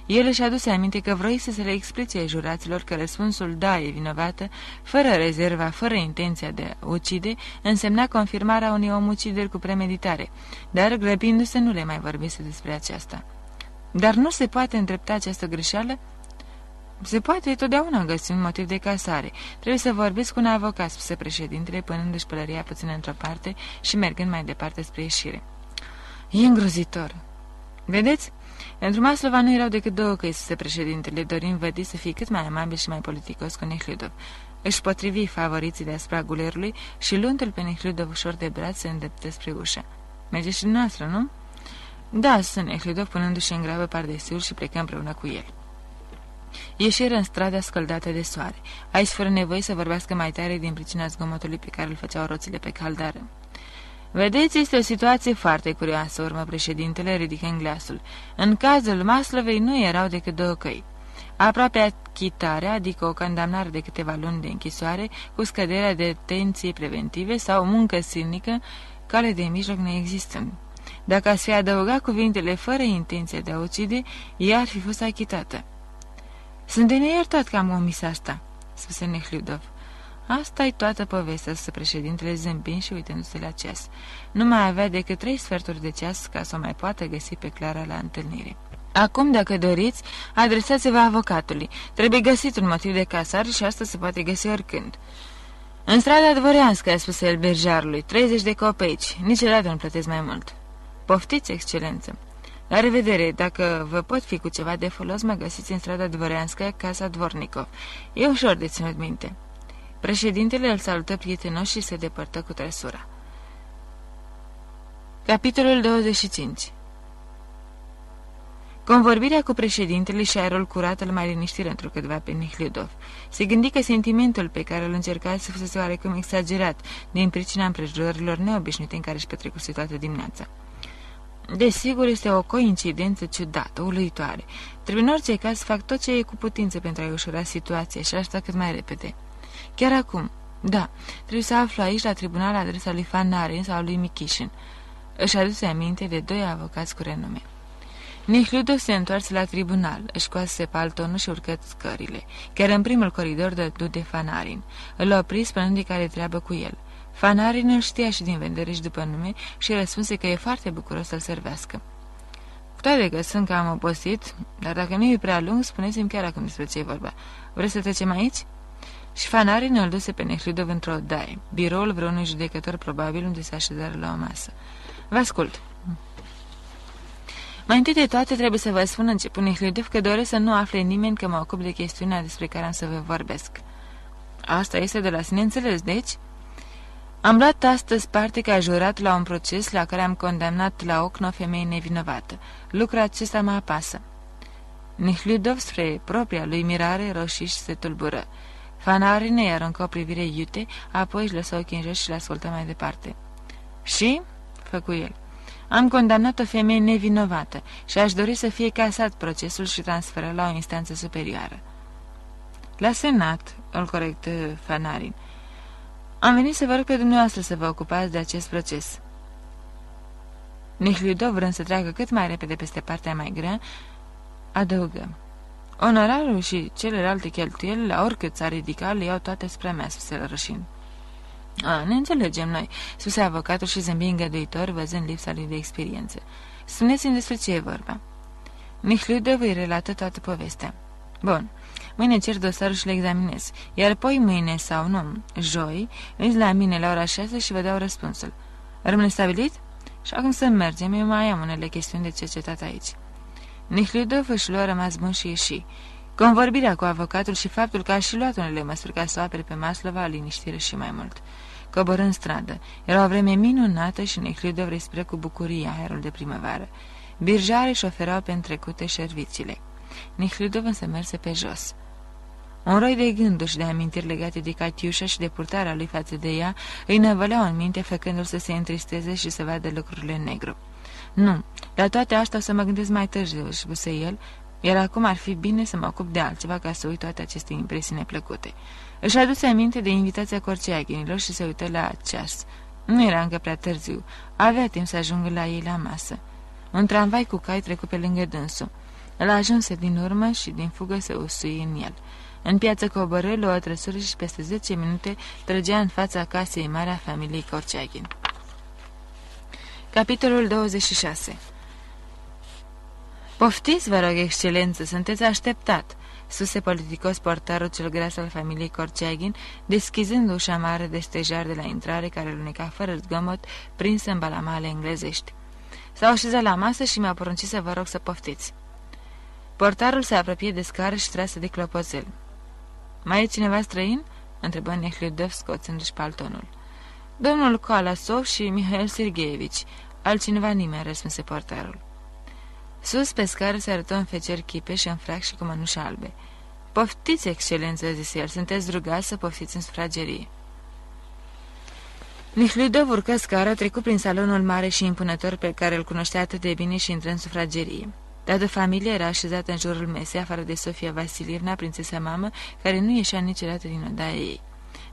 El își aduse aminte că vroi să se le explice juraților că răspunsul da e vinovată, fără rezerva, fără intenția de a ucide, însemna confirmarea unei omucideri cu premeditare, dar grăbindu-se nu le mai vorbise despre aceasta. Dar nu se poate îndrepta această greșeală? Se poate totdeauna găsi un motiv de casare. Trebuie să vorbiți cu un avocat, spuse președintele, punându-și pălăria puțin într-o parte și mergând mai departe spre ieșire. E îngrozitor. Vedeți? Pentru Maslova nu erau decât două căi, spuse președintele, dorind vădi să fie cât mai amabil și mai politicos cu Nehludov. Își potrivi favoriții deasupra gulerului și luându-l pe Nehludov ușor de braț se îndreptă spre ușă. Merge și noastră, nu? Da, sunt Nehludov, punându-și în grabă pardesiul și plecă împreună cu el. Ieșiră în strada scăldată de soare. Aici fără nevoie să vorbească mai tare din pricina zgomotului pe care îl făceau roțile pe caldară. Vedeți, este o situație foarte curioasă, urmă președintele, ridicând glasul. În cazul Maslovei nu erau decât două căi. Aproape achitarea, adică o condamnare de câteva luni de închisoare, cu scăderea de tenții preventive sau muncă silnică, cale de mijloc neexistând. Dacă ați fi adăugat cuvintele fără intenție de a ucide, ea ar fi fost achitată. Sunt de neiertat că am omis asta," spuse Nehludov. Asta e toată povestea, să președintele zâmbind și uitându-se la ceas. Nu mai avea decât trei sferturi de ceas ca să o mai poată găsi pe Clara la întâlnire. Acum, dacă doriți, adresați-vă avocatului. Trebuie găsit un motiv de casare și asta se poate găsi oricând. În strada dvoreanță, a spus el berjarului, 30 de copeici, niciodată nu plătesc mai mult. Poftiți, excelență. La revedere, dacă vă pot fi cu ceva de folos, mă găsiți în strada dvoreanță, casa Dvornikov. E ușor de ținut minte. Președintele îl salută prietenos și se depărtă cu trăsura. Capitolul 25 Convorbirea cu președintele și aerul curat îl mai liniștiră într-o câtva pe Nihliudov. Se gândi că sentimentul pe care îl încerca să fusese oarecum exagerat din pricina împrejurărilor neobișnuite în care își petrecuse toată dimineața. Desigur, este o coincidență ciudată, uluitoare. Trebuie în orice caz să fac tot ce e cu putință pentru a-i ușura situația și asta cât mai repede. Chiar acum, da, trebuie să aflu aici la tribunal adresa lui Fanarin sau lui Mikishin. Își aduse aminte de doi avocați cu renume. Nihludo se întoarce la tribunal, își scoase paltonul și urcă scările. Chiar în primul coridor de de Fanarin. Îl opri spunându-i care treabă cu el. Fanarin îl știa și din vedere și după nume și răspunse că e foarte bucuros să-l servească. Cu toate că sunt cam obosit, dar dacă nu e prea lung, spuneți-mi chiar acum despre ce e vorba. Vreți să trecem aici?" Și Fanarin îl duse pe Nehludov într-o daie, biroul vreunui judecător probabil unde se așezară la o masă. Vă ascult." Mai întâi de toate trebuie să vă spun început Nehludov că doresc să nu afle nimeni că mă ocup de chestiunea despre care am să vă vorbesc. Asta este de la sine înțeles, deci?" Am luat astăzi parte ca jurat la un proces la care am condamnat la ochnă o femeie nevinovată. Lucrul acesta mă apasă. Nihludov spre propria lui mirare roșiși și se tulbură. Fanarine i aruncă o privire iute, apoi își lăsă ochii în jos și le ascultă mai departe. Și?" făcu el. Am condamnat o femeie nevinovată și aș dori să fie casat procesul și transferat la o instanță superioară." La senat," îl corectă Fanarin. Am venit să vă rog pe dumneavoastră să vă ocupați de acest proces." Nihliudov, vrând să treacă cât mai repede peste partea mai grea, adăugă. Onorarul și celelalte cheltuieli, la oricât s-ar ridica, le iau toate spre mea, spuse rășin. A, ne înțelegem noi, spuse avocatul și zâmbi îngăduitor, văzând lipsa lui de experiență. Spuneți-mi despre ce e vorba. Nihliudov îi relată toată povestea. Bun, Mâine cer dosarul și le examinez, iar poi mâine sau nu, joi, veniți la mine la ora 6 și vă dau răspunsul. Rămâne stabilit? Și acum să mergem, eu mai am unele chestiuni de cercetat aici. Nihliudov își lua rămas bun și ieși. Convorbirea cu avocatul și faptul că a și luat unele măsuri ca să o apere pe Maslova a liniștire și mai mult. Coborâ în stradă. Era o vreme minunată și Nihliudov respiră cu bucurie aerul de primăvară. Birjare își șoferau pe întrecute șervițile. Nihliudov însă merse pe jos. Un roi de gânduri și de amintiri legate de Catiușa și de purtarea lui față de ea îi năvăleau în minte, făcându-l să se întristeze și să vadă lucrurile negru. Nu, la toate astea o să mă gândesc mai târziu, își spuse el, iar acum ar fi bine să mă ocup de altceva ca să uit toate aceste impresii neplăcute. Își aduse aminte de invitația corceaghinilor și se uită la ceas. Nu era încă prea târziu, avea timp să ajungă la ei la masă. Un tramvai cu cai trecu pe lângă dânsul. El ajunse din urmă și din fugă se usui în el. În piață coborâ, luă o trăsură și peste 10 minute trăgea în fața casei mari a familiei Corceaghin. Capitolul 26 Poftiți, vă rog, excelență, sunteți așteptat!" suse politicos portarul cel gras al familiei Corceaghin, deschizând ușa mare de stejar de la intrare care luneca fără zgomot, prinsă în balamale englezești. S-au așezat la masă și mi-a poruncit să vă rog să poftiți. Portarul se apropie de scară și trase de clopoțel. Mai e cineva străin?" întrebă Nehludov scoțându-și paltonul. Domnul Kolasov și Mihail Sergeevici. Altcineva nimeni," răspunse portarul. Sus pe scară se arătă un fecer și în frac și cu mănuși albe. Poftiți, excelență," zise el, sunteți rugați să poftiți în sufragerie." Nihludov urcă scara, trecu prin salonul mare și impunător pe care îl cunoștea atât de bine și intră în sufragerie. Toată familia era așezată în jurul mesei, afară de Sofia Vasilievna, prințesa mamă, care nu ieșea niciodată din odaia ei.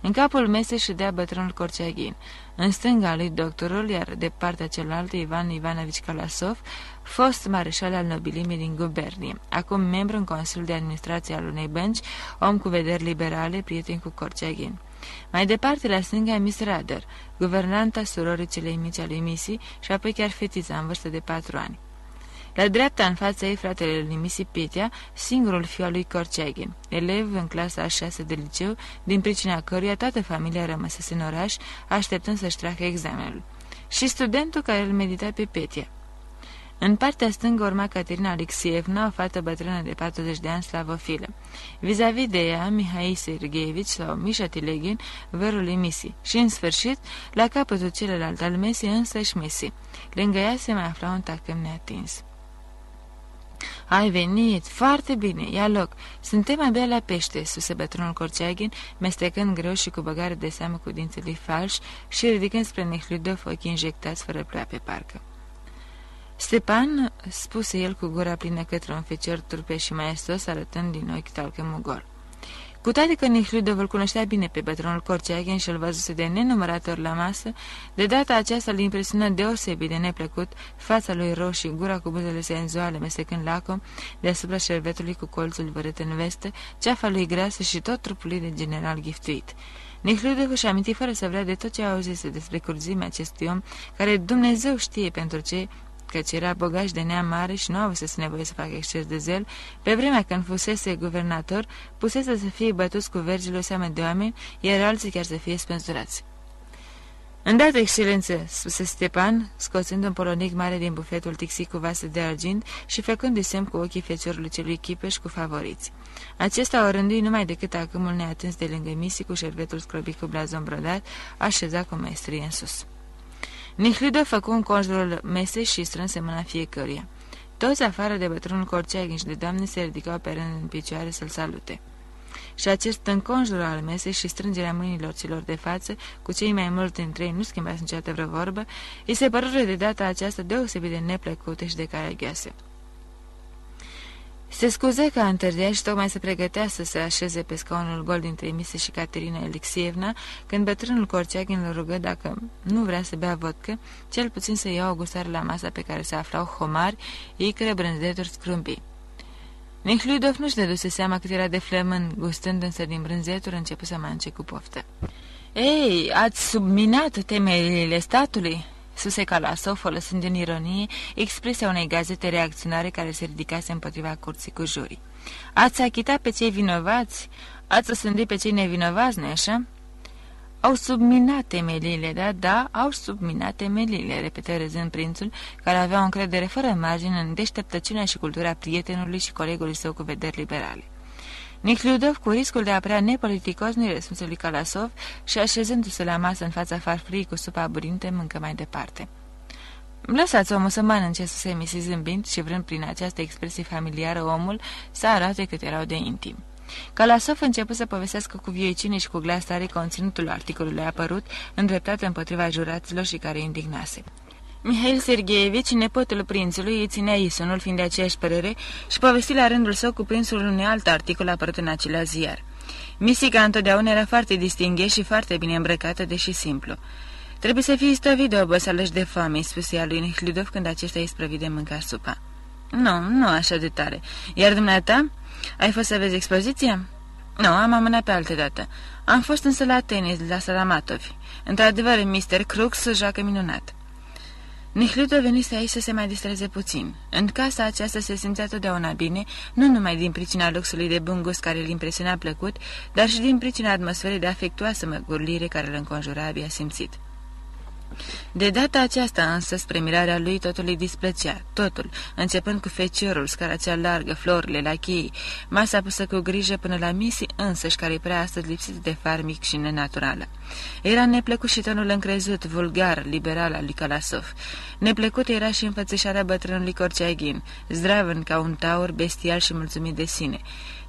În capul mesei ședea bătrânul Corceaghin, în stânga lui doctorul, iar de partea cealaltă Ivan Ivanovici Kalasov, fost mareșal al nobilimii din gubernie, acum membru în Consiliul de Administrație al unei bănci, om cu vederi liberale, prieten cu Corceaghin. Mai departe, la stânga, Miss Rader, guvernanta surorii celei mici ale misii și apoi chiar fetița în vârstă de patru ani. La dreapta, în fața ei, fratele Nimisi Petia, singurul fiu al lui Corceaghin, elev în clasa a șase de liceu, din pricina căruia toată familia rămăsese în oraș, așteptând să-și treacă examenul. Și studentul care îl medita pe Petia. În partea stângă urma Caterina Alexievna, o fată bătrână de 40 de ani slavofilă. Vis-a-vis -vis de ea, Mihai Sergeevici sau Misha Tilegin, vărul Misi. Și, în sfârșit, la capătul celălalt al mesei, însăși Misi. Lângă ea se mai afla un tacâm neatins. Ai venit, foarte bine, ia loc. Suntem abia la pește, suse bătrânul Corceaghin, mestecând greu și cu băgare de seamă cu dinții falși și ridicând spre Nehludov ochii injectați fără ploaie pe parcă. Stepan, spuse el cu gura plină către un fecior turpe și maestos, arătând din ochi talcămul gol. Cu toate că Nihludov îl cunoștea bine pe bătrânul Corceaghen și îl văzuse de nenumărate ori la masă, de data aceasta îl impresionă deosebit de neplăcut fața lui roșii, gura cu buzele senzuale mestecând lacom, deasupra șervetului cu colțul vărât în vestă, ceafa lui grasă și tot trupul lui de general giftuit. Nihludov își aminti fără să vrea de tot ce auzise despre curzimea acestui om, care Dumnezeu știe pentru ce căci era bogaș de neam mare și nu avusese nevoie să facă exces de zel, pe vremea când fusese guvernator, pusese să fie bătuți cu vergile o seamă de oameni, iar alții chiar să fie spânzurați. Îndată, excelență," spuse Stepan, scoțând un polonic mare din bufetul tixit cu vase de argint și făcându-i semn cu ochii feciorului celui chipeș cu favoriți. Acesta o rândui numai decât acâmul neatins de lângă misii cu șervetul scrobit cu blazon brodat, așezat cu maestrie în sus. Nihlidă făcu un conjurul mesei și strânse mâna fiecăruia. Toți afară de bătrânul Corceaghin și de doamne se ridicau pe rând în picioare să-l salute. Și acest înconjur al mesei și strângerea mâinilor celor de față, cu cei mai mulți dintre ei nu schimbați niciodată vreo vorbă, îi se părură de data aceasta deosebit de neplăcute și de caragioase. Se scuze că a întârziat și tocmai se pregătea să se așeze pe scaunul gol dintre Mise și Caterina Elixievna, când bătrânul Corceaghin îl rugă dacă nu vrea să bea vodcă, cel puțin să ia o gustare la masa pe care se aflau homari, icre, brânzeturi, scrumpii. Nihludov nu-și dăduse seama cât era de flămân, gustând însă din brânzeturi, început să mănânce cu poftă. Ei, ați subminat temerile statului?" Suse Calasov, folosind în ironie expresia unei gazete reacționare care se ridicase împotriva curții cu jurii. Ați achitat pe cei vinovați? Ați osândit pe cei nevinovați, nu așa? Au subminat temeliile, da, da, au subminat temeliile, repetă râzând prințul, care avea o încredere fără margine în deșteptăciunea și cultura prietenului și colegului său cu vederi liberale. Nicliudov, cu riscul de a prea nepoliticos, nu-i răspunse lui Kalasov și așezându-se la masă în fața farfurii cu supa burinte, mâncă mai departe. Lăsați omul să mănânce, să se emisi zâmbind și vrând prin această expresie familiară omul să arate cât erau de intim. Calasov început să povestească cu vieicine și cu glas tare conținutul articolului apărut, îndreptat împotriva juraților și care indignase. Mihail Sergeevici, nepotul prințului, îi ținea Isonul fiind de aceeași părere și povesti la rândul său cu prințul unui alt articol apărut în acela ziar. Misica întotdeauna era foarte distinghe și foarte bine îmbrăcată, deși simplu. Trebuie să fii stăvit de oboseală și de foame, spuse ea lui Nihludov când acesta îi sprăvi de mânca supa. Nu, nu așa de tare. Iar dumneata, ai fost să vezi expoziția? Nu, am amânat pe altă dată. Am fost însă la tenis, la Salamatovi. Într-adevăr, Mr. Crooks joacă minunat. Nihlută venise aici să se mai distreze puțin. În casa aceasta se simțea totdeauna bine, nu numai din pricina luxului de bun gust care îl impresiona plăcut, dar și din pricina atmosferei de afectuoasă măgurlire care îl înconjura abia simțit. De data aceasta însă, spre mirarea lui, totul îi displăcea, totul, începând cu feciorul, scara cea largă, florile, la chei, masa pusă cu grijă până la misii însăși, care prea astăzi lipsit de farmic și nenaturală. Era neplăcut și tonul încrezut, vulgar, liberal al lui Kalasov. Neplăcut era și înfățișarea bătrânului Corceaghin, zdravăn ca un taur, bestial și mulțumit de sine.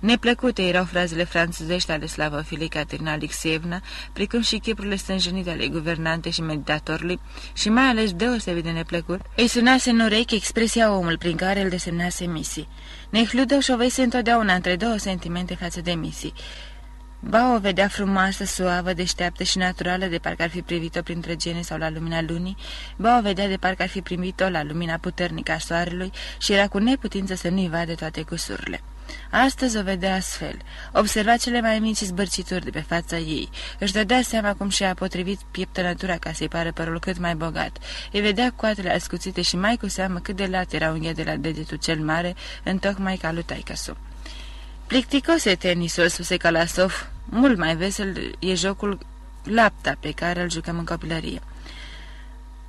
Neplăcute erau frazele franțuzești ale slavofilei Caterina Alexeevna, precum și chipurile stânjenite ale guvernante și meditatorului, și mai ales deosebit de neplăcut, îi sunase în urechi expresia omul prin care îl desemnase misii. Nehludă șovăise întotdeauna între două sentimente față de misii. Ba o vedea frumoasă, suavă, deșteaptă și naturală, de parcă ar fi privit-o printre gene sau la lumina lunii, ba o vedea de parcă ar fi primit-o la lumina puternică a soarelui și era cu neputință să nu-i vadă toate cusurile. Astăzi o vedea astfel. Observa cele mai mici zbârcituri de pe fața ei. Își dădea seama cum și-a potrivit pieptănătura ca să-i pară părul cât mai bogat. Îi vedea coatele ascuțite și mai cu seamă cât de lat era unghia de la degetul cel mare, întocmai ca lui taicăsu. Plicticos e tenisul, spuse Kalasov. Mult mai vesel e jocul lapta pe care îl jucăm în copilărie.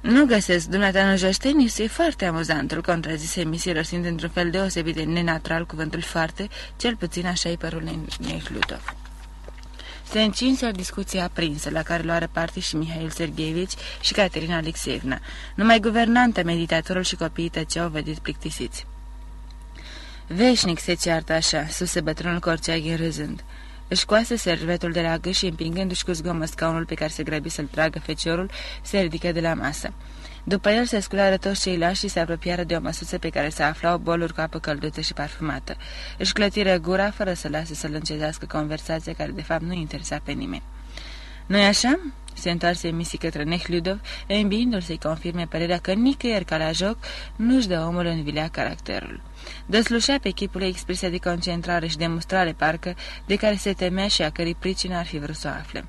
Nu găsesc, dumneata nu joci tenis, e foarte amuzant, îl contrazise Missy, răsind într-un fel deosebit de nenatural cuvântul foarte, cel puțin așa e părul Nehlutov. Se încinse o discuție aprinsă, la care luară parte și Mihail Sergeevici și Caterina Alexeevna. Numai guvernanta, meditatorul și copiii tăceau vedit plictisiți. Veșnic se ceartă așa, suse bătrânul Corceaghin râzând. Își coase servetul de la gâș și împingându-și cu zgomă scaunul pe care se grăbi să-l tragă feciorul, se ridică de la masă. După el se sculară toți ceilalți și se apropiară de o măsuță pe care se aflau boluri cu apă călduță și parfumată. Își clătiră gura fără să lase să-l încezească conversația care de fapt nu interesa pe nimeni. Nu-i așa?" Se întoarse Misi către Nehludov, îmbiindu-l să-i confirme părerea că nicăieri ca la joc nu-și dă omul în vilea caracterul. Dăslușea pe chipul ei expresia de concentrare și demonstrare parcă, de care se temea și a cărei pricină ar fi vrut să o afle.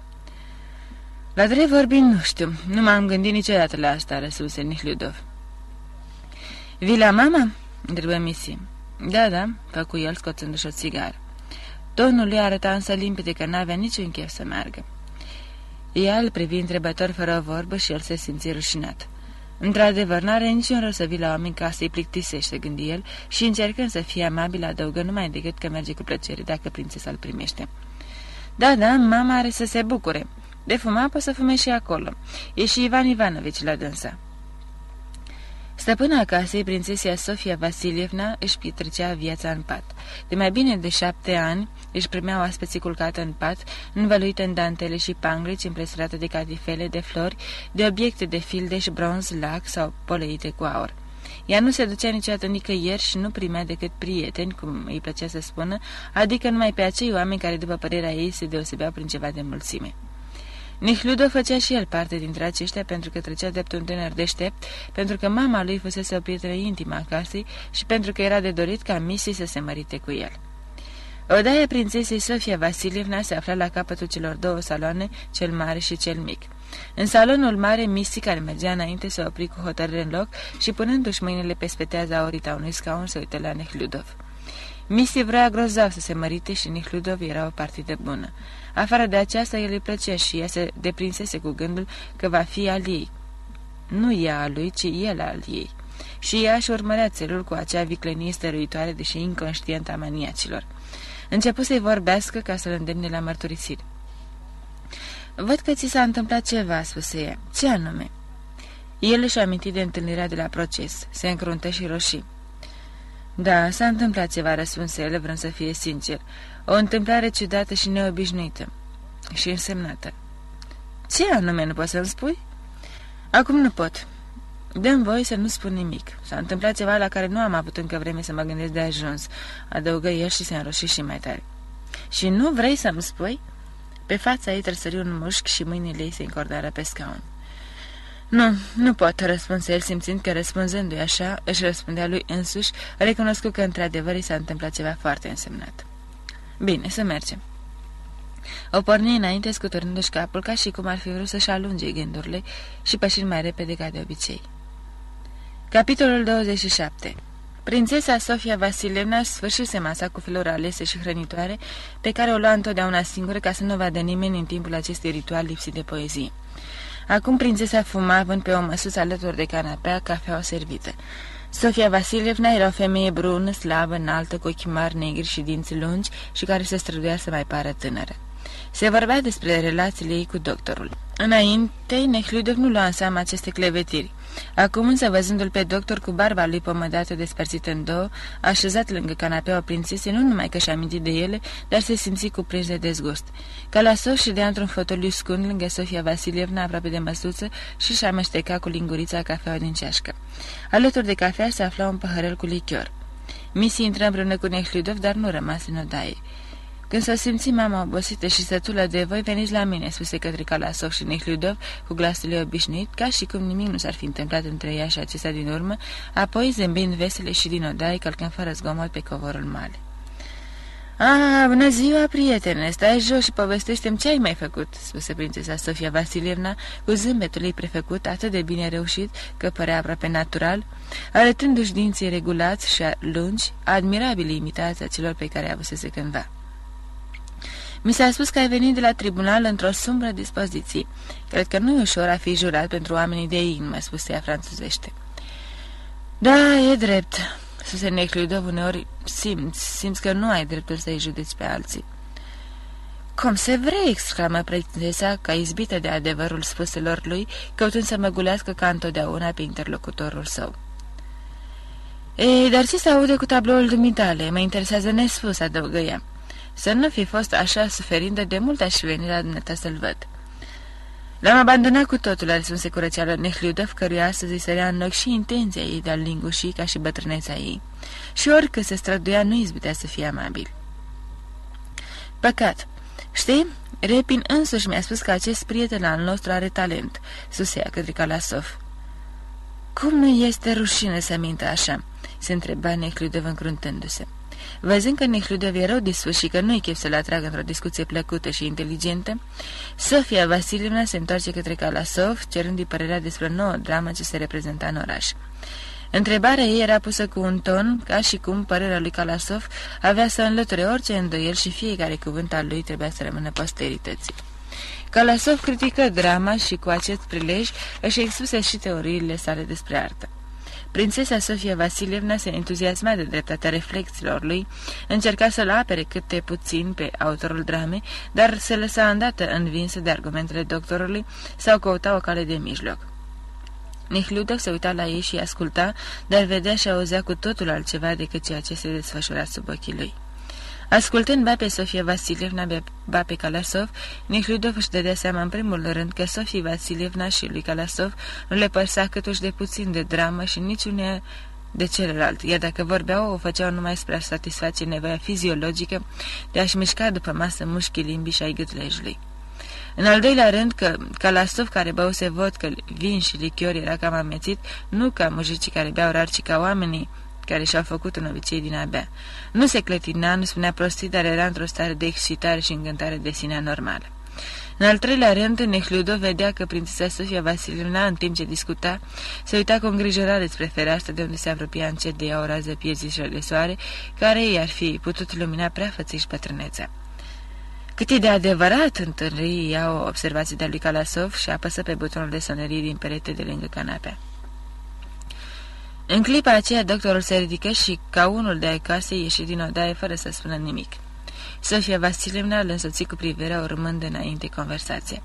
La drept vorbind, nu știu, nu m-am gândit niciodată la asta, răsuse Nihludov. Vii la mama?" întrebă Misi. Da, da," făcu el scoțându-și o țigară. Tonul lui arăta însă limpede că n-avea niciun chef să meargă. Ea îl privi întrebător fără vorbă și el se simți rușinat. Într-adevăr, n-are niciun rău să vii la oameni ca să-i plictisește, gândi el, și încercând să fie amabil, adăugă numai decât că merge cu plăcere dacă prințesa îl primește. Da, da, mama are să se bucure. De fuma poți să fume și acolo. E și Ivan Ivanovici la dânsa. Stăpâna casei, prințesia Sofia Vasilievna, își petrecea viața în pat. De mai bine de șapte ani își primeau aspeții culcată în pat, învăluită în dantele și panglici impresionate de catifele, de flori, de obiecte de fildeș, bronz, lac sau poleite cu aur. Ea nu se ducea niciodată nicăieri și nu primea decât prieteni, cum îi plăcea să spună, adică numai pe acei oameni care, după părerea ei, se deosebeau prin ceva de mulțime. Nihludo făcea și el parte dintre aceștia pentru că trecea drept un tânăr deștept, pentru că mama lui fusese o prietenă intimă a casei și pentru că era de dorit ca Missy să se mărite cu el. Odaia prințesei Sofia Vasilievna se afla la capătul celor două saloane, cel mare și cel mic. În salonul mare, Misty, care mergea înainte, se opri cu hotărâre în loc și punându-și mâinile pe speteaza orita unui scaun, se uită la Nehludov. Misty vrea grozav să se mărite și Nehludov era o partidă bună. Afară de aceasta, el îi plăcea și ea se deprinsese cu gândul că va fi al ei. Nu ea a lui, ci el al ei. Și ea și urmărea țelul cu acea viclenie stăruitoare, deși inconștientă a maniacilor. Început să-i vorbească ca să-l îndemne la mărturisire. Văd că ți s-a întâmplat ceva," spuse ea. Ce anume?" El își aminti de întâlnirea de la proces. Se încruntă și roșii. Da, s-a întâmplat ceva," răspunse el, vrând să fie sincer. O întâmplare ciudată și neobișnuită. Și însemnată. Ce anume nu poți să-mi spui?" Acum nu pot. Dăm voi să nu spun nimic. S-a întâmplat ceva la care nu am avut încă vreme să mă gândesc de ajuns," adăugă el și se înroși și mai tare. Și nu vrei să-mi spui?" Pe fața ei trăsări un mușc și mâinile ei se încordară pe scaun. Nu, nu pot, răspunse el, simțind că răspunzându-i așa, își răspundea lui însuși, recunoscut că într-adevăr i s-a întâmplat ceva foarte însemnat. Bine, să mergem. O porni înainte, scuturându-și capul, ca și cum ar fi vrut să-și alunge gândurile și pășind mai repede ca de obicei. Capitolul 27 Prințesa Sofia Vasilevna sfârșise masa cu feluri alese și hrănitoare, pe care o lua întotdeauna singură ca să nu vadă nimeni în timpul acestui ritual lipsit de poezie. Acum prințesa fuma având pe o măsuță alături de canapea cafeaua servită. Sofia Vasilievna era o femeie brună, slabă, înaltă, cu ochi mari negri și dinți lungi și care se străduia să mai pară tânără. Se vorbea despre relațiile ei cu doctorul. Înainte, Nehludov nu lua în seama aceste clevetiri. Acum însă, văzându-l pe doctor cu barba lui pomădată despărțită în două, așezat lângă canapeaua prințesei, nu numai că și-a amintit de ele, dar se simți cuprins de dezgust. Calasov și de într-un fotoliu scund lângă Sofia Vasilievna, aproape de măsuță, și și-a măștecat cu lingurița cafeaua din ceașcă. Alături de cafea se afla un păhărel cu lichior. Misi intră împreună cu Nehludov, dar nu rămase în odaie. Când s-a simțit mama obosită și sătulă de voi, veniți la mine," spuse către Calasov și Nehludov cu glasul ei obișnuit, ca și cum nimic nu s-ar fi întâmplat între ea și acesta din urmă, apoi zâmbind vesele și din odaie, călcând fără zgomot pe covorul mare. Ah, bună ziua, prietene! Stai jos și povestește-mi ce ai mai făcut," spuse prințesa Sofia Vasilievna, cu zâmbetul ei prefăcut, atât de bine reușit, că părea aproape natural, arătându-și dinții regulați și lungi, admirabili imitația celor pe care avusese cândva. Mi s-a spus că ai venit de la tribunal într-o sumbră dispoziție. Cred că nu e ușor a fi jurat pentru oamenii de inimă, spuse ea franțuzește. Da, e drept, spuse Necludov, uneori simți, simți că nu ai dreptul să-i județi pe alții. Cum se vrei?" exclamă prințesa, ca izbită de adevărul spuselor lui, căutând să mă gulească ca întotdeauna pe interlocutorul său. Ei, dar ce se aude cu tabloul dumitale? Mă interesează nespus," adăugă ea. Să nu fi fost așa suferindă, de mult aș veni la dumneata să-l văd. L-am abandonat cu totul, a răspuns curățeală Nehliudov, căruia astăzi îi sărea în loc și intenția ei de a linguși ca și bătrâneța ei. Și orică se străduia, nu izbutea să fie amabil. Păcat. Știi, Repin însuși mi-a spus că acest prieten al nostru are talent, susea către Calasov. Cum nu este rușine să mintă așa?" se întreba Nehliudov încruntându-se. Văzând că Nehludov e rău dispus și că nu-i chef să-l atragă într-o discuție plăcută și inteligentă, Sofia Vasilievna se întoarce către Kalasov, cerându-i părerea despre o nouă dramă ce se reprezenta în oraș. Întrebarea ei era pusă cu un ton, ca și cum părerea lui Kalasov avea să înlăture orice îndoiel și fiecare cuvânt al lui trebuia să rămână posterității. Kalasov critică drama și cu acest prilej își expuse și teoriile sale despre artă. Prințesa Sofia Vasilievna se entuziasma de dreptatea reflexiilor lui, încerca să-l apere câte puțin pe autorul dramei, dar se lăsa îndată învinsă de argumentele doctorului sau căuta o cale de mijloc. Nihludov se uita la ei și asculta, dar vedea și auzea cu totul altceva decât ceea ce se desfășura sub ochii lui. Ascultând ba pe Sofia Vasilievna, ba pe Kalasov, Nihludov își dădea seama în primul rând că Sofia Vasilievna și lui Kalasov nu le părsa câtuși de puțin de dramă și niciunea de celălalt, iar dacă vorbeau, o făceau numai spre a satisface nevoia fiziologică de a-și mișca după masă mușchii limbii și ai gâtlejului. În al doilea rând că Kalasov, care băuse vodcă, vin și lichior, era cam amețit, nu ca mujicii care beau rar, ci ca oamenii care și-au făcut un obicei din abia. Nu se clătina, nu spunea prostii, dar era într-o stare de excitare și încântare de sine normală. În al treilea rând, Nehludo vedea că prințesa Sofia Vasilina, în timp ce discuta, se uita cu îngrijorare spre fereastră de unde se apropia încet de ea o rază pierzișă de soare, care i-ar fi putut lumina prea fățiș pătrâneța. Cât e de adevărat, întâlni ea o observație de lui Calasov și apăsă pe butonul de sonerie din perete de lângă canapea. În clipa aceea, doctorul se ridică și, ca unul de ai casei, ieși din odaie fără să spună nimic. Sofia Vasilevna îl însoți cu privirea urmând înainte conversația.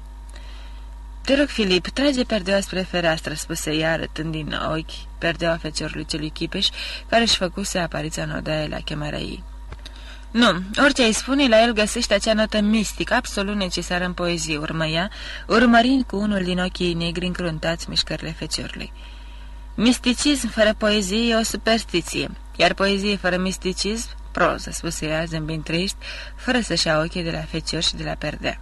Te rog, Filip, trage perdeaua spre fereastră," spuse ea, arătând din ochi perdeaua feciorului celui chipeș, care își făcuse apariția în odaie la chemarea ei. Nu, orice îi spune, la el găsește acea notă mistică, absolut necesară în poezie, urmă ea, urmărind cu unul din ochii negri încruntați mișcările feciorului. Misticism fără poezie e o superstiție, iar poezie fără misticism proză, spuse ea, zâmbind trist, fără să-și ia ochii de la fecior și de la perdea.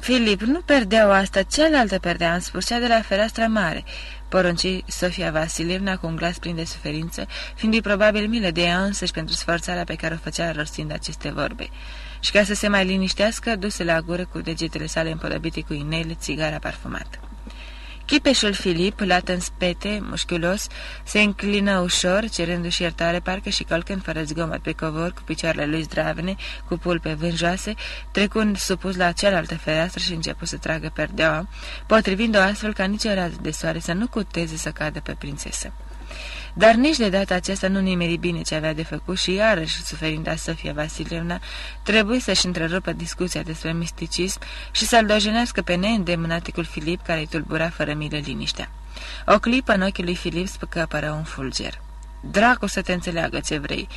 Filip, nu perdeau asta, cealaltă perdea, în spus, cea de la fereastra mare, porunci Sofia Vasilievna cu un glas plin de suferință, fiind probabil milă de ea însăși pentru sforțarea pe care o făcea rostind aceste vorbe. Și ca să se mai liniștească, duse la gură cu degetele sale împodobite cu inele țigara parfumată. Chipeșul Filip, lat în spete, mușchiulos, se înclină ușor, cerându-și iertare, parcă și călcând fără zgomot pe covor, cu picioarele lui zdravene, cu pulpe vânjoase, trecând supus la cealaltă fereastră și început să tragă perdeaua, potrivind-o astfel ca nicio rază de soare să nu cuteze să cadă pe prințesă. Dar nici de data aceasta nu nimeri bine ce avea de făcut și iarăși, suferinda Sofia Vasilievna, trebuie să-și întrerupă discuția despre misticism și să-l dojenească pe neîndemânaticul Filip, care îi tulbura fără milă liniștea. O clipă în ochii lui Filip spăcăpără un fulger. Dracu să te înțeleagă ce vrei.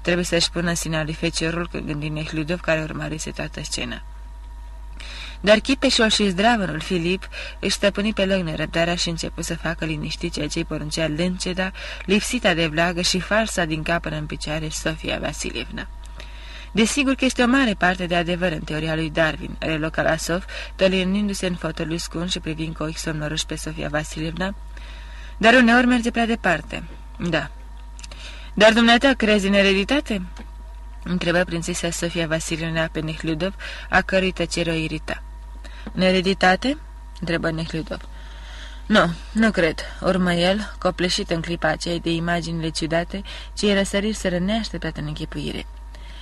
Trebuie să-și pună sinea lui feciorul că gândi Nehludov care urmărise toată scena. Dar Chipeșul și zdravărul Filip își stăpâni pe loc nerăbdarea și începu să facă liniștit ceea ce-i poruncea lânceda, lipsita de vlagă și falsa din cap în picioare Sofia Vasilievna. Desigur că este o mare parte de adevăr în teoria lui Darwin, reluă Kalasov, tălânindu-se în fotoliu scun și privind cu ochi somnoroși pe Sofia Vasilievna, dar uneori merge prea departe. Da. Dar dumneata crezi în ereditate? Întrebă prințesa Sofia Vasilievna pe Nehludov, a cărui tăcere o irita. Nereditate? întrebă Nehludov. Nu, nu cred, urmă el, copleșit în clipa aceea de imaginile ciudate ce îi răsăriseră neașteptat în închipuire.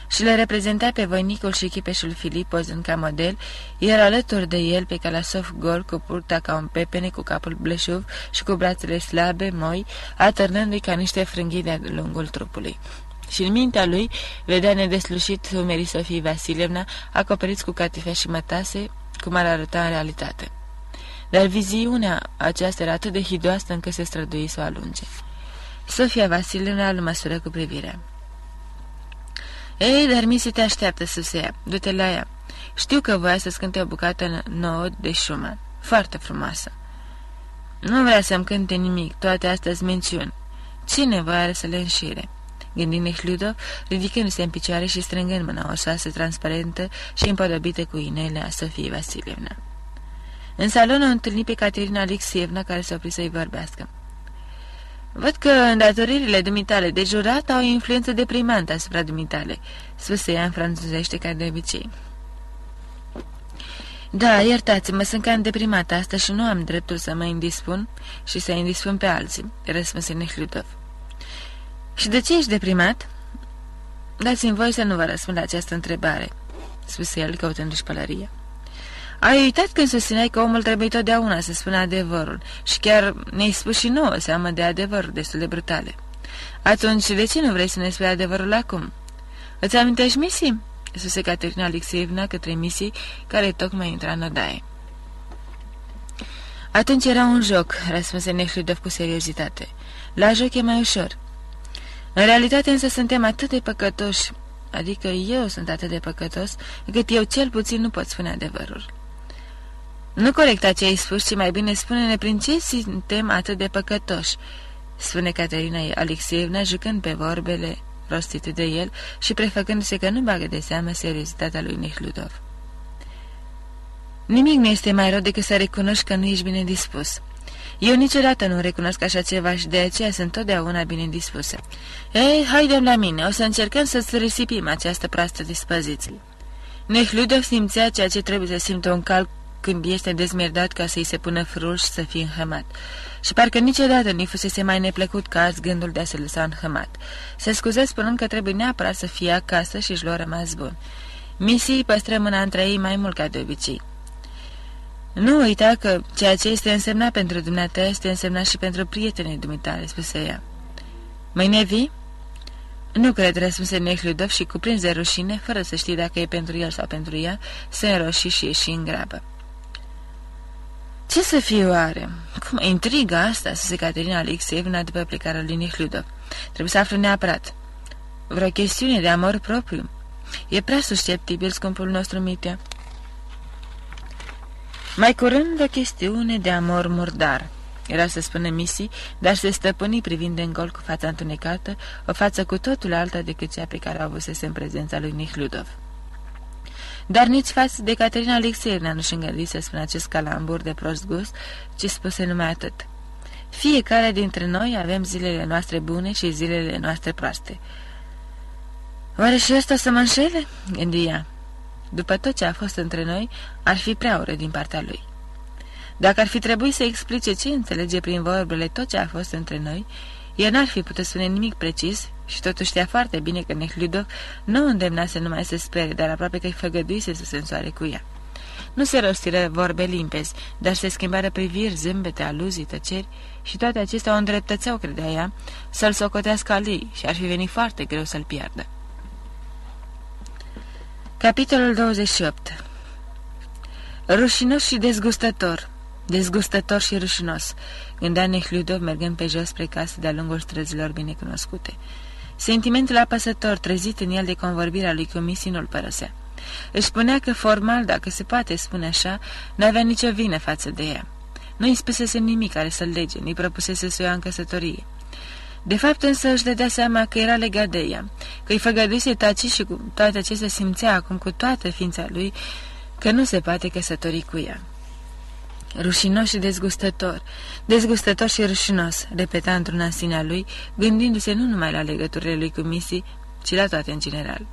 Și le reprezenta pe voinicul și chipeșul Filip pozând ca model, iar alături de el pe Calasov gol cu purta ca un pepene cu capul bleșuv și cu brațele slabe, moi, atârnându-i ca niște frânghii de-a lungul trupului și în mintea lui vedea nedeslușit umerii Sofii Vasilievna acoperiți cu catifea și mătase, cum ar arăta în realitate. Dar viziunea aceasta era atât de hidoasă încât se strădui să o alunge. Sofia Vasilievna îl măsură cu privirea. Ei, dar misi te așteaptă, susea. Du-te la ea. Știu că voia să-ți cânte o bucată nouă de Schumann. Foarte frumoasă. Nu vrea să-mi cânte nimic, toate astea sunt minciuni. Cine voia să le înșire? Gândi Nehludov, ridicându-se în picioare și strângând mâna oșoasă transparentă și împodobită cu inele a Sofiei Vasilievna. În salon o întâlni pe Caterina Alexievna, care s-a oprit să-i vorbească. Văd că îndatoririle dumitale de jurat au o influență deprimantă asupra dumitale, spuse ea în franțuzește ca de obicei. Da, iertați-mă, sunt cam deprimată asta și nu am dreptul să mă indispun și să indispun pe alții, răspunse Nehludov. Și de ce ești deprimat?" Dați-mi voi să nu vă răspund la această întrebare," spuse el căutându-și pălăria. Ai uitat când susțineai că omul trebuie totdeauna să spună adevărul și chiar ne-ai spus și nouă seamă de adevăruri destul de brutale. Atunci, de ce nu vrei să ne spui adevărul acum? Îți amintești Misi?" spuse Caterina Alexeevna către Misi, care tocmai intra în odaie. Atunci era un joc," răspunse Nehludov cu seriozitate. La joc e mai ușor. În realitate însă suntem atât de păcătoși, adică eu sunt atât de păcătos, încât eu cel puțin nu pot spune adevărul. Nu corecta ce ai spus, ci mai bine spune-ne prin ce suntem atât de păcătoși, spune Caterina Alexeevna, jucând pe vorbele rostite de el și prefăcându-se că nu bagă de seamă seriozitatea lui Nehludov. Nimic nu este mai rău decât să recunoști că nu ești bine dispus. Eu niciodată nu recunosc așa ceva și de aceea sunt totdeauna bine dispusă. Ei, haidem la mine, o să încercăm să-ți risipim această proastă dispoziție. Nehludov simțea ceea ce trebuie să simtă un cal când este dezmerdat ca să-i se pună frul și să fie înhămat. Și parcă niciodată nu-i fusese mai neplăcut ca azi gândul de a se lăsa înhămat. Se scuze spunând că trebuie neapărat să fie acasă și își lua rămas bun. Misii păstră mâna între ei mai mult ca de obicei. Nu uita că ceea ce este însemnat pentru dumneata este însemnat și pentru prietenii dumitale, spuse ea. Mâine vii? Nu cred, răspunse Nehludov și cuprins de rușine, fără să știe dacă e pentru el sau pentru ea, se înroși și ieși în grabă. Ce să fie oare? Cum intriga asta, să se Caterina Alexeevna după plecarea lui Nehludov? Trebuie să aflu neapărat. Vreo chestiune de amor propriu. E prea susceptibil, scumpul nostru Mitea. Mai curând o chestiune de amor murdar. Era să spună Misi, dar se stăpâni privind în gol cu fața întunecată, o față cu totul alta decât cea pe care o avusese în prezența lui Nihludov. Dar nici față de Caterina Alexeevna nu-și îngădui să spună acest calambur de prost gust, ci spuse numai atât. Fiecare dintre noi avem zilele noastre bune și zilele noastre proaste. Oare și ăsta să mă înșele? gândia. După tot ce a fost între noi, ar fi prea ură din partea lui. Dacă ar fi trebuit să explice ce înțelege prin vorbele tot ce a fost între noi, el n-ar fi putut spune nimic precis și totuși știa foarte bine că Nehludov nu îndemnase numai să spere, dar aproape că îi făgăduise să se însoare cu ea. Nu se rostiră vorbe limpezi, dar se schimbară priviri, zâmbete, aluzii, tăceri și toate acestea o îndreptățeau, credea ea, să-l socotească lui și ar fi venit foarte greu să-l piardă. Capitolul 28 Rușinos și dezgustător Dezgustător și rușinos, gândea Nehludov mergând pe jos spre casă de-a lungul străzilor binecunoscute. Sentimentul apăsător trezit în el de convorbirea lui comisii nu-l părăsea. Își spunea că formal, dacă se poate spune așa, n-avea nicio vină față de ea. Nu-i spusese nimic care să-l lege, nu-i propusese să o ia în căsătorie. De fapt însă își dădea seama că era legat de ea, că îi făgăduise taci și cu toate acestea simțea acum cu toată ființa lui că nu se poate căsători cu ea. Rușinos și dezgustător, dezgustător și rușinos, repeta într-una sinea lui, gândindu-se nu numai la legăturile lui cu Missy, ci la toate în general.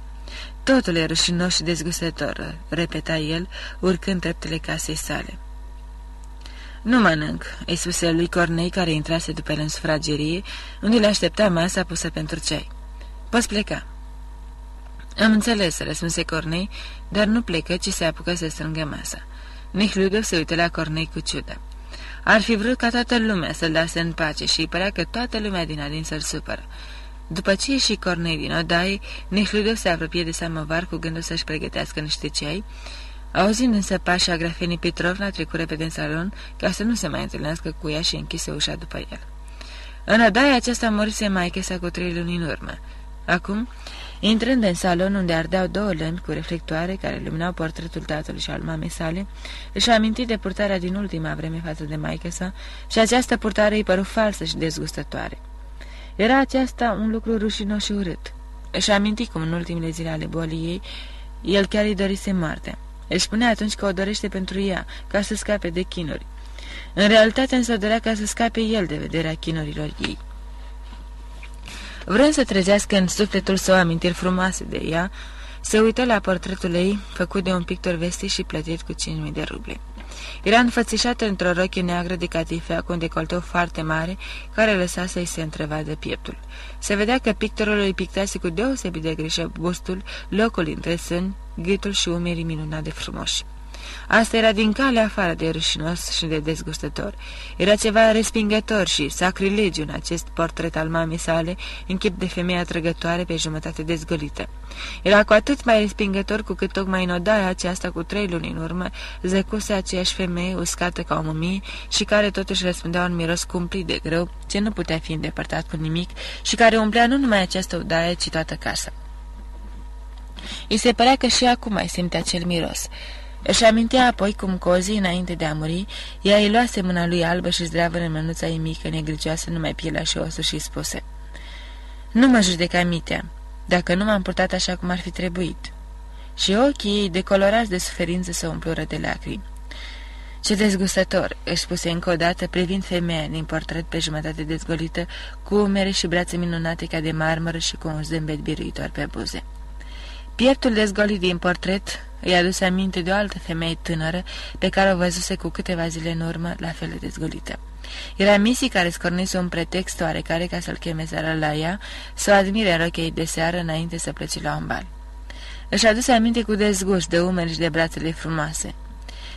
Totul e rușinos și dezgustător, repeta el, urcând treptele casei sale. Nu mănânc," îi spuse lui Cornei, care intrase după el în sufragerie, unde le aștepta masa pusă pentru ceai. Poți pleca." Am înțeles," răspunse Cornei, dar nu plecă, ci se apucă să strângă masa. Nihludov se uită la Cornei cu ciudă. Ar fi vrut ca toată lumea să-l lase în pace și îi părea că toată lumea din adin să-l supără. După ce ieși Cornei din odaie, Nihludov se apropie de samovar cu gândul să-și pregătească niște ceai, Auzind însă pașa grafenii Petrovna trecu repede în salon ca să nu se mai întâlnească cu ea și închise ușa după el. În odaia aceasta morise maică sa cu trei luni în urmă. Acum, intrând în salon unde ardeau două lămpi cu reflectoare care luminau portretul tatălui și al mamei sale, își aminti de purtarea din ultima vreme față de maică sa și această purtare îi păru falsă și dezgustătoare. Era aceasta un lucru rușinos și urât. Își aminti cum în ultimele zile ale bolii ei, el chiar îi dorise moartea. Își spune atunci că o dorește pentru ea, ca să scape de chinuri. În realitate însă dorea ca să scape el de vederea chinurilor ei. Vrând să trezească în sufletul său amintiri frumoase de ea, se uită la portretul ei, făcut de un pictor vestit și plătit cu 5.000 de ruble. Era înfățișată într-o rochie neagră de catifea cu un decolteu foarte mare, care lăsa să-i se întrevadă pieptul. Se vedea că pictorul îi pictase cu deosebit de grijă bustul, locul între sâni, gâtul și umerii minunat de frumoși. Asta era din calea afară de rușinos și de dezgustător. Era ceva respingător și sacrilegiu în acest portret al mamei sale, în chip de femeie atrăgătoare pe jumătate dezgolită. Era cu atât mai respingător cu cât tocmai în odaia aceasta cu trei luni în urmă zăcuse aceeași femeie uscată ca o mumie și care totuși răspundea un miros cumplit de greu, ce nu putea fi îndepărtat cu nimic și care umplea nu numai această odaie, ci toată casa. Îi se părea că și acum mai simte acel miros. Își amintea apoi cum cu o zi înainte de a muri, ea îi luase mâna lui albă și zdreavă în mânuța ei mică, negricioasă, numai pielea și osul și spuse Nu mă judeca mitea, dacă nu m-am purtat așa cum ar fi trebuit." Și ochii ei, decolorați de suferință, se umplură de lacrimi. Ce dezgustător, își spuse încă o dată, privind femeia din portret pe jumătate dezgolită, cu umere și brațe minunate ca de marmură și cu un zâmbet biruitor pe buze. Pieptul dezgolit din portret îi aduse aminte de o altă femeie tânără pe care o văzuse cu câteva zile în urmă, la fel de dezgolită. Era Missy care scornise un pretext oarecare ca să-l cheme seara la ea, să o admire în rochei de seară înainte să plece la un bal. Își aduse aminte cu dezgust de umeri și de brațele frumoase.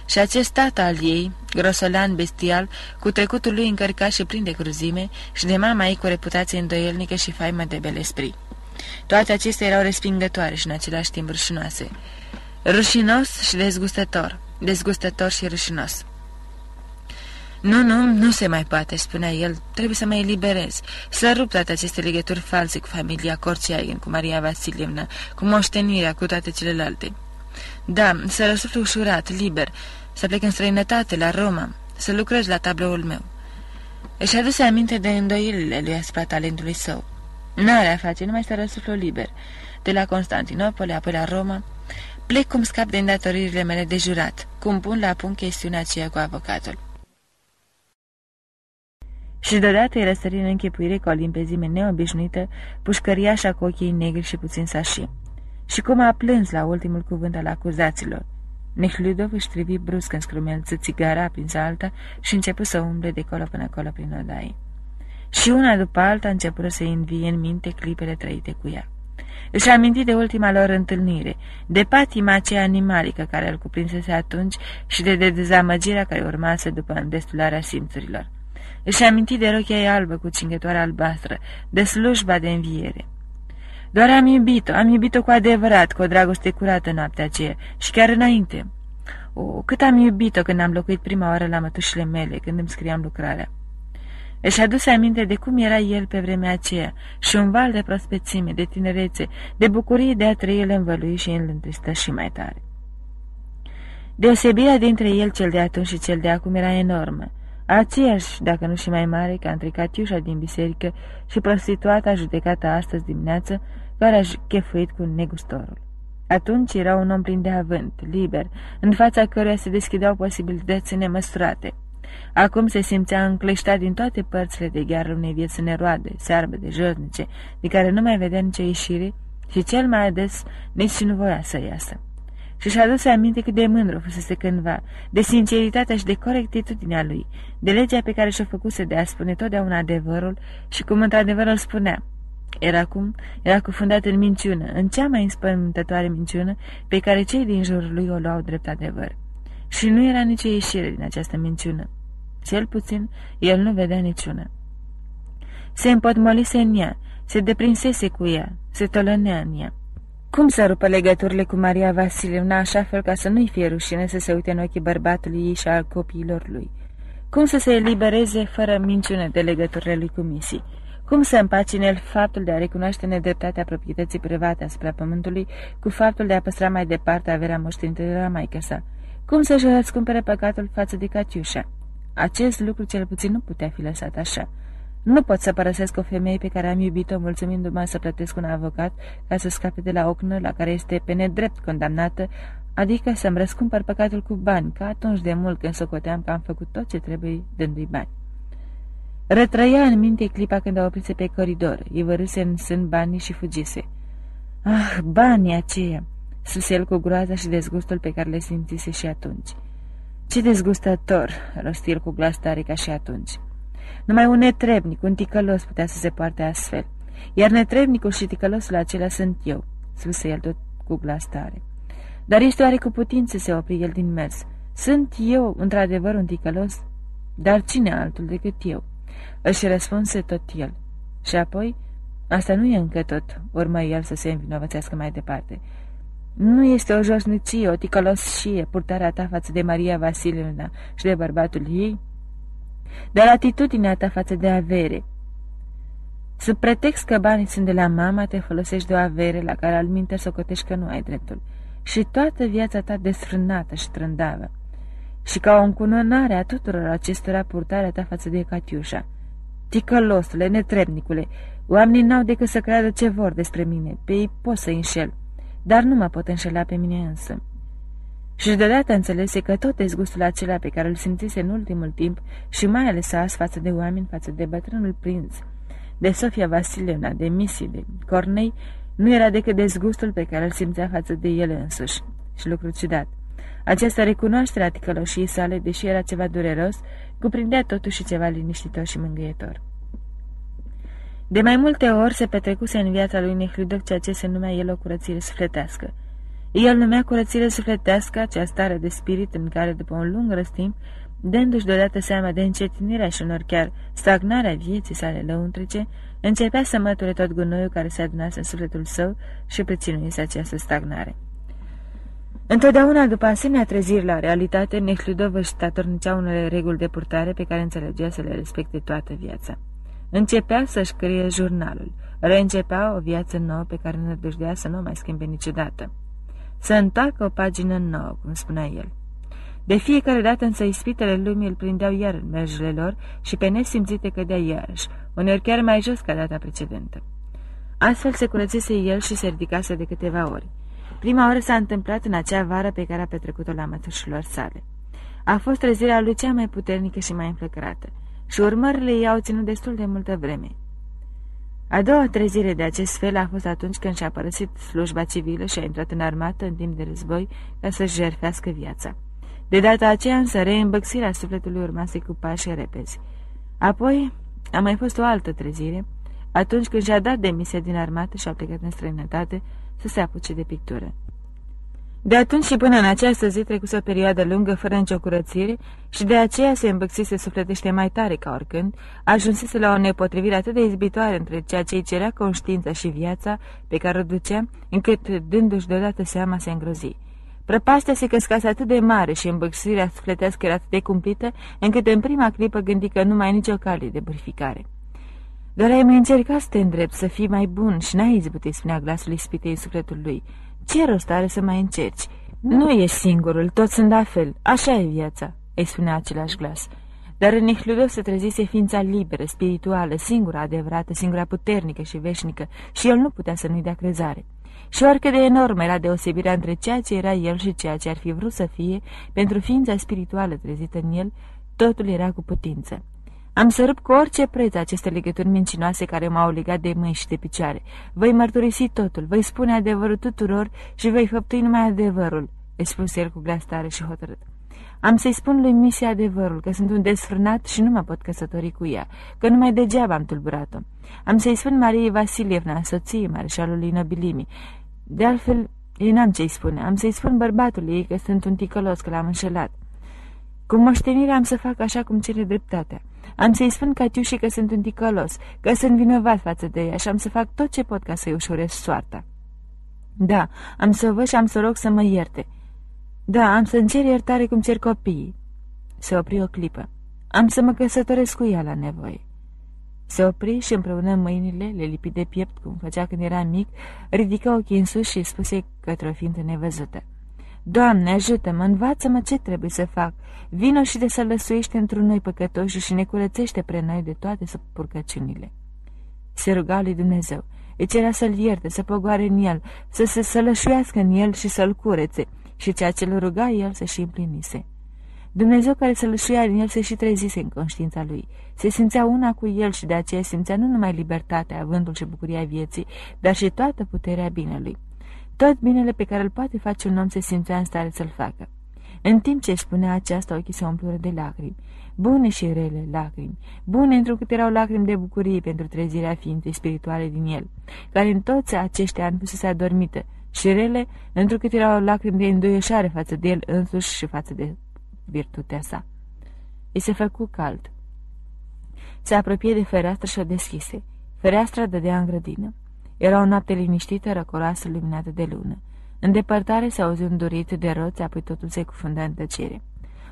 Și acest tată al ei, grosolan bestial, cu trecutul lui încărcat și plin de cruzime, și de mama ei cu reputație îndoielnică și faimă de belespri. Toate acestea erau respingătoare și în același timp rușinoase. Rușinos și dezgustător, dezgustător și rușinos. Nu, nu, nu se mai poate, spunea el, trebuie să mă eliberez, să rup toate aceste legături false cu familia Corciaien, cu Maria Vasilievna, cu moștenirea, cu toate celelalte. Da, să răsuflu ușurat, liber, să plec în străinătate, la Roma, să lucrez la tabloul meu. Își aduse aminte de îndoielile lui asupra talentului său. N-are a face, numai să răsuflu liber. De la Constantinopole, apoi la Roma, plec cum scap de îndatoririle mele de jurat, cum pun la punct chestiunea aceea cu avocatul. Și deodată îi răsări în închipuire cu o limpezime neobișnuită, pușcăriașa cu ochii negri și puțin sași. Și cum a plâns la ultimul cuvânt al acuzaților. Nehludov își trivi brusc în scrumelță țigara aprinsă alta și început să umble de colo până acolo prin odaie. Și una după alta început să-i învie în minte clipele trăite cu ea. Își aminti de ultima lor întâlnire, de patima aceea animalică care îl cuprinsese atunci și de, de dezamăgirea care urmase după îndestularea simțurilor. Își aminti de rochia ei albă cu cingătoare albastră, de slujba de înviere. Doar am iubit-o, am iubit-o cu adevărat, cu o dragoste curată noaptea aceea și chiar înainte. O, cât am iubit-o când am locuit prima oară la mătușile mele, când îmi scriam lucrarea. Își aduse aminte de cum era el pe vremea aceea și un val de prospețime, de tinerețe, de bucurie de a trăi el învălui și îl întristă și mai tare. Deosebirea dintre el cel de atunci și cel de acum era enormă aceeași, dacă nu și mai mare, ca între Catiușa din biserică și prostituata judecată astăzi dimineață, care a șchefuit cu negustorul. Atunci era un om plin de avânt, liber, în fața căruia se deschideau posibilități nemăsurate. Acum se simțea încleștat din toate părțile de gheară unei vieți neroade, searbe, de josnice, de care nu mai vedea nicio ieșire și cel mai ades nici nu voia să iasă și și-a adus aminte cât de mândru fusese cândva, de sinceritatea și de corectitudinea lui, de legea pe care și-o făcuse de a spune totdeauna adevărul și cum într-adevăr îl spunea. Era acum, era cufundat în minciună, în cea mai înspământătoare minciună pe care cei din jurul lui o luau drept adevăr. Și nu era nicio ieșire din această minciună. Cel puțin, el nu vedea niciuna. Se împotmolise în ea, se deprinsese cu ea, se tolănea în ea. Cum să rupă legăturile cu Maria Vasilievna așa fel ca să nu-i fie rușine să se uite în ochii bărbatului ei și al copiilor lui? Cum să se elibereze fără minciună de legăturile lui cu Misi? Cum să împacine el faptul de a recunoaște nedreptatea proprietății private asupra pământului cu faptul de a păstra mai departe averea moștenită de la maică sa? Cum să-și răscumpere păcatul față de Catiușa? Acest lucru cel puțin nu putea fi lăsat așa. Nu pot să părăsesc o femeie pe care am iubit-o mulțumindu-mă să plătesc un avocat ca să scape de la ocnă la care este pe nedrept condamnată, adică să-mi răscumpăr păcatul cu bani, ca atunci de mult când socoteam că am făcut tot ce trebuie dându-i bani. Rătrăia în minte clipa când a oprit pe coridor, îi vărâse în sân banii și fugise. Ah, banii aceia! Spuse el cu groaza și dezgustul pe care le simțise și atunci. Ce dezgustător, rosti el cu glas tare ca și atunci. Numai un netrebnic, un ticălos putea să se poarte astfel. Iar netrebnicul și ticălosul acela sunt eu, spuse el tot cu glas tare. Dar este oare cu putință să se opri el din mers? Sunt eu, într-adevăr, un ticălos? Dar cine altul decât eu? Își răspunse tot el. Și apoi, asta nu e încă tot, urmă el să se învinovățească mai departe. Nu este o josnicie, o ticălosie purtarea ta față de Maria Vasilievna și de bărbatul ei? dar atitudinea ta față de avere. Sub pretext că banii sunt de la mama, te folosești de o avere la care al minte socotești că nu ai dreptul. Și toată viața ta desfrânată și trândavă. Și ca o încununare a tuturor acestora purtarea ta față de Catiușa. Ticălosule, netrebnicule, oamenii n-au decât să creadă ce vor despre mine, pe ei pot să înșel, dar nu mă pot înșela pe mine însă. Și deodată înțelese că tot dezgustul acela pe care îl simțise în ultimul timp și mai ales azi față de oameni, față de bătrânul prinț, de Sofia Vasilevna, de Misi, de Cornei, nu era decât dezgustul pe care îl simțea față de el însuși, și lucru ciudat. Această recunoaștere a ticăloșii sale, deși era ceva dureros, cuprindea totuși ceva liniștitor și mângâietor. De mai multe ori se petrecuse în viața lui Nehludoc ceea ce se numea el o curățire sufletească. El numea curățire sufletească acea stare de spirit în care, după un lung răstimp, dându-și deodată seama de încetinirea și unor chiar stagnarea vieții sale lăuntrice, începea să măture tot gunoiul care se adunase în sufletul său și preținuise această stagnare. Întotdeauna după asemenea treziri la realitate, Nehludov își statornicea unele reguli de purtare pe care înțelegea să le respecte toată viața. Începea să-și scrie jurnalul, reîncepea o viață nouă pe care nădăjdea să nu mai schimbe niciodată. Să întoarcă o pagină nouă, cum spunea el. De fiecare dată însă ispitele lumii îl prindeau iar în merjele lor și pe nesimțite cădea iarăși, uneori chiar mai jos ca data precedentă. Astfel se curățise el și se ridicase de câteva ori. Prima oară s-a întâmplat în acea vară pe care a petrecut-o la mătușilor sale. A fost trezirea lui cea mai puternică și mai înflăcărată și urmările ei au ținut destul de multă vreme. A doua trezire de acest fel a fost atunci când și-a părăsit slujba civilă și a intrat în armată în timp de război ca să-și jerfească viața. De data aceea însă reîmbăxirea sufletului urmase cu pași repezi. Apoi a mai fost o altă trezire, atunci când și-a dat demisia din armată și a plecat în străinătate să se apuce de pictură. De atunci și până în această zi trecuse o perioadă lungă fără nicio curățire și de aceea se îmbăxise sufletește mai tare ca oricând, ajunsese la o nepotrivire atât de izbitoare între ceea ce îi cerea conștiința și viața pe care o ducea, încât, dându-și deodată seama, se îngrozi. Prăpastea se căscase atât de mare și îmbăxirea sufletească era atât de cumplită, încât în prima clipă gândi că nu mai e nicio cale de burificare. Doar ai mai încercat să te îndrept, să fii mai bun și n-ai izbutit, spunea glasul ispitei sufletul lui. Ce rost are să mai încerci? Nu ești singurul, toți sunt la fel, așa e viața, îi spunea același glas. Dar în Ihludov se trezise ființa liberă, spirituală, singura adevărată, singura puternică și veșnică, și el nu putea să nu-i dea crezare. Și oricât de enormă era deosebirea între ceea ce era el și ceea ce ar fi vrut să fie, pentru ființa spirituală trezită în el, totul era cu putință. Am să rup cu orice preț aceste legături mincinoase care m-au legat de mâini și de picioare. Voi mărturisi totul, voi spune adevărul tuturor și voi făptui numai adevărul, îi spus el cu glas tare și hotărât. Am să-i spun lui Misia adevărul, că sunt un desfrânat și nu mă pot căsători cu ea, că numai degeaba am tulburat-o. Am să-i spun Mariei Vasilievna, soției mareșalului nobilimi. De altfel, ei n-am ce-i spune. Am să-i spun bărbatului ei că sunt un ticălos, că l-am înșelat. Cu moștenirea am să fac așa cum cere dreptatea. Am să-i spun Catiușii că sunt un ticălos, că sunt vinovat față de ea și am să fac tot ce pot ca să-i ușurez soarta. Da, am să văd și am să rog să mă ierte. Da, am să-mi cer iertare cum cer copiii. Se opri o clipă. Am să mă căsătoresc cu ea la nevoie. Se opri și împreună mâinile, le lipi de piept, cum făcea când era mic, ridică ochii în sus și spuse către o ființă nevăzută. Doamne, ajută-mă, învață-mă ce trebuie să fac. Vino și de să lăsuiește într-un noi păcătoși și ne curățește pre noi de toate purcăciunile. Se ruga lui Dumnezeu. Îi cerea să-l ierte, să pogoare în el, să se sălășuiască în el și să-l curețe, și ceea ce l ruga el să și împlinise. Dumnezeu care să lășuia în el se și trezise în conștiința lui. Se simțea una cu el și de aceea simțea nu numai libertatea, avântul și bucuria vieții, dar și toată puterea binelui. Tot binele pe care îl poate face un om se simțea în stare să-l facă. În timp ce spunea aceasta, ochii se umplură de lacrimi. Bune și rele lacrimi. Bune întrucât erau lacrimi de bucurie pentru trezirea ființei spirituale din el, care în toți aceștia ani pusese adormită, și rele întrucât erau lacrimi de îndoieșare față de el însuși și față de virtutea sa. I se făcu cald. Se apropie de fereastră și o deschise. Fereastra dădea în grădină. Era o noapte liniștită, răcoroasă, luminată de lună. În depărtare se auzi un dorit de roți, apoi totul se cufunda în tăcere.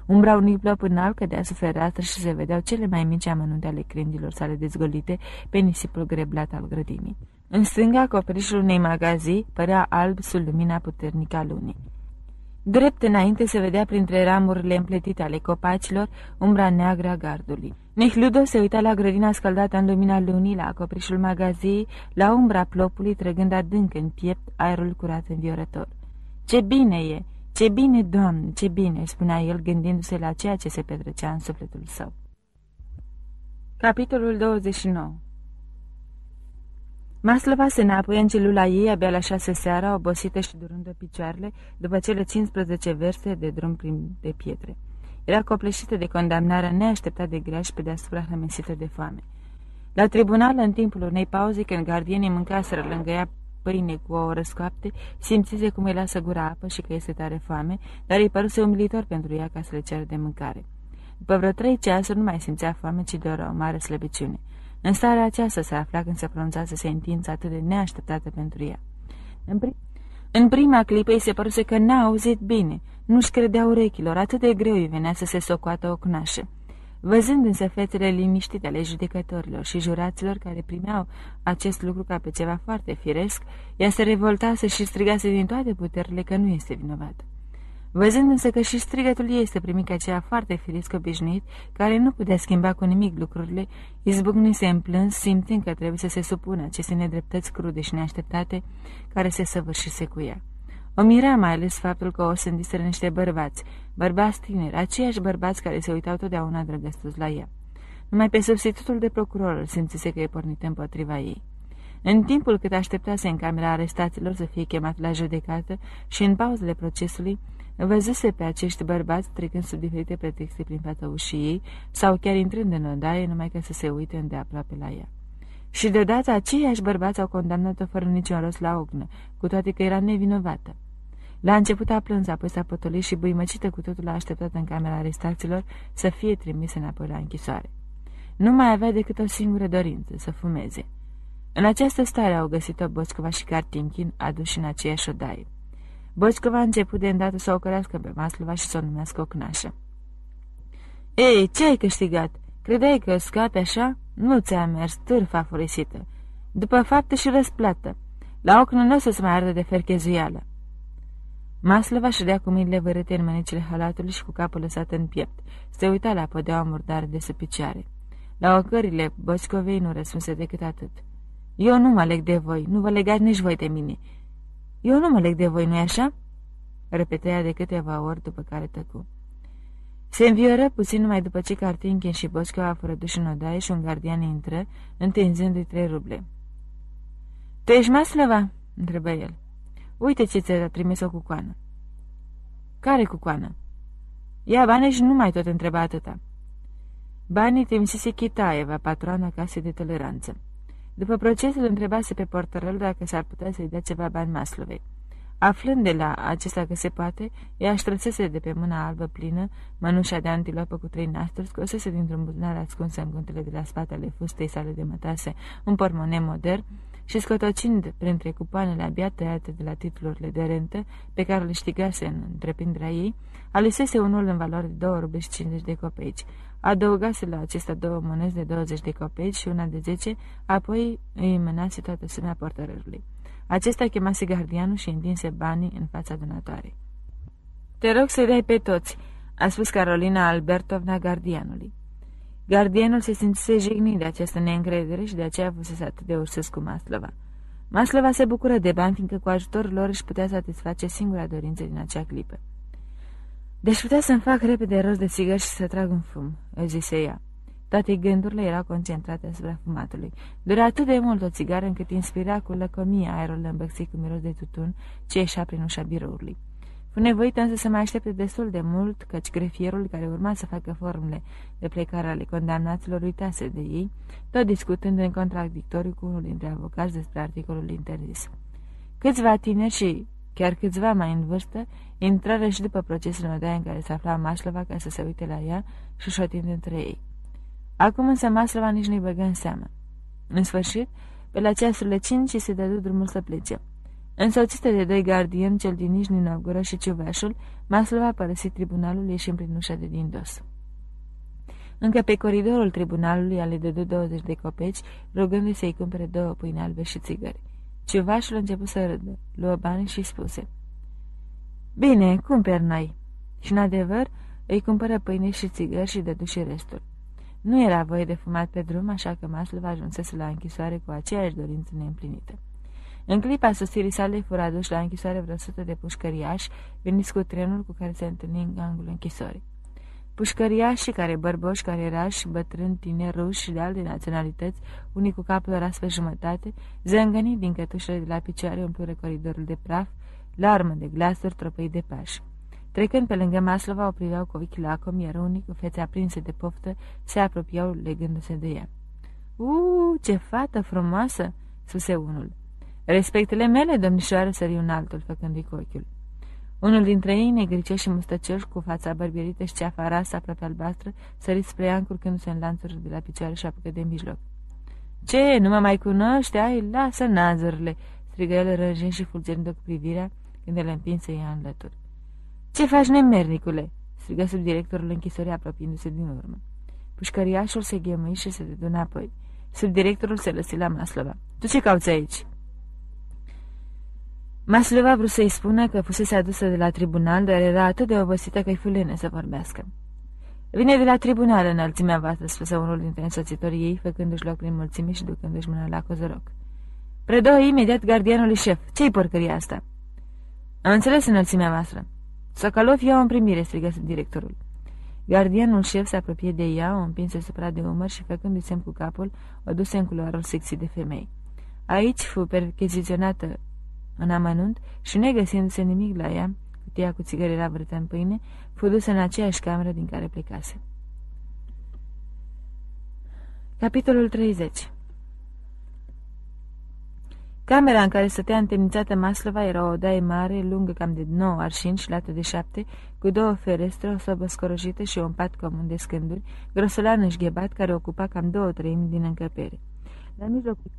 Umbra unui plop înalt cădea sub fereastră și se vedeau cele mai mici amănunte ale crindilor sale dezgolite pe nisipul greblat al grădinii. În stânga, acoperișul unei magazii părea alb sub lumina puternică a lunii. Drept înainte se vedea printre ramurile împletite ale copacilor umbra neagră a gardului. Nehludo se uita la grădina scăldată în lumina lunii, la acoperișul magaziei, la umbra plopului, trăgând adânc în piept aerul curat înviorător. Ce bine e! Ce bine, Doamne, ce bine!" spunea el, gândindu-se la ceea ce se petrecea în sufletul său. Capitolul 29 Maslova se înapoi în celula ei abia la șase seara, obosită și durând picioarele, după cele 15 verse de drum prin de pietre. Era copleșită de condamnarea neașteptat de grea și pe deasupra hrămesită de foame. La tribunal, în timpul unei pauze, când gardienii mâncaseră lângă ea pâine cu o răscoapte, simțise cum îi lasă gura apă și că este tare foame, dar îi păruse umilitor pentru ea ca să le ceară de mâncare. După vreo trei ceasuri nu mai simțea foame, ci doar o mare slăbiciune. În starea aceasta se afla când se pronunțase sentința atât de neașteptată pentru ea. În, pri în prima clipă îi se păruse că n-a auzit bine, nu-și credea urechilor, atât de greu îi venea să se socoată o cunașă. Văzând însă fețele liniștite ale judecătorilor și juraților care primeau acest lucru ca pe ceva foarte firesc, ea se revoltase și strigase din toate puterile că nu este vinovată. Văzând însă că și strigătul ei este primit ca cea foarte firesc obișnuit, care nu putea schimba cu nimic lucrurile, izbucnise în plâns, simțind că trebuie să se supună aceste nedreptăți crude și neașteptate care se săvârșise cu ea. O mira mai ales faptul că o sândiseră niște bărbați, bărbați tineri, aceiași bărbați care se uitau totdeauna drăgăstuți la ea. Numai pe substitutul de procuror îl simțise că e pornit împotriva ei. În timpul cât așteptase în camera arestaților să fie chemat la judecată și în pauzele procesului, văzuse pe acești bărbați trecând sub diferite pretexte prin fața ușii ei sau chiar intrând în odaie numai ca să se uite îndeaproape la ea. Și deodată aceiași bărbați au condamnat-o fără niciun rost la ognă, cu toate că era nevinovată. La început a plâns, apoi s-a potolit și buimăcită cu totul a așteptat în camera arestaților să fie trimisă înapoi la închisoare. Nu mai avea decât o singură dorință, să fumeze. În această stare au găsit-o Boscova și Cartinchin aduși în aceeași odaie. Boscova a început de îndată să o cărească pe Maslova și să o numească o cnașă. Ei, ce ai câștigat? Credeai că scape așa? Nu ți-a mers, târfa furisită. După fapte și răsplată. La ochi nu o să se mai ardă de ferchezuială. Maslova ședea cu mâinile vărâte în mânecile halatului și cu capul lăsat în piept. Se uita la podeaua murdare de sub picioare. La ocările Boscovei nu răspunse decât atât. Eu nu mă leg de voi, nu vă legați nici voi de mine. Eu nu mă leg de voi, nu-i așa?" Repetea de câteva ori după care tăcu. Se învioră puțin numai după ce Cartinchen și Bosco a fără duș în odaie și un gardian intră, întinzându-i trei ruble. Tu ești Maslova?" întrebă el. Uite ce ți-a trimis o cucoană." Care cucoană?" Ia bani și nu mai tot întreba atâta." Banii trimisese Chitaeva, patroana casei de toleranță. După procesul întrebase pe portărăl dacă s-ar putea să-i dea ceva bani Maslovei. Aflând de la acesta că se poate, ea ștrăsese de pe mâna albă plină mănușa de antilopă cu trei nasturi, scosese dintr-un buzunar ascuns în guntele de la spatele fustei sale de mătase un pormone modern și scotocind printre cupoanele abia tăiate de la titlurile de rentă pe care le știgase în întreprinderea ei, alisese unul în valoare de 2 ruble și 50 de copeici, Adăugase la acestea două monezi de 20 de copeci și una de 10, apoi îi mânase toată sumea portărărului. Acesta chemase gardianul și întinse banii în fața donatoarei. Te rog să-i dai pe toți," a spus Carolina Albertovna gardianului. Gardianul se simțise jignit de această neîncredere și de aceea fusese atât de ursăs cu Maslova. Maslova se bucură de bani, fiindcă cu ajutorul lor își putea satisface singura dorință din acea clipă. Deci putea să-mi fac repede rost de țigări și să trag un fum, îi zise ea. Toate gândurile erau concentrate asupra fumatului. Durea atât de mult o țigară încât inspira cu lăcomie aerul îmbăxit cu miros de tutun ce ieșea prin ușa biroului. Fu nevoită însă să mai aștepte destul de mult, căci grefierul care urma să facă formule de plecare ale condamnaților uitase de ei, tot discutând în contradictoriu cu unul dintre avocați despre articolul interzis. Câțiva tineri și chiar câțiva mai în vârstă intrară și după procesul în odaia în care se afla Maslova ca să se uite la ea și șotind între ei. Acum însă Maslova nici nu-i băgă în seamă. În sfârșit, pe la ceasurile cinci se dădu drumul să plece. Însoțită de doi gardieni, cel din Nișni Novgorod și Ciuvașul, Maslova a părăsit tribunalul ieșind prin ușa de din dos. Încă pe coridorul tribunalului ale dădu 20 de copeci, rugându-i să-i cumpere două pâine albe și țigări. Ciuvașul a început să râdă, luă bani și spuse – Bine, cumperi noi. Și, în adevăr, îi cumpără pâine și țigări și dădu și restul. Nu era voie de fumat pe drum, așa că Maslov ajunsese la închisoare cu aceeași dorință neîmplinită. În clipa sosirii sale fură aduși la închisoare vreo sută de pușcăriași, veniți cu trenul cu care se întâlni în gangul închisorii. Pușcăriașii care bărboși, care erași, bătrâni, tineri, ruși și de alte naționalități, unii cu capul ras pe jumătate, zângăniți din cătușele de la picioare umplură coridorul de praf, la armă de glasuri tropăi de pași. Trecând pe lângă Maslova, o priveau cu ochi lacom, iar unii, cu fețe aprinse de poftă, se apropiau legându-se de ea. Uuu, ce fată frumoasă!" spuse unul. Respectele mele, domnișoară, sări un altul, făcându-i cu ochiul. Unul dintre ei, negricioși și mustăcioși, cu fața bărbierită și ceafa rasă aproape albastră, sărit spre ea încurcându-se în lanțuri de la picioare și apucă de mijloc. Ce, nu mă mai cunoști? Ai, lasă nazările!" strigă el răjând și fulgerând cu privirea când îl împinse ea în lături. Ce faci, nemernicule?" strigă subdirectorul închisorii apropiindu-se din urmă. Pușcăriașul se ghemui și se dădu înapoi. Subdirectorul se lăsi la Maslova. Tu ce cauți aici?" Maslova vrut să-i spună că fusese adusă de la tribunal, dar era atât de obosită că-i fulene să vorbească. Vine de la tribunal înălțimea voastră, spuse unul dintre însoțitorii ei, făcându-și loc prin mulțime și ducându-și mâna la cozoroc. Predă imediat gardianului șef. Ce-i porcăria asta?" Am înțeles înălțimea voastră." Socolov ia în primire," strigă directorul. Gardianul șef se apropie de ea, o împinse supra de umăr și, făcându-i semn cu capul, o duse în culoarul secții de femei. Aici fu percheziționată în amănunt și, negăsindu-se nimic la ea, cutia cu țigări era vrătă în pâine, fu dusă în aceeași cameră din care plecase. Capitolul 30 Camera în care stătea întemnițată Maslova era o odaie mare, lungă cam de 9 arșini și lată de șapte, cu două ferestre, o sobă scorojită și un pat comun de scânduri, grosolan înșghebat care ocupa cam două treimi din încăpere. La mijlocul,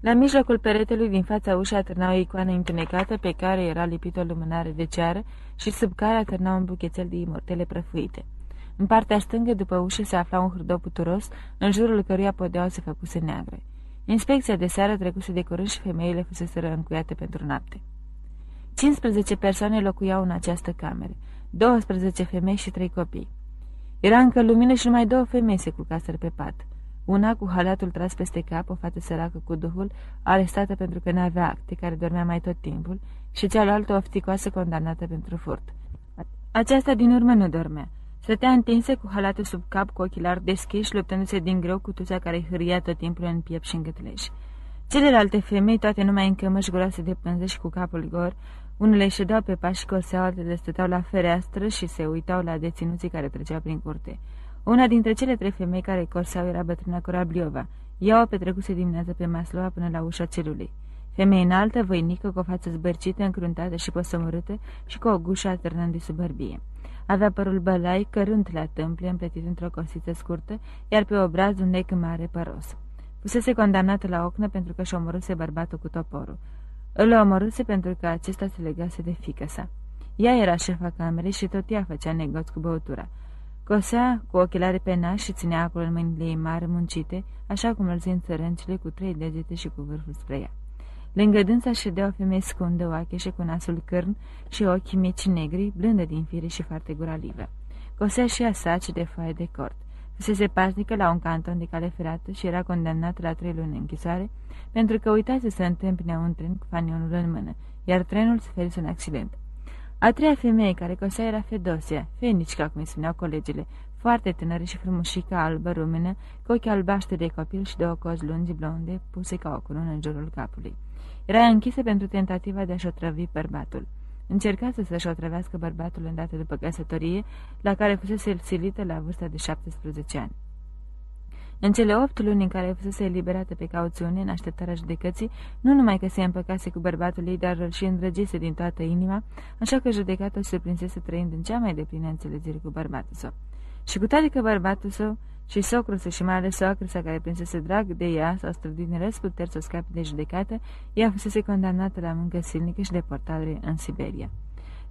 la mijlocul peretelui din fața ușii atârna o icoană întunecată pe care era lipită o lumânare de ceară și sub care atârna un buchețel de imortele prăfuite. În partea stângă, după ușă, se afla un hârdou puturos, în jurul căruia podeaua se făcuse neagre. Inspecția de seară trecuse de curând și femeile fusese încuiate pentru noapte. 15 persoane locuiau în această cameră, 12 femei și 3 copii. Era încă lumină și numai două femei se culcaseră pe pat. Una cu halatul tras peste cap, o fată săracă cu duhul, arestată pentru că n-avea acte, care dormea mai tot timpul, și cealaltă ofticoasă condamnată pentru furt. Aceasta din urmă nu dormea. Stătea întinsă cu halatul sub cap, cu ochelari deschiși, luptându-se din greu cu tuța care îi hâria tot timpul în piept și în gâtleș. Celelalte femei, toate numai în cămăși groase de pânză și cu capul gor, unele ședeau pe pași coseau, altele stăteau la fereastră și se uitau la deținuții care treceau prin curte. Una dintre cele trei femei care corseau era bătrâna Corabliova. Ea o petrecuse dimineața pe Maslova până la ușa celulei. Femeie înaltă, voinică, cu o față zbărcită, încruntată și posomorâtă și cu o gușă alternând de sub bărbie. Avea părul bălai, cărând la tâmple, împletit într-o cosiță scurtă, iar pe obraz un nec mare păros. Fusese condamnată la ocnă pentru că și omorâse bărbatul cu toporul. Îl omorâse pentru că acesta se legase de fică sa. Ea era șefa camerei și tot ea făcea negoț cu băutura. Cosea cu ochelari pe nas și ținea acolo în mâinile ei mari muncite, așa cum îl zin țărâncile cu trei degete și cu vârful spre ea. Lângă dânsa ședea o femeie scundă, oacheșe cu nasul cârn și ochi mici negri, blândă din fire și foarte guralivă. Cosea și ea saci de foaie de cort. Fusese pasnică la un canton de cale ferată și era condamnată la trei luni închisoare pentru că uitase să întâmpine un tren cu fanionul în mână, iar trenul suferise un accident. A treia femeie care cosea era Fedosia, Fenicica, cum îi spuneau colegile, foarte tânără și frumușică, albă, rumenă, cu ochi albaștri de copil și două cozi lungi blonde, puse ca o colună în jurul capului. Era închisă pentru tentativa de a-și otrăvi bărbatul. Încercase să-și otrăvească bărbatul îndată după căsătorie, la care fusese silită la vârsta de 17 ani. În cele opt luni în care fusese eliberată pe cauțiune în așteptarea judecății, nu numai că se împăcase cu bărbatul ei, dar îl și îndrăgise din toată inima, așa că judecata se surprinsese trăind în cea mai deplină înțelegere cu bărbatul său. Și cu toate că bărbatul său și socrul său și mai ales socrul sa care prinsese drag de ea s-au străduit din răsputeri să scape de judecată, ea fusese condamnată la muncă silnică și deportare în Siberia.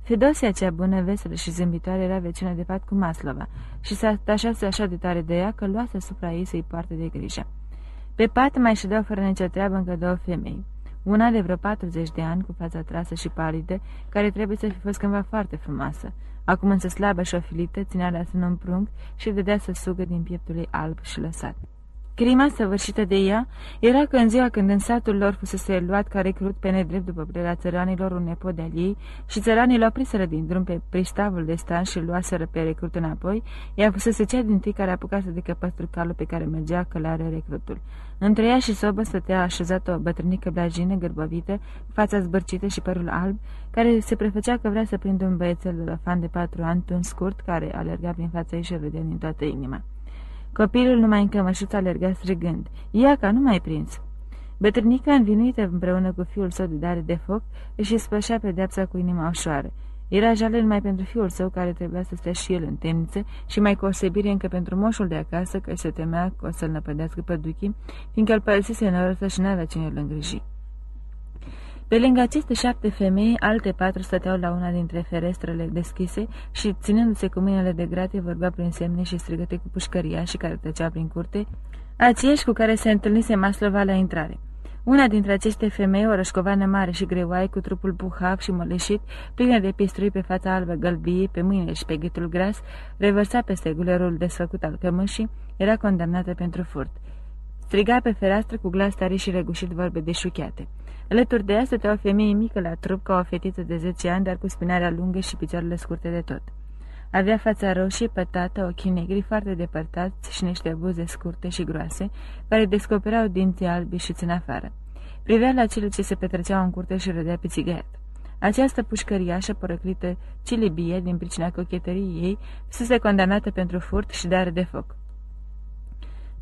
Fedosia cea bună, veselă și zâmbitoare era vecină de pat cu Maslova și se atașase așa de tare de ea că luase asupra ei să-i poarte de grijă. Pe pat mai ședeau fără nicio treabă încă două femei. Una de vreo 40 de ani, cu fața trasă și palidă, care trebuie să fi fost cândva foarte frumoasă. Acum însă slabă și șofilită, ținea la sân un prunc și dădea să sugă din pieptul ei alb și lăsat. Crima săvârșită de ea era că în ziua când în satul lor fusese luat ca recrut pe nedrept după părerea țăranilor un nepot de-al ei și țăranii l opriseră din drum pe pristavul de stan și luaseră pe recrut înapoi, ea fusese cea din tâi care apucase de căpăstru calul pe care mergea călare recrutul. Între ea și sobă stătea așezată o bătrânică blajină, gârbăvită, fața zbărcită și părul alb, care se prefăcea că vrea să prindă un băiețel de fan de patru ani, un scurt, care alerga prin fața ei și râdea din toată inima. Copilul numai în cămășuță alerga strigând. Iaca, nu mai prins! Bătrânica, învinuită împreună cu fiul său de dare de foc, își spășea pedeapsa cu inima ușoară. Era jale numai pentru fiul său care trebuia să stea și el în temniță și mai cu osebire încă pentru moșul de acasă că se temea că o să-l năpădească păduchii, fiindcă îl părăsise în oră și n-avea cine îl îngriji. Pe lângă aceste șapte femei, alte patru stăteau la una dintre ferestrele deschise și, ținându-se cu mâinile de grate, vorbea prin semne și strigăte cu pușcăria și care tăcea prin curte, aceiași cu care se întâlnise Maslova la intrare. Una dintre aceste femei, o rășcovană mare și greoaie, cu trupul puhav și măleșit, plină de pistrui pe fața albă gălbie, pe mâine și pe gâtul gras, revărsa peste gulerul desfăcut al cămășii, era condamnată pentru furt. Striga pe fereastră cu glas tare și regușit vorbe de șuchiate. Alături de ea stătea o femeie mică la trup ca o fetiță de 10 ani, dar cu spinarea lungă și picioarele scurte de tot. Avea fața roșie, pătată, ochii negri foarte depărtați și niște buze scurte și groase, care descopereau dinții albi și țin afară. Privea la cele ce se petreceau în curte și râdea pe țigaret. Această pușcăriașă porăclită cilibie, din pricina cochetării ei, fusese condamnată pentru furt și dare de foc.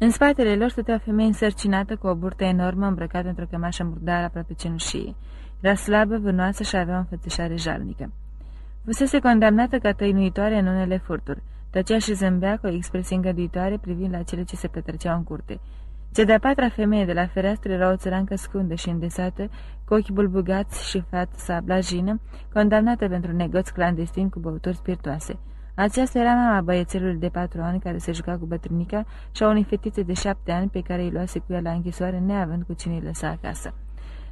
În spatele lor stătea o femeie însărcinată cu o burtă enormă îmbrăcată într-o cămașă murdară aproape cenușie. Era slabă, vânoasă și avea o înfățișare jalnică. Fusese condamnată ca tăinuitoare în unele furturi. Tăcea și zâmbea cu o expresie îngăduitoare privind la cele ce se petreceau în curte. Cea de-a patra femeie de la fereastră era o țărancă scundă și îndesată, cu ochi bulbugați și fața blajină, condamnată pentru negoți clandestin cu băuturi spiritoase. Aceasta era mama băiețelului de patru ani care se juca cu bătrânica și a unei fetițe de șapte ani pe care îi luase cu ea la închisoare neavând cu cine îi lăsa acasă.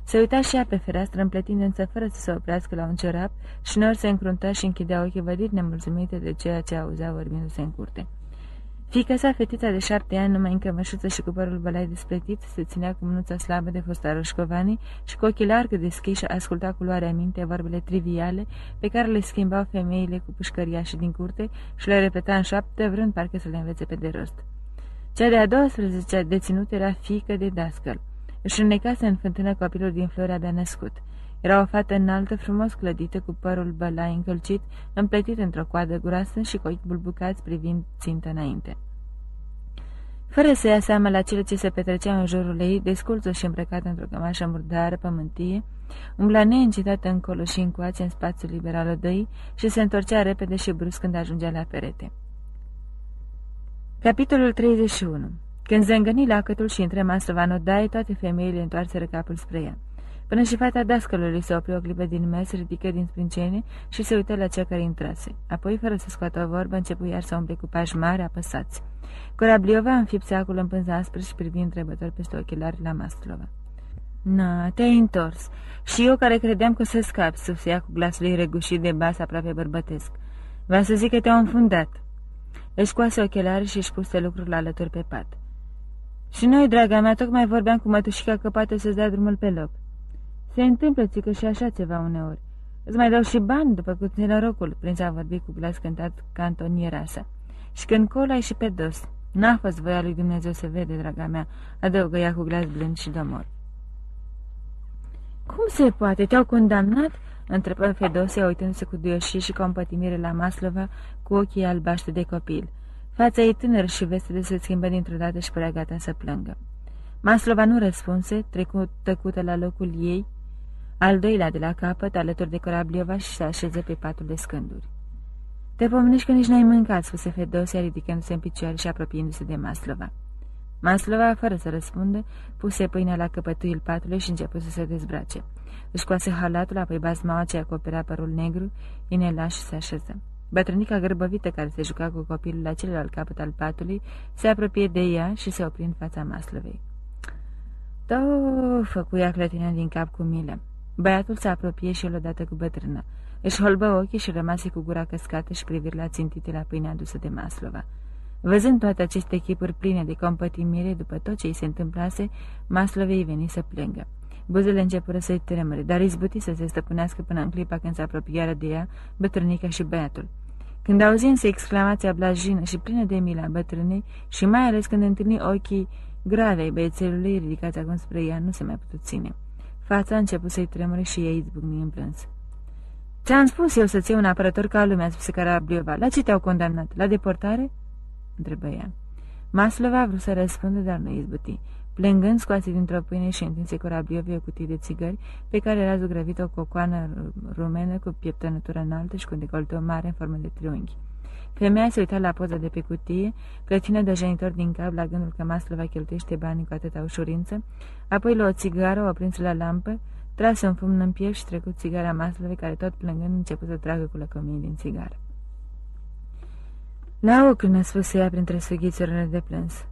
Se uita și ea pe fereastră, împletind însă fără să se oprească la un ciorap și nori se încrunta și închidea ochii vădit nemulțumite de ceea ce auzea vorbindu-se în curte. Fica sa, fetița de șapte ani, numai în cămășuță și cu părul bălai despletit, se ținea cu mânuța slabă de fosta roșcovanii și cu ochii larg deschiși asculta cu luarea minte vorbele triviale pe care le schimbau femeile cu și din curte și le repeta în șapte, vrând parcă să le învețe pe de rost. Cea de-a 12-a deținută era fică de dascăl. Își înnecase în fântână copilul din flori abia născut. Era o fată înaltă, frumos clădită, cu părul bălai încălcit, împletit într-o coadă groasă și cu ochi bulbucați privind țintă înainte. Fără să ia seama la cele ce se petrecea în jurul ei, desculță și îmbrăcată într-o cămașă murdară, pământie, umbla neîncitată încolo și încoace în spațiul liber al odăii și se întorcea repede și brusc când ajungea la perete. Capitolul 31 Când zângăni lacătul și între masă vanodaie, toate femeile întoarseră capul spre ea. Până și fata dascălului se opri o clipă din mes, ridică din sprâncene și se uită la cea care intrase. Apoi, fără să scoată o vorbă, începu iar să umble cu pași mari apăsați. Corabliova înfipse acul în pânza aspră și privi întrebător peste ochelari la Maslova. Na, te-ai întors. Și eu care credeam că să scapi, sufia cu glasul ei regușit de bas aproape bărbătesc. Va să zic că te-au înfundat. Își coase ochelari și își puse lucrurile alături pe pat. Și noi, draga mea, tocmai vorbeam cu mătușica că poate să-ți dea drumul pe loc. Se întâmplă, țică, și așa ceva uneori. Îți mai dau și bani după cu norocul, prința vorbi cu glas cântat ca antoniera sa. Și când colai și pe dos. N-a fost voia lui Dumnezeu să vede, draga mea, adăugă ea cu glas blând și domor. Cum se poate? Te-au condamnat?" întrebă Fedosia, uitându-se cu duioșie și compătimire la Maslova, cu ochii albaștri de copil. Fața ei tânără și vesele se schimbă dintr-o dată și părea gata să plângă. Maslova nu răspunse, trecut tăcută la locul ei, al doilea de la capăt, alături de Corabliova și se așeză pe patul de scânduri. Te pomenești că nici n-ai mâncat, spuse Fedosia, ridicându-se în picioare și apropiindu-se de Maslova. Maslova, fără să răspundă, puse pâinea la căpătuiul patului și început să se dezbrace. Își coase halatul, apoi bazmaua ce acoperea părul negru, inela și se așeză. Bătrânica gârbăvită care se juca cu copilul la celălalt capăt al patului se apropie de ea și se opri în fața Maslovei. Tău, făcuia clătină din cap cu milă. Băiatul se apropie și el odată cu bătrâna. Își holbă ochii și rămase cu gura căscată și priviri la țintite la pâinea adusă de Maslova. Văzând toate aceste chipuri pline de compătimire după tot ce îi se întâmplase, Maslovei veni să plângă. Buzele începură să-i tremure, dar izbuti să se stăpânească până în clipa când se apropiară de ea, bătrânica și băiatul. Când auzi însă exclamația blajină și plină de milă a bătrânei și mai ales când întâlni ochii grave ai băiețelului ridicați acum spre ea, nu se mai putut ține. Fața a început să-i tremure și ei izbucni în plâns. Ți-am spus eu să-ți iei un apărător ca lumea, spuse Carabliova. La ce te-au condamnat? La deportare?" întrebă ea. Maslova a vrut să răspundă, dar nu izbuti. Plângând, scoase dintr-o pâine și întinse Corabliovii o cutie de țigări, pe care era zugrăvit o cocoană rumenă cu pieptănătură înaltă și cu un decolteu mare în formă de triunghi. Femeia se uita la poza de pe cutie, clătină de jenitor din cap la gândul că Maslova cheltuiește banii cu atâta ușurință, apoi la o țigară, o prins la lampă, trase un fum în piept și trecut țigara Maslovei, care tot plângând început să tragă cu lăcomie din țigară. La ochi ne-a spus ea printre sughițurile de plâns.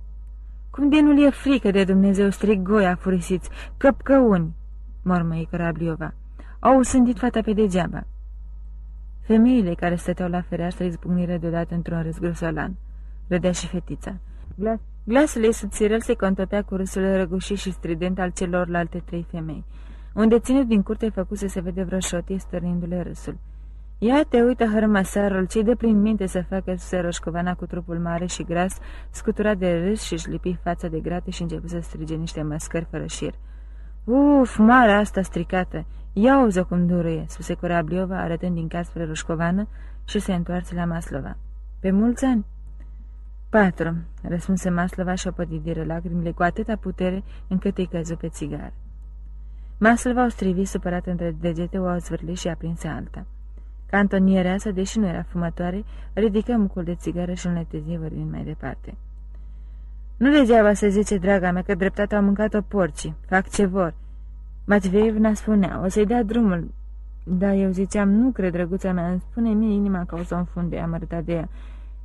Cum de nu-l e frică de Dumnezeu, strig goia furisiți, căpcăuni, mormăi Cărabliova. Au sândit fata pe degeaba. Femeile care stăteau la fereastră izbucnire deodată într-un râs grosolan. Râdea și fetița. Glas Glasul ei subțirel se contopea cu râsul răgușit și strident al celorlalte trei femei. Unde ținut din curte făcuse să vede vreo șotie stărnindu-le râsul. Ia te uită hărmăsarul, ce de prin minte să facă se roșcovana cu trupul mare și gras, scuturat de râs și-și lipi fața de grate și început să strige niște măscări fără șir. Uf, mare asta stricată! Ia auză cum duruie!" spuse Corabliova, arătând din cas spre Roșcovană și se întoarce la Maslova. Pe mulți ani?" Patru," răspunse Maslova și o pădidiră lacrimile cu atâta putere încât îi căzu pe țigară. Maslova o strivi supărat între degete, o zvârli și aprinse alta. Cantoniereasa, deși nu era fumătoare, ridică mucul de țigară și îl netezi vorbind mai departe. Nu degeaba să zice, draga mea, că dreptatea au mâncat-o porcii. Fac ce vor. Matveevna spunea, o să-i dea drumul. Da, eu ziceam, nu cred, drăguța mea, îmi spune mie inima că o să o înfunde, am arătat de ea.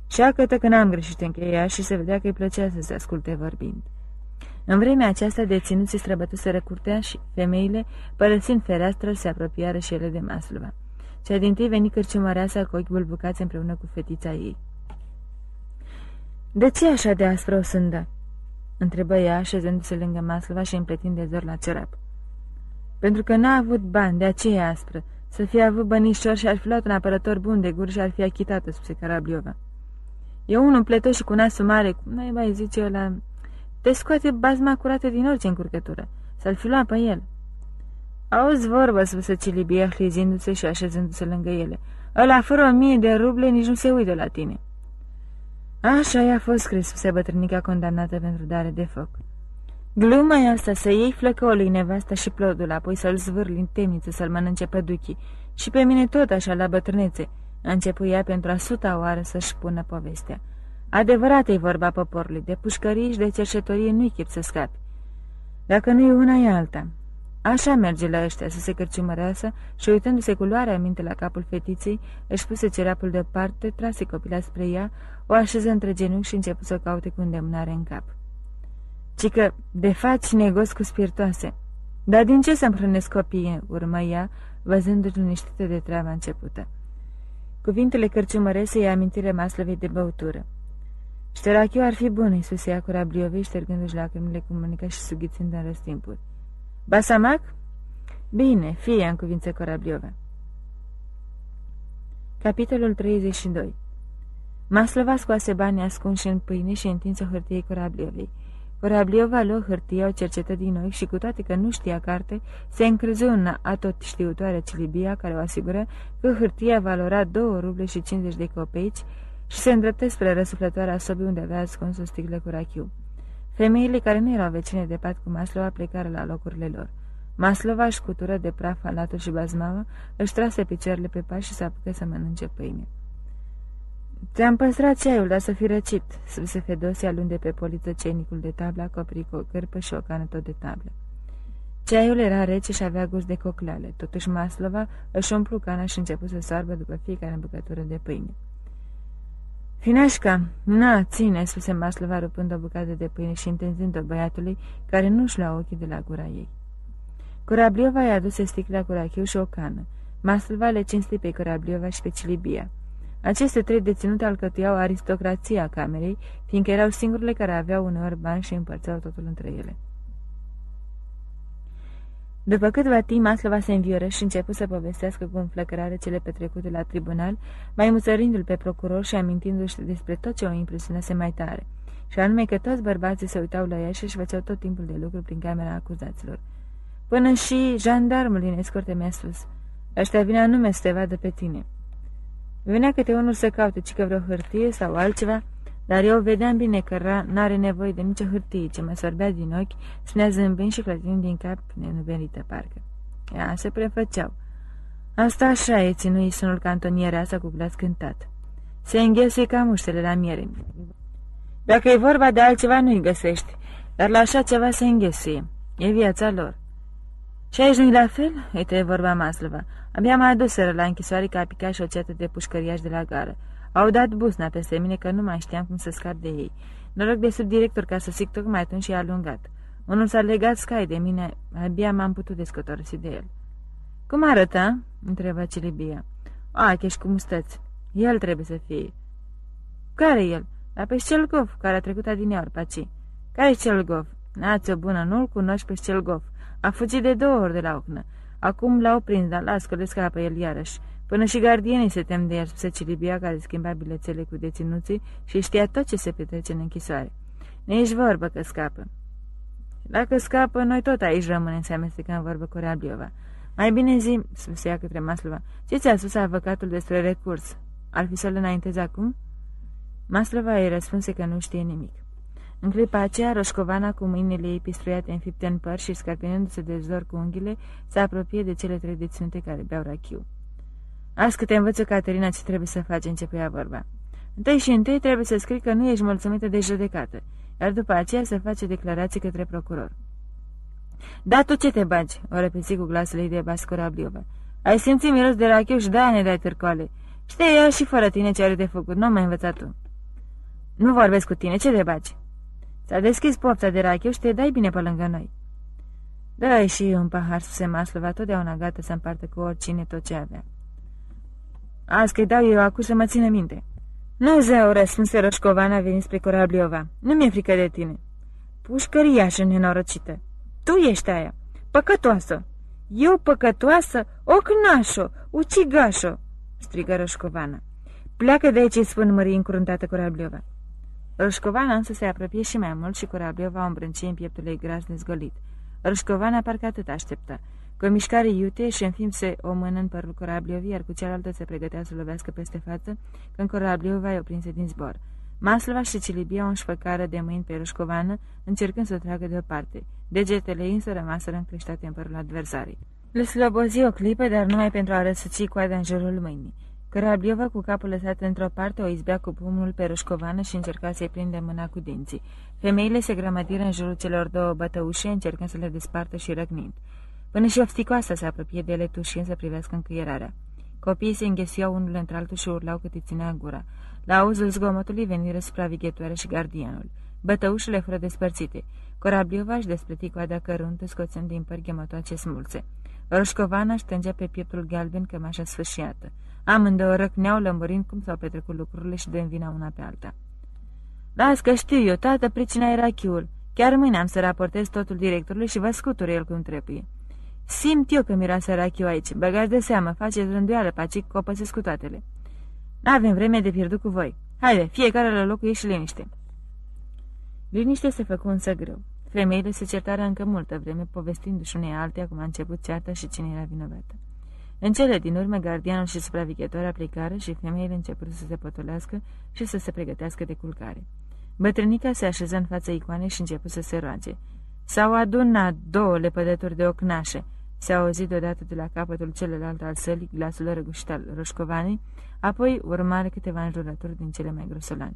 Și acătă că n-am greșit încheia și se vedea că îi plăcea să se asculte vorbind. În vremea aceasta, deținuții străbătuseră curtea și femeile, părăsind fereastră, se apropiară și ele de Maslova. Cea din tâi veni cărciumăreasa cu ochi bulbucați împreună cu fetița ei. De ce așa de aspră o sândă?" întrebă ea, așezându-se lângă Maslova și împletind de zor la cerap. Pentru că n-a avut bani, de aceea aspră. Să fie avut bănișor și ar fi luat un apărător bun de gur și ar fi achitat spuse Carabliova. E unul plătos și cu nasul mare, cum mai mai zice la... Te scoate bazma curată din orice încurcătură. Să-l fi luat pe el. Auzi vorbă, spuse Cilibia, hlizindu-se și așezându-se lângă ele. Ăla fără o mie de ruble nici nu se uită la tine. Așa i-a fost scris, spuse bătrânica condamnată pentru dare de foc. Gluma e asta, să iei flăcăului nevasta și plodul, apoi să-l zvârli în temniță, să-l mănânce păduchii. Și pe mine tot așa, la bătrânețe. A început ea pentru a suta oară să-și pună povestea. Adevărat e vorba poporului, de pușcării și de cercetorie nu-i chip să scapi. Dacă nu e una, e alta. Așa merge la ăștia să se cărciumăreasă și uitându-se cu luarea minte la capul fetiței, își puse cerapul deoparte, trase copila spre ea, o așeză între genunchi și început să o caute cu îndemânare în cap. Ci că de faci negoți cu spiritoase. Dar din ce să-mi hrănesc copiii, urmă ea, văzându-și liniștită de treaba începută. Cuvintele cărciumărese i amintire maslăvei de băutură. Șterachiu ar fi bun, îi spuse ea cu Rabliovei, ștergându-și lacrimile cu mânica și sughițând în răstimpuri. Basamac? Bine, fie în cuvință Corabliova. Capitolul 32 Maslova scoase banii ascunși în pâine și întinse hârtiei Corabliovei. Corabliova luă hârtia, o cercetă din noi și cu toate că nu știa carte, se încrezu în atot știutoare Cilibia, care o asigură că hârtia valora 2 ruble și 50 de copeici și se îndreptă spre răsuflătoarea sobii unde avea ascuns o sticlă cu rachiu. Femeile care nu erau vecine de pat cu Maslova plecară la locurile lor. Maslova își șcutură de praf alatul și bazmava, își trase picioarele pe pas și s-a apucă să mănânce pâine. Ți-am păstrat ceaiul, dar să fi răcit," spuse Fedosia luând de pe poliță cenicul de tablă, acoperi cu o cărpă și o cană tot de tablă. Ceaiul era rece și avea gust de coclale, totuși Maslova își umplu cana și început să soarbă după fiecare îmbucătură de pâine. Fineșca, na, ține," spuse Maslova rupând o bucată de pâine și întinzând-o băiatului, care nu-și lua ochii de la gura ei. Corabliova i-a adus sticla cu rachiu și o cană. Maslova le cinsti pe Corabliova și pe Cilibia. Aceste trei deținute alcătuiau aristocrația camerei, fiindcă erau singurele care aveau uneori bani și împărțeau totul între ele. După câteva timp, Maslova se învioră și început să povestească cu înflăcărare cele petrecute la tribunal, mai muțărindu-l pe procuror și amintindu-și despre tot ce o impresionase mai tare, și anume că toți bărbații se uitau la ea și își făceau tot timpul de lucru prin camera acuzaților. Până și jandarmul din escorte mi-a spus, ăștia vine anume să te vadă pe tine. Venea câte unul să caute, ci că vreo hârtie sau altceva, dar eu vedeam bine că n-are nevoie de nicio hârtie, ce mă sorbea din ochi, spunea zâmbind și clătind din cap nenuvenită parcă. Ea se prefăceau. Asta așa e, ținui sunul cantonierea asta cu glas cântat. Se înghesui ca muștele la miere. Dacă e vorba de altceva, nu-i găsești, dar la așa ceva se înghesuie. E viața lor. Și aici nu-i la fel? Uite, vorba Maslova. Abia m-a adus la închisoare că a picat și o ceată de pușcăriaș de la gară. Au dat busna peste mine că nu mai știam cum să scap de ei. Noroc de subdirector ca să zic tocmai atunci și a alungat. Unul s-a legat scai de mine, abia m-am putut descotorosi de el. Cum arăta?" întreba Cilibia. A, ești cum stăți. El trebuie să fie." Care el?" La pe Șcelgov, care a trecut adineaur, paci." Care-i Șcelgov?" Nați-o bună, nu-l cunoști pe Șcelgov. A fugit de două ori de la ocnă. Acum l-au prins, dar las că le scapă el iarăși. Până și gardienii se tem de el, spuse Cilibia, care schimba bilețele cu deținuții și știa tot ce se petrece în închisoare. Ne ești vorbă că scapă. Dacă scapă, noi tot aici rămânem, se amestecă în vorbă cu Rabliova. Mai bine zi, spuse ea către Maslova, ce ți-a spus avocatul despre recurs? Ar fi să-l înaintezi acum? Maslova îi răspunse că nu știe nimic. În clipa aceea, Roșcovana, cu mâinile ei pistruiate înfipte în păr și scarpinându-se de zor cu unghiile, se apropie de cele trei deținute care beau rachiu. Azi că te învăță, Caterina, ce trebuie să faci, începea vorba. Întâi și întâi trebuie să scrii că nu ești mulțumită de judecată, iar după aceea să faci declarații către procuror. Da, tu ce te bagi?" o repeți cu glasul ei de bascura Bliova. Ai simțit miros de rachiu și de-aia ne dai târcoale. Știi, ea și fără tine ce are de făcut, nu m-ai învățat tu." Nu vorbesc cu tine, ce te bagi?" S-a deschis pofta de rachiu și te dai bine pe lângă noi." dă și un pahar, spuse Maslova, totdeauna gata să împartă cu oricine tot ce avea. Azi că-i dau eu acum să mă țină minte. Nu, zeu, răspunse Roșcovana venind spre Corabliova. Nu mi-e frică de tine. Pușcăriașă nenorocită. Tu ești aia, păcătoasă. Eu păcătoasă? Ocnașo, ucigașo, strigă Roșcovana. Pleacă de aici, spun mării încruntată Corabliova. Roșcovana însă se apropie și mai mult și Corabliova o îmbrâncie în pieptul ei gras dezgolit. Roșcovana parcă atât așteptă. Cu o mișcare iute și înființe o mână în părul Corabliovii, iar cu cealaltă se pregătea să lovească peste față, când Corabliova o prinse din zbor. Maslova și Cilibia o înșfăcară de mâini pe Rușcovană, încercând să o tragă deoparte. Degetele ei însă rămaseră încleștate în părul adversarii. Le slobozi o clipă, dar numai pentru a răsuci coada în jurul mâinii. Corabliova, cu capul lăsat într-o parte, o izbea cu pumnul pe Rușcovană și încerca să-i prinde mâna cu dinții. Femeile se grămădiră în jurul celor două bătăușe, încercând să le despartă și răgnind. Până și ofticoasa se apropie de ele tușind să privească încuierarea. Copiii se înghesuiau unul între altul și urlau cât îi ținea gura. La auzul zgomotului veniră supravighetoare și gardianul. Bătăușile fără despărțite. Corabliova își despleti coada căruntă, scoțând din păr ghemătoace smulțe. Roșcovana își pe pieptul galben cămașa sfârșiată. Amândouă răcneau lămurind cum s-au petrecut lucrurile și de vina una pe alta. Las că știu eu, tată, pricina era chiul. Chiar mâine am să raportez totul directorului și vă scutur el cum trebuie. Simt eu că miroase rachiu aici. Băgați de seamă, faceți rânduială, pacic, copăsesc cu toatele. N-avem vreme de pierdut cu voi. Haide, fiecare la locul ei și liniște. Liniște se făcu însă greu. Femeile se certară încă multă vreme, povestindu-și unei alte cum a început cearta și cine era vinovată. În cele din urmă, gardianul și supravighetoarea plecară și femeile început să se potolească și să se pregătească de culcare. Bătrânica se așeză în fața icoanei și început să se roage. S-au adunat două lepădături de ocnașe, se auzit deodată de la capătul celălalt al sălii glasul răgușit al Roșcovanei, apoi urmare câteva înjurături din cele mai grosolane.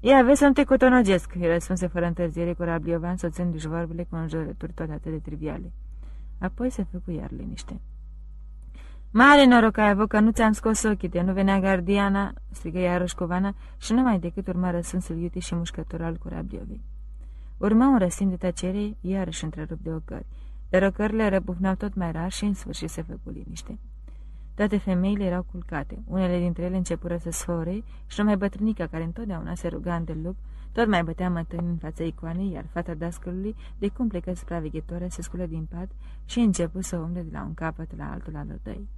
Ia, vezi să nu te cotonogesc, îi răspunse fără întârziere cu Rabliovan, soțându-și vorbele cu înjurături tot atât de triviale. Apoi se făcu iar liniște. Mare noroc ai avut că nu ți-am scos ochii de nu venea gardiana, strigă ea Roșcovana și numai decât urma răspunsul iute și mușcător al Curabliovei. Urma un răstim de tăcere, iarăși întrerup de ocări. Răcările răbufneau tot mai rar și în sfârșit se făcu liniște. Toate femeile erau culcate. Unele dintre ele începură să sfore și numai bătrânica, care întotdeauna se ruga îndelup, tot mai bătea mătăni în fața icoanei, iar fata dascălului, de cum plecă supraveghetoare, se sculă din pat și începu să umble de la un capăt la altul al lădăi.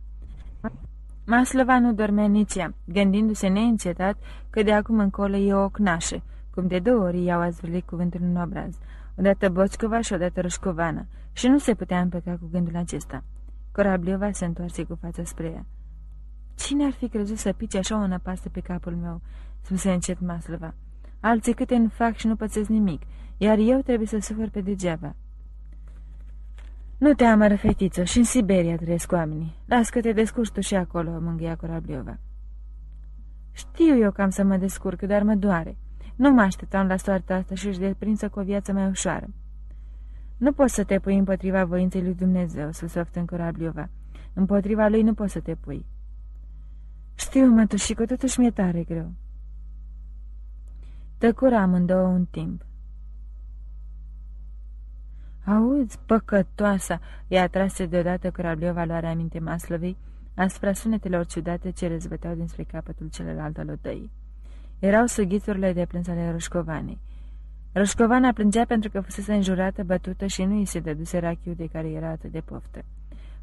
Maslova nu dormea nici ea, gândindu-se neîncetat că de acum încolo e o cnașă, cum de două ori i-au azvârlit cuvântul în obraz, odată Bocicova și odată Rășcovană, și nu se putea împăca cu gândul acesta. Corabliova se întoarse cu fața spre ea. Cine ar fi crezut să pice așa o năpastă pe capul meu?" spuse încet Maslova. Alții câte nu fac și nu pățesc nimic, iar eu trebuie să sufăr pe degeaba." Nu te amără, fetiță, și în Siberia trăiesc oamenii. Las că te descurci tu și acolo, mângâia Corabliova. Știu eu că am să mă descurc, dar mă doare. Nu mă așteptam la soarta asta și își deprinsă cu o viață mai ușoară. Nu poți să te pui împotriva voinței lui Dumnezeu, sus în Corabliova. Împotriva lui nu poți să te pui. Știu, mătușică, totuși mi-e tare greu. Tăcura amândouă un timp. Auzi, păcătoasa!" i-a trase deodată Corabliova luarea aminte Maslăvei asupra sunetelor ciudate ce răzbăteau dinspre capătul celălalt al odăii. Erau sughiturile de plâns ale Roșcovanei. Roșcovana plângea pentru că fusese înjurată, bătută și nu îi se dăduse rachiul de care era atât de poftă.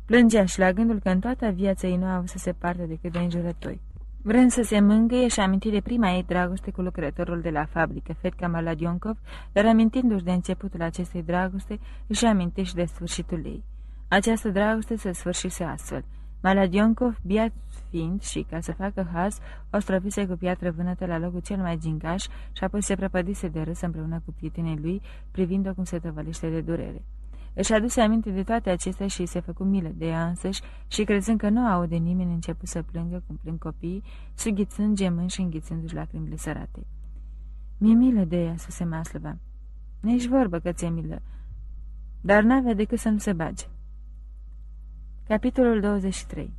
Plângea și la gândul că în toată viața ei nu a avut să se parte decât de înjurători. Vrând să se mângâie și aminti de prima ei dragoste cu lucrătorul de la fabrică, Fetca Maladionkov, dar amintindu-și de începutul acestei dragoste, își amintește de sfârșitul ei. Această dragoste se sfârșise astfel. Maladionkov, biat fiind și, ca să facă haz, o strofise cu piatră vânătă la locul cel mai gingaș și apoi se prăpădise de râs împreună cu prietenii lui, privind-o cum se tăvălește de durere. Își aduse aminte de toate acestea și se făcu milă de ea însăși și crezând că nu aude nimeni, început să plângă cum plâng copiii, sughițând, gemând și înghițându-și lacrimile sărate. Mi-e milă de ea, spuse Maslova. Nici vorbă că ți-e milă, dar n-avea decât să nu se bage. Capitolul 23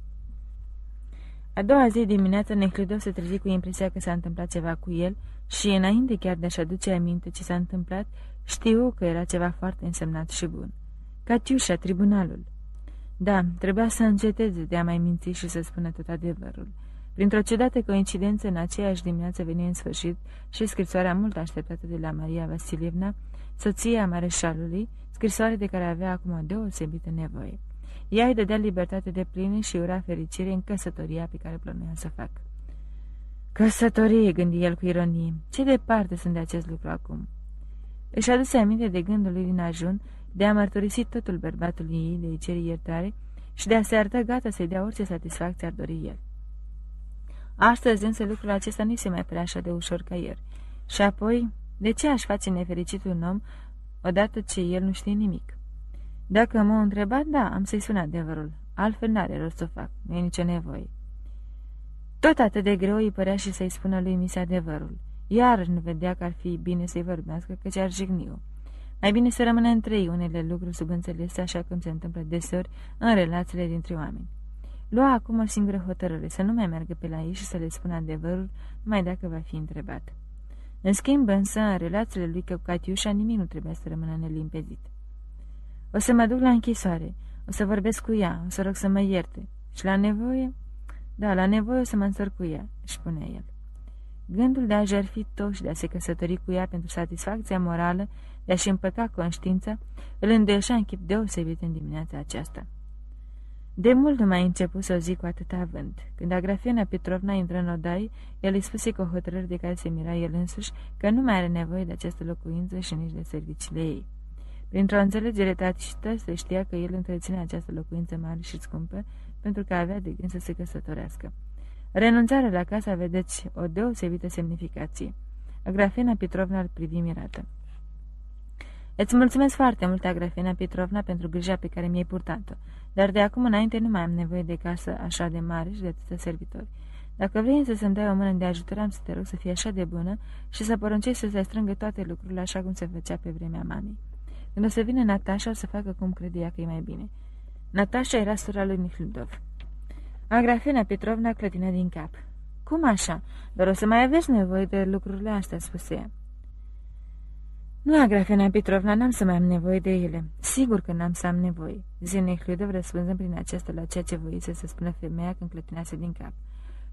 A doua zi dimineața Necludov se trezi cu impresia că s-a întâmplat ceva cu el și, înainte chiar de a-și aduce aminte ce s-a întâmplat, știu că era ceva foarte însemnat și bun. Catiușa, tribunalul. Da, trebuia să înceteze de a mai minți și să spună tot adevărul. Printr-o ciudată coincidență, în aceeași dimineață veni în sfârșit și scrisoarea mult așteptată de la Maria Vasilievna, soția mareșalului, scrisoare de care avea acum o deosebită nevoie. Ea îi dădea libertate de plină și ura fericire în căsătoria pe care plănuia să fac. Căsătorie, gândi el cu ironie. Ce departe sunt de acest lucru acum? Își aduse aminte de gândul lui din ajun de a mărturisi totul bărbatului ei, de a-i ceri iertare și de a se arăta gata să-i dea orice satisfacție ar dori el. Astăzi însă lucrul acesta nu se mai prea așa de ușor ca ieri. Și apoi, de ce aș face nefericit un om odată ce el nu știe nimic? Dacă m-a întrebat, da, am să-i spun adevărul. Altfel n-are rost să o fac, nu e nicio nevoie. Tot atât de greu îi părea și să-i spună lui Misi adevărul. Iar nu vedea că ar fi bine să-i vorbească, căci ar jigni-o. Mai bine să rămână între ei unele lucruri subînțelese, așa cum se întâmplă deseori în relațiile dintre oameni. Lua acum o singură hotărâre, să nu mai meargă pe la ei și să le spună adevărul, numai dacă va fi întrebat. În schimb, însă, în relațiile lui cu Catiușa, nimic nu trebuia să rămână nelimpezit. O să mă duc la închisoare, o să vorbesc cu ea, o să rog să mă ierte. Și la nevoie? Da, la nevoie o să mă însăr cu ea, își spunea el. Gândul de a jerfi tot și de a se căsători cu ea pentru satisfacția morală, de a-și împăca conștiința, îl îndeșa în chip deosebit în dimineața aceasta. De mult nu mai început să o zic cu atâta vânt. Când Agrafena Petrovna intră în odai, el îi spuse cu o hotărâre de care se mira el însuși că nu mai are nevoie de această locuință și nici de serviciile ei. Printr-o înțelegere tacită se știa că el întreține această locuință mare și scumpă pentru că avea de gând să se căsătorească. Renunțarea la casă avea deci o deosebită semnificație. Agrafena Petrovna îl privi mirată. Îți mulțumesc foarte mult, Agrafena Petrovna, pentru grija pe care mi-ai purtat-o, dar de acum înainte nu mai am nevoie de casă așa de mare și de atâția servitori. Dacă vrei să să-mi dai o mână de ajutor, am să te rog să fii așa de bună și să poruncești să se strângă toate lucrurile așa cum se făcea pe vremea mamei. Când o să vină Natasha, o să facă cum crede ea că e mai bine. Natasha era sora lui Mihludov. Agrafena Petrovna clătină din cap. Cum așa? Dar o să mai aveți nevoie de lucrurile astea, spuse ea. Nu, Agrafena Petrovna, n-am să mai am nevoie de ele. Sigur că n-am să am nevoie. Zine Hliudov răspunzând prin acesta la ceea ce voise să spună femeia când clătinase din cap.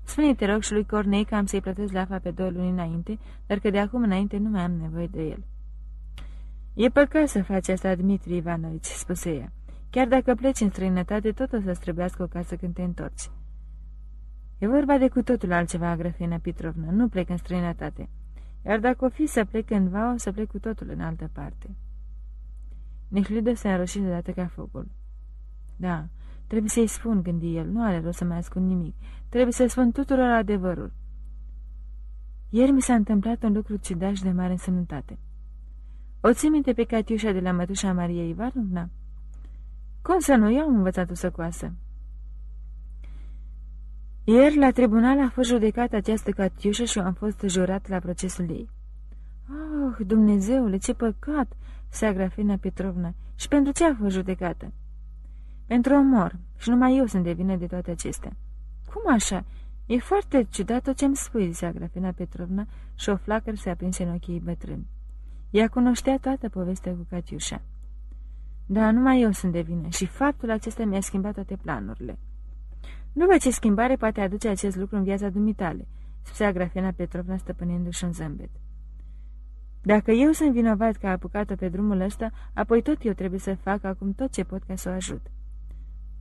Spune, te rog, și lui Cornei că am să-i plătesc lafa pe două luni înainte, dar că de acum înainte nu mai am nevoie de el. E păcat să faci asta, Dmitri Ivanovici, spuse ea. Chiar dacă pleci în străinătate, tot o să-ți trebuiască o casă când te întorci. E vorba de cu totul altceva, Agrafena Petrovna. Nu plec în străinătate. Iar dacă o fi să plec cândva, o să plec cu totul în altă parte. Nehlidă se înroși deodată ca focul. Da, trebuie să-i spun, gândi el, nu are rost să mai ascund nimic. Trebuie să spun tuturor adevărul. Ieri mi s-a întâmplat un lucru ciudat și de mare însemnătate. O ții minte pe Catiușa de la mătușa Maria Ivanovna? Cum să nu? Eu am învățat-o să coasă. Ieri, la tribunal, a fost judecată această Catiușă și eu am fost jurat la procesul ei. Ah, Dumnezeule, ce păcat!" se Agrafena Petrovna. Și pentru ce a fost judecată?" Pentru omor. Și numai eu sunt de vină de toate acestea." Cum așa? E foarte ciudat tot ce-mi spui," zise Agrafena Petrovna și o flacără se aprinse în ochii bătrâni. Ea cunoștea toată povestea cu Catiușa. Da, numai eu sunt de vină și faptul acesta mi-a schimbat toate planurile." Nu văd ce schimbare poate aduce acest lucru în viața dumitale," spusea Agrafena Petrovna stăpânindu-și un zâmbet. Dacă eu sunt vinovat că a apucat-o pe drumul ăsta, apoi tot eu trebuie să fac acum tot ce pot ca să o ajut."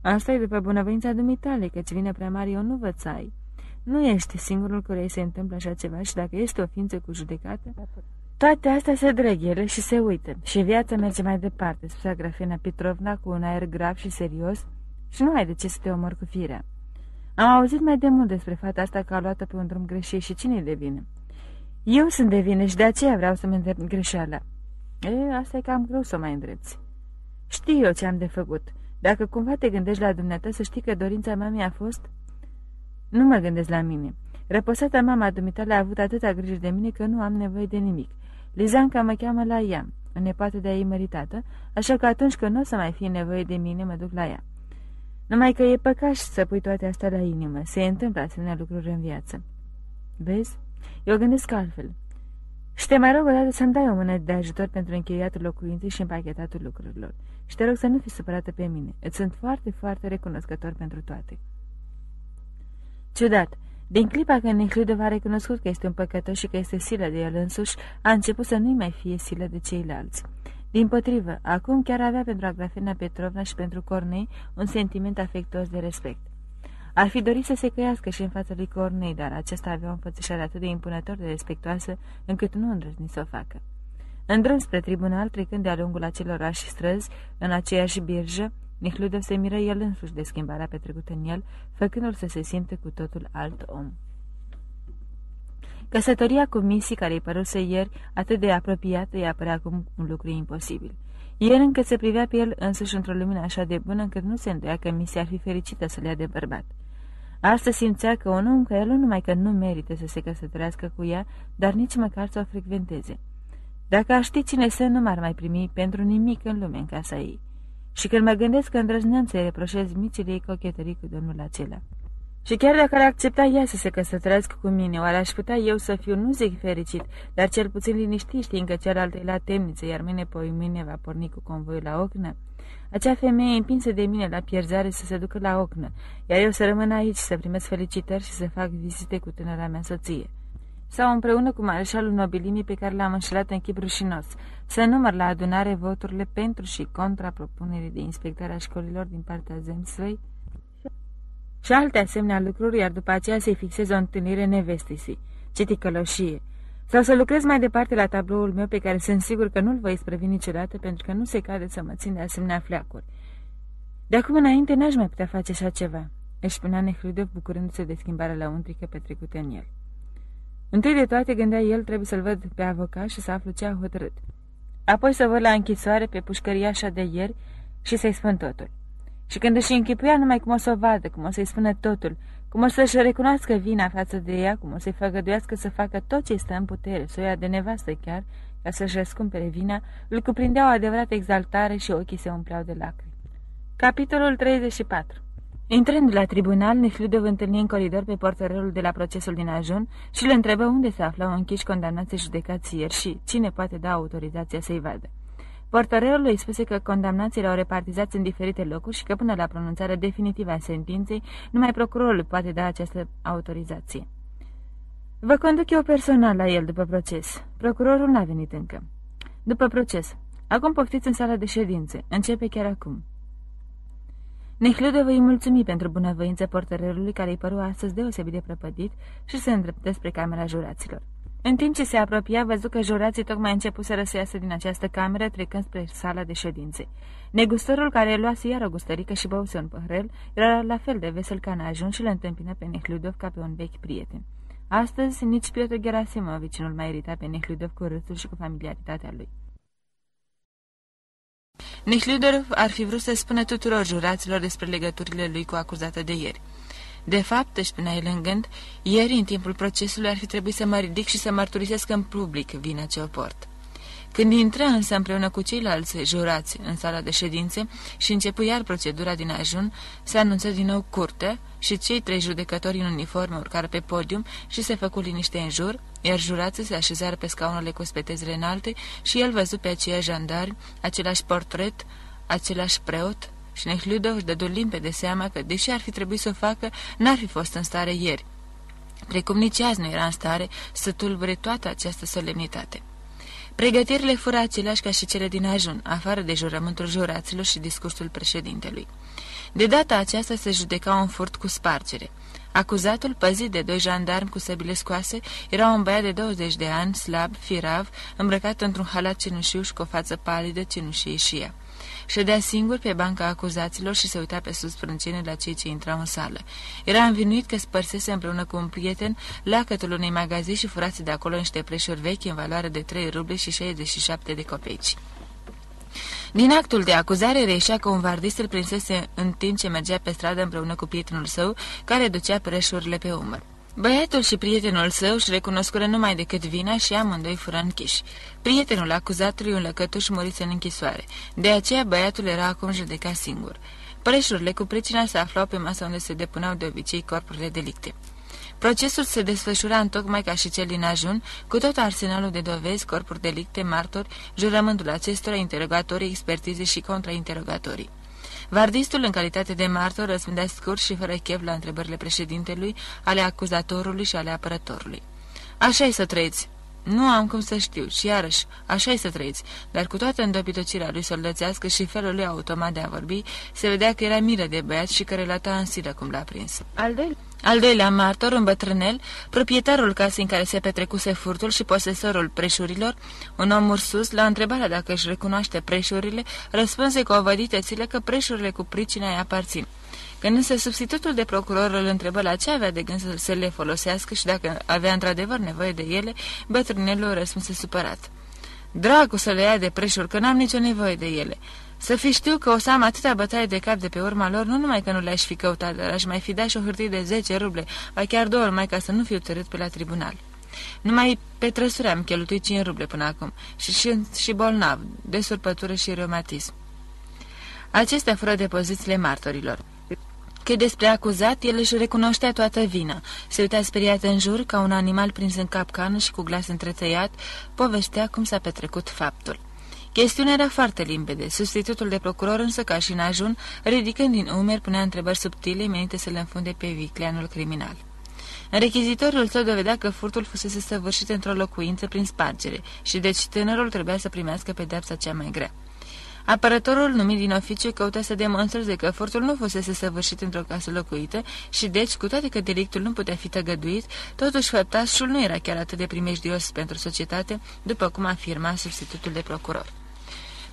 Asta e după bunăvoința dumitale, căci vine prea mare eu nu vă țai. Nu ești singurul care se întâmplă așa ceva și dacă este o ființă cu judecată, toate astea se drăg ele și se uită și viața merge mai departe, spusea Grafena Petrovna cu un aer grav și serios și nu ai de ce să te omori cu firea. Am auzit mai de mult despre fata asta că a luat pe un drum greșit și cine de vine? Eu sunt de vină și de aceea vreau să-mi îndrept greșeala. E, asta e cam greu să mai îndrepți. Știu eu ce am de făcut. Dacă cumva te gândești la dumneata, să știi că dorința mea mi-a fost... Nu mă gândesc la mine. Răposata mama dumitale a avut atâta grijă de mine că nu am nevoie de nimic. Lizanca mă cheamă la ea, în nepoată de-a ei măritată, așa că atunci când nu o să mai fie nevoie de mine, mă duc la ea. Numai că e păcat să pui toate astea la inimă. Se întâmplă asemenea lucruri în viață. Vezi? Eu gândesc altfel. Și te mai rog o dată să-mi dai o mână de ajutor pentru încheiatul locuinței și împachetatul lucrurilor. Și te rog să nu fii supărată pe mine. Îți sunt foarte, foarte recunoscător pentru toate. Ciudat. Din clipa când Necludov a recunoscut că este un păcătos și că este silă de el însuși, a început să nu-i mai fie silă de ceilalți. Din potrivă, acum chiar avea pentru Agrafena Petrovna și pentru Cornei un sentiment afectuos de respect. Ar fi dorit să se căiască și în fața lui Cornei, dar acesta avea o înfățișare atât de impunător de respectoasă, încât nu îndrăzni să o facă. În drum spre tribunal, trecând de-a lungul acelorași străzi, în aceeași birjă, Nihludov se miră el însuși de schimbarea petrecută în el, făcându-l să se simte cu totul alt om. Căsătoria cu Missy, care îi păruse ieri atât de apropiată, îi apărea acum un lucru imposibil. Ieri încă se privea pe el însuși într-o lumină așa de bună încât nu se îndoia că Missy ar fi fericită să le ia de bărbat. Astăzi simțea că un om ca el nu numai că nu merită să se căsătorească cu ea, dar nici măcar să o frecventeze. Dacă aș ști cine să nu m-ar mai primi pentru nimic în lume în casa ei. Și când mă gândesc că îndrăzneam să-i reproșez micile ei cochetării cu domnul acela. Și chiar dacă ar accepta ea să se căsătorească cu mine, oare aș putea eu să fiu, nu zic fericit, dar cel puțin liniștit, știind că cealaltă e la temniță, iar mine pe mine va porni cu convoiul la ocnă? Acea femeie împinsă de mine la pierzare să se ducă la ocnă, iar eu să rămân aici, să primesc felicitări și să fac vizite cu tânăra mea soție. Sau împreună cu mareșalul nobilimii pe care l-am înșelat în chip rușinos, să număr la adunare voturile pentru și contra propunerii de inspectare a școlilor din partea Zemsvei, și alte asemenea lucruri, iar după aceea să-i fixeze o întâlnire nevestisii, ce ticăloșie, sau să lucrez mai departe la tabloul meu pe care sunt sigur că nu-l voi sprăvi niciodată pentru că nu se cade să mă țin de asemenea fleacuri. De acum înainte n-aș mai putea face așa ceva, își spunea Nehrudov bucurându-se de schimbarea la untrică petrecută în el. Întâi de toate gândea el trebuie să-l văd pe avocat și să aflu ce a hotărât. Apoi să văd la închisoare pe pușcăria așa de ieri și să-i spun totul. Și când își închipuia numai cum o să o vadă, cum o să-i spună totul, cum o să-și recunoască vina față de ea, cum o să-i făgăduiască să facă tot ce stă în putere, să o ia de nevastă chiar, ca să-și răscumpere vina, îl cuprindea o adevărată exaltare și ochii se umpleau de lacrimi. Capitolul 34 Intrând la tribunal, Nehludov întâlni în coridor pe portărelul de la procesul din ajun și îl întrebă unde se aflau închiși condamnații judecați ieri și cine poate da autorizația să-i vadă. Portărelul îi spuse că condamnații erau repartizați în diferite locuri și că până la pronunțarea definitivă a sentinței, numai procurorul poate da această autorizație. Vă conduc eu personal la el după proces. Procurorul n-a venit încă. După proces. Acum poftiți în sala de ședințe. Începe chiar acum. Nehludov îi mulțumi pentru bunăvoință portărelului care îi păru astăzi deosebit de prăpădit și se îndreptă spre camera juraților. În timp ce se apropia, văzut că jurații tocmai început să răsăiasă din această cameră, trecând spre sala de ședințe. Negustorul care luase iar o gustărică și băuse un păhrel, era la fel de vesel ca în ajuns și le întâmpină pe Nehludov ca pe un vechi prieten. Astăzi, nici Piotr Gerasimovici nu-l mai irita pe Nehludov cu râsul și cu familiaritatea lui. Nehludov ar fi vrut să spună tuturor juraților despre legăturile lui cu acuzată de ieri. De fapt, își spunea el în gând, ieri, în timpul procesului, ar fi trebuit să mă ridic și să mărturisesc în public vina ce o port. Când intră însă împreună cu ceilalți jurați în sala de ședințe și începu iar procedura din ajun, se anunță din nou curte și cei trei judecători în uniforme urcară pe podium și se făcu liniște în jur, iar jurații se așezară pe scaunele cu spetezele înalte și el văzut pe aceia jandarmi, același portret, același preot și Nehludov își dădu limpede seama că, deși ar fi trebuit să o facă, n-ar fi fost în stare ieri. Precum nici azi nu era în stare să tulbure toată această solemnitate. Pregătirile fură aceleași ca și cele din ajun, afară de jurământul juraților și discursul președintelui. De data aceasta se judeca un furt cu spargere. Acuzatul, păzit de doi jandarmi cu săbile scoase, era un băiat de 20 de ani, slab, firav, îmbrăcat într-un halat cenușiuș și cu o față palidă, cenușie și ea. Ședea singur pe banca acuzaților și se uita pe sus sprâncene la cei ce intrau în sală. Era învinuit că spărsese împreună cu un prieten lacătul unei magazii și furase de acolo niște preșuri vechi în valoare de 3 ruble și 67 de copeici. Din actul de acuzare reieșea că un vardist îl prinsese în timp ce mergea pe stradă împreună cu prietenul său, care ducea preșurile pe umăr. Băiatul și prietenul său își recunoscură numai decât vina și amândoi fură închiși. Prietenul acuzatului un lăcătuș murise în închisoare. De aceea băiatul era acum judecat singur. Preșurile cu pricina se aflau pe masa unde se depuneau de obicei corpurile delicte. Procesul se desfășura în tocmai ca și cel din ajun, cu tot arsenalul de dovezi, corpuri delicte, martori, jurământul acestora, interogatorii, expertize și contrainterogatorii. Vardistul, în calitate de martor, răspundea scurt și fără chef la întrebările președintelui, ale acuzatorului și ale apărătorului. Așa-i să trăiți. Nu am cum să știu și iarăși, așa-i să trăiți, dar cu toată îndobitocirea lui soldățească și felul lui automat de a vorbi, se vedea că era milă de băiat și că relata în silă cum l-a prins. Al doilea al doilea martor, un bătrânel, proprietarul casei în care se petrecuse furtul și posesorul preșurilor, un om ursus, la întrebarea dacă își recunoaște preșurile, răspunse cu o văditețile că preșurile cu pricina îi aparțin. Când însă substitutul de procuror îl întrebă la ce avea de gând să, să le folosească și dacă avea într-adevăr nevoie de ele, bătrânelul răspunse supărat. Dracu să le ia de preșuri, că n-am nicio nevoie de ele. Să fi știu că o să am atâta bătaie de cap de pe urma lor, nu numai că nu le-aș fi căutat, dar aș mai fi dat și o hârtie de 10 ruble, ba chiar două mai ca să nu fiu tărât pe la tribunal. Numai pe trăsuri am cheltuit 5 ruble până acum și, și, și bolnav, de surpătură și reumatism. Acestea fură depozițiile martorilor. Că despre acuzat, el își recunoștea toată vina. Se uita speriat în jur, ca un animal prins în capcană și cu glas întretăiat, povestea cum s-a petrecut faptul. Chestiunea era foarte limpede. Substitutul de procuror însă, ca și în ajun, ridicând din umeri, punea întrebări subtile menite să le înfunde pe vicleanul criminal. În rechizitoriul său dovedea că furtul fusese săvârșit într-o locuință prin spargere și deci tânărul trebuia să primească pedepsa cea mai grea. Apărătorul numit din oficiu căuta să demonstreze că furtul nu fusese săvârșit într-o casă locuită și deci, cu toate că delictul nu putea fi tăgăduit, totuși făptașul nu era chiar atât de primejdios pentru societate, după cum afirma substitutul de procuror.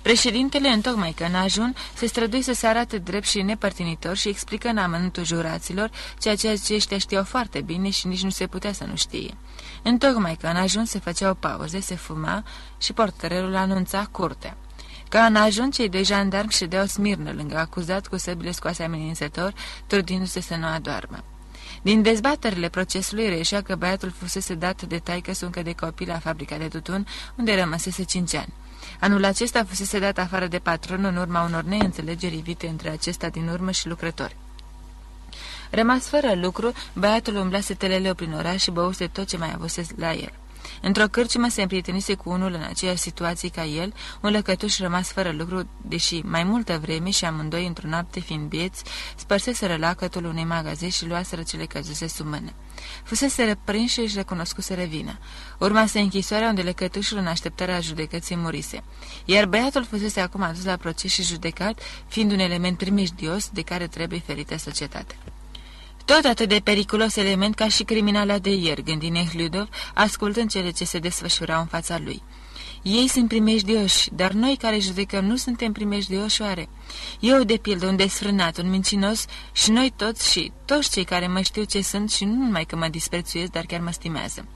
Președintele, întocmai că în ajun, se strădui să se arate drept și nepărtinitor și explică în amănuntul juraților ceea ce aceștia știau foarte bine și nici nu se putea să nu știe. Întocmai că în ajun se făceau pauze, se fuma și portărelul anunța curtea. Ca în ajun, cei de jandarmi ședeau smirnă lângă acuzat cu săbile scoase amenințător, trudindu-se să nu adoarmă. Din dezbaterile procesului reșea că băiatul fusese dat de taică suncă de copii la fabrica de tutun, unde rămăsese cinci ani. Anul acesta fusese dat afară de patron în urma unor neînțelegeri evite între acesta din urmă și lucrători. Rămas fără lucru, băiatul umblase teleleu prin oraș și băuse tot ce mai avuse la el. Într-o cârciumă se împrietenise cu unul în aceeași situație ca el, un lăcătuș rămas fără lucru, deși mai multă vreme și amândoi într-o noapte fiind bieți, spărseseră lacătul unei magaze și luaseră cele căzuse sub mână. Fusese prinși și își recunoscuseră vina. Urmase închisoarea unde lăcătușul în așteptarea judecății murise. Iar băiatul fusese acum adus la proces și judecat, fiind un element primejdios de care trebuie ferită societatea. Tot atât de periculos element ca și criminala de ieri, gândi Nehludov, ascultând cele ce se desfășurau în fața lui. Ei sunt primejdioși, dar noi care judecăm nu suntem primejdioși oare? Eu, de pildă, un desfrânat, un mincinos și noi toți și toți cei care mă știu ce sunt și nu numai că mă disprețuiesc, dar chiar mă stimează.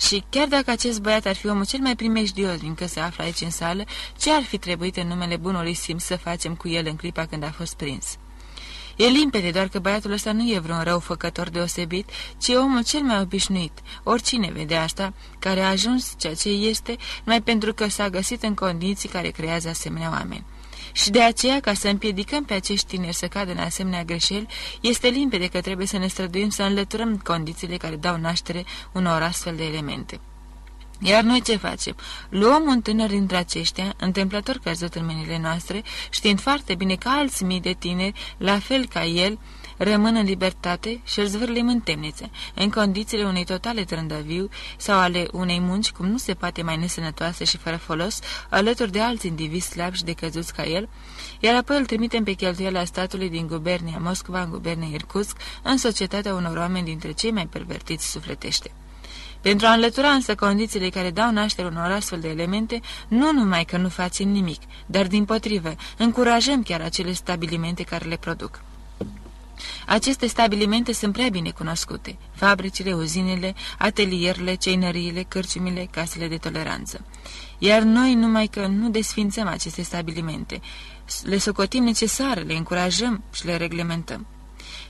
Și chiar dacă acest băiat ar fi omul cel mai primejdios din că se află aici în sală, ce ar fi trebuit în numele bunului simț să facem cu el în clipa când a fost prins? E limpede doar că băiatul ăsta nu e vreun răufăcător deosebit, ci e omul cel mai obișnuit. Oricine vede asta, care a ajuns ceea ce este, numai pentru că s-a găsit în condiții care creează asemenea oameni. Și de aceea, ca să împiedicăm pe acești tineri să cadă în asemenea greșeli, este limpede că trebuie să ne străduim să înlăturăm condițiile care dau naștere unor astfel de elemente. Iar noi ce facem? Luăm un tânăr dintre aceștia, întâmplător căzut în mâinile noastre, știind foarte bine că alți mii de tineri, la fel ca el, rămân în libertate și îl zvârlim în temnițe, în condițiile unei totale trândăviu sau ale unei munci cum nu se poate mai nesănătoase și fără folos, alături de alți indivizi slabi și decăzuți ca el, iar apoi îl trimitem pe cheltuiala statului din gubernia Moscova în gubernia Irkutsk, în societatea unor oameni dintre cei mai pervertiți sufletește. Pentru a înlătura însă condițiile care dau naștere unor astfel de elemente, nu numai că nu facem nimic, dar din potrivă, încurajăm chiar acele stabilimente care le produc. Aceste stabilimente sunt prea bine cunoscute, fabricile, uzinele, atelierele, ceinăriile, cărciumile, casele de toleranță. Iar noi numai că nu desfințăm aceste stabilimente, le socotim necesare, le încurajăm și le reglementăm.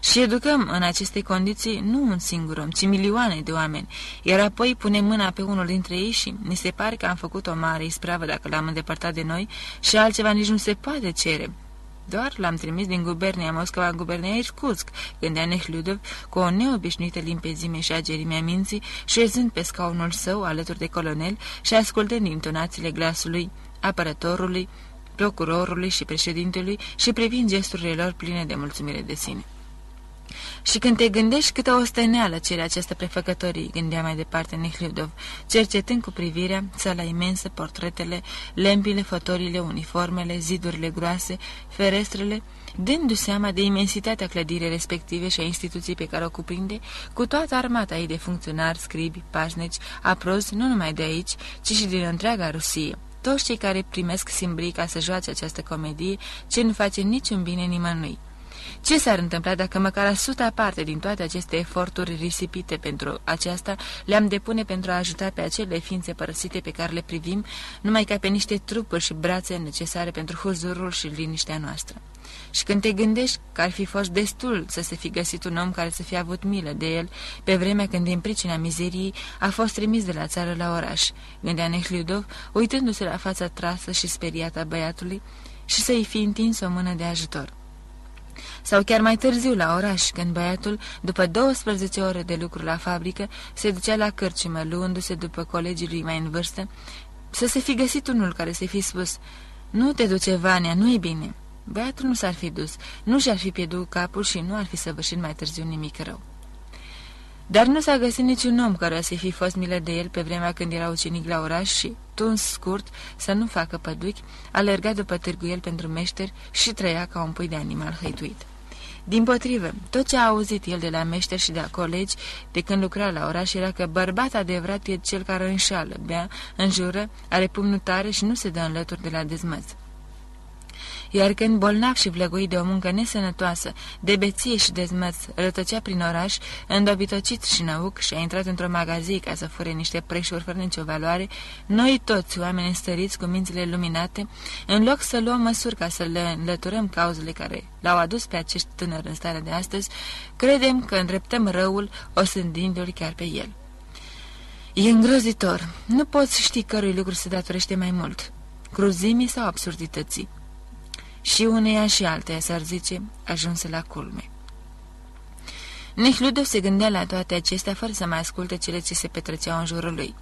Și educăm în aceste condiții nu un singur om, ci milioane de oameni, iar apoi punem mâna pe unul dintre ei și ni se pare că am făcut o mare ispravă dacă l-am îndepărtat de noi și altceva nici nu se poate cere. Doar l-am trimis din gubernia Moscova în gubernia Irkutsk, gândea Nehludov cu o neobișnuită limpezime și agerimea minții, șezând pe scaunul său alături de colonel și ascultând intonațiile glasului apărătorului, procurorului și președintelui și privind gesturile lor pline de mulțumire de sine. Și când te gândești câtă osteneală cere această prefăcătorie, gândea mai departe Nehliudov, cercetând cu privirea sala imensă, portretele, lempile, fotorile, uniformele, zidurile groase, ferestrele, dându seama de imensitatea clădirii respective și a instituției pe care o cuprinde, cu toată armata ei de funcționari, scribi, pașnici, aprozi, nu numai de aici, ci și din întreaga Rusie. Toți cei care primesc simbrii ca să joace această comedie, ce nu face niciun bine nimănui. Ce s-ar întâmpla dacă măcar a suta parte din toate aceste eforturi risipite pentru aceasta le-am depune pentru a ajuta pe acele ființe părăsite pe care le privim, numai ca pe niște trupuri și brațe necesare pentru huzurul și liniștea noastră? Și când te gândești că ar fi fost destul să se fi găsit un om care să fie avut milă de el, pe vremea când din pricina mizeriei a fost trimis de la țară la oraș, gândea Nehliudov, uitându-se la fața trasă și speriată a băiatului, și să-i fi întins o mână de ajutor sau chiar mai târziu la oraș, când băiatul, după 12 ore de lucru la fabrică, se ducea la cărciumă, luându-se după colegii lui mai în vârstă, să se fi găsit unul care să fi spus, Nu te duce, Vania, nu-i bine." Băiatul nu s-ar fi dus, nu și-ar fi pierdut capul și nu ar fi săvârșit mai târziu nimic rău. Dar nu s-a găsit niciun om care să fi fost milă de el pe vremea când era ucenic la oraș și, tuns scurt, să nu facă păduchi, alerga după târguiel pentru meșteri și trăia ca un pui de animal hăituit. Din potrivă, tot ce a auzit el de la meșteri și de la colegi de când lucra la oraș era că bărbat adevărat e cel care înșală, bea, înjură, are pumnul tare și nu se dă înlături de la dezmăț iar când bolnav și vlăguit de o muncă nesănătoasă, de beție și dezmăț, rătăcea prin oraș, îndobitocit și năuc și a intrat într-o magazie ca să fure niște preșuri fără nicio valoare, noi toți, oameni stăriți cu mințile luminate, în loc să luăm măsuri ca să le înlăturăm cauzele care l-au adus pe acești tânări în stare de astăzi, credem că îndreptăm răul, osândindu-l chiar pe el. E îngrozitor. Nu poți ști cărui lucru se datorește mai mult, cruzimii sau absurdității și uneia și alteia, s-ar zice, ajunse la culme. Nehludov se gândea la toate acestea fără să mai asculte cele ce se petreceau în jurul lui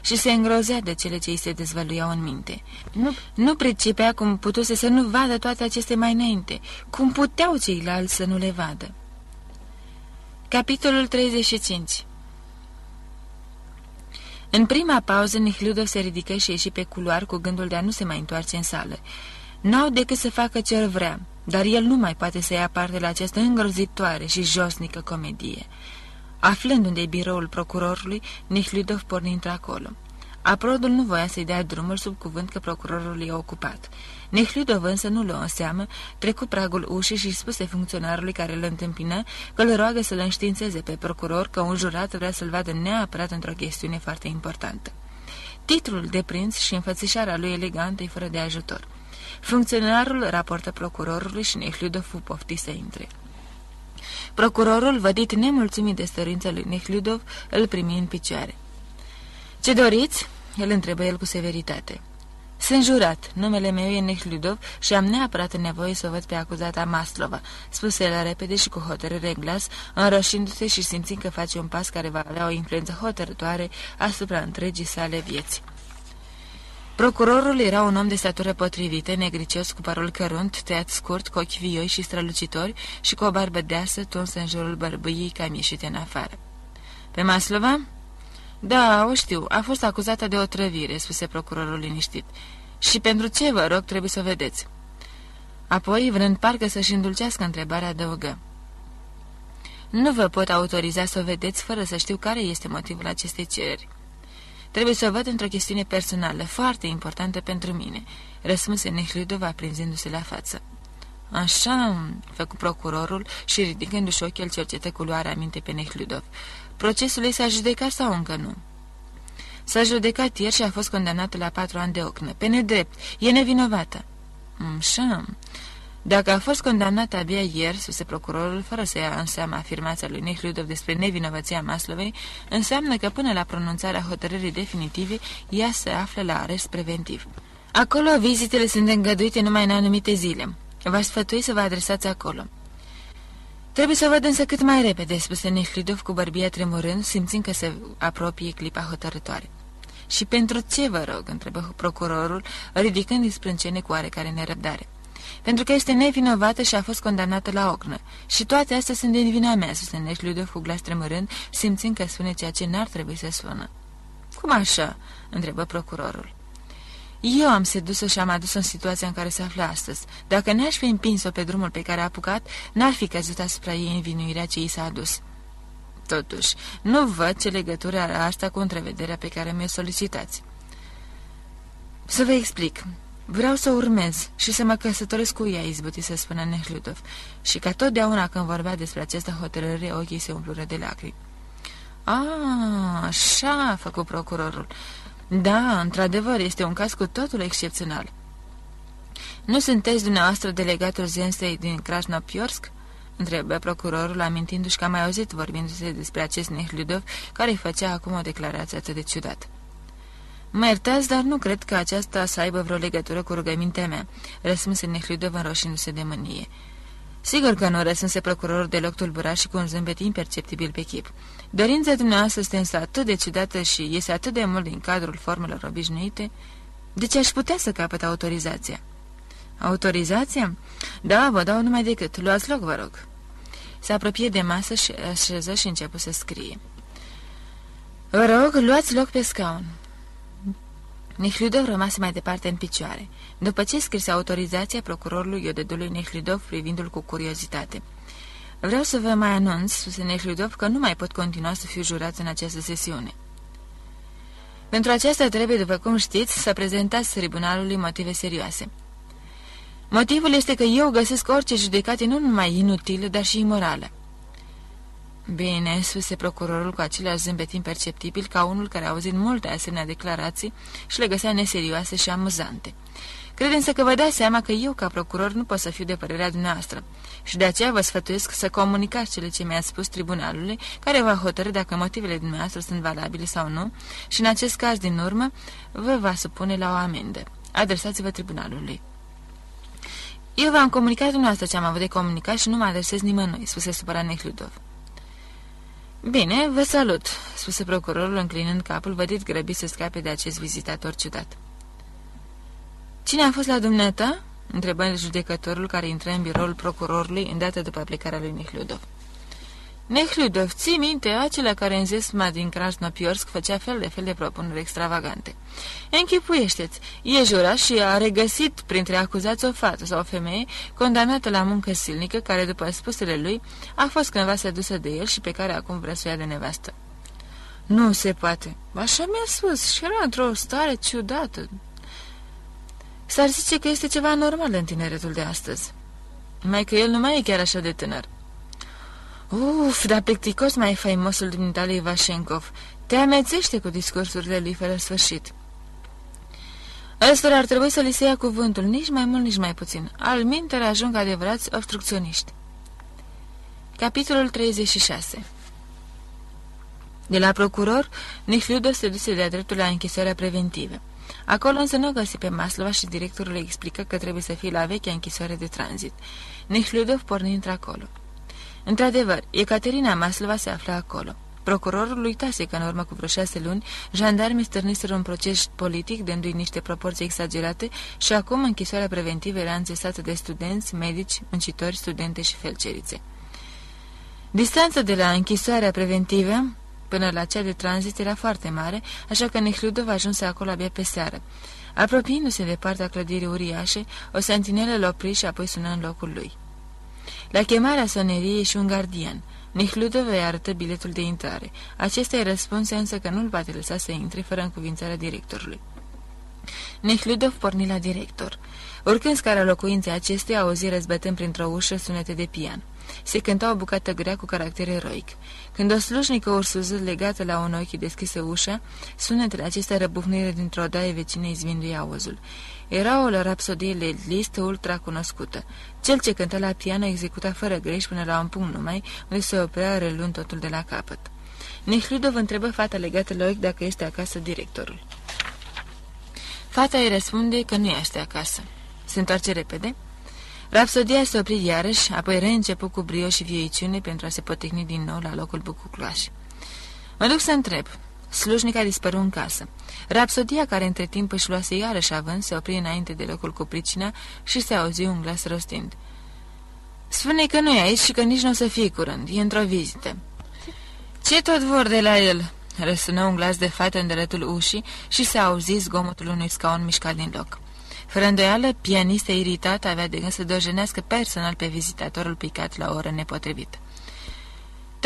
și se îngrozea de cele ce îi se dezvăluiau în minte. Nu, nu pricepea cum putuse să nu vadă toate aceste mai înainte, cum puteau ceilalți să nu le vadă. Capitolul 35 În prima pauză, Nihludov se ridică și ieși pe culoar cu gândul de a nu se mai întoarce în sală. N-au decât să facă ce vrea, dar el nu mai poate să ia parte la această îngrozitoare și josnică comedie. Aflând unde e biroul procurorului, Nihludov porni într-acolo. Aprodul nu voia să-i dea drumul sub cuvânt că procurorul e ocupat. Nehludov însă nu luă în seamă, trecut pragul ușii și spuse funcționarului care îl întâmpină că îl roagă să-l înștiințeze pe procuror că un jurat vrea să-l vadă neapărat într-o chestiune foarte importantă. Titlul de prinț și înfățișarea lui elegantă e fără de ajutor. Funcționarul raportă procurorului și Nehludov fu pofti să intre. Procurorul, vădit nemulțumit de stărința lui Nehludov, îl primi în picioare. Ce doriți?" îl întrebă el cu severitate. Sunt jurat, numele meu e Nehludov și am neapărat nevoie să o văd pe acuzata Maslova," spuse el repede și cu hotărâre în glas, înroșindu-se și simțind că face un pas care va avea o influență hotărătoare asupra întregii sale vieți. Procurorul era un om de statură potrivită, negricios, cu părul cărunt, tăiat scurt, cu ochi vioi și strălucitori și cu o barbă deasă tunsă în jurul bărbâiei cam ieșite în afară. Pe Maslova?" Da, o știu, a fost acuzată de otrăvire," spuse procurorul liniștit. Și pentru ce, vă rog, trebuie să o vedeți?" Apoi, vrând parcă să-și îndulcească întrebarea, adăugă. Nu vă pot autoriza să o vedeți fără să știu care este motivul acestei cereri." Trebuie să o văd într-o chestiune personală, foarte importantă pentru mine," răspunse Nehludov aprinzându-se la față. Așa, făcu procurorul și ridicându-și ochii, el cercetă cu luarea minte pe Nehludov. Procesul ei s-a judecat sau încă nu? S-a judecat ieri și a fost condamnată la patru ani de ocnă. Pe nedrept. E nevinovată. Așa. Dacă a fost condamnată abia ieri, spuse procurorul, fără să ia în seama afirmația lui Nehludov despre nevinovăția Maslovei, înseamnă că până la pronunțarea hotărârii definitive, ea se află la arest preventiv. Acolo vizitele sunt îngăduite numai în anumite zile. V-aș sfătui să vă adresați acolo. Trebuie să văd însă cât mai repede, spuse Nehludov cu bărbia tremurând, simțind că se apropie clipa hotărătoare. Și pentru ce, vă rog?" întrebă procurorul, ridicând-i sprâncene cu oarecare nerăbdare. Pentru că este nevinovată și a fost condamnată la ocnă. Și toate astea sunt din vina mea," spuse Nehludov cu glas tremurând, simțind că spune ceea ce n-ar trebui să spună. Cum așa?" întrebă procurorul. Eu am sedus-o și am adus-o în situația în care se află astăzi. Dacă n-aș fi împins-o pe drumul pe care a apucat, n-ar fi căzut asupra ei învinuirea ce i s-a adus. Totuși, nu văd ce legătură are asta cu întrevederea pe care mi-o solicitați. Să vă explic. Vreau să urmez și să mă căsătoresc cu ea, izbuti să spună Nehludov, și ca totdeauna când vorbea despre această hotărâre, ochii se umplură de lacrimi. A, așa, a făcut procurorul. Da, într-adevăr, este un caz cu totul excepțional. Nu sunteți dumneavoastră delegatul Zenstei din Krasnopiorsk? Întrebă procurorul, amintindu-și că a mai auzit vorbindu-se despre acest Nehludov, care îi făcea acum o declarație atât de ciudată. Mă iertați, dar nu cred că aceasta să aibă vreo legătură cu rugămintea mea," răspunse Nehludov înroșindu-se de mânie. Sigur că nu, răspunse procurorul deloc tulburat și cu un zâmbet imperceptibil pe chip. Dorința dumneavoastră este însă atât de ciudată și iese atât de mult din cadrul formelor obișnuite, de ce aș putea să capăt autorizația? Autorizația? Da, vă dau numai decât. Luați loc, vă rog. Se apropie de masă și așeză și începu să scrie. Vă rog, luați loc pe scaun. Nehludov rămase mai departe în picioare. După ce scrise autorizația procurorului Iodedului Nehludov privindu-l cu curiozitate. Vreau să vă mai anunț, spuse Nehludov, că nu mai pot continua să fiu jurat în această sesiune. Pentru aceasta trebuie, după cum știți, să prezentați tribunalului motive serioase. Motivul este că eu găsesc orice judecată nu numai inutilă, dar și imorală. Bine, spuse procurorul cu același zâmbet imperceptibil ca unul care a auzit multe asemenea declarații și le găsea neserioase și amuzante. Cred însă că vă dați seama că eu, ca procuror, nu pot să fiu de părerea dumneavoastră și de aceea vă sfătuiesc să comunicați cele ce mi-ați spus tribunalului, care va hotărâ dacă motivele dumneavoastră sunt valabile sau nu și, în acest caz din urmă, vă va supune la o amendă. Adresați-vă tribunalului. Eu v-am comunicat dumneavoastră ce am avut de comunicat și nu mă adresez nimănui, spuse supărat Nehludov. Bine, vă salut," spuse procurorul înclinând capul, vădit grăbit să scape de acest vizitator ciudat. Cine a fost la dumneata?" întrebă judecătorul care intră în biroul procurorului îndată după aplicarea lui Nehludov. Nehludov, ții minte, acela care în zesma din Krasnopiorsk făcea fel de fel de propuneri extravagante. Închipuiește-ți, e jurat și a regăsit printre acuzați o fată sau o femeie condamnată la muncă silnică care, după spusele lui, a fost cândva sedusă de el și pe care acum vrea să ia de nevastă. Nu se poate. Așa mi-a spus și era într-o stare ciudată. S-ar zice că este ceva normal în tineretul de astăzi. Mai că el nu mai e chiar așa de tânăr. Uf, dar plicticos mai e faimosul dumitale Ivașenkov. Te amețește cu discursurile lui fără sfârșit. Ăstora ar trebui să li se ia cuvântul, nici mai mult, nici mai puțin. Al mintere ajung adevărați obstrucționiști. Capitolul 36 De la procuror, Nihliudo se duse de-a dreptul la închisoarea preventivă. Acolo însă nu găsi pe Maslova și directorul explică că trebuie să fie la vechea închisoare de tranzit. Nihliudov porni într-acolo. Într-adevăr, Ecaterina Maslova se afla acolo. Procurorul uitase că în urmă cu vreo șase luni, jandarmii stârniseră un proces politic dându-i niște proporții exagerate și acum închisoarea preventivă era înțesată de studenți, medici, muncitori, studente și felcerițe. Distanța de la închisoarea preventivă până la cea de tranzit era foarte mare, așa că Nehludov ajunse acolo abia pe seară. Apropiindu-se de partea clădirii uriașe, o sentinelă l opri și apoi sună în locul lui. La chemarea soneriei și un gardian. Nihludov îi arătă biletul de intrare. Acesta îi răspunse însă că nu-l poate lăsa să intre fără încuvințarea directorului. Nihludov porni la director. Urcând scara locuinței acesteia, auzi răzbătând printr-o ușă sunete de pian. Se cânta o bucată grea cu caracter eroic. Când o slujnică ursuză legată la un ochi deschise ușa, sunetele acestea răbufnire dintr-o daie vecinei izvindu-i auzul. Era o rapsodie listă ultra cunoscută. Cel ce cânta la piano executa fără greș până la un punct numai, unde se oprea relând totul de la capăt. Nehludov întrebă fata legată la ochi dacă este acasă directorul. Fata îi răspunde că nu este acasă. Se întoarce repede. Rapsodia se opri iarăși, apoi reîncepu cu brio și vieiciune pentru a se potecni din nou la locul bucucloaș. Mă duc să întreb. Slujnica dispăru în casă. Rapsodia, care între timp își luase iarăși având, se opri înainte de locul cu pricina și se auzi un glas rostind. Spune că nu e aici și că nici nu o să fie curând, e într-o vizită. Ce tot vor de la el?" răsună un glas de fată în dărătul ușii și se auzi zgomotul unui scaun mișcat din loc. Fără îndoială, pianistă iritat avea de gând să dojenească personal pe vizitatorul picat la o oră nepotrivită.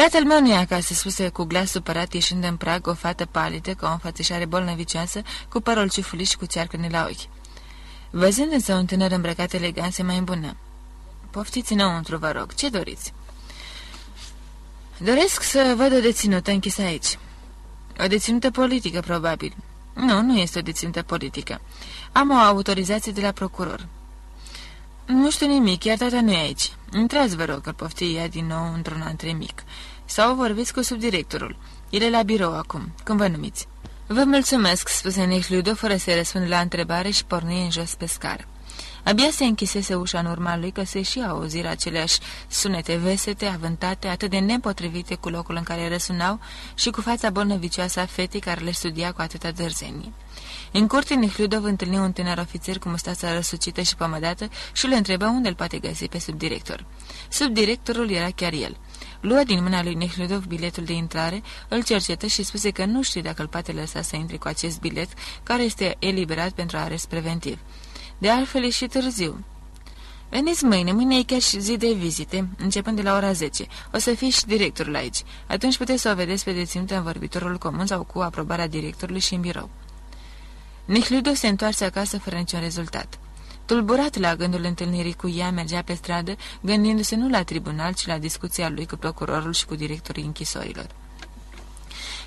Tatăl meu nu e acasă," spuse cu glas supărat, ieșind în prag o fată palidă, cu o înfățișare bolnăvicioasă, cu părul ciufulit și cu țearcăne la ochi. Văzând însă un tânăr îmbrăcat elegant, se mai îmbună. Poftiți înăuntru, vă rog, ce doriți?" Doresc să văd o deținută închisă aici." O deținută politică, probabil." Nu, nu este o deținută politică. Am o autorizație de la procuror." Nu știu nimic, iar tata nu e aici. Intrați, vă rog, că pofti ea din nou într-un antre mic. Sau vorbiți cu subdirectorul. El e la birou acum. Cum vă numiți? Vă mulțumesc, spuse Nehludo, fără să-i răspund la întrebare și porni în jos pe scară. Abia se închisese ușa în urma lui că se și auziră aceleași sunete vesete, avântate, atât de nepotrivite cu locul în care răsunau și cu fața bolnăvicioasă a fetei care le studia cu atâta dărzenie. În curte, Nehludov întâlni un tânăr ofițer cu mustața răsucită și pămădată și îl întrebă unde îl poate găsi pe subdirector. Subdirectorul era chiar el. Luă din mâna lui Nehludov biletul de intrare, îl cercetă și spuse că nu știe dacă îl poate lăsa să intre cu acest bilet, care este eliberat pentru arest preventiv. De altfel e și târziu. Veniți mâine, mâine e chiar și zi de vizite, începând de la ora 10. O să fii și directorul aici. Atunci puteți să o vedeți pe deținută în vorbitorul comun sau cu aprobarea directorului și în birou. Nihludo se întoarse acasă fără niciun rezultat. Tulburat la gândul întâlnirii cu ea, mergea pe stradă, gândindu-se nu la tribunal, ci la discuția lui cu procurorul și cu directorii închisorilor.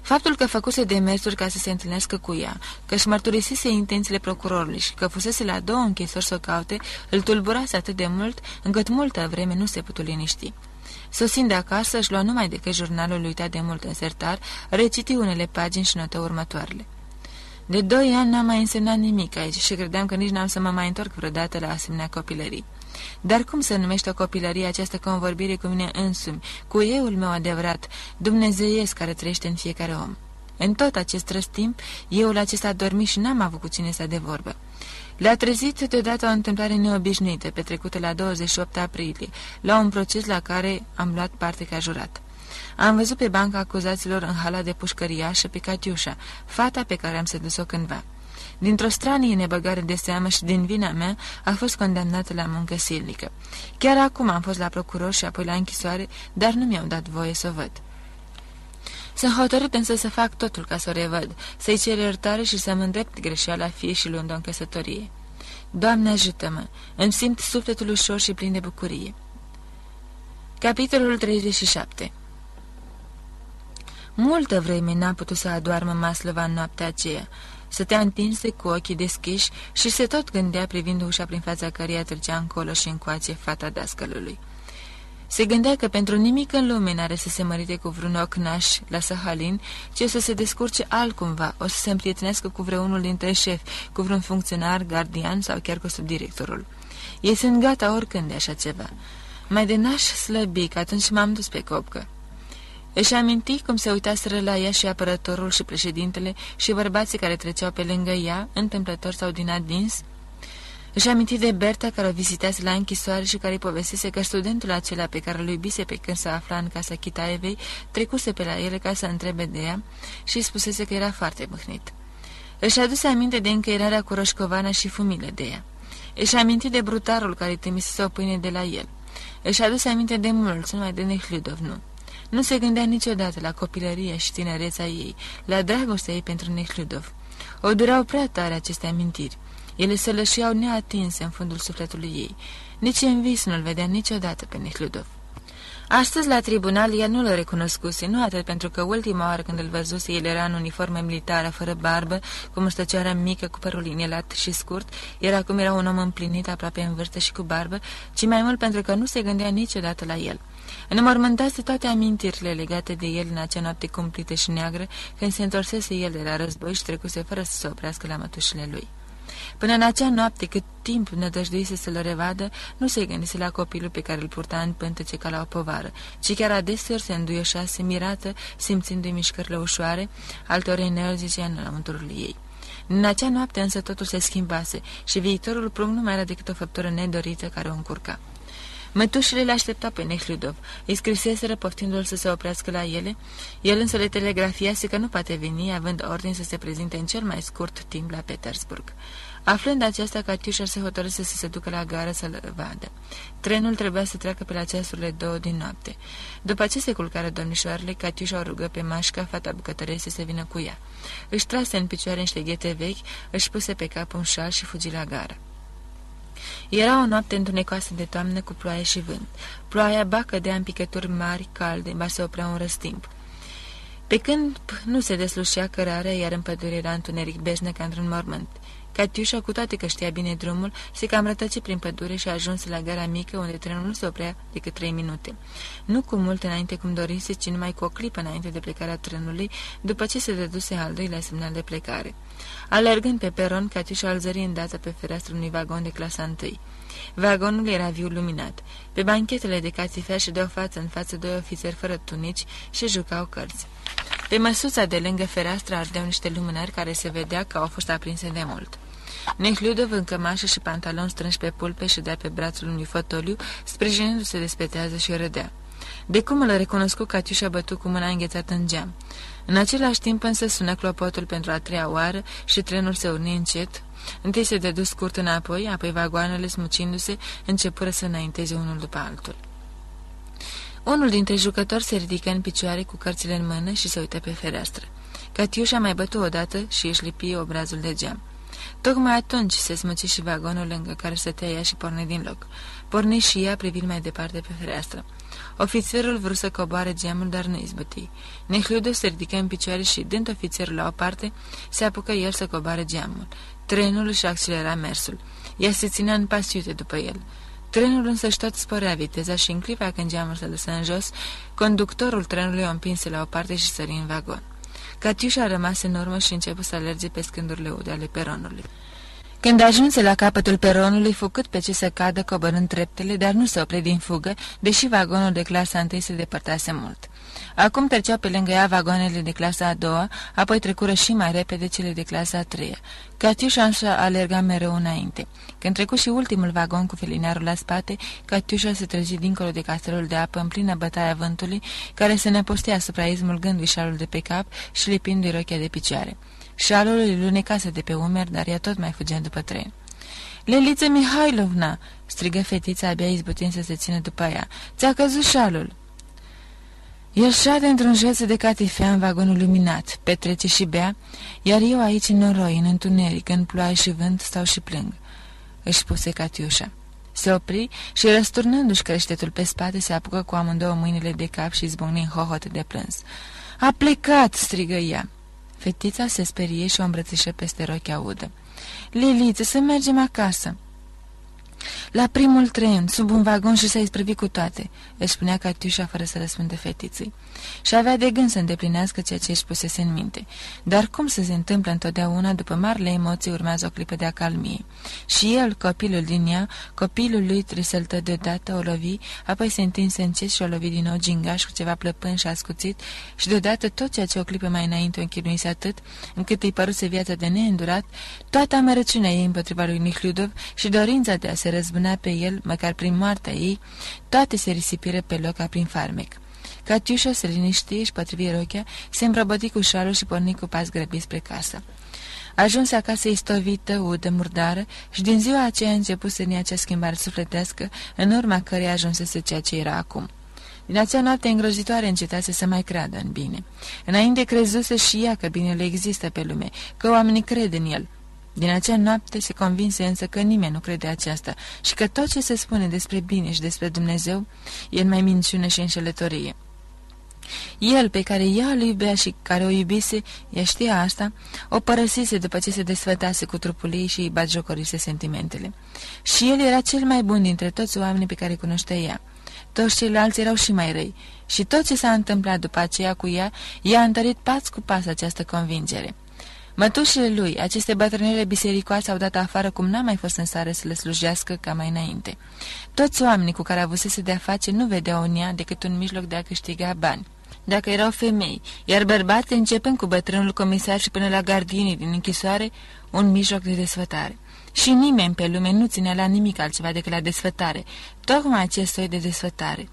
Faptul că făcuse demersuri ca să se întâlnească cu ea, că își mărturisise intențiile procurorului și că fusese la două închisori să o caute, îl tulburase atât de mult, încât multă vreme nu se putu liniști. Sosind de acasă, își lua numai decât jurnalul uitat de mult în sertar, reciti unele pagini și notă următoarele. De doi ani n-am mai însemnat nimic aici și credeam că nici n-am să mă mai întorc vreodată la asemenea copilării. Dar cum se numește o copilărie această convorbire cu mine însumi, cu euul meu adevărat, dumnezeiesc care trăiește în fiecare om? În tot acest răstimp, euul acesta a dormit și n-am avut cu cine să de vorbă. Le-a trezit deodată o întâmplare neobișnuită, petrecută la 28 aprilie, la un proces la care am luat parte ca jurat. Am văzut pe banca acuzaților în hala de pușcăriașă pe Catiușa, fata pe care am sedus-o cândva. Dintr-o stranie nebăgare de seamă și din vina mea a fost condamnată la muncă silnică. Chiar acum am fost la procuror și apoi la închisoare, dar nu mi-au dat voie să o văd. Sunt hotărât însă să fac totul ca să o revăd, să-i cer iertare și să-mi îndrept greșeala fie și luând-o în căsătorie. Doamne ajută-mă! Îmi simt sufletul ușor și plin de bucurie. Capitolul 37 Multă vreme n-a putut să adoarmă Maslova în noaptea aceea. Stătea întinse cu ochii deschiși și se tot gândea privind ușa prin fața căreia trecea încolo și încoace fata dascălului. Se gândea că pentru nimic în lume n-are să se mărite cu vreun ocnaș la Sahalin, ci să se descurce altcumva, o să se împrietenească cu vreunul dintre șefi, cu vreun funcționar, gardian sau chiar cu subdirectorul. Ei sunt gata oricând de așa ceva. Mai de naș slăbi, că atunci m-am dus pe copcă. Își aminti cum se uitaseră la ea și apărătorul și președintele și bărbații care treceau pe lângă ea, întâmplător sau din adins. Își aminti de Berta care o vizitează la închisoare și care îi povestise că studentul acela pe care lui bise pe când se afla în casa Chitaevei trecuse pe la ele ca să întrebe de ea și îi spusese că era foarte mâhnit. Își aduse aminte de încăierarea cu roșcovana și fumile de ea. Își aminti de brutarul care îi trimisese o pâine de la el. Își aduse aminte de mulți, numai de Nehludov, nu. Nu se gândea niciodată la copilăria și tinereța ei, la dragostea ei pentru Nehludov. O dureau prea tare aceste amintiri. Ele se lășeau neatinse în fundul sufletului ei. Nici în vis nu-l vedea niciodată pe Nehludov. Astăzi, la tribunal, ea nu l recunoscuse, nu atât pentru că ultima oară când îl văzuse, el era în uniformă militară, fără barbă, cu mustăcioara mică, cu părul inelat și scurt, iar acum era un om împlinit, aproape în vârstă și cu barbă, ci mai mult pentru că nu se gândea niciodată la el. Înmormântase toate amintirile legate de el în acea noapte cumplită și neagră, când se întorsese el de la război și trecuse fără să se oprească la mătușile lui. Până în acea noapte, cât timp nădăjduise să-l revadă, nu se gândise la copilul pe care îl purta în pântece ca la o povară, ci chiar adeseori se înduioșase mirată, simțindu-i mișcările ușoare, altor uneori zicea în lăunturul ei. În acea noapte însă totul se schimbase și viitorul prunc nu mai era decât o făptură nedorită care o încurca. Mătușile le aștepta pe Nehludov. Îi scriseseră poftindu-l să se oprească la ele. El însă le telegrafiase că nu poate veni, având ordin să se prezinte în cel mai scurt timp la Petersburg. Aflând aceasta, Catiușa se hotărâse să se ducă la gară să-l vadă. Trenul trebuia să treacă pe la ceasurile două din noapte. După ce se culcară domnișoarele, Catiușa o rugă pe Mașca, fata bucătărei, să se vină cu ea. Își trase în picioare niște ghete vechi, își puse pe cap un șal și fugi la gară. Era o noapte întunecoasă de toamnă cu ploaie și vânt. Ploaia ba cădea în picături mari, calde, ba se oprea un răstimp. Pe când nu se deslușea cărarea, iar în pădure era întuneric beșnă ca într-un mormânt. Catiușa, cu toate că știa bine drumul, se cam rătăce prin pădure și a ajuns la gara mică, unde trenul nu se oprea decât trei minute. Nu cu mult înainte cum dorise, ci numai cu o clipă înainte de plecarea trenului, după ce se dăduse al doilea semnal de plecare. Alergând pe peron, Catiușa îl zări îndată pe fereastră unui vagon de clasa întâi. Vagonul era viu luminat. Pe banchetele de cațifea și de o față în față doi ofițeri fără tunici și jucau cărți. Pe măsuța de lângă fereastră ardeau niște lumânări care se vedea că au fost aprinse de mult. Nehludov în cămașă și pantalon strânși pe pulpe și de pe brațul unui fotoliu, sprijinindu-se de spetează și râdea. De cum îl recunoscu, Catiușa bătut cu mâna înghețată în geam. În același timp însă sună clopotul pentru a treia oară și trenul se urni încet. Întâi se dădu scurt înapoi, apoi vagoanele smucindu-se începură să înainteze unul după altul. Unul dintre jucători se ridică în picioare cu cărțile în mână și se uită pe fereastră. Catiușa mai bătu odată și își lipi obrazul de geam. Tocmai atunci se smuci și vagonul lângă care stătea ea și porni din loc. Porni și ea privind mai departe pe fereastră. Ofițerul vrut să coboare geamul, dar nu izbăti. Nehludov se ridică în picioare și, dând ofițerul la o parte, se apucă el să coboare geamul. Trenul își accelera mersul. Ea se ținea în pasiute după el. Trenul însă și tot sporea viteza și în clipa când geamul se lăsă în jos, conductorul trenului o împinse la o parte și sări în vagon. Catiușa a rămas în urmă și început să alerge pe scândurile ude ale peronului. Când ajunse la capătul peronului, făcut pe ce să cadă coborând treptele, dar nu se opri din fugă, deși vagonul de clasa întâi se depărtase mult. Acum treceau pe lângă ea vagoanele de clasa a doua, apoi trecură și mai repede cele de clasa a treia. Catiușa însă alerga mereu înainte. Când trecu și ultimul vagon cu felinarul la spate, Catiușa se trezi dincolo de castelul de apă în plină bătaie a vântului, care se năpostea asupra ei smulgându-i șalul de pe cap și lipindu-i rochia de picioare. Șalul îi lunecase de pe umeri, dar ea tot mai fugea după tren. Leliță Mihailovna!" strigă fetița, abia izbutind să se țină după ea. Ți-a căzut șalul!" El șade într-un jeț de catifea în vagonul luminat, petrece și bea, iar eu aici în noroi, în întuneric, în ploaie și vânt, stau și plâng. Își puse Catiușa. Se opri și, răsturnându-și creștetul pe spate, se apucă cu amândouă mâinile de cap și izbucni în hohot de plâns. A plecat!" strigă ea. Fetița se sperie și o îmbrățișă peste rochea udă. Liliță, să mergem acasă!" La primul tren, sub un vagon și s-a isprăvit cu toate," își spunea Catiușa fără să răspunde fetiței. Și avea de gând să îndeplinească ceea ce își pusese în minte. Dar cum să se întâmplă întotdeauna, după marile emoții urmează o clipă de acalmie. Și el, copilul din ea, copilul lui trisăltă deodată, o lovi, apoi se întinse încet și o lovi din nou gingaș cu ceva plăpân și ascuțit și deodată tot ceea ce o clipă mai înainte o închinuise atât, încât îi păruse viața de neîndurat, toată amărăciunea ei împotriva lui Nihliudov și dorința de a se răzbuna pe el, măcar prin moartea ei, toate se risipiră pe loc ca prin farmec. Catiușa se liniști, își potrivi rochea, se îmbrăbăti cu șalul și porni cu pas grăbit spre casă. Ajunse acasă istovită, udă, murdară și din ziua aceea început să acea schimbare sufletească, în urma căreia ajunsese ceea ce era acum. Din acea noapte îngrozitoare încetase să mai creadă în bine. Înainte crezuse și ea că binele există pe lume, că oamenii cred în el, din acea noapte se convinse însă că nimeni nu crede aceasta și că tot ce se spune despre bine și despre Dumnezeu e mai minciună și înșelătorie. El, pe care ea îl iubea și care o iubise, ea știa asta, o părăsise după ce se desfătase cu trupul ei și îi batjocorise sentimentele. Și el era cel mai bun dintre toți oamenii pe care cunoștea ea. Toți ceilalți erau și mai răi. Și tot ce s-a întâmplat după aceea cu ea, i-a întărit pas cu pas această convingere. Mătușile lui, aceste bătrânele bisericoase, au dat afară cum n-a mai fost în stare să le slujească ca mai înainte. Toți oamenii cu care avusese de-a face nu vedeau în ea decât un mijloc de a câștiga bani. Dacă erau femei, iar bărbații, începând cu bătrânul comisar și până la gardienii din închisoare, un mijloc de desfătare. Și nimeni pe lume nu ținea la nimic altceva decât la desfătare, tocmai acest soi de desfătare.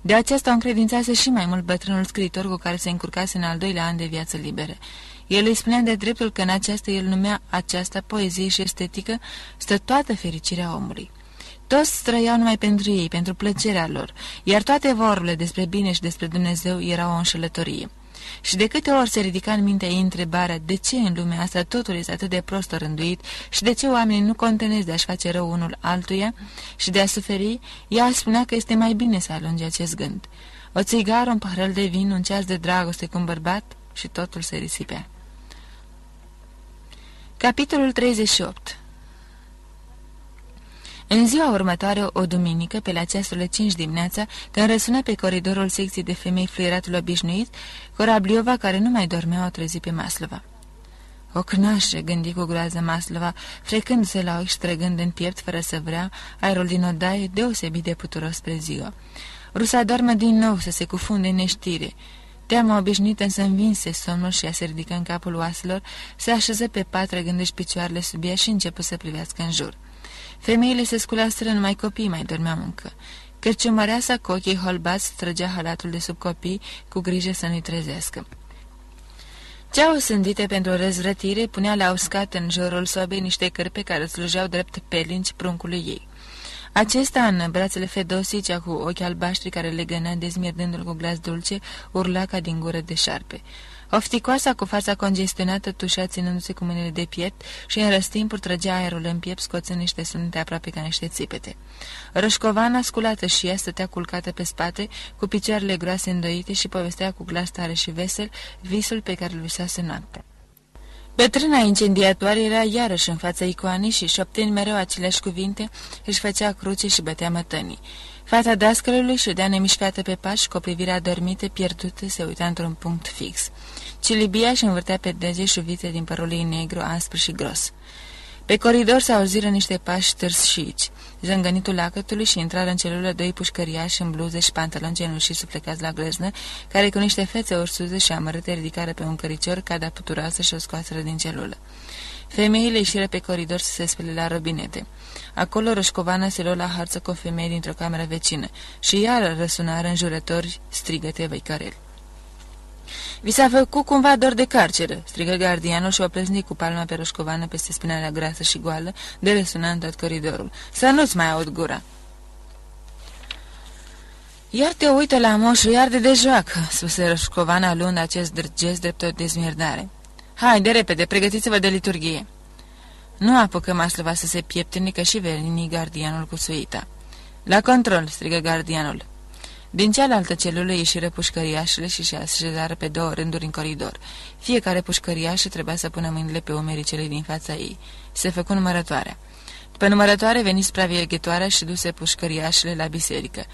De aceasta o încredințase și mai mult bătrânul scriitor cu care se încurcase în al doilea an de viață liberă. El îi spunea de dreptul că în aceasta el numea aceasta poezie și estetică, stă toată fericirea omului. Toți trăiau numai pentru ei, pentru plăcerea lor, iar toate vorbele despre bine și despre Dumnezeu erau o înșelătorie. Și de câte ori se ridica în mintea ei întrebarea de ce în lumea asta totul este atât de prost rânduit și de ce oamenii nu contenesc de a-și face rău unul altuia și de a suferi, ea spunea că este mai bine să alunge acest gând. O țigară, un pahrel de vin, un ceas de dragoste cu un bărbat și totul se risipea. Capitolul 38 În ziua următoare, o duminică, pe la ceasurile 5 dimineața, când răsună pe coridorul secției de femei fluieratul obișnuit, Corabliova, care nu mai dormea, o trezi pe Maslova. O cnașă, gândi cu groază Maslova, frecându-se la ochi și ștrăgând în piept fără să vrea, aerul din odaie deosebit de puturos spre ziua. Rusa doarmă din nou să se cufunde în neștire. Teama obișnuită însă învinse somnul și a se ridică în capul oaselor, se așeză pe pat răgându-și picioarele sub ea și început să privească în jur. Femeile se sculaseră, numai copii mai dormeau încă. Cărciumăreasa cu ochii holbați trăgea halatul de sub copii, cu grijă să nu-i trezească. Ceau sândite pentru răzvrătire punea la uscat în jurul sobei niște cărpe care slujeau drept pelinci pruncului ei. Acesta, în brațele Fedosii, cea cu ochi albaștri care le gănea dezmierdându-l cu glas dulce, urla ca din gură de șarpe. Ofticoasa cu fața congestionată tușea ținându-se cu mâinile de piept și în răstimpuri trăgea aerul în piept scoțând niște sunete aproape ca niște țipete. Rășcovana, sculată și ea, stătea culcată pe spate, cu picioarele groase îndoite și povestea cu glas tare și vesel visul pe care îl visase noaptea. Bătrâna incendiatoare era iarăși în fața icoanei și, șoptind mereu aceleași cuvinte, își făcea cruce și bătea mătănii. Fata dascălului ședea nemișcată pe pași, cu o privire adormită, pierdută, se uita într-un punct fix. Cilibia și învârtea pe dege șuvite din părul ei negru, aspru și gros. Pe coridor se auziră niște pași târșici, zângănitul lacătului și intrară în celulă doi pușcăriași în bluze și pantaloni genușii suplecați la gleznă, care cu niște fețe ursuze și amărâte ridicară pe un căricior cada puturoasă și o scoaseră din celulă. Femeile ieșiră pe coridor să se spele la robinete. Acolo Rășcovana se luă la harță cu o femeie dintr-o cameră vecină și iară răsunară în jurători strigăte văicareli. Vi s-a făcut cumva dor de carceră?" strigă gardianul și o plăzni cu palma pe roșcovană peste spinarea grasă și goală, de răsuna în tot coridorul. Să nu-ți mai aud gura!" Iar te uită la moșul, iar de de joacă," spuse roșcovana luând acest gest drept o dezmierdare. Hai, de repede, pregătiți-vă de liturghie." Nu apucă Maslova să se pieptene că și veni gardianul cu suita. La control!" strigă gardianul. Din cealaltă celulă ieșiră pușcăriașele și se așezară pe două rânduri în coridor. Fiecare pușcăriaș trebuia să pună mâinile pe umerii celei din fața ei. Se făcu numărătoarea. După numărătoare veni supraveghetoarea și duse pușcăriașele la biserică.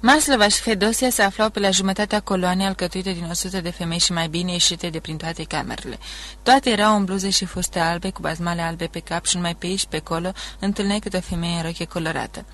Maslova și Fedosia se aflau pe la jumătatea coloanei alcătuite din o sută de femei și mai bine ieșite de prin toate camerele. Toate erau în bluze și fuste albe, cu bazmale albe pe cap și numai pe aici pe acolo întâlneai câte o femeie în roche colorată.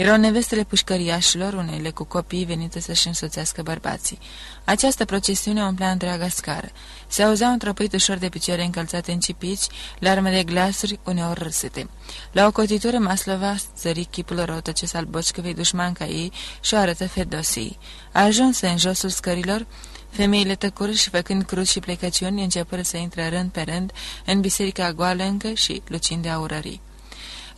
Erau nevestele pușcăriașilor, unele cu copii venite să-și însoțească bărbații. Această procesiune umplea întreaga scară. Se auzeau întrăpăit ușor de picioare încălțate în cipici, larme de glasuri, uneori râsete. La o cotitură Maslova zări chipul răutăces al bocșcăvei dușmanca ei și o arătă Fedosii. Ajunsă în josul scărilor, Femeile tăcură și făcând cruz și plecăciuni începură să intre rând pe rând în biserica goală încă și lucind de aurării.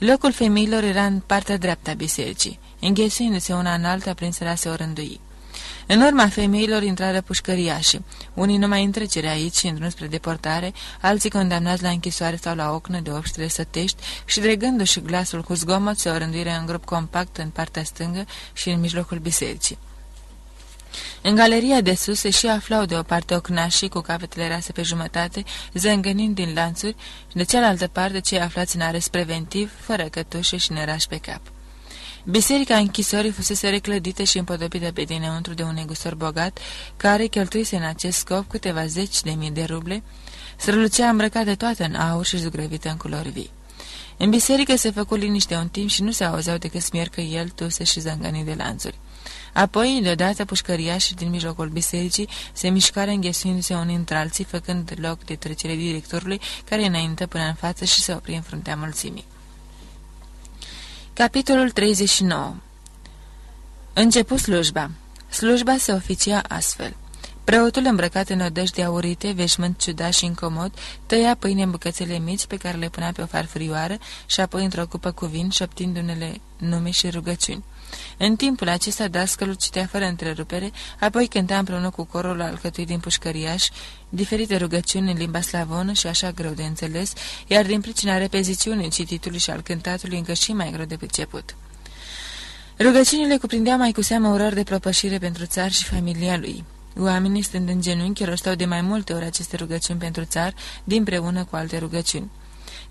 Locul femeilor era în partea dreaptă a bisericii, înghesuindu-se una în alta prin să se orândui. În urma femeilor intrară pușcăriași, unii numai în trecere aici și în spre deportare, alții condamnați la închisoare sau la ocnă de obștile sătești și dregându-și glasul cu zgomot se orânduire în grup compact în partea stângă și în mijlocul bisericii. În galeria de sus se și aflau de o parte ocnașii cu capetele rase pe jumătate, zângănind din lanțuri, și de cealaltă parte cei aflați în arest preventiv, fără cătușe și nerași pe cap. Biserica închisorii fusese reclădită și împodobită pe dinăuntru de un negustor bogat, care cheltuise în acest scop câteva zeci de mii de ruble, strălucea îmbrăcată toată în aur și zugrăvită în culori vii. În biserică se făcu liniște un timp și nu se auzeau decât smiercă el, tuse și zângănii de lanțuri. Apoi, deodată, pușcăriașii din mijlocul bisericii se mișcară înghesuindu-se unii între alții, făcând loc de trecere directorului, care înainte până în față și se opri în fruntea mulțimii. Capitolul 39 Începu slujba. Slujba se oficia astfel. Preotul îmbrăcat în odăști aurite, veșmânt ciudat și incomod, tăia pâine în bucățele mici pe care le punea pe o farfurioară și apoi într-o cupă cu vin, șoptind unele nume și rugăciuni. În timpul acesta, dascălul citea fără întrerupere, apoi cânta împreună cu corul alcătuit din pușcăriaș, diferite rugăciuni în limba slavonă și așa greu de înțeles, iar din pricina repeziciunii cititului și al cântatului încă și mai greu de priceput. Rugăciunile cuprindeau mai cu seamă urări de propășire pentru țar și familia lui. Oamenii, stând în genunchi, rostau de mai multe ori aceste rugăciuni pentru țar, din preună cu alte rugăciuni.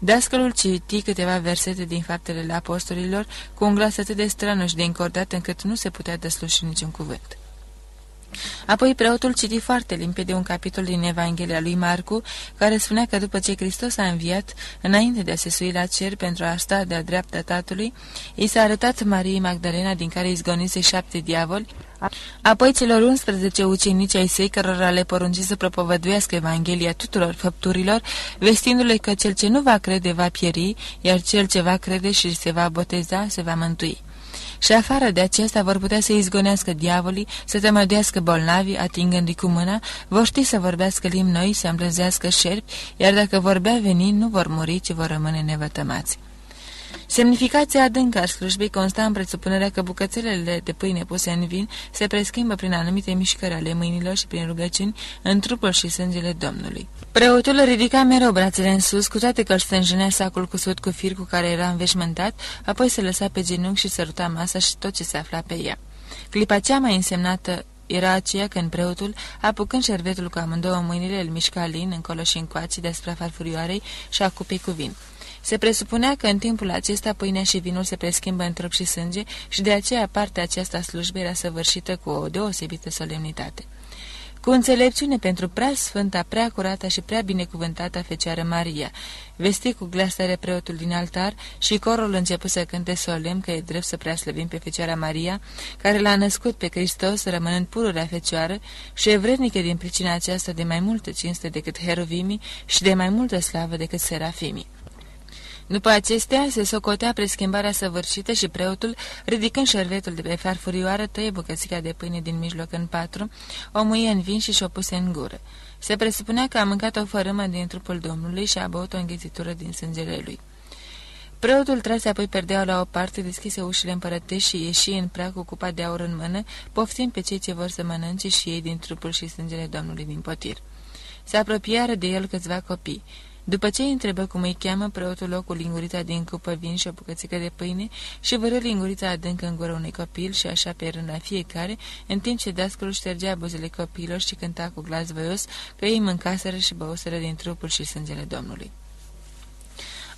Dascălul citi câteva versete din faptele apostolilor cu un glas atât de strănuș de încordat încât nu se putea desluși niciun cuvânt. Apoi preotul citi foarte limpede un capitol din Evanghelia lui Marcu, care spunea că după ce Hristos a înviat, înainte de a se sui la cer pentru a sta de-a dreapta Tatălui, i s-a arătat Mariei Magdalena, din care izgonise șapte diavoli, apoi celor 11 ucenici ai săi, cărora le porunci să propovăduiască Evanghelia tuturor făpturilor, vestindu-le că cel ce nu va crede va pieri, iar cel ce va crede și se va boteza se va mântui și afară de acesta vor putea să izgonească diavolii, să temădească bolnavii, atingându-i cu mâna, vor ști să vorbească limbi noi, să îmblânzească șerpi, iar dacă vorbea veni, nu vor muri, ci vor rămâne nevătămați. Semnificația adâncă a slujbei consta în presupunerea că bucățelele de pâine puse în vin se preschimbă prin anumite mișcări ale mâinilor și prin rugăciuni în trupul și sângele Domnului. Preotul ridica mereu brațele în sus, cu toate că îl stânjenea sacul cusut cu fir cu care era înveșmântat, apoi se lăsa pe genunchi și săruta masa și tot ce se afla pe ea. Clipa cea mai însemnată era aceea când preotul, apucând șervetul cu amândouă mâinile, îl mișca lin încolo și încoace deasupra farfurioarei și a cupei cu vin. Se presupunea că în timpul acesta pâinea și vinul se preschimbă în trup și sânge și de aceea partea aceasta slujbe era săvârșită cu o deosebită solemnitate. cu înțelepciune pentru prea sfânta, prea curată și prea binecuvântată Fecioară Maria. Vesti cu glasare preotul din altar și corul început să cânte solemn că e drept să preaslăvim pe Fecioara Maria, care l-a născut pe Hristos rămânând pururea Fecioară și e vrednică din pricina aceasta de mai multă cinste decât herovimii și de mai multă slavă decât serafimii. După acestea, se socotea preschimbarea săvârșită și preotul, ridicând șervetul de pe farfurioară, tăie bucățica de pâine din mijloc în patru, o muie în vin și și-o puse în gură. Se presupunea că a mâncat o fărâmă din trupul Domnului și a băut o înghițitură din sângele lui. Preotul trase apoi perdeaua la o parte, deschise ușile împărătești și ieși în prea cu cupa de aur în mână, poftind pe cei ce vor să mănânce și ei din trupul și sângele Domnului din potir. Se apropiară de el câțiva copii. După ce îi întrebă cum îi cheamă, preotul locul lingurița din cupă vin și o bucățică de pâine și vără lingurița adâncă în gură unui copil și așa pe rând la fiecare, în timp ce dascălul ștergea buzele copilor și cânta cu glas voios că ei mâncaseră și băuseră din trupul și sângele Domnului.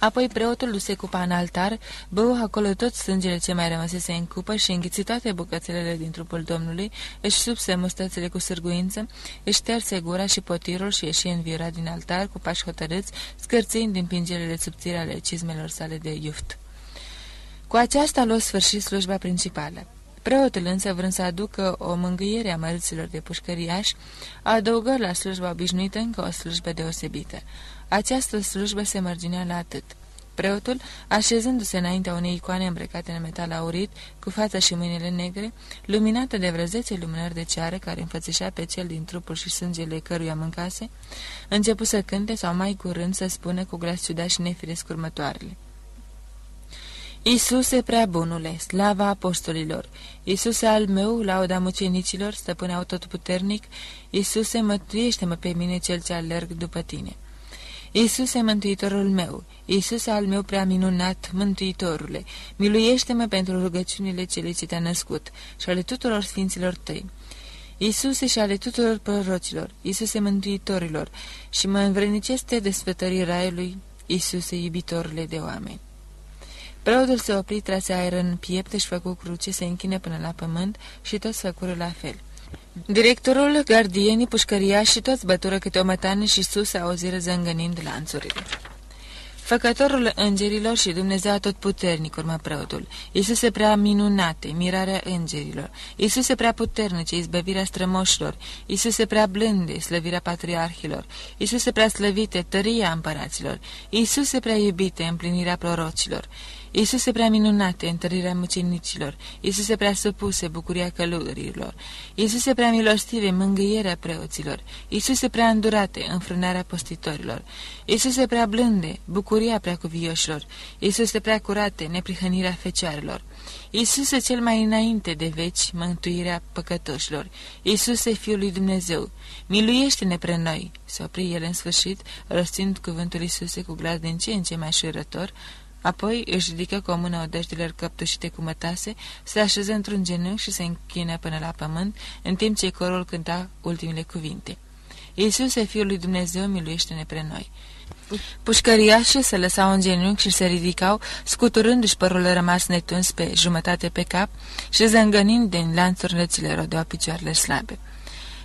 Apoi preotul duse cupa în altar, bău acolo tot sângele ce mai rămăsese în cupă și înghiți toate bucățelele din trupul Domnului, își subse mustățile cu sârguință, își șterse gura și potirul și ieși înviora din altar cu pași hotărâți, scârțind din pingelele subțire ale cizmelor sale de iuft. Cu aceasta luă sfârșit slujba principală. Preotul însă, vrând să aducă o mângâiere a mărâților de pușcăriași, adăugă la slujba obișnuită încă o slujbă deosebită. Această slujbă se mărginea la atât. Preotul, așezându-se înaintea unei icoane îmbrăcate în metal aurit, cu fața și mâinile negre, luminată de vrăzețe lumânări de ceară care înfățișa pe cel din trupul și sângele căruia mâncase, începu să cânte sau mai curând să spună cu glas ciudat și nefiresc următoarele. Iisuse prea bunule, slava apostolilor, Iisuse al meu, lauda mucenicilor, stăpâneau tot puternic, Iisuse mătuiește-mă pe mine cel ce alerg după tine. Iisuse, Mântuitorul meu, Iisuse al meu prea minunat, Mântuitorule, miluiește-mă pentru rugăciunile cele ce te-a născut și ale tuturor sfinților tăi. Iisuse și ale tuturor prorocilor, Iisuse Mântuitorilor, și mă învredniceste desfătării raiului, Iisuse, iubitorule de oameni. Preotul se opri, trase aer în piept, și făcu cruce, se închine până la pământ și toți făcură la fel. Directorul, gardienii, pușcăria și toți bătură câte o mătană și sus auziră zângănind lanțurile. Făcătorul îngerilor și Dumnezeu tot puternic, urmă preotul. Iisuse prea minunate, mirarea îngerilor. Iisuse prea puternice, izbăvirea strămoșilor. Iisuse prea blânde, slăvirea patriarhilor. Iisuse prea slăvite, tăria împăraților. Iisuse prea iubite, împlinirea prorocilor. Iisuse prea minunate, întărirea mucenicilor, Iisuse prea supuse, bucuria călăurilor, Iisuse prea milostive, mângâierea preoților, Iisuse prea îndurate, înfrânarea postitorilor, Iisuse prea blânde, bucuria prea cuvioșilor, Iisuse prea curate, neprihănirea fecioarelor, Iisuse cel mai înainte de veci, mântuirea păcătoșilor, Iisuse Fiul lui Dumnezeu, miluiește-ne pre noi, se opri el în sfârșit, rostind cuvântul Iisuse cu glas din ce în ce mai șurător, Apoi își ridică cu o mână odăștilor căptușite cu mătase, se așeză într-un genunchi și se închină până la pământ, în timp ce corul cânta ultimele cuvinte. Iisuse, Fiul lui Dumnezeu, miluiește-ne pre noi. Pușcăriașii se lăsau în genunchi și se ridicau, scuturându-și părul rămas netuns pe jumătate pe cap și zângănind din lanțurile ți le rodeau picioarele slabe.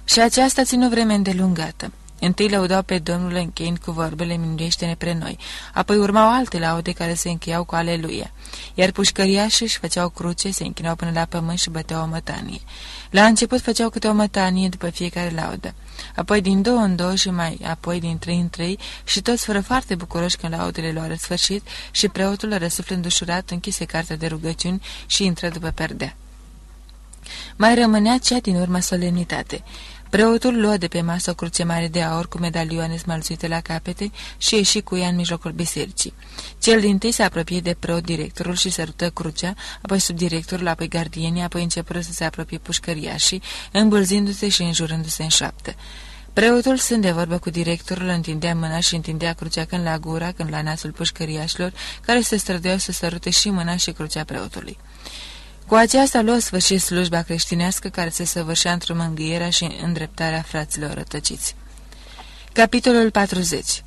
Și aceasta ținu vreme îndelungată. Întâi lăudau pe Domnul încheind cu vorbele minuiește-ne pre noi, apoi urmau alte laude care se încheiau cu aleluia, iar pușcăriașii își făceau cruce, se închinau până la pământ și băteau o mătanie. La început făceau câte o mătanie după fiecare laudă, apoi din două în două și mai apoi din trei în trei și toți fără foarte bucuroși când laudele luară sfârșit și preotul, răsuflând ușurat, închise cartea de rugăciuni și intră după perdea. Mai rămânea cea din urmă solemnitate. Preotul luă de pe masă o cruce mare de aur cu medalioane smalțuite la capete și ieși cu ea în mijlocul bisericii. Cel din tâi se apropie de preot directorul și sărută crucea, apoi subdirectorul, apoi gardienii, apoi începură să se apropie pușcăriașii, îmbulzindu-se și înjurându-se în șaptă. Preotul, sunt de vorbă cu directorul, întindea mâna și întindea crucea când la gura, când la nasul pușcăriașilor, care se străduiau să sărute și mâna și crucea preotului. Cu aceasta luă sfârșit slujba creștinească care se săvârșea într-o mângâierea și îndreptarea fraților rătăciți. Capitolul 40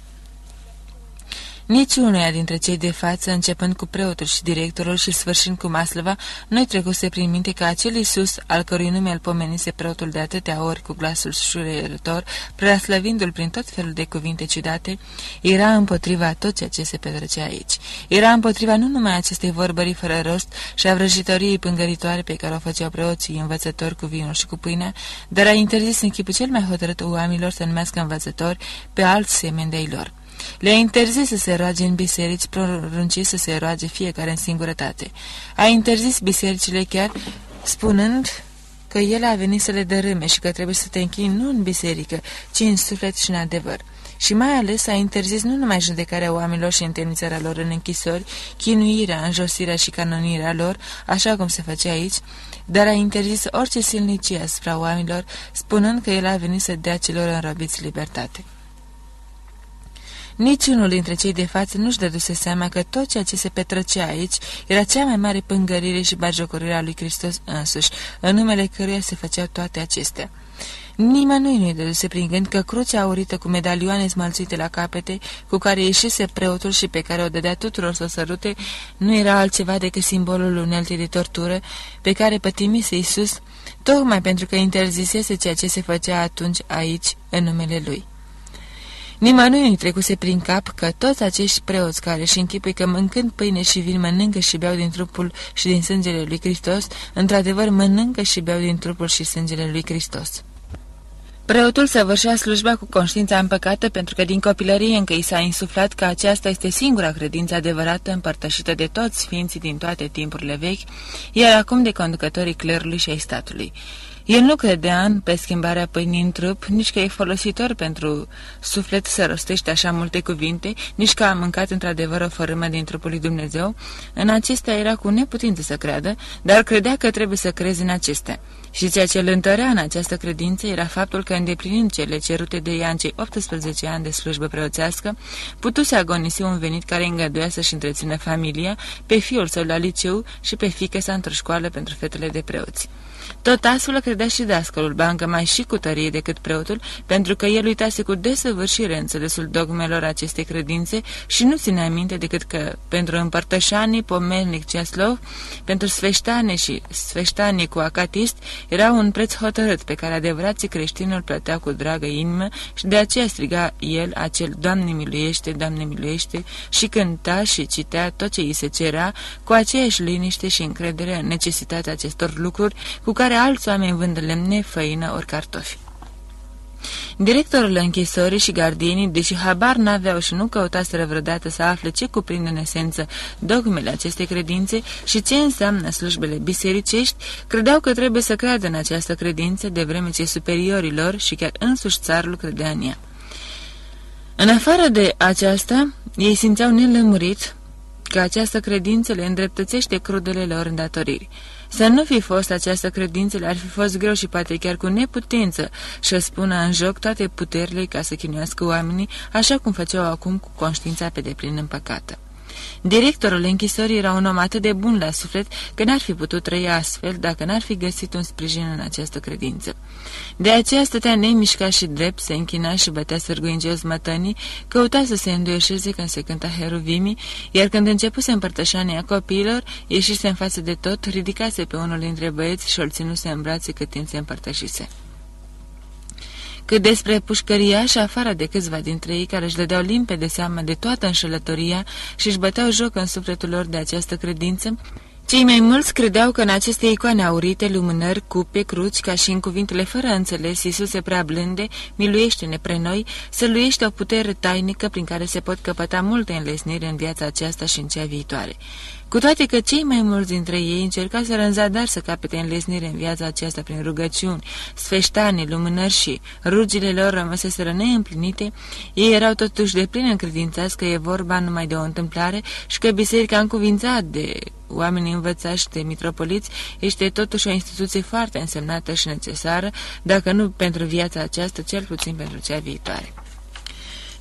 Niciunuia dintre cei de față, începând cu preotul și directorul și sfârșind cu Maslova, nu-i trecuse prin minte că acel Iisus, al cărui nume îl pomenise preotul de atâtea ori cu glasul șurierător, preaslăvindu-l prin tot felul de cuvinte ciudate, era împotriva tot ceea ce se petrecea aici. Era împotriva nu numai acestei vorbării fără rost și a vrăjitoriei pângăritoare pe care o făceau preoții învățători cu vinul și cu pâinea, dar a interzis în chipul cel mai hotărât oamenilor să numească învățători pe alți semeni de lor. Le-a interzis să se roage în biserici, prorunci să se roage fiecare în singurătate. A interzis bisericile chiar, spunând că el a venit să le dărâme și că trebuie să te închini nu în biserică, ci în suflet și în adevăr. Și mai ales a interzis nu numai judecarea oamenilor și întemnițarea lor în închisori, chinuirea, înjosirea și canonirea lor, așa cum se face aici, dar a interzis orice silnicie asupra oamenilor, spunând că el a venit să dea celor înrobiți libertate. Niciunul dintre cei de față nu-și dăduse seama că tot ceea ce se petrecea aici era cea mai mare pângărire și bajocorire a lui Hristos însuși, în numele căruia se făceau toate acestea. Nimănui nu-i dăduse prin gând că crucea aurită cu medalioane smalțite la capete, cu care ieșise preotul și pe care o dădea tuturor să sărute, nu era altceva decât simbolul uneltei de tortură pe care pătimise Iisus, tocmai pentru că interzisese ceea ce se făcea atunci aici, în numele Lui. Nimănui nu trecuse prin cap că toți acești preoți care și închipui că mâncând pâine și vin mănâncă și beau din trupul și din sângele lui Hristos, într-adevăr mănâncă și beau din trupul și sângele lui Hristos. Preotul săvârșea slujba cu conștiința împăcată pentru că din copilărie încă i s-a insuflat că aceasta este singura credință adevărată împărtășită de toți sfinții din toate timpurile vechi, iar acum de conducătorii clerului și ai statului. El nu credea în pe schimbarea pâinii în trup, nici că e folositor pentru suflet să rostește așa multe cuvinte, nici că a mâncat într-adevăr o fărâmă din trupul lui Dumnezeu. În acestea era cu neputință să creadă, dar credea că trebuie să crezi în acestea. Și ceea ce îl întărea în această credință era faptul că, îndeplinind cele cerute de ea în cei 18 ani de slujbă preoțească, putuse agonisi un venit care îngăduia să-și întrețină familia, pe fiul său la liceu și pe fică sa într-o școală pentru fetele de preoți. Tot astfel credea și dascălul, bancă mai și cu tărie decât preotul, pentru că el uitase cu desăvârșire înțelesul dogmelor acestei credințe și nu ținea minte decât că pentru împărtășanii pomelnic Ceaslov, pentru sfeștane și sfeștanii cu acatist, era un preț hotărât pe care adevărații creștini îl plăteau cu dragă inimă și de aceea striga el acel Doamne miluiește, Doamne miluiește și cânta și citea tot ce îi se cerea cu aceeași liniște și încredere în necesitatea acestor lucruri cu care alți oameni vând lemne, făină ori cartofi. Directorul închisorii și gardienii, deși habar n-aveau și nu căutaseră vreodată să afle ce cuprind în esență dogmele acestei credințe și ce înseamnă slujbele bisericești, credeau că trebuie să creadă în această credință de vreme ce superiorilor și chiar însuși țarul credea în ea. În afară de aceasta, ei simțeau nelămurit că această credință le îndreptățește crudele lor îndatoriri. Să nu fi fost această credință, le-ar fi fost greu și poate chiar cu neputință să spună în joc toate puterile ca să chinuiască oamenii, așa cum făceau acum cu conștiința pe deplin împăcată. Directorul închisorii era un om atât de bun la suflet că n-ar fi putut trăi astfel dacă n-ar fi găsit un sprijin în această credință. De aceea stătea nemișcat și drept, se închina și bătea sârguingios mătănii, căuta să se înduieșeze când se cânta heruvimii, iar când începuse împărtășania copiilor, ieșise în față de tot, ridicase pe unul dintre băieți și îl ținuse în brațe cât timp se împărtășise. Cât despre pușcăria și afară de câțiva dintre ei care își dădeau limpede seama de toată înșelătoria și își băteau joc în sufletul lor de această credință, cei mai mulți credeau că în aceste icoane aurite, lumânări, cupe, cruci, ca și în cuvintele fără înțeles, Iisuse prea blânde, miluiește-ne pre noi, luiește o putere tainică prin care se pot căpăta multe înlesniri în viața aceasta și în cea viitoare. Cu toate că cei mai mulți dintre ei încercaseră în zadar să capete înlesnire în viața aceasta prin rugăciuni, sfeștane, lumânări și rugile lor rămăseseră neîmplinite, ei erau totuși de plin încredințați că e vorba numai de o întâmplare și că biserica încuvințat de oamenii învățați de mitropoliți este totuși o instituție foarte însemnată și necesară, dacă nu pentru viața aceasta, cel puțin pentru cea viitoare.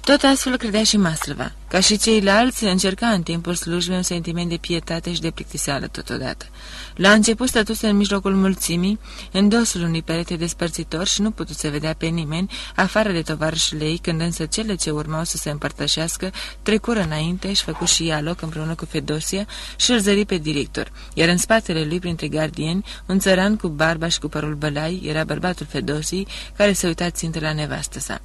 Tot astfel credea și Maslova. Ca și ceilalți, încerca în timpul slujbei un sentiment de pietate și de plictiseală totodată. La început stătuse în mijlocul mulțimii, în dosul unui perete despărțitor și nu putut să vedea pe nimeni, afară de tovarășii ei, când însă cele ce urmau să se împărtășească, trecură înainte și făcu și ea loc împreună cu Fedosia și îl zări pe director, iar în spatele lui, printre gardieni, un țăran cu barba și cu părul bălai era bărbatul Fedosii, care se uita țintă la nevastă sa.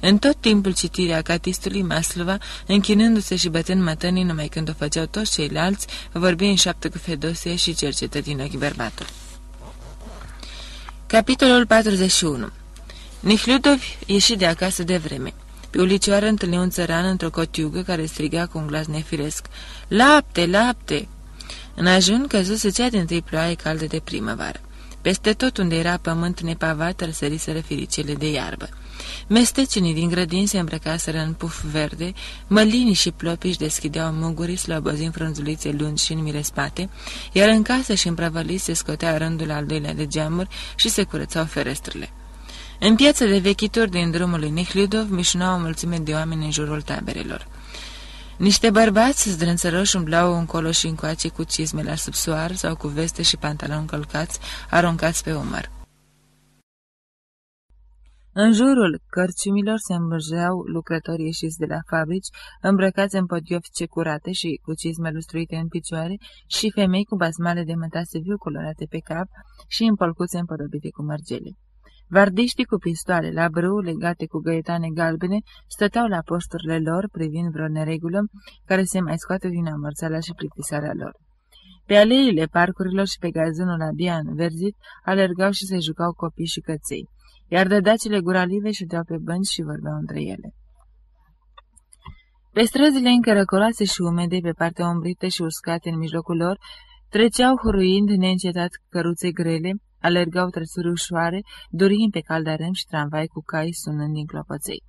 În tot timpul citirii acatistului Maslova, închinându-se și bătând mătănii numai când o făceau toți ceilalți, vorbi în șaptă cu Fedosie și cercetă din ochi bărbatul. Capitolul 41 Nihliudov ieși de acasă de vreme. Pe ulicioară întâlni un țăran într-o cotiugă care striga cu un glas nefiresc. Lapte, lapte! În ajun căzu să cea din tâi ploaie caldă de primăvară. Peste tot unde era pământ nepavat, răsăriseră firicele de iarbă. Mestecenii din grădini se îmbrăcaseră în puf verde, mălinii și plopiși își deschideau mugurii slobozind frunzulițe lungi și în spate, iar în casă și în prăvăliți se scotea rândul al doilea de geamuri și se curățau ferestrele. În piața de vechituri din drumul lui Nihliudov mișunau o mulțime de oameni în jurul taberelor. Niște bărbați zdrânțăroși umblau încolo și încoace cu cizme la subsoar sau cu veste și pantaloni călcați, aruncați pe umăr. În jurul cărciumilor se îmbârjeau lucrători ieșiți de la fabrici, îmbrăcați în podiofice curate și cu cizme lustruite în picioare, și femei cu basmale de mătase viu colorate pe cap și în polcuțe împodobite cu mărgele. Vardiștii cu pistoale la brâu, legate cu găietane galbene, stăteau la posturile lor, privind vreo neregulă care se mai scoate din amărțala și plictisarea lor. Pe aleile parcurilor și pe gazonul abia înverzit, alergau și se jucau copii și căței iar dădacile guralive ședeau pe bănci și vorbeau între ele. Pe străzile încărăcoroase și umede, pe partea ombrită și uscate în mijlocul lor, treceau huruind neîncetat căruțe grele, alergau trăsuri ușoare, dorind pe caldarâm și tramvai cu cai sunând din clopoței.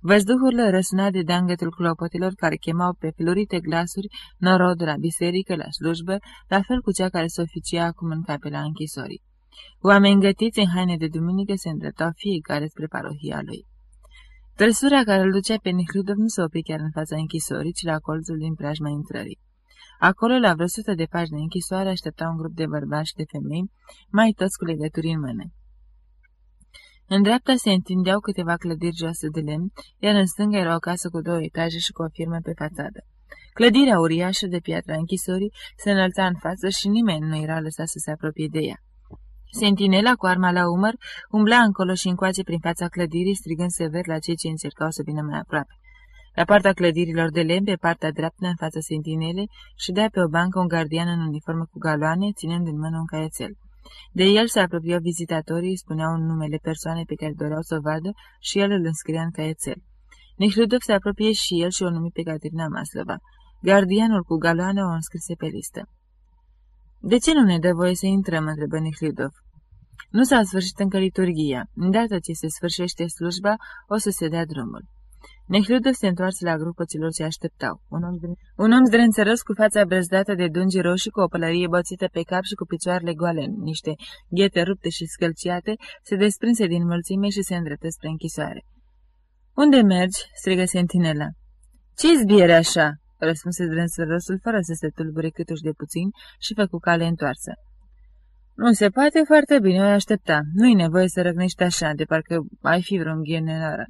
Văzduhul răsuna de dangătul clopotelor care chemau pe florite glasuri norodul la biserică, la slujbă, la fel cu cea care se oficia acum în capela închisorii. Oameni gătiți în haine de duminică se îndreptau fiecare spre parohia lui. Trăsura care îl ducea pe Nicludov nu se opri chiar în fața închisorii, ci la colțul din preajma intrării. Acolo, la vreo sută de pași de închisoare, aștepta un grup de bărbați și de femei, mai toți cu legături în mână. În dreapta se întindeau câteva clădiri joase de lemn, iar în stânga era o casă cu două etaje și cu o firmă pe fațadă. Clădirea uriașă de piatra închisorii se înălța în față și nimeni nu era lăsat să se apropie de ea. Sentinela, cu arma la umăr, umbla încolo și încoace prin fața clădirii, strigând sever la cei ce încercau să vină mai aproape. La partea clădirilor de lemn, pe partea dreaptă, în fața sentinele, dea pe o bancă un gardian în uniformă cu galoane, ținând în mână un caietel. De el se apropiau vizitatorii, spuneau numele persoane pe care doreau să o vadă și el îl înscria în caietel. Nehludov se apropie și el și o numi pe Caterina Maslova. Gardianul cu galoane o înscrise pe listă. De ce nu ne dă voie să intrăm?" întrebă Nihlidov. Nu s-a sfârșit încă liturgia. Îndată ce se sfârșește slujba, o să se dea drumul. Nehludov se întoarce la grupul celor ce așteptau. Un om, un om zdrânțăros cu fața brăzdată de dungi roșii, cu o pălărie bățită pe cap și cu picioarele goale în niște ghete rupte și scălciate, se desprinse din mulțime și se îndreptă spre închisoare. Unde mergi?" strigă sentinela. Ce-i zbiere așa?" Răspunse drânsărosul fără să se tulbure câtuși de puțin și făcu cale întoarsă. Nu se poate foarte bine, o aștepta. Nu-i nevoie să răgnești așa, de parcă ai fi vreun ghenerară.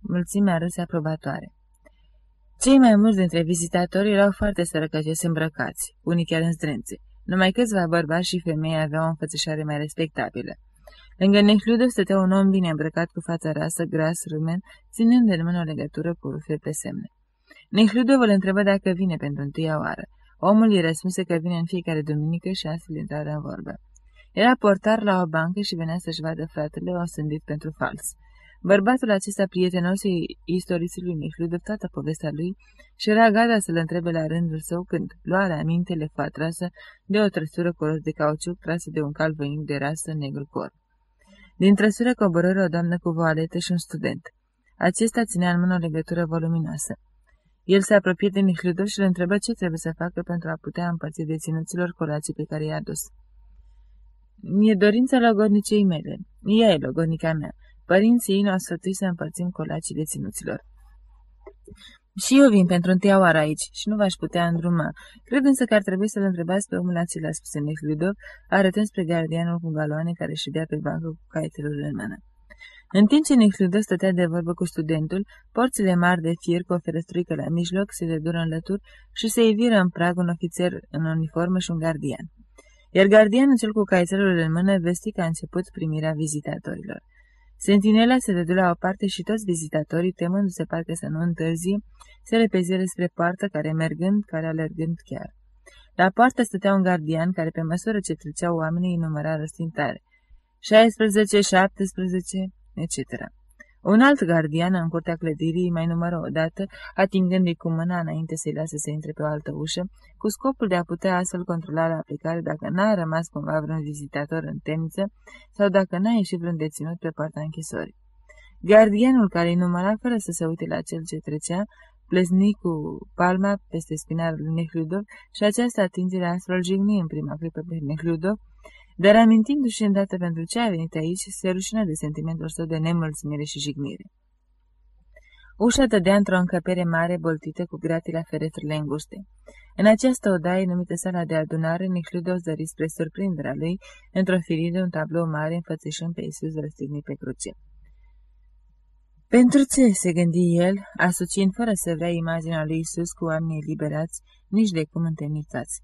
Mulțimea râse aprobatoare. Cei mai mulți dintre vizitatori erau foarte sărăcăcioși îmbrăcați, unii chiar în strânțe. Numai câțiva bărbați și femei aveau o înfățișare mai respectabilă. Lângă Nehludov stătea un om bine îmbrăcat cu fața rasă, gras, rumen, ținând în mână o legătură cu rufe pe semne. Nehludov îl întrebă dacă vine pentru întâia oară. Omul îi răspunse că vine în fiecare duminică și astfel intrară în vorbă. Era portar la o bancă și venea să-și vadă fratele osândit pentru fals. Bărbatul acesta prietenos îi istoriții lui Nehludov toată povestea lui și era gata să-l întrebe la rândul său când lua la minte le trasă de o trăsură cu rost de cauciuc trasă de un cal voinic de rasă negru cor. Din trăsură coborără o doamnă cu voaletă și un student. Acesta ținea în mână o legătură voluminoasă. El se apropie de Mihlidov și îl întrebă ce trebuie să facă pentru a putea împărți deținuților colații pe care i-a dus. E dorința logodnicei mele. Ea e logodnica mea. Părinții ei ne-au sfătuit să împărțim colacii deținuților. Și eu vin pentru întâia oară aici și nu v-aș putea îndruma. Cred însă că ar trebui să-l întrebați pe omul acela, spuse Nehludov, arătând spre gardianul cu galoane care ședea pe bancă cu caietelul în mână. În timp ce Nehludov stătea de vorbă cu studentul, porțile mari de fier cu o ferăstruică la mijloc se dedură în lături și se eviră în prag un ofițer în uniformă și un gardian. Iar gardianul cel cu caietelul în mână vesti că a început primirea vizitatorilor. Sentinela se dădu la o parte și toți vizitatorii, temându-se parcă să nu întârzie, se repeziră spre poartă, care mergând, care alergând chiar. La poartă stătea un gardian care, pe măsură ce treceau oamenii, îi număra răstintare. 16, 17, etc. Un alt gardian în curtea clădirii mai numără odată, atingându-i cu mâna înainte să-i lase să intre pe o altă ușă, cu scopul de a putea astfel controla la aplicare dacă n-a rămas cumva vreun vizitator în temniță sau dacă n-a ieșit vreun deținut pe partea închisorii. Gardianul care îi număra fără să se uite la cel ce trecea, plesni cu palma peste spinarul lui Nehludov și această atingere astfel jigni în prima clipă pe Nehludov, dar amintindu-și îndată pentru ce a venit aici, se rușină de sentimentul său de nemulțumire și jignire. Ușa dădea într-o încăpere mare, boltită cu gratii la ferestrele înguste. În această odaie, numită sala de adunare, Nichludov zări spre surprinderea lui, într-o firire un tablou mare înfățișând pe Iisus răstignit pe cruce. Pentru ce, se gândi el, asociind fără să vrea imaginea lui Iisus cu oamenii liberați, nici de cum întemnițați.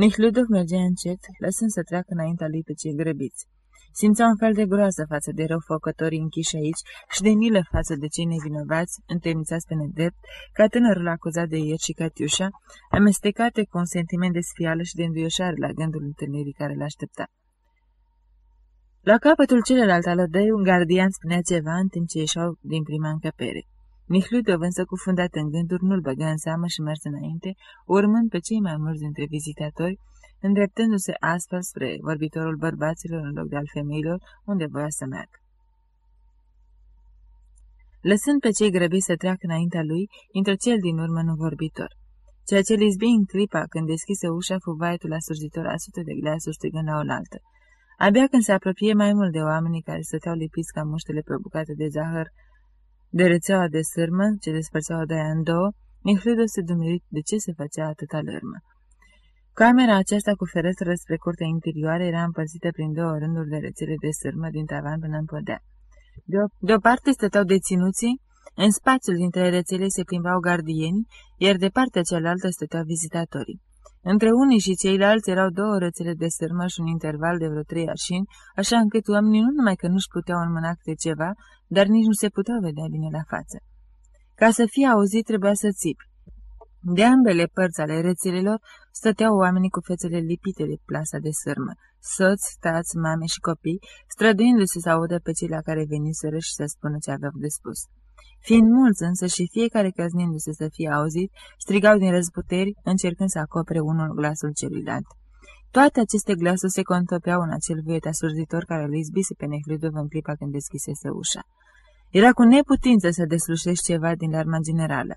Nehludov mergea încet, lăsând să treacă înaintea lui pe cei grăbiți. Simțea un fel de groază față de răufăcătorii închiși aici și de milă față de cei nevinovați, întemnițați pe nedrept, ca tânărul acuzat de ieri și Catiușa, amestecate cu un sentiment de sfială și de înduioșare la gândul întâlnirii care l-aștepta. La capătul celălalt al un gardian spunea ceva în timp ce ieșeau din prima încăpere. Mihludov însă cufundat în gânduri nu-l băgă în seamă și mers înainte, urmând pe cei mai mulți dintre vizitatori, îndreptându-se astfel spre vorbitorul bărbaților în loc de al femeilor, unde voia să meargă. Lăsând pe cei grăbiți să treacă înaintea lui, intră cel din urmă nu vorbitor. Ceea ce li în clipa când deschise ușa fu vaietul la surzitor a sute de glasuri strigând la oaltă. Abia când se apropie mai mult de oamenii care stăteau lipiți ca muștele pe o bucată de zahăr, de rețeaua de sârmă ce despărțea odaia în două, Mihlido se dumirit de ce se făcea atâta lărmă. Camera aceasta cu ferestră spre curtea interioară era împărțită prin două rânduri de rețele de sârmă din tavan până în podea. De o, parte stăteau deținuții, în spațiul dintre rețele se plimbau gardieni, iar de partea cealaltă stăteau vizitatorii. Între unii și ceilalți erau două rețele de sârmă și un interval de vreo trei arșini, așa încât oamenii nu numai că nu-și puteau înmâna câte ceva, dar nici nu se puteau vedea bine la față. Ca să fie auzit, trebuia să țipi. De ambele părți ale rețelelor stăteau oamenii cu fețele lipite de plasa de sârmă, soți, tați, mame și copii, străduindu-se să audă pe cei la care veniseră și să spună ce aveau de spus. Fiind mulți însă și fiecare căznindu-se să fie auzit, strigau din răzputeri, încercând să acopere unul glasul celuilalt. Toate aceste glasuri se contopeau în acel vietă asurzitor care lui izbise pe Nehlidov în clipa când deschisese ușa. Era cu neputință să deslușești ceva din larma generală.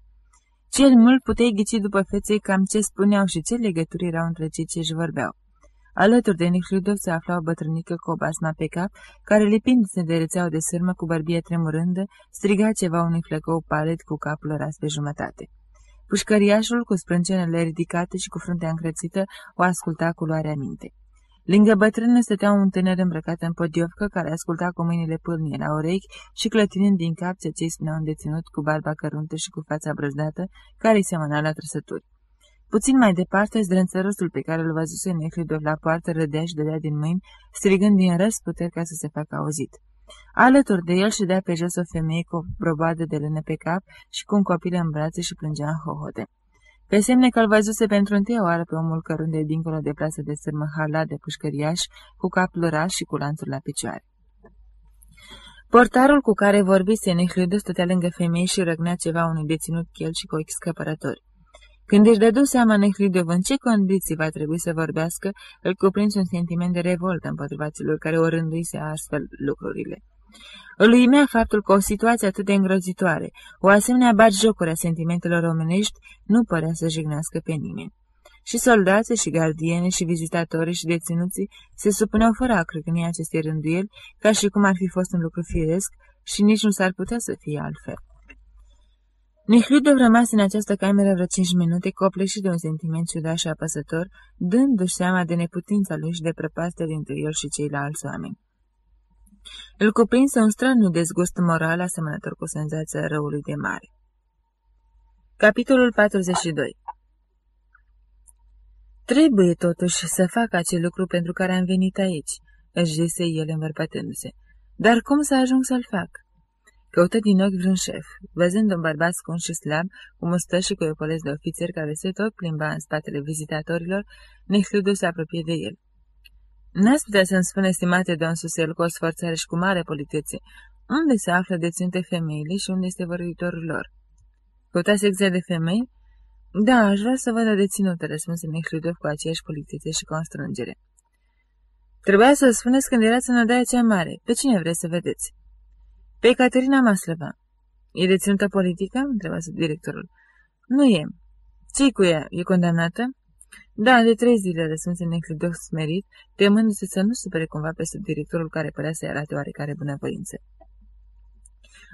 Cel mult puteai ghici după feței cam ce spuneau și ce legături erau între cei ce își vorbeau. Alături de Nichludov se afla o bătrânică cu o basma pe cap, care, lipindu-se de rețeaua de sârmă cu bărbie tremurândă, striga ceva unui flăcău palid cu capul ras pe jumătate. Pușcăriașul, cu sprâncenele ridicate și cu fruntea încrețită, o asculta cu luarea minte. Lângă bătrână stătea un tânăr îmbrăcat în podiovcă, care asculta cu mâinile pâlnie la urechi și clătinind din cap ce ți spunea un deținut cu barba căruntă și cu fața brăzdată, care îi semăna la trăsături. Puțin mai departe, zdrânțărosul pe care îl văzuse Nehridov la poartă râdea și dădea din mâini, strigând din răsputeri ca să se facă auzit. Alături de el ședea pe jos o femeie cu o probadă de lână pe cap și cu un copil în brațe și plângea în hohote. Pe semne că îl văzuse pentru întâia oară pe omul cărunde dincolo de plasă de sârmă halat de pușcăriaș, cu capul ras și cu lanțuri la picioare. Portarul cu care vorbise Nehlidu stătea lângă femei și răgnea ceva unui deținut chel și cu ochi scăpărători. Când își dădu seama Nehlidov în ce condiții va trebui să vorbească, îl cuprins un sentiment de revoltă împotriva celor care o rânduise astfel lucrurile. Îl uimea faptul că o situație atât de îngrozitoare, o asemenea jocuri a sentimentelor omenești, nu părea să jignească pe nimeni. Și soldații, și gardiene, și vizitatorii, și deținuții se supuneau fără a crăgâni aceste rânduieli, ca și cum ar fi fost un lucru firesc și nici nu s-ar putea să fie altfel. Nehludov rămas în această cameră vreo cinci minute, copleșit de un sentiment ciudat și apăsător, dându-și seama de neputința lui și de prăpastea dintre el și ceilalți oameni. Îl cuprinse un straniu dezgust moral asemănător cu senzația răului de mare. Capitolul 42 Trebuie totuși să fac acel lucru pentru care am venit aici, își zise el învărbătându-se. Dar cum să ajung să-l fac? Căută din ochi vreun șef, văzând un bărbat scund și slab, cu mustă și cu epolez de ofițer care se tot plimba în spatele vizitatorilor, Nehludu se apropie de el. N-ați putea să-mi spune, stimate de un susel, cu o sforțare și cu mare politețe, unde se află deținute femeile și unde este vorbitorul lor? Căuta secția de femei? Da, aș vrea să văd deținută, răspunse Nehludov cu aceeași politețe și constrângere. Trebuia să spuneți când erați în odaia cea mare. Pe cine vreți să vedeți? Pe Caterina Maslova. E deținută politică? Întreba subdirectorul. Nu e. ce cu ea? E condamnată? Da, de trei zile, răspunse Neclidoc smerit, temându-se să nu supere cumva pe subdirectorul care părea să-i arate oarecare bunăvoință.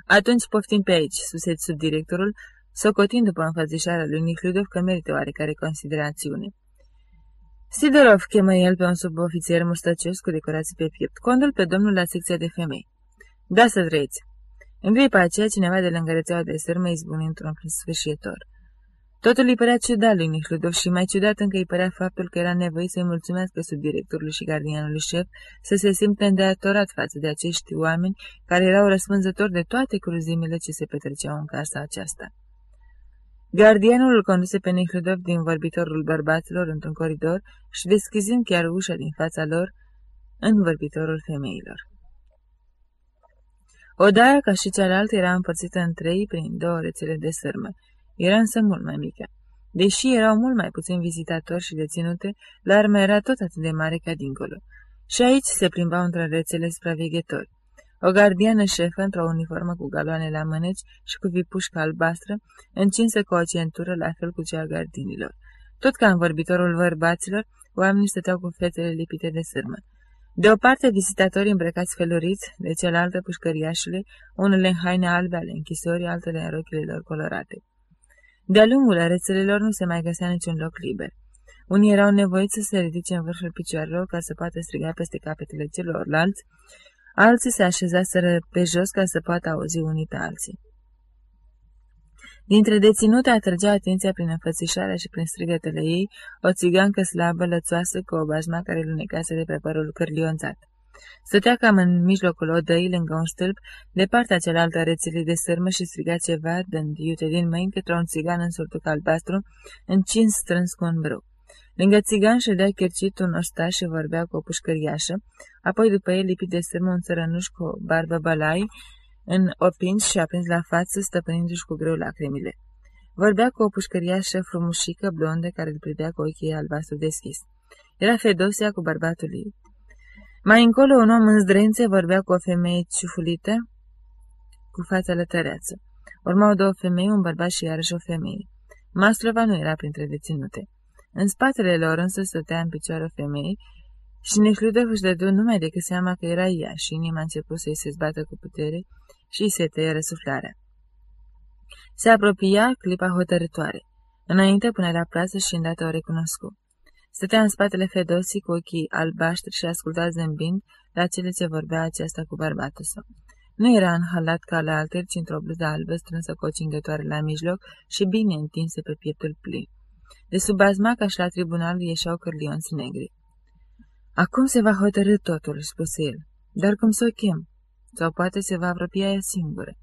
Atunci poftim pe aici, suset subdirectorul, socotind după înfățișarea lui Nicludov că merită oarecare considerațiune. Sidorov chemă el pe un subofițer mustăcios cu decorații pe piept. Condul pe domnul la secția de femei. Da să trăiți. În clipa aceea, cineva de lângă rețeaua de sârmă izbuni într-un sfârșietor. Totul îi părea ciudat lui Nihludov și mai ciudat încă îi părea faptul că era nevoit să-i mulțumească subdirectorului și gardianului șef să se simtă îndeatorat față de acești oameni care erau răspunzători de toate cruzimile ce se petreceau în casa aceasta. Gardianul îl conduse pe Nihludov din vorbitorul bărbaților într-un coridor și deschizând chiar ușa din fața lor în vorbitorul femeilor. Odaia, ca și cealaltă, era împărțită în trei prin două rețele de sârmă. Era însă mult mai mică. Deși erau mult mai puțini vizitatori și deținute, larma era tot atât de mare ca dincolo. Și aici se plimbau între rețele supraveghetori. O gardiană șefă într-o uniformă cu galoane la mâneci și cu vipușcă albastră, încinsă cu o centură la fel cu cea a gardinilor. Tot ca în vorbitorul bărbaților, oamenii stăteau cu fetele lipite de sârmă. De o parte, vizitatorii îmbrăcați feluriți, de cealaltă pușcăriașele, unele în haine albe ale închisorii, altele în rochile lor colorate. De-a lungul rețelelor nu se mai găsea niciun loc liber. Unii erau nevoiți să se ridice în vârful picioarelor ca să poată striga peste capetele celorlalți, alții se așezaseră pe jos ca să poată auzi unii pe alții. Dintre deținute atrăgea atenția prin înfățișarea și prin strigătele ei o țigancă slabă, lățoasă, cu o bajma care lunecase de pe părul cărlionțat. Stătea cam în mijlocul odăii, lângă un stâlp, de partea cealaltă rețelei de sârmă și striga ceva, dând iute din mâini către un țigan în surtuc albastru, încins strâns cu un brâu. Lângă țigan ședea chercit un ostaș și vorbea cu o pușcăriașă, apoi după el lipit de sârmă un țărănuș cu o barbă balai, în opins și aprins la față, stăpânindu-și cu greu lacrimile. Vorbea cu o pușcăriașă frumușică, blondă, care îl privea cu ochii albastru deschis. Era Fedosia cu bărbatul ei. Mai încolo, un om în zdrențe vorbea cu o femeie ciufulită, cu fața lătăreață. Urmau două femei, un bărbat și iarăși o femeie. Maslova nu era printre deținute. În spatele lor însă stătea în picioare o femeie și Nehludov își dădu numai decât seama că era ea și inima a început să-i se zbată cu putere și se tăie răsuflarea. Se apropia clipa hotărătoare. Înainte până la plasă și îndată o recunoscu. Stătea în spatele Fedosii cu ochii albaștri și asculta zâmbind la cele ce vorbea aceasta cu bărbatul său. Nu era înhalat ca la alter, ci într-o bluză albă strânsă cu o cingătoare la mijloc și bine întinse pe pieptul plin. De sub ca și la tribunal ieșeau cârlionți negri. Acum se va hotărâ totul, spuse el. Dar cum să o chem? Sau poate se va apropia ea singură.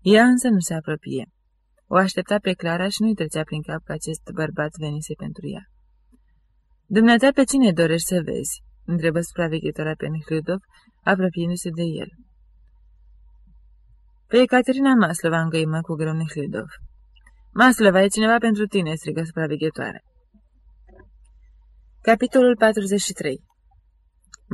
Ea însă nu se apropie. O aștepta pe Clara și nu-i trecea prin cap că acest bărbat venise pentru ea. Dumneata pe cine dorești să vezi?" întrebă supraveghetoarea pe Nihludov, apropiindu-se de el. Pe Caterina Maslova îngăimă cu greu Nihludov. Maslova, e cineva pentru tine," strigă supraveghetoarea. Capitolul 43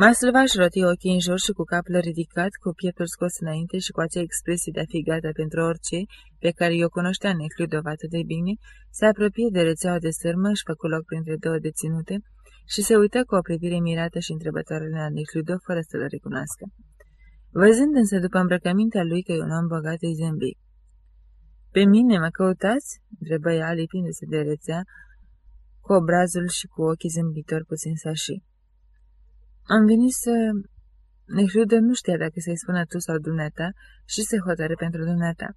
Maslova își roti ochii în jos și cu capul ridicat, cu pieptul scos înainte și cu acea expresie de a fi gata pentru orice, pe care i-o cunoștea Necludov atât de bine, se apropie de rețeaua de sârmă, și făcu loc printre două deținute și se uită cu o privire mirată și întrebătoare la Necludov fără să-l recunoască. Văzând însă după îmbrăcămintea lui că e un om bogat, îi zâmbi. Pe mine mă căutați?" întrebă ea, lipindu-se de rețea, cu obrazul și cu ochii zâmbitori puțin sași. Am venit să... Nehrudă nu știa dacă să-i spună tu sau dumneata și se hotără pentru dumneata.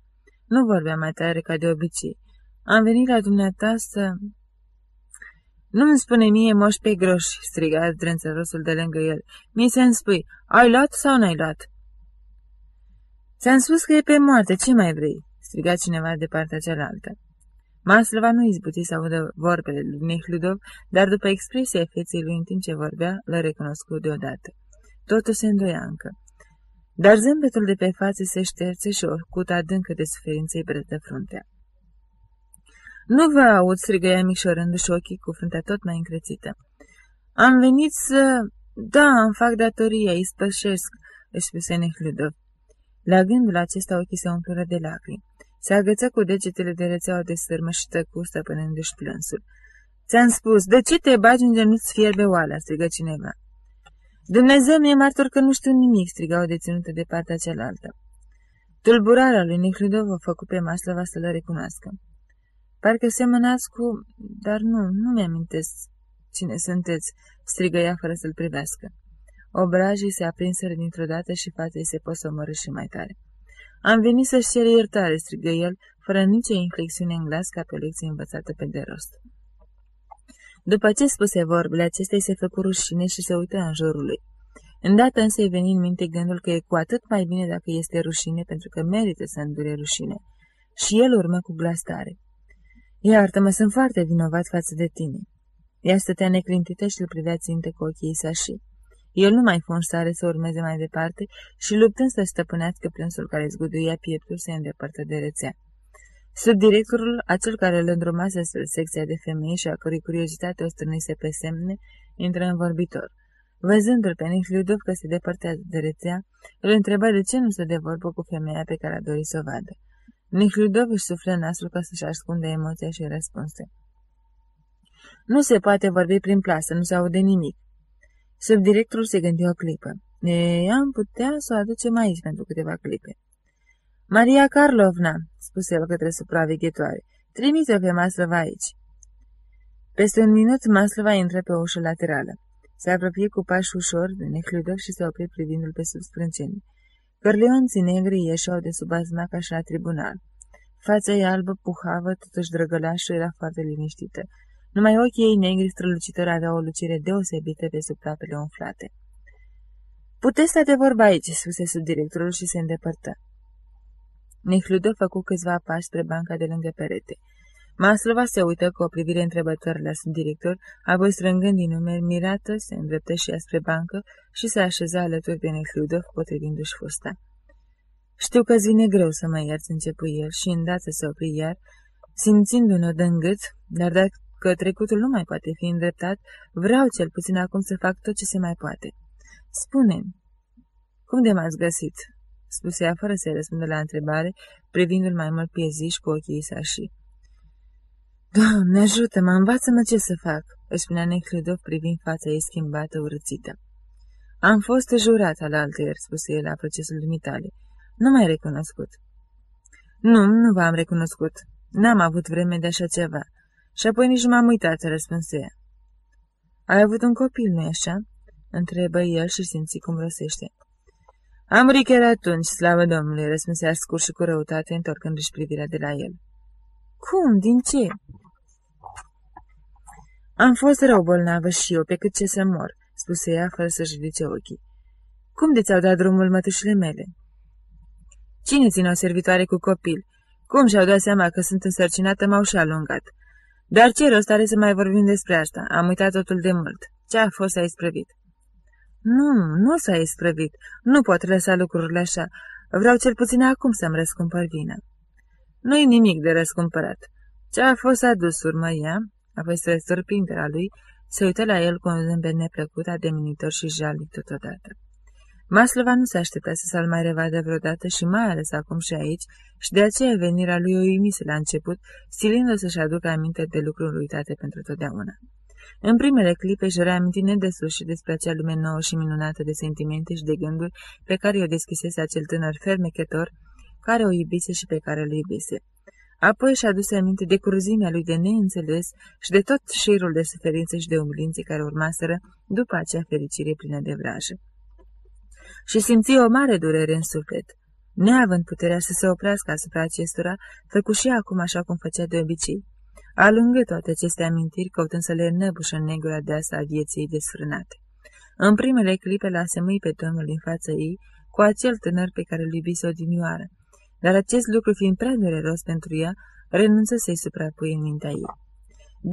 Nu vorbea mai tare ca de obicei. Am venit la dumneata să... Nu-mi spune mie moș pe groș, striga drânțărosul de lângă el. Mi se-mi spui, ai luat sau n-ai luat? Ți-am spus că e pe moarte, ce mai vrei? striga cineva de partea cealaltă. Maslova nu izbuti să audă vorbele lui Nehludov, dar după expresia feței lui în timp ce vorbea, l-a recunoscut deodată. Totul se îndoia încă. Dar zâmbetul de pe față se șterțe și o cută adâncă de suferință îi brătă fruntea. Nu vă aud, strigă ea micșorându-și ochii cu fruntea tot mai încrețită. Am venit să... Da, îmi fac datoria, îi spășesc, își spuse Nehludov. La gândul acesta ochii se umplură de lacrimi. Se agăță cu degetele de rețeaua de sârmă și tăcu stăpânându-și plânsul. Ți-am spus, de ce te bagi unde nu-ți fierbe oala?" strigă cineva. Dumnezeu mi-e martor că nu știu nimic," striga o deținută de partea cealaltă. Tulburarea lui Nicludov a făcut pe Maslova să le recunoască. Parcă semănați cu... Dar nu, nu mi-amintesc cine sunteți," strigă ea fără să-l privească. Obrajii se aprinseră dintr-o dată și fața ei se posomoră și mai tare. Am venit să-și cere iertare," strigă el, fără nicio inflexiune în glas ca pe o lecție învățată pe de rost. După ce spuse vorbele acestei, se făcu rușine și se uită în jurul lui. Îndată însă îi veni în minte gândul că e cu atât mai bine dacă este rușine, pentru că merită să îndure rușine. Și el urmă cu glas tare. Iartă-mă, sunt foarte vinovat față de tine. Ea stătea neclintită și îl privea ținte cu ochii sași. El nu mai fu în stare să urmeze mai departe și luptând să stăpânească plânsul care zguduia pieptul, se îndepărtă de rețea. Subdirectorul, acel care îl îndrumase spre secția de femei și a cărui curiozitate o strânise pe semne, intră în vorbitor. Văzându-l pe Nicliudov că se depărtează de rețea, îl întrebă de ce nu se de vorbă cu femeia pe care a dorit să o vadă. Nicliudov își suflă nasul ca să-și ascunde emoția și răspunse. Nu se poate vorbi prin plasă, nu se aude nimic. Subdirectorul se gândi o clipă. E, am putea să o aducem aici pentru câteva clipe. Maria Karlovna, spuse el către supraveghetoare, trimite-o pe Maslova aici. Peste un minut Maslova intră pe o ușă laterală. Se apropie cu pași ușor de Nechludov și se opri privindul pe sub sprânceni. Cărleonții negri ieșeau de sub azma ca și la tribunal. Fața ei albă, puhavă, totuși drăgălașă, era foarte liniștită. Numai ochii ei negri strălucitori aveau o lucire deosebită pe sub plapele umflate. Puteți sta de vorba aici, spuse subdirectorul și se îndepărtă. Nehludă făcu câțiva pași spre banca de lângă perete. Maslova se uită cu o privire întrebătoare la subdirector, apoi strângând din numeri mirată, se îndreptă și ea spre bancă și se așeza alături de Nehludov, potrivindu-și fusta. Știu că-ți vine greu să mă ierți, începu el și îndată se opri iar, simțind un nod în gât, dar dacă trecutul nu mai poate fi îndreptat, vreau cel puțin acum să fac tot ce se mai poate. Spune-mi, cum de m-ați găsit? spuse ea fără să-i răspundă la întrebare, privindu-l mai mult pe ziș și cu ochii sași. Doamne, ajută-mă, învață-mă ce să fac, își spunea Necludov privind fața ei schimbată, urățită. Am fost jurat al altăieri, spuse el la procesul dumitale. Nu m-ai recunoscut. Nu, nu v-am recunoscut. N-am avut vreme de așa ceva. Și apoi nici nu m-am uitat, răspunse ea. Ai avut un copil, nu-i așa? Întrebă el și simți cum rosește. Am richer atunci, slavă Domnului, răspunse scurt și cu răutate, întorcându-și privirea de la el. Cum? Din ce? Am fost rău bolnavă și eu, pe cât ce să mor, spuse ea, fără să-și ridice ochii. Cum de ți-au dat drumul mătușile mele? Cine ține o servitoare cu copil? Cum și-au dat seama că sunt însărcinată, m-au și alungat. Dar ce rost are să mai vorbim despre asta? Am uitat totul de mult. Ce a fost a isprăvit? Nu, nu s-a isprăvit. Nu pot lăsa lucrurile așa. Vreau cel puțin acum să-mi răscumpăr vina. Nu-i nimic de răscumpărat. Ce a fost adus urmă ea, apoi spre surprinderea lui, se uită la el cu un zâmbet neplăcut, ademinitor și jalnic totodată. Maslova nu se aștepta să s-al mai revadă vreodată și mai ales acum și aici, și de aceea venirea lui o uimise la început, stilindu să-și aducă aminte de lucruri uitate pentru totdeauna. În primele clipe își reaminti nedesus și despre acea lume nouă și minunată de sentimente și de gânduri pe care o deschisese acel tânăr fermecător, care o iubise și pe care îl iubise. Apoi și-a adus aminte de curzimea lui de neînțeles și de tot șirul de suferințe și de umilințe care urmaseră după acea fericire plină de vrajă. Și simți o mare durere în suflet. Neavând puterea să se oprească asupra acestora, făcu și acum așa cum făcea de obicei. Alungă toate aceste amintiri, căutând să le înnebușă în negura deasă a vieții desfrânate. În primele clipe la semâi pe Domnul din fața ei, cu acel tânăr pe care îl iubise odinioară, dar acest lucru fiind prea dureros pentru ea, renunță să-i suprapui în mintea ei.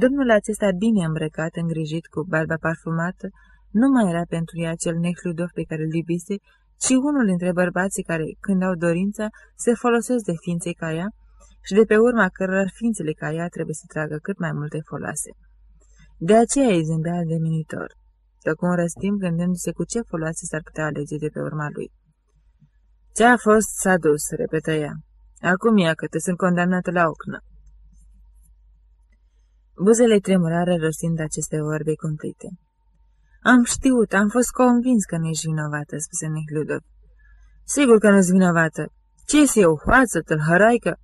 Domnul acesta bine îmbrăcat, îngrijit cu barba parfumată, nu mai era pentru ea cel necludov pe care îl iubise, ci unul dintre bărbații care, când au dorința, se folosesc de ființe ca ea și de pe urma cărora ființele ca ea trebuie să tragă cât mai multe folose. De aceea îi zâmbea de minitor, tăcu un răstim gândindu-se cu ce foloase s-ar putea alege de pe urma lui. Ce a fost s-a dus, repetă ea. Acum ia că te sunt condamnată la ocnă. Buzele tremurară rostind aceste orbe cumplite. Am știut, am fost convins că nu ești vinovată, spuse Nehludov. Sigur că nu-s vinovată. Ce-s eu, hoață, tâlhăraică?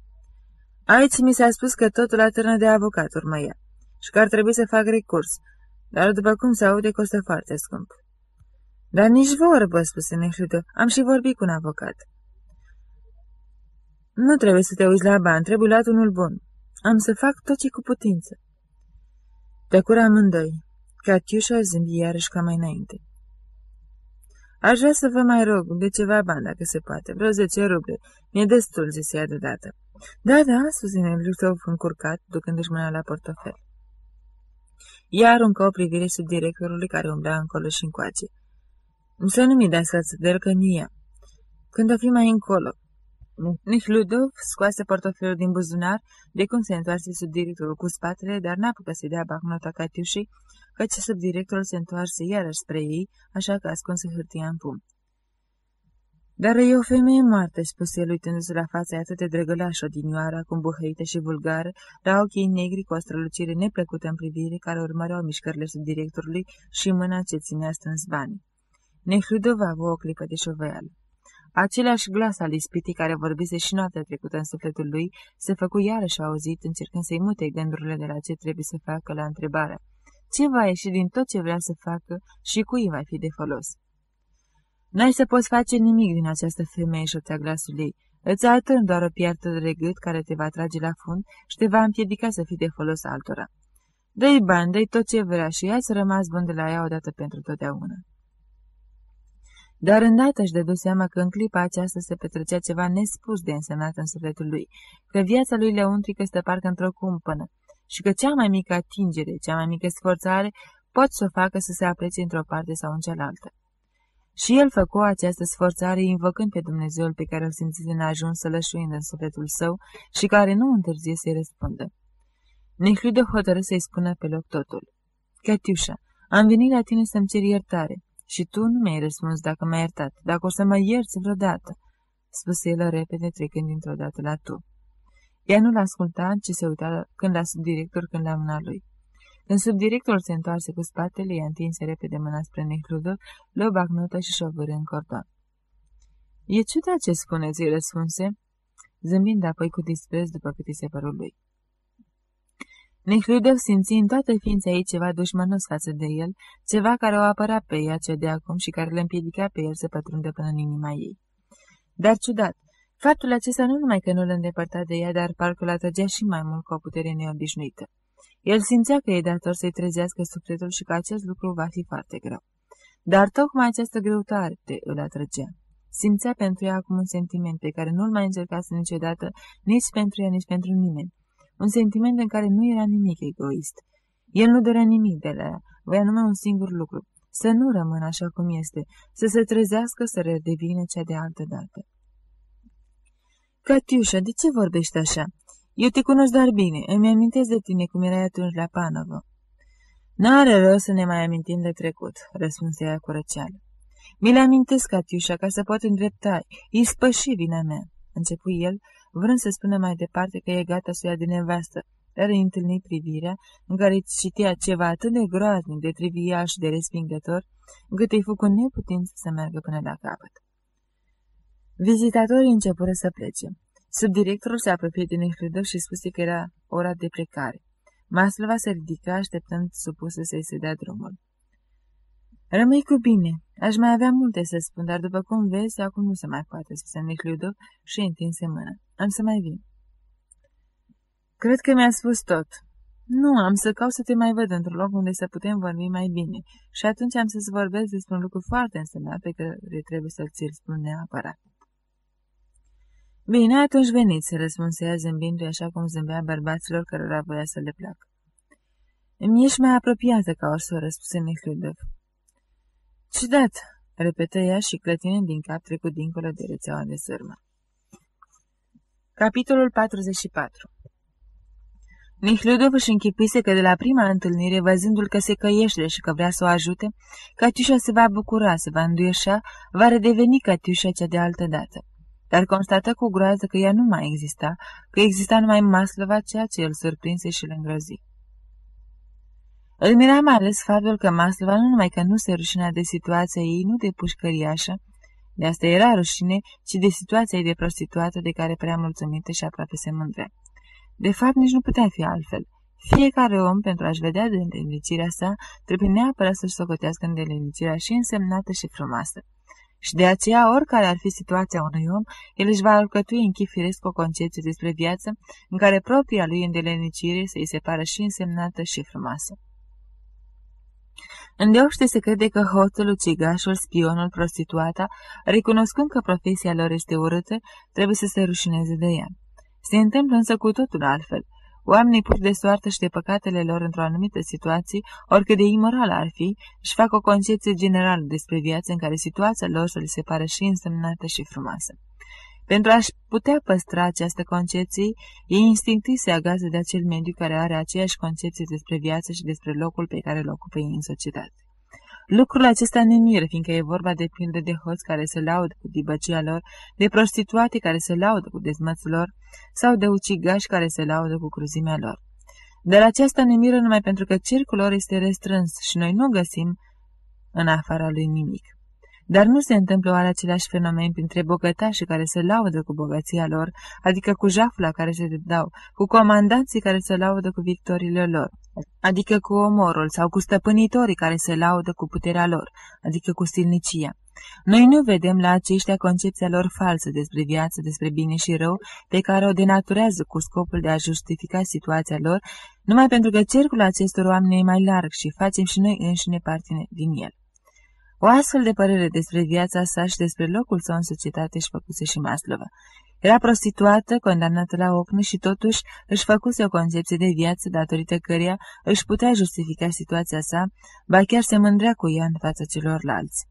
Aici mi s-a spus că totul atârnă de avocat, urmă ea, și că ar trebui să fac recurs, dar după cum se aude, costă foarte scump. Dar nici vorbă, spuse Nehludov, am și vorbit cu un avocat. Nu trebuie să te uiți la bani, trebuie luat unul bun. Am să fac tot ce cu putință. Tăcura amândoi. Catiușa zâmbi iarăși ca mai înainte. Aș vrea să vă mai rog de ceva bani, dacă se poate. Vreo zece ruble. Mi-e destul, zise ea deodată. Da, da, susține Lutov încurcat, ducându-și mâna la portofel. Ea aruncă o privire sub directorului care umbla încolo și încoace. Să nu mi dați față de el că nu ea. Când o fi mai încolo, Nihludov scoase portofelul din buzunar, de cum se întoarse subdirectorul cu spatele, dar n-a putut să-i dea bacnota Catiușei, căci subdirectorul se întoarse iarăși spre ei, așa că ascunse hârtia în pum. Dar e o femeie moartă, spuse el uitându-se la fața atât de drăgălașă odinioară, acum buhăită și vulgară, la ochii negri cu o strălucire neplăcută în privire, care urmăreau mișcările subdirectorului și mâna ce ținea strâns banii. Nehludov a avut o clipă de șovăială. Același glas al ispitii care vorbise și noaptea trecută în sufletul lui se făcu iarăși auzit, încercând să-i mute gândurile de la ce trebuie să facă la întrebarea. Ce va ieși din tot ce vrea să facă și cui va fi de folos? N-ai să poți face nimic din această femeie, șoptea glasul ei. Îți altăm doar o piartă de regât care te va trage la fund și te va împiedica să fii de folos altora. Dă-i bani, dă tot ce vrea și ea să rămas bun de la ea odată pentru totdeauna. Dar îndată își dădu seama că în clipa aceasta se petrecea ceva nespus de însemnat în sufletul lui, că viața lui leuntrică stă parcă într-o cumpănă și că cea mai mică atingere, cea mai mică sforțare pot să o facă să se aprecie într-o parte sau în cealaltă. Și el făcu această sforțare invocând pe Dumnezeul pe care îl simțise în ajuns să lășuind în sufletul său și care nu întârzie să-i răspundă. Nehlude hotărâ să-i spună pe loc totul. Catiușa, am venit la tine să-mi cer iertare. Și tu nu mi-ai răspuns dacă m-ai iertat, dacă o să mă ierți vreodată, spuse el repede trecând dintr-o dată la tu. Ea nu l-asculta, ci se uita când la subdirector, când la mâna lui. Când subdirectorul se întoarse cu spatele, i-a întinse repede mâna spre Necludă, luă bacnotă și șovâră în cordon. E ciudat ce spuneți, îi răspunse, zâmbind apoi cu dispreț după cât îi se părul lui. Necludev simți în toată ființa ei ceva dușmănos față de el, ceva care o apăra pe ea ce de acum și care le împiedica pe el să pătrundă până în inima ei. Dar ciudat, faptul acesta nu numai că nu îl îndepărta de ea, dar parcă l atrăgea și mai mult cu o putere neobișnuită. El simțea că e dator să-i trezească sufletul și că acest lucru va fi foarte greu. Dar tocmai această greutate îl atrăgea. Simțea pentru ea acum un sentiment pe care nu-l mai încercase niciodată, nici pentru ea, nici pentru nimeni un sentiment în care nu era nimic egoist. El nu dorea nimic de la ea, voia numai un singur lucru, să nu rămână așa cum este, să se trezească să redevină cea de altă dată. Catiușa, de ce vorbești așa? Eu te cunosc doar bine, îmi amintesc de tine cum erai atunci la Panovă. N-are rău să ne mai amintim de trecut, răspunse ea cu răceală. Mi-l amintesc, Catiușa, ca să pot îndrepta, ispăși vina mea, începu el, vrând să spună mai departe că e gata să o ia de nevastă, dar îi întâlni privirea, în care citea ceva atât de groaznic, de trivial și de respingător, încât îi făcu neputință să meargă până la capăt. Vizitatorii începură să plece. Subdirectorul se apropie de Nehludov și spuse că era ora de plecare. Maslova se ridică, așteptând supusă să-i se dea drumul. Rămâi cu bine. Aș mai avea multe să spun, dar după cum vezi, acum nu se mai poate, spuse Nehludov și întinse mâna. Am să mai vin. Cred că mi-a spus tot. Nu, am să caut să te mai văd într-un loc unde să putem vorbi mai bine și atunci am să-ți vorbesc despre un lucru foarte însemnat pe care trebuie să ți-l spun neapărat. Bine, atunci veniți, se răspunse ea zâmbindu-i așa cum zâmbea bărbaților cărora voia să le placă. Îmi ești mai apropiată ca o soră, spuse Nehludov. Ciudat, repetă ea și clătinând din cap trecut dincolo de rețeaua de sârmă. Capitolul 44 Mihludov își închipuise că de la prima întâlnire, văzându-l că se căiește și că vrea să o ajute, Catiușa se va bucura, se va înduieșa, va redeveni Catiușa cea de altă dată. Dar constată cu groază că ea nu mai exista, că exista numai Maslova, ceea ce îl surprinse și îl îngrozi. Îl mira mai ales faptul că Maslova nu numai că nu se rușinea de situația ei, nu de pușcăriașă, de asta era rușine, ci de situația ei de prostituată de care prea mulțumită și aproape se mândrea. De fapt, nici nu putea fi altfel. Fiecare om, pentru a-și vedea de îndelenicirea sa, trebuie neapărat să-și socotească îndelenicirea și însemnată și frumoasă. Și de aceea, oricare ar fi situația unui om, el își va alcătui în chip firesc o concepție despre viață, în care propria lui îndelenicire să-i se pară și însemnată și frumoasă. Îndeoște se crede că hoțul, ucigașul, spionul, prostituata, recunoscând că profesia lor este urâtă, trebuie să se rușineze de ea. Se întâmplă însă cu totul altfel. Oamenii puși de soartă și de păcatele lor într-o anumită situație, oricât de imorală ar fi, își fac o concepție generală despre viață în care situația lor să le se pare și însemnată și frumoasă. Pentru a-și putea păstra această concepție, ei instinctiv se agază de acel mediu care are aceeași concepție despre viață și despre locul pe care îl ocupă ei în societate. Lucrul acesta ne miră, fiindcă e vorba de pildă de hoți care se laudă cu dibăcia lor, de prostituate care se laudă cu dezmățul lor, sau de ucigași care se laudă cu cruzimea lor. Dar aceasta ne miră numai pentru că cercul lor este restrâns și noi nu găsim în afara lui nimic. Dar nu se întâmplă oare același fenomen printre bogătașii care se laudă cu bogăția lor, adică cu jafula care se dau, cu comandanții care se laudă cu victoriile lor, adică cu omorul sau cu stăpânitorii care se laudă cu puterea lor, adică cu stilnicia. Noi nu vedem la aceștia concepția lor falsă despre viață, despre bine și rău, pe care o denaturează cu scopul de a justifica situația lor, numai pentru că cercul acestor oameni e mai larg și facem și noi înșine parte din el. O astfel de părere despre viața sa și despre locul său în societate își făcuse și Maslova. Era prostituată, condamnată la ocnă și totuși își făcuse o concepție de viață datorită căreia își putea justifica situația sa, ba chiar se mândrea cu ea în fața celorlalți.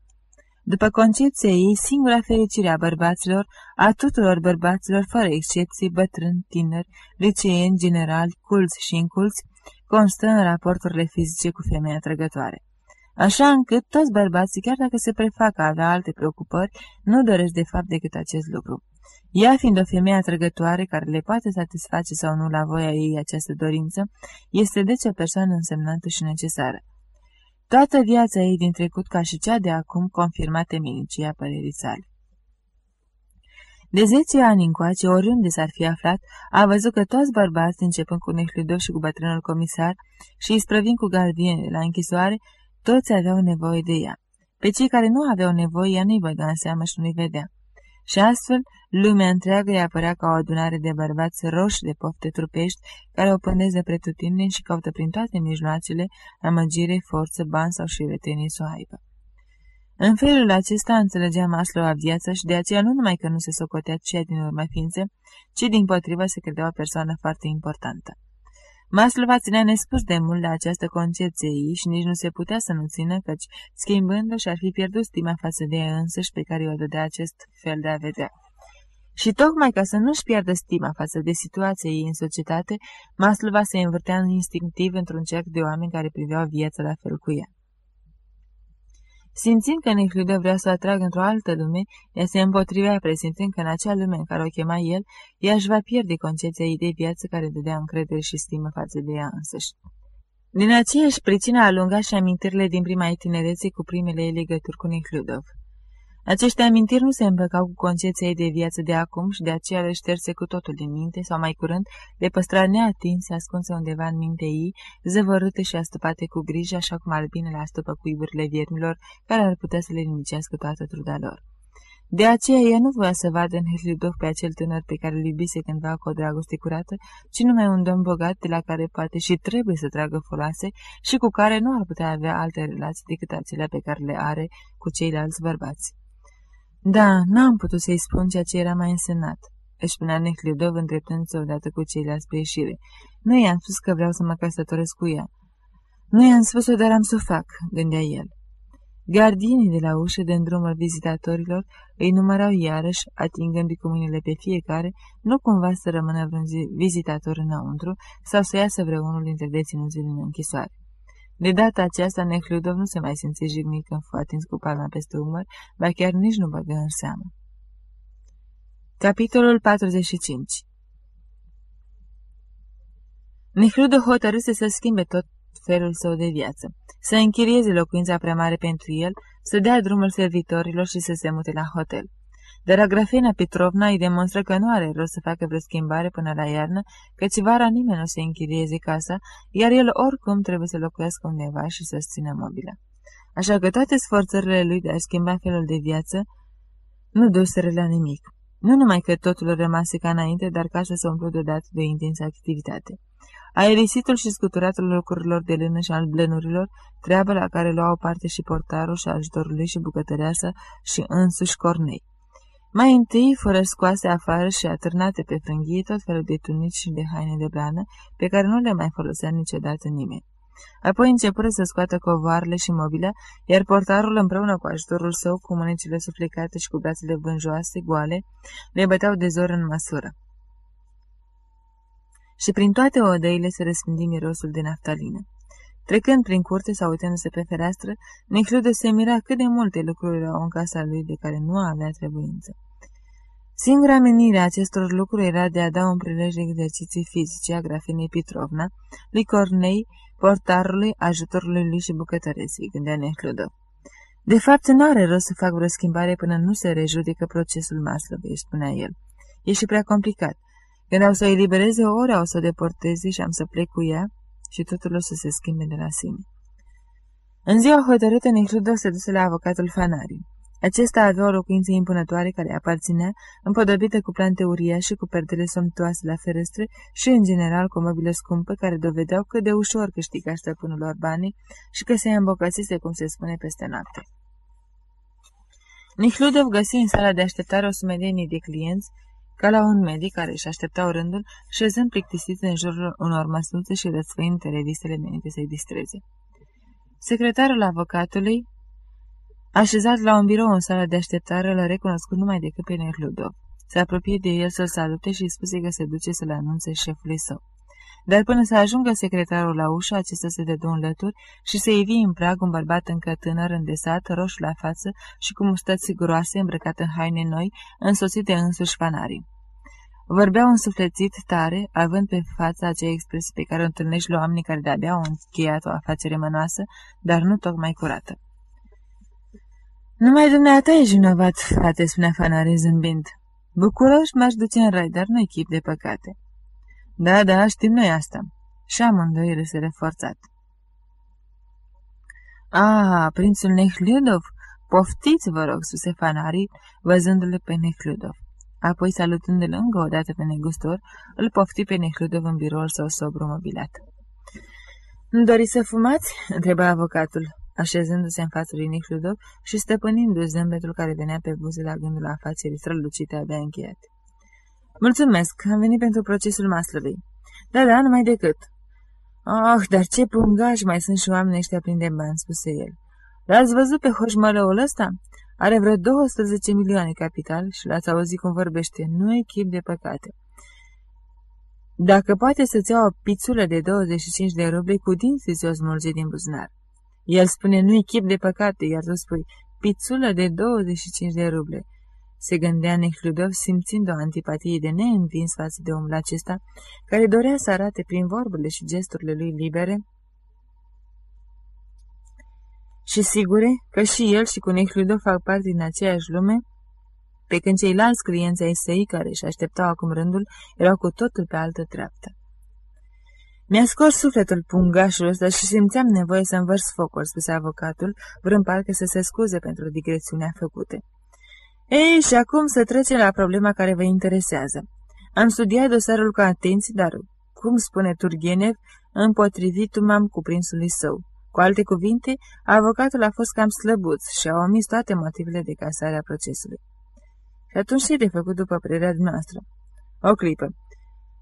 După concepția ei, singura fericire a bărbaților, a tuturor bărbaților, fără excepții, bătrâni, tineri, liceeni, generali, culți și inculți, constă în raporturile fizice cu femeia trăgătoare așa încât toți bărbații, chiar dacă se prefac a avea alte preocupări, nu doresc de fapt decât acest lucru. Ea fiind o femeie atrăgătoare care le poate satisface sau nu la voia ei această dorință, este deci o persoană însemnată și necesară. Toată viața ei din trecut, ca și cea de acum, confirma temenicia părerii sale. De zece ani încoace, oriunde s-ar fi aflat, a văzut că toți bărbații, începând cu Nehlidov și cu bătrânul comisar și isprăvind cu gardiene la închisoare, toți aveau nevoie de ea. Pe cei care nu aveau nevoie, ea nu-i băga în seamă și nu-i vedea. Și astfel, lumea întreagă îi apărea ca o adunare de bărbați roși de pofte trupești, care o pândesc de pretutindeni și caută prin toate mijloacele amăgire, forță, bani sau șiretenie să o aibă. În felul acesta înțelegea Maslow a viața și de aceea nu numai că nu se socotea cea din urmă ființe, ci din potriva se credea o persoană foarte importantă. Maslova ținea nespus de mult la această concepție ei și nici nu se putea să nu țină, căci, schimbându și ar fi pierdut stima față de ea însăși pe care o dădea acest fel de a vedea. Și tocmai ca să nu-și pierdă stima față de situația ei în societate, Maslova se învârtea în instinctiv într-un cerc de oameni care priveau viața la fel cu ea. Simțind că Necludă vrea să o atragă într-o altă lume, ea se împotrivea presimțând că în acea lume în care o chema el, ea își va pierde concepția ei de viață care dădea încredere și stimă față de ea însăși. Din aceeași pricină alunga și amintirile din prima ei tinerețe cu primele ei legături cu Necludov. Aceste amintiri nu se împăcau cu concepția ei de viață de acum și de aceea le șterse cu totul din minte sau mai curând le păstra neatinse ascunse undeva în minte ei, zăvărâte și astupate cu grijă așa cum albinele astupă cuiburile viermilor care ar putea să le nimicească toată truda lor. De aceea ea nu voia să vadă în Heslidov pe acel tânăr pe care îl iubise cândva cu o dragoste curată, ci numai un domn bogat de la care poate și trebuie să tragă folase și cu care nu ar putea avea alte relații decât acelea pe care le are cu ceilalți bărbați. Da, n-am putut să-i spun ceea ce era mai însemnat, își spunea Necliudov îndreptându-se odată cu ceilalți pe ieșire. Nu i-am spus că vreau să mă căsătoresc cu ea. Nu i-am spus-o, dar am să o fac, gândea el. Gardienii de la ușă, de drumul vizitatorilor, îi numărau iarăși, atingându-i cu mâinile pe fiecare, nu cumva să rămână vreun vizitator înăuntru sau să iasă vreunul dintre deținuții din închisoare. De data aceasta, Necludov nu se mai simțe jignit când fu atins cu palma peste umăr, ba chiar nici nu băgă în seamă. Capitolul 45 Necludov hotărâse să schimbe tot felul său de viață, să închirieze locuința prea mare pentru el, să dea drumul servitorilor și să se mute la hotel. Dar Agrafena Petrovna îi demonstră că nu are rost să facă vreo schimbare până la iarnă, căci vara nimeni nu se închirieze casa, iar el oricum trebuie să locuiască undeva și să-ți țină mobilă. Așa că toate sforțările lui de a schimba felul de viață nu duseră la nimic. Nu numai că totul rămase ca înainte, dar casa se umplu deodată de intensă activitate. Aerisitul și scuturatul lucrurilor de lână și al blenurilor, treabă la care luau parte și portarul și ajutorului și bucătăreasa și însuși Cornei. Mai întâi, fără scoase afară și atârnate pe frânghie tot felul de tunici și de haine de blană, pe care nu le mai folosea niciodată nimeni. Apoi începură să scoată covoarele și mobila, iar portarul împreună cu ajutorul său, cu mânecile suflecate și cu brațele vânjoase, goale, le băteau de zor în măsură și prin toate odăile se răspândi mirosul de naftalină. Trecând prin curte sau uitându-se pe fereastră, Neclude se mira cât de multe lucruri erau în casa lui de care nu avea trebuință. Singura menire a acestor lucruri era de a da un prilej de exerciții fizice a grafenei Petrovna, lui Cornei, portarului, ajutorului lui și bucătăresii, gândea Necludă. De fapt, nu are rost să fac vreo schimbare până nu se rejudecă procesul Maslowei, spunea el. E și prea complicat. Când au să o elibereze o oră, o să o deporteze și am să plec cu ea și totul o să se schimbe de la sine. În ziua hotărâtă, Necrudov se duse la avocatul Fanari. Acesta avea o locuință impunătoare care aparținea, împodobită cu plante uriașe, cu perdele somtoase la ferestre și, în general, cu o mobilă scumpă care dovedeau cât de ușor câștiga stăpânul lor banii și că se îmbocățise, cum se spune, peste noapte. Nihludov găsi în sala de așteptare o sumedenie de clienți ca la un medic care își așteptau rândul, șezând plictisit în jurul unor măsnuțe și răsfăind revistele menite să-i distreze. Secretarul avocatului, așezat la un birou în sală de așteptare, l-a recunoscut numai decât pe Nerludov. Se apropie de el să-l salute și îi spuse că se duce să-l anunțe șefului său. Dar până să ajungă secretarul la ușă, acesta se dădu în lături și se ivi în prag un bărbat încă tânăr, îndesat, roșu la față și cu mustăți groase, îmbrăcat în haine noi, însoțit de însuși fanarii. Vorbea un sufletit tare, având pe fața acea expresie pe care o întâlnești la oamenii care de-abia au încheiat o afacere mănoasă, dar nu tocmai curată. Numai dumneata e vinovat, frate, spunea Fanare zâmbind. Bucuroși m-aș duce în rai, dar nu-i chip de păcate. Da, da, știm noi asta. Și amândoi râsele forțat. Ah, prințul Nehliudov? Poftiți, vă rog, suse fanarii, văzându-le pe Nehliudov. Apoi, salutându-l încă o dată pe negustor, îl pofti pe Nehliudov în biroul său sobru mobilat. Nu doriți să fumați?" întreba avocatul, așezându-se în fața lui Nehliudov și stăpânindu-și zâmbetul care venea pe buze la gândul la afacerii strălucite abia încheiate. Mulțumesc, am venit pentru procesul Maslovei. Da, da, numai decât. Ah, dar ce pungaj mai sunt și oamenii ăștia plini de bani, spuse el. L-ați văzut pe hoșmălăul ăsta? Are vreo 12 milioane capital și l-ați auzit cum vorbește. Nu e chip de păcate. Dacă poate să-ți ia o pițulă de 25 de ruble, cu dinții ți-o smulge din buzunar. El spune, nu-i chip de păcate, iar tu spui, pițulă de 25 de ruble se gândea Nehludov simțind o antipatie de neînvins față de omul acesta, care dorea să arate prin vorbele și gesturile lui libere și sigure că și el și cu Nehludo fac parte din aceeași lume, pe când ceilalți clienți ai săi care își așteptau acum rândul erau cu totul pe altă treaptă. Mi-a scos sufletul pungașul ăsta și simțeam nevoie să învărs focul, spuse avocatul, vrând parcă să se scuze pentru digresiunea făcute. Ei, și acum să trecem la problema care vă interesează. Am studiat dosarul cu atenție, dar, cum spune Turgenev, împotrivit m-am cuprinsului său. Cu alte cuvinte, avocatul a fost cam slăbuț și a omis toate motivele de casare a procesului. Și atunci ce de făcut după părerea noastră? O clipă.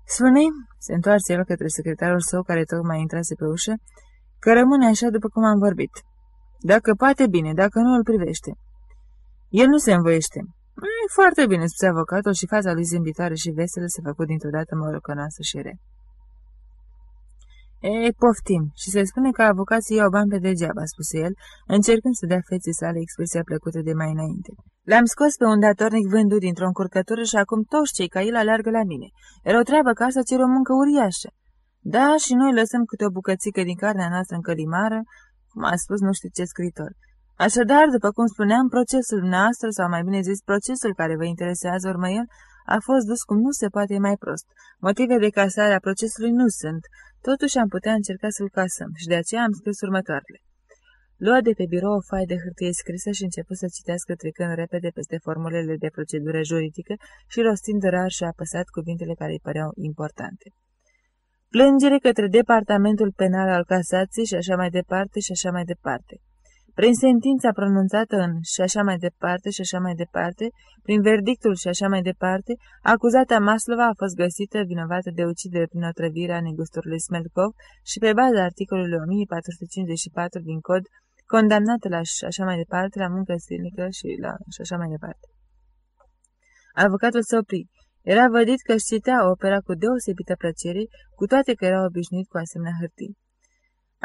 spune se întoarce el către secretarul său care tocmai intrase pe ușă, că rămâne așa după cum am vorbit. Dacă poate bine, dacă nu îl privește. El nu se învoiește. E foarte bine, spuse avocatul și fața lui zâmbitoare și veselă se făcut dintr-o dată morocănoasă și re. Ei, poftim, și se spune că avocații iau bani pe degeaba, spuse el, încercând să dea feții sale expresia plăcută de mai înainte. L-am scos pe un datornic vândut dintr-o încurcătură și acum toți cei ca el aleargă la mine. Era o treabă ca asta cer o muncă uriașă. Da, și noi lăsăm câte o bucățică din carnea noastră în călimară, cum a spus nu știu ce scritor. Așadar, după cum spuneam, procesul noastră, sau mai bine zis procesul care vă interesează urmă el, a fost dus cum nu se poate mai prost. Motive de casare a procesului nu sunt, totuși am putea încerca să-l casăm și de aceea am scris următoarele. Lua de pe birou o foaie de hârtie scrisă și început să citească trecând repede peste formulele de procedură juridică și rostind rar și apăsat cuvintele care îi păreau importante. Plângere către Departamentul Penal al Casației și așa mai departe și așa mai departe. Prin sentința pronunțată în și așa mai departe și așa mai departe, prin verdictul și așa mai departe, acuzata Maslova a fost găsită vinovată de ucidere prin otrăvirea negustorului Smelkov și pe baza articolului 1454 din cod, condamnată la și așa mai departe, la muncă silnică și la și așa mai departe. Avocatul se opri. Era vădit că își citea opera cu deosebită plăcere, cu toate că era obișnuit cu asemenea hârtii.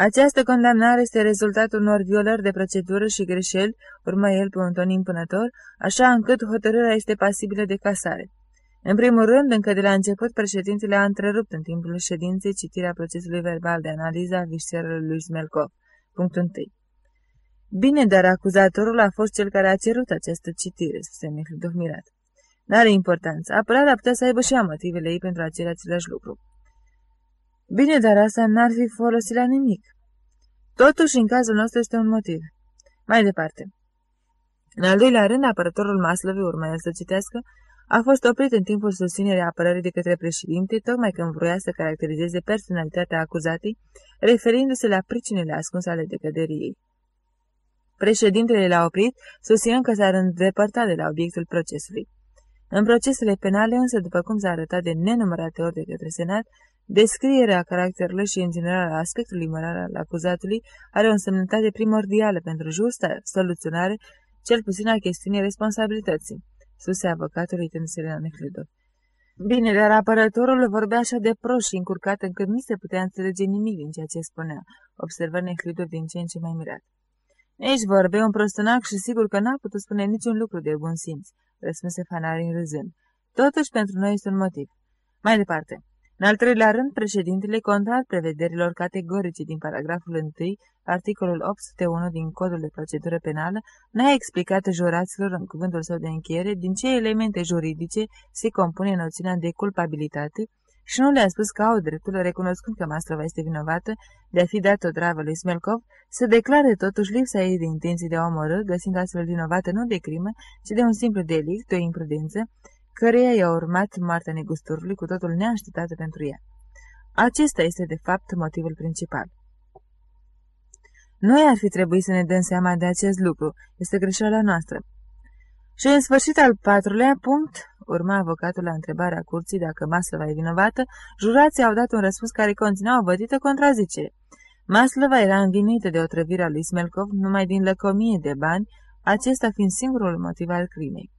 Această condamnare este rezultatul unor violări de procedură și greșeli, urmă el pe un ton impunător, așa încât hotărârea este pasibilă de casare. În primul rând, încă de la început, președintele a întrerupt în timpul ședinței citirea procesului verbal de analiză a vișerului lui Smelkov. Punctul 1. Bine, dar acuzatorul a fost cel care a cerut această citire, spuse Mihlidov mirat. N-are importanță. Apărarea putea să aibă și a motivele ei pentru a cere același lucru. Bine, dar asta n-ar fi folosit la nimic. Totuși, în cazul nostru este un motiv. Mai departe. În al doilea rând, apărătorul Maslovi, urma el să citească, a fost oprit în timpul susținerii apărării de către președinte, tocmai când vroia să caracterizeze personalitatea acuzatei, referindu-se la pricinile ascunse ale decăderii ei. Președintele l-a oprit, susținând că s-ar îndepărta de la obiectul procesului. În procesele penale, însă, după cum s-a arătat de nenumărate ori de către Senat, Descrierea caracterului și, în general, a aspectului moral al acuzatului are o însemnătate primordială pentru justa soluționare, cel puțin a chestiunii responsabilității, spuse avocatul uitându-se la Neclidov. Bine, dar apărătorul vorbea așa de prost și încurcat încât nu se putea înțelege nimic din ceea ce spunea, observă Neclidov din ce în ce mai mirat. Ești vorbe un prostonac și sigur că n-a putut spune niciun lucru de bun simț, răspunse Fanarin râzând. Totuși, pentru noi este un motiv. Mai departe, în al treilea rând, președintele, contrar prevederilor categorice din paragraful 1, articolul 801 din Codul de Procedură Penală, n-a explicat juraților în cuvântul său de încheiere din ce elemente juridice se compune noțiunea de culpabilitate și nu le-a spus că au dreptul, recunoscând că Mastrova este vinovată de a fi dat o travă lui Smelkov, să declare totuși lipsa ei de intenții de a omorâ, găsind astfel vinovată nu de crimă, ci de un simplu delict, de o imprudență, căreia i-a urmat moartea negusturului cu totul neașteptată pentru ea. Acesta este, de fapt, motivul principal. Noi ar fi trebuit să ne dăm seama de acest lucru. Este greșeala noastră. Și în sfârșit al patrulea punct, urma avocatul la întrebarea curții dacă Maslova e vinovată, jurații au dat un răspuns care conținea o bătită contrazicere. Maslova era învinuită de otrăvirea lui Smelkov numai din lăcomie de bani, acesta fiind singurul motiv al crimei.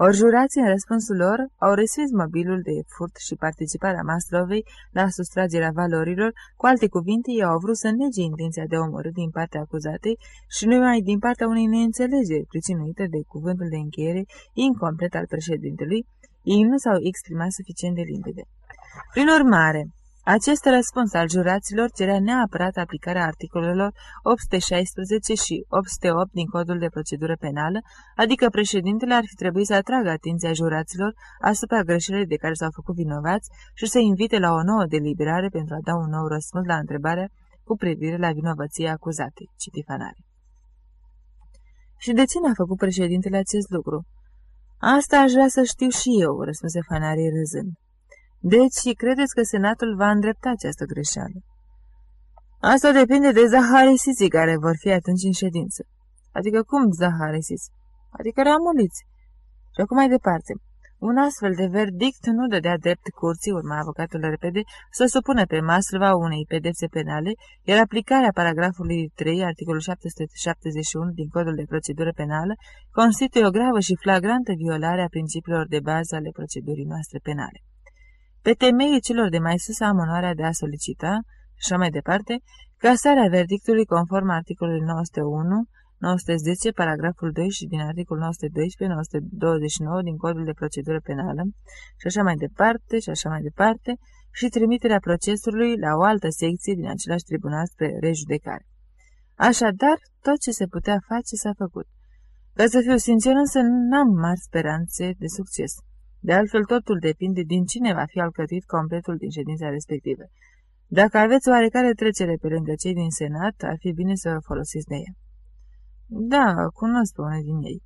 Ori jurații, în răspunsul lor, au respins mobilul de furt și participarea Mastrovei la sustragerea valorilor, cu alte cuvinte, ei au vrut să nege intenția de omorât din partea acuzatei și numai din partea unei neînțelegeri pricinuite de cuvântul de încheiere incomplet al președintelui, ei nu s-au exprimat suficient de limpede. Prin urmare, Acest răspuns al juraților cerea neapărat aplicarea articolelor 816 și 808 din Codul de Procedură Penală, adică președintele ar fi trebuit să atragă atenția juraților asupra greșelii de care s-au făcut vinovați și să invite la o nouă deliberare pentru a da un nou răspuns la întrebarea cu privire la vinovăția acuzatei, citi Fanare. Și de ce n-a făcut președintele acest lucru? Asta aș vrea să știu și eu, răspunse Fanarii râzând. Deci, credeți că Senatul va îndrepta această greșeală? Asta depinde de zaharisiții care vor fi atunci în ședință. Adică cum zaharisiți? Adică ramuliți. Și acum mai departe. Un astfel de verdict nu dădea drept curții, urma avocatul repede, să supună pe maslva unei pedepse penale, iar aplicarea paragrafului 3, articolul 771 din Codul de Procedură Penală, constituie o gravă și flagrantă violare a principiilor de bază ale procedurii noastre penale. Pe temeii celor de mai sus am onoarea de a solicita, și așa mai departe, casarea verdictului conform articolului 901, 910, paragraful 2 și din articolul 912, 929 din Codul de Procedură Penală și așa mai departe și așa mai departe și trimiterea procesului la o altă secție din același tribunal spre rejudecare. Așadar, tot ce se putea face s-a făcut. Ca să fiu sincer, însă n-am mari speranțe de succes. De altfel, totul depinde din cine va fi alcătuit completul din ședința respectivă. Dacă aveți oarecare trecere pe lângă cei din Senat, ar fi bine să vă folosiți de ea. Da, cunosc pe unul din ei.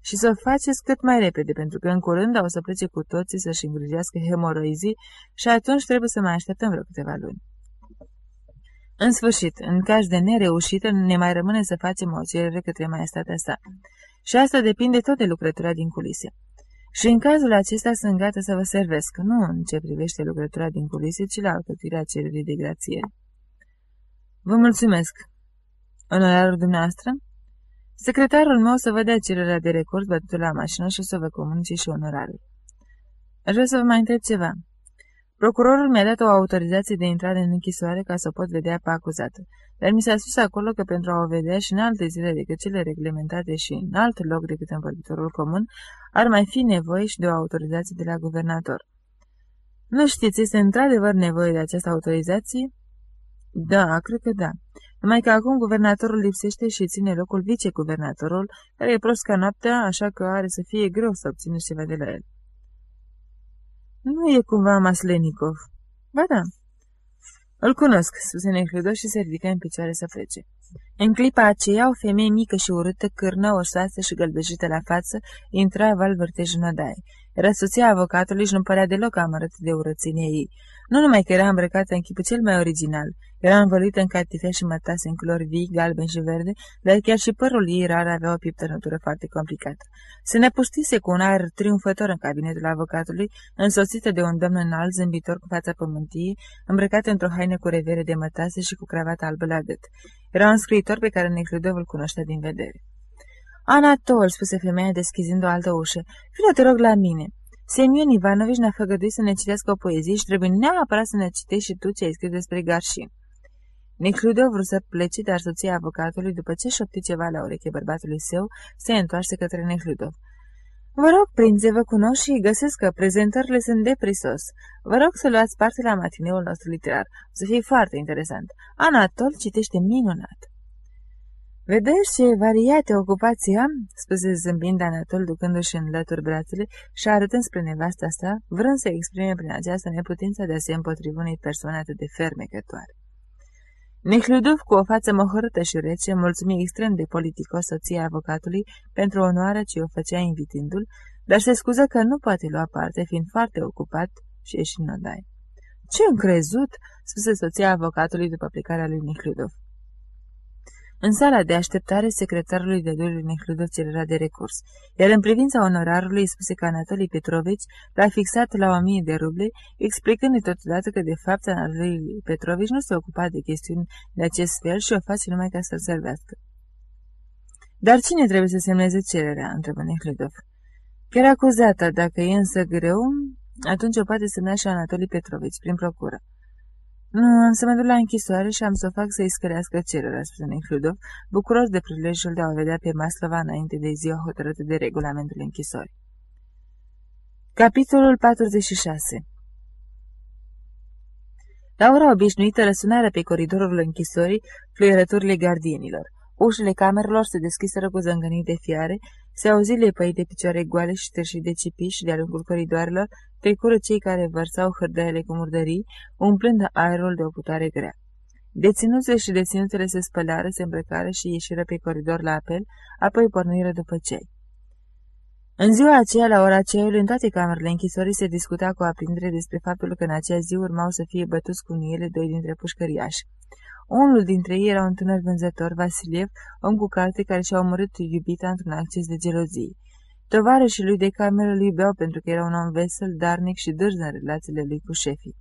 Și să faceți cât mai repede, pentru că în curând o să plece cu toții să-și îngrijească hemoroizii și atunci trebuie să mai așteptăm vreo câteva luni. În sfârșit, în caz de nereușită, ne mai rămâne să facem o cerere către maestatea sa. Și asta depinde tot de lucrătura din culise. Și în cazul acesta sunt gata să vă servesc, nu în ce privește lucrătura din culise, ci la alcătuirea cererii de grație. Vă mulțumesc. Onorarul dumneavoastră? Secretarul meu să vă dea cererea de record bătută la mașină și o să vă comunice și onorarul. Aș vrea să vă mai întreb ceva. Procurorul mi-a dat o autorizație de intrare în închisoare ca să o pot vedea pe acuzată, dar mi s-a spus acolo că pentru a o vedea și în alte zile decât cele reglementate și în alt loc decât în vorbitorul comun, ar mai fi nevoie și de o autorizație de la guvernator. Nu știți, este într-adevăr nevoie de această autorizație? Da, cred că da. Numai că acum guvernatorul lipsește și ține locul viceguvernatorul, care e prost ca noaptea, așa că are să fie greu să obțină ceva de la el. Nu e cumva Maslenikov? Ba da. Îl cunosc, spuse Necrudo și se ridică în picioare să plece. În clipa aceea, o femeie mică și urâtă, cârnă, oșoasă și gălbejită la față, intra val vârtej în odaie. Era soția avocatului și nu părea deloc amărât de urăținia ei. Nu numai că era îmbrăcată în chipul cel mai original, era învăluită în catifea și mătase în culori vii, galben și verde, dar chiar și părul ei rar avea o piptănătură foarte complicată. Se nepustise cu un aer triumfător în cabinetul avocatului, însoțită de un domn înalt, zâmbitor cu fața pământie, îmbrăcat într-o haină cu revere de mătase și cu cravată albă la gât. Era un scriitor pe care Necludov îl cunoștea din vedere. Anatol, spuse femeia deschizând o altă ușă, vină te rog la mine. Semion Ivanovici ne-a făgăduit să ne citească o poezie și trebuie neapărat să ne citești și tu ce ai scris despre Garșin. Neclude vrut să plece, dar soția avocatului, după ce șopti ceva la ureche bărbatului său, se întoarse către Necludov. Vă rog, prințe, vă cunosc și găsesc că prezentările sunt deprisos. Vă rog să luați parte la matineul nostru literar. O să fie foarte interesant. Anatol citește minunat. Vedeți ce variate ocupații am?" spuse zâmbind Anatol, ducându-și în lături brațele și arătând spre nevasta sa, vrând să exprime prin această neputință de a se împotrivi unei persoane atât de fermecătoare. Nehludov, cu o față mohărâtă și rece, mulțumi extrem de politicos soția avocatului pentru onoarea ce o făcea invitându-l, dar se scuză că nu poate lua parte, fiind foarte ocupat și ieși în odaie. Ce încrezut?" spuse soția avocatului după plecarea lui Nehludov. În sala de așteptare, secretarului de lui Nehludov cererea de recurs, iar în privința onorarului spuse că Anatolii Petrovici l-a fixat la o mie de ruble, explicând totodată că de fapt Anatolii Petrovici nu se ocupa de chestiuni de acest fel și o face numai ca să-l servească. Dar cine trebuie să semneze cererea?" întrebă Nehludov. Chiar acuzată, dacă e însă greu, atunci o poate semna și Anatolii Petrovici, prin procură. Nu, am să mă duc la închisoare și am să o fac să-i scărească cererea, spune Necludov, bucuros de prilejul de a o vedea pe Maslova înainte de ziua hotărâtă de regulamentul închisorii. Capitolul 46 La ora obișnuită răsunară pe coridorul închisorii fluierăturile gardienilor. Ușile camerelor se deschiseră cu zângănii de fiare, se auzi lepăi de picioare goale și târși de cipiși de-a lungul coridoarelor, trecură cei care vărsau hârdăile cu murdării, umplând aerul de o putoare grea. Deținuțele și deținutele se spălară, se îmbrăcară și ieșiră pe coridor la apel, apoi porniră după cei. În ziua aceea, la ora ceaiului, în toate camerele închisorii se discuta cu aprindere despre faptul că în acea zi urmau să fie bătuți cu niele doi dintre pușcăriași. Unul dintre ei era un tânăr vânzător, Vasiliev, om cu carte care și-a omorât iubita într-un acces de gelozie. Tovarășii lui de cameră îl iubeau pentru că era un om vesel, darnic și dârz în relațiile lui cu șefii.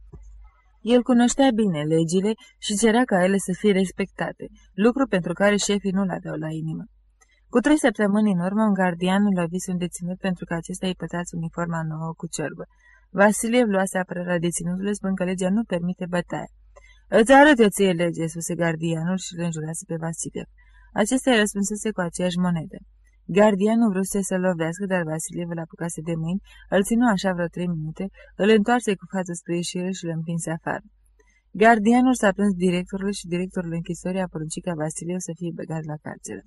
El cunoștea bine legile și cerea ca ele să fie respectate, lucru pentru care șefii nu-l aveau la inimă. Cu trei săptămâni în urmă, un gardian îl lovise un deținut pentru că acesta îi pătați uniforma nouă cu ciorbă. Vasiliev luase apărarea deținutului spun că legea nu permite bătaia. Îți arăt eu ție lege, spuse gardianul și îl înjurase pe Vasiliev. Acesta îi răspunsese cu aceeași monedă. Gardianul vruse să-l lovească, dar Vasiliev îl apucase de mâini, îl ținu așa vreo trei minute, îl întoarse cu față spre ieșire și îl împinse afară. Gardianul s-a plâns directorului și directorul închisorii a poruncit ca Vasiliev să fie băgat la carceră.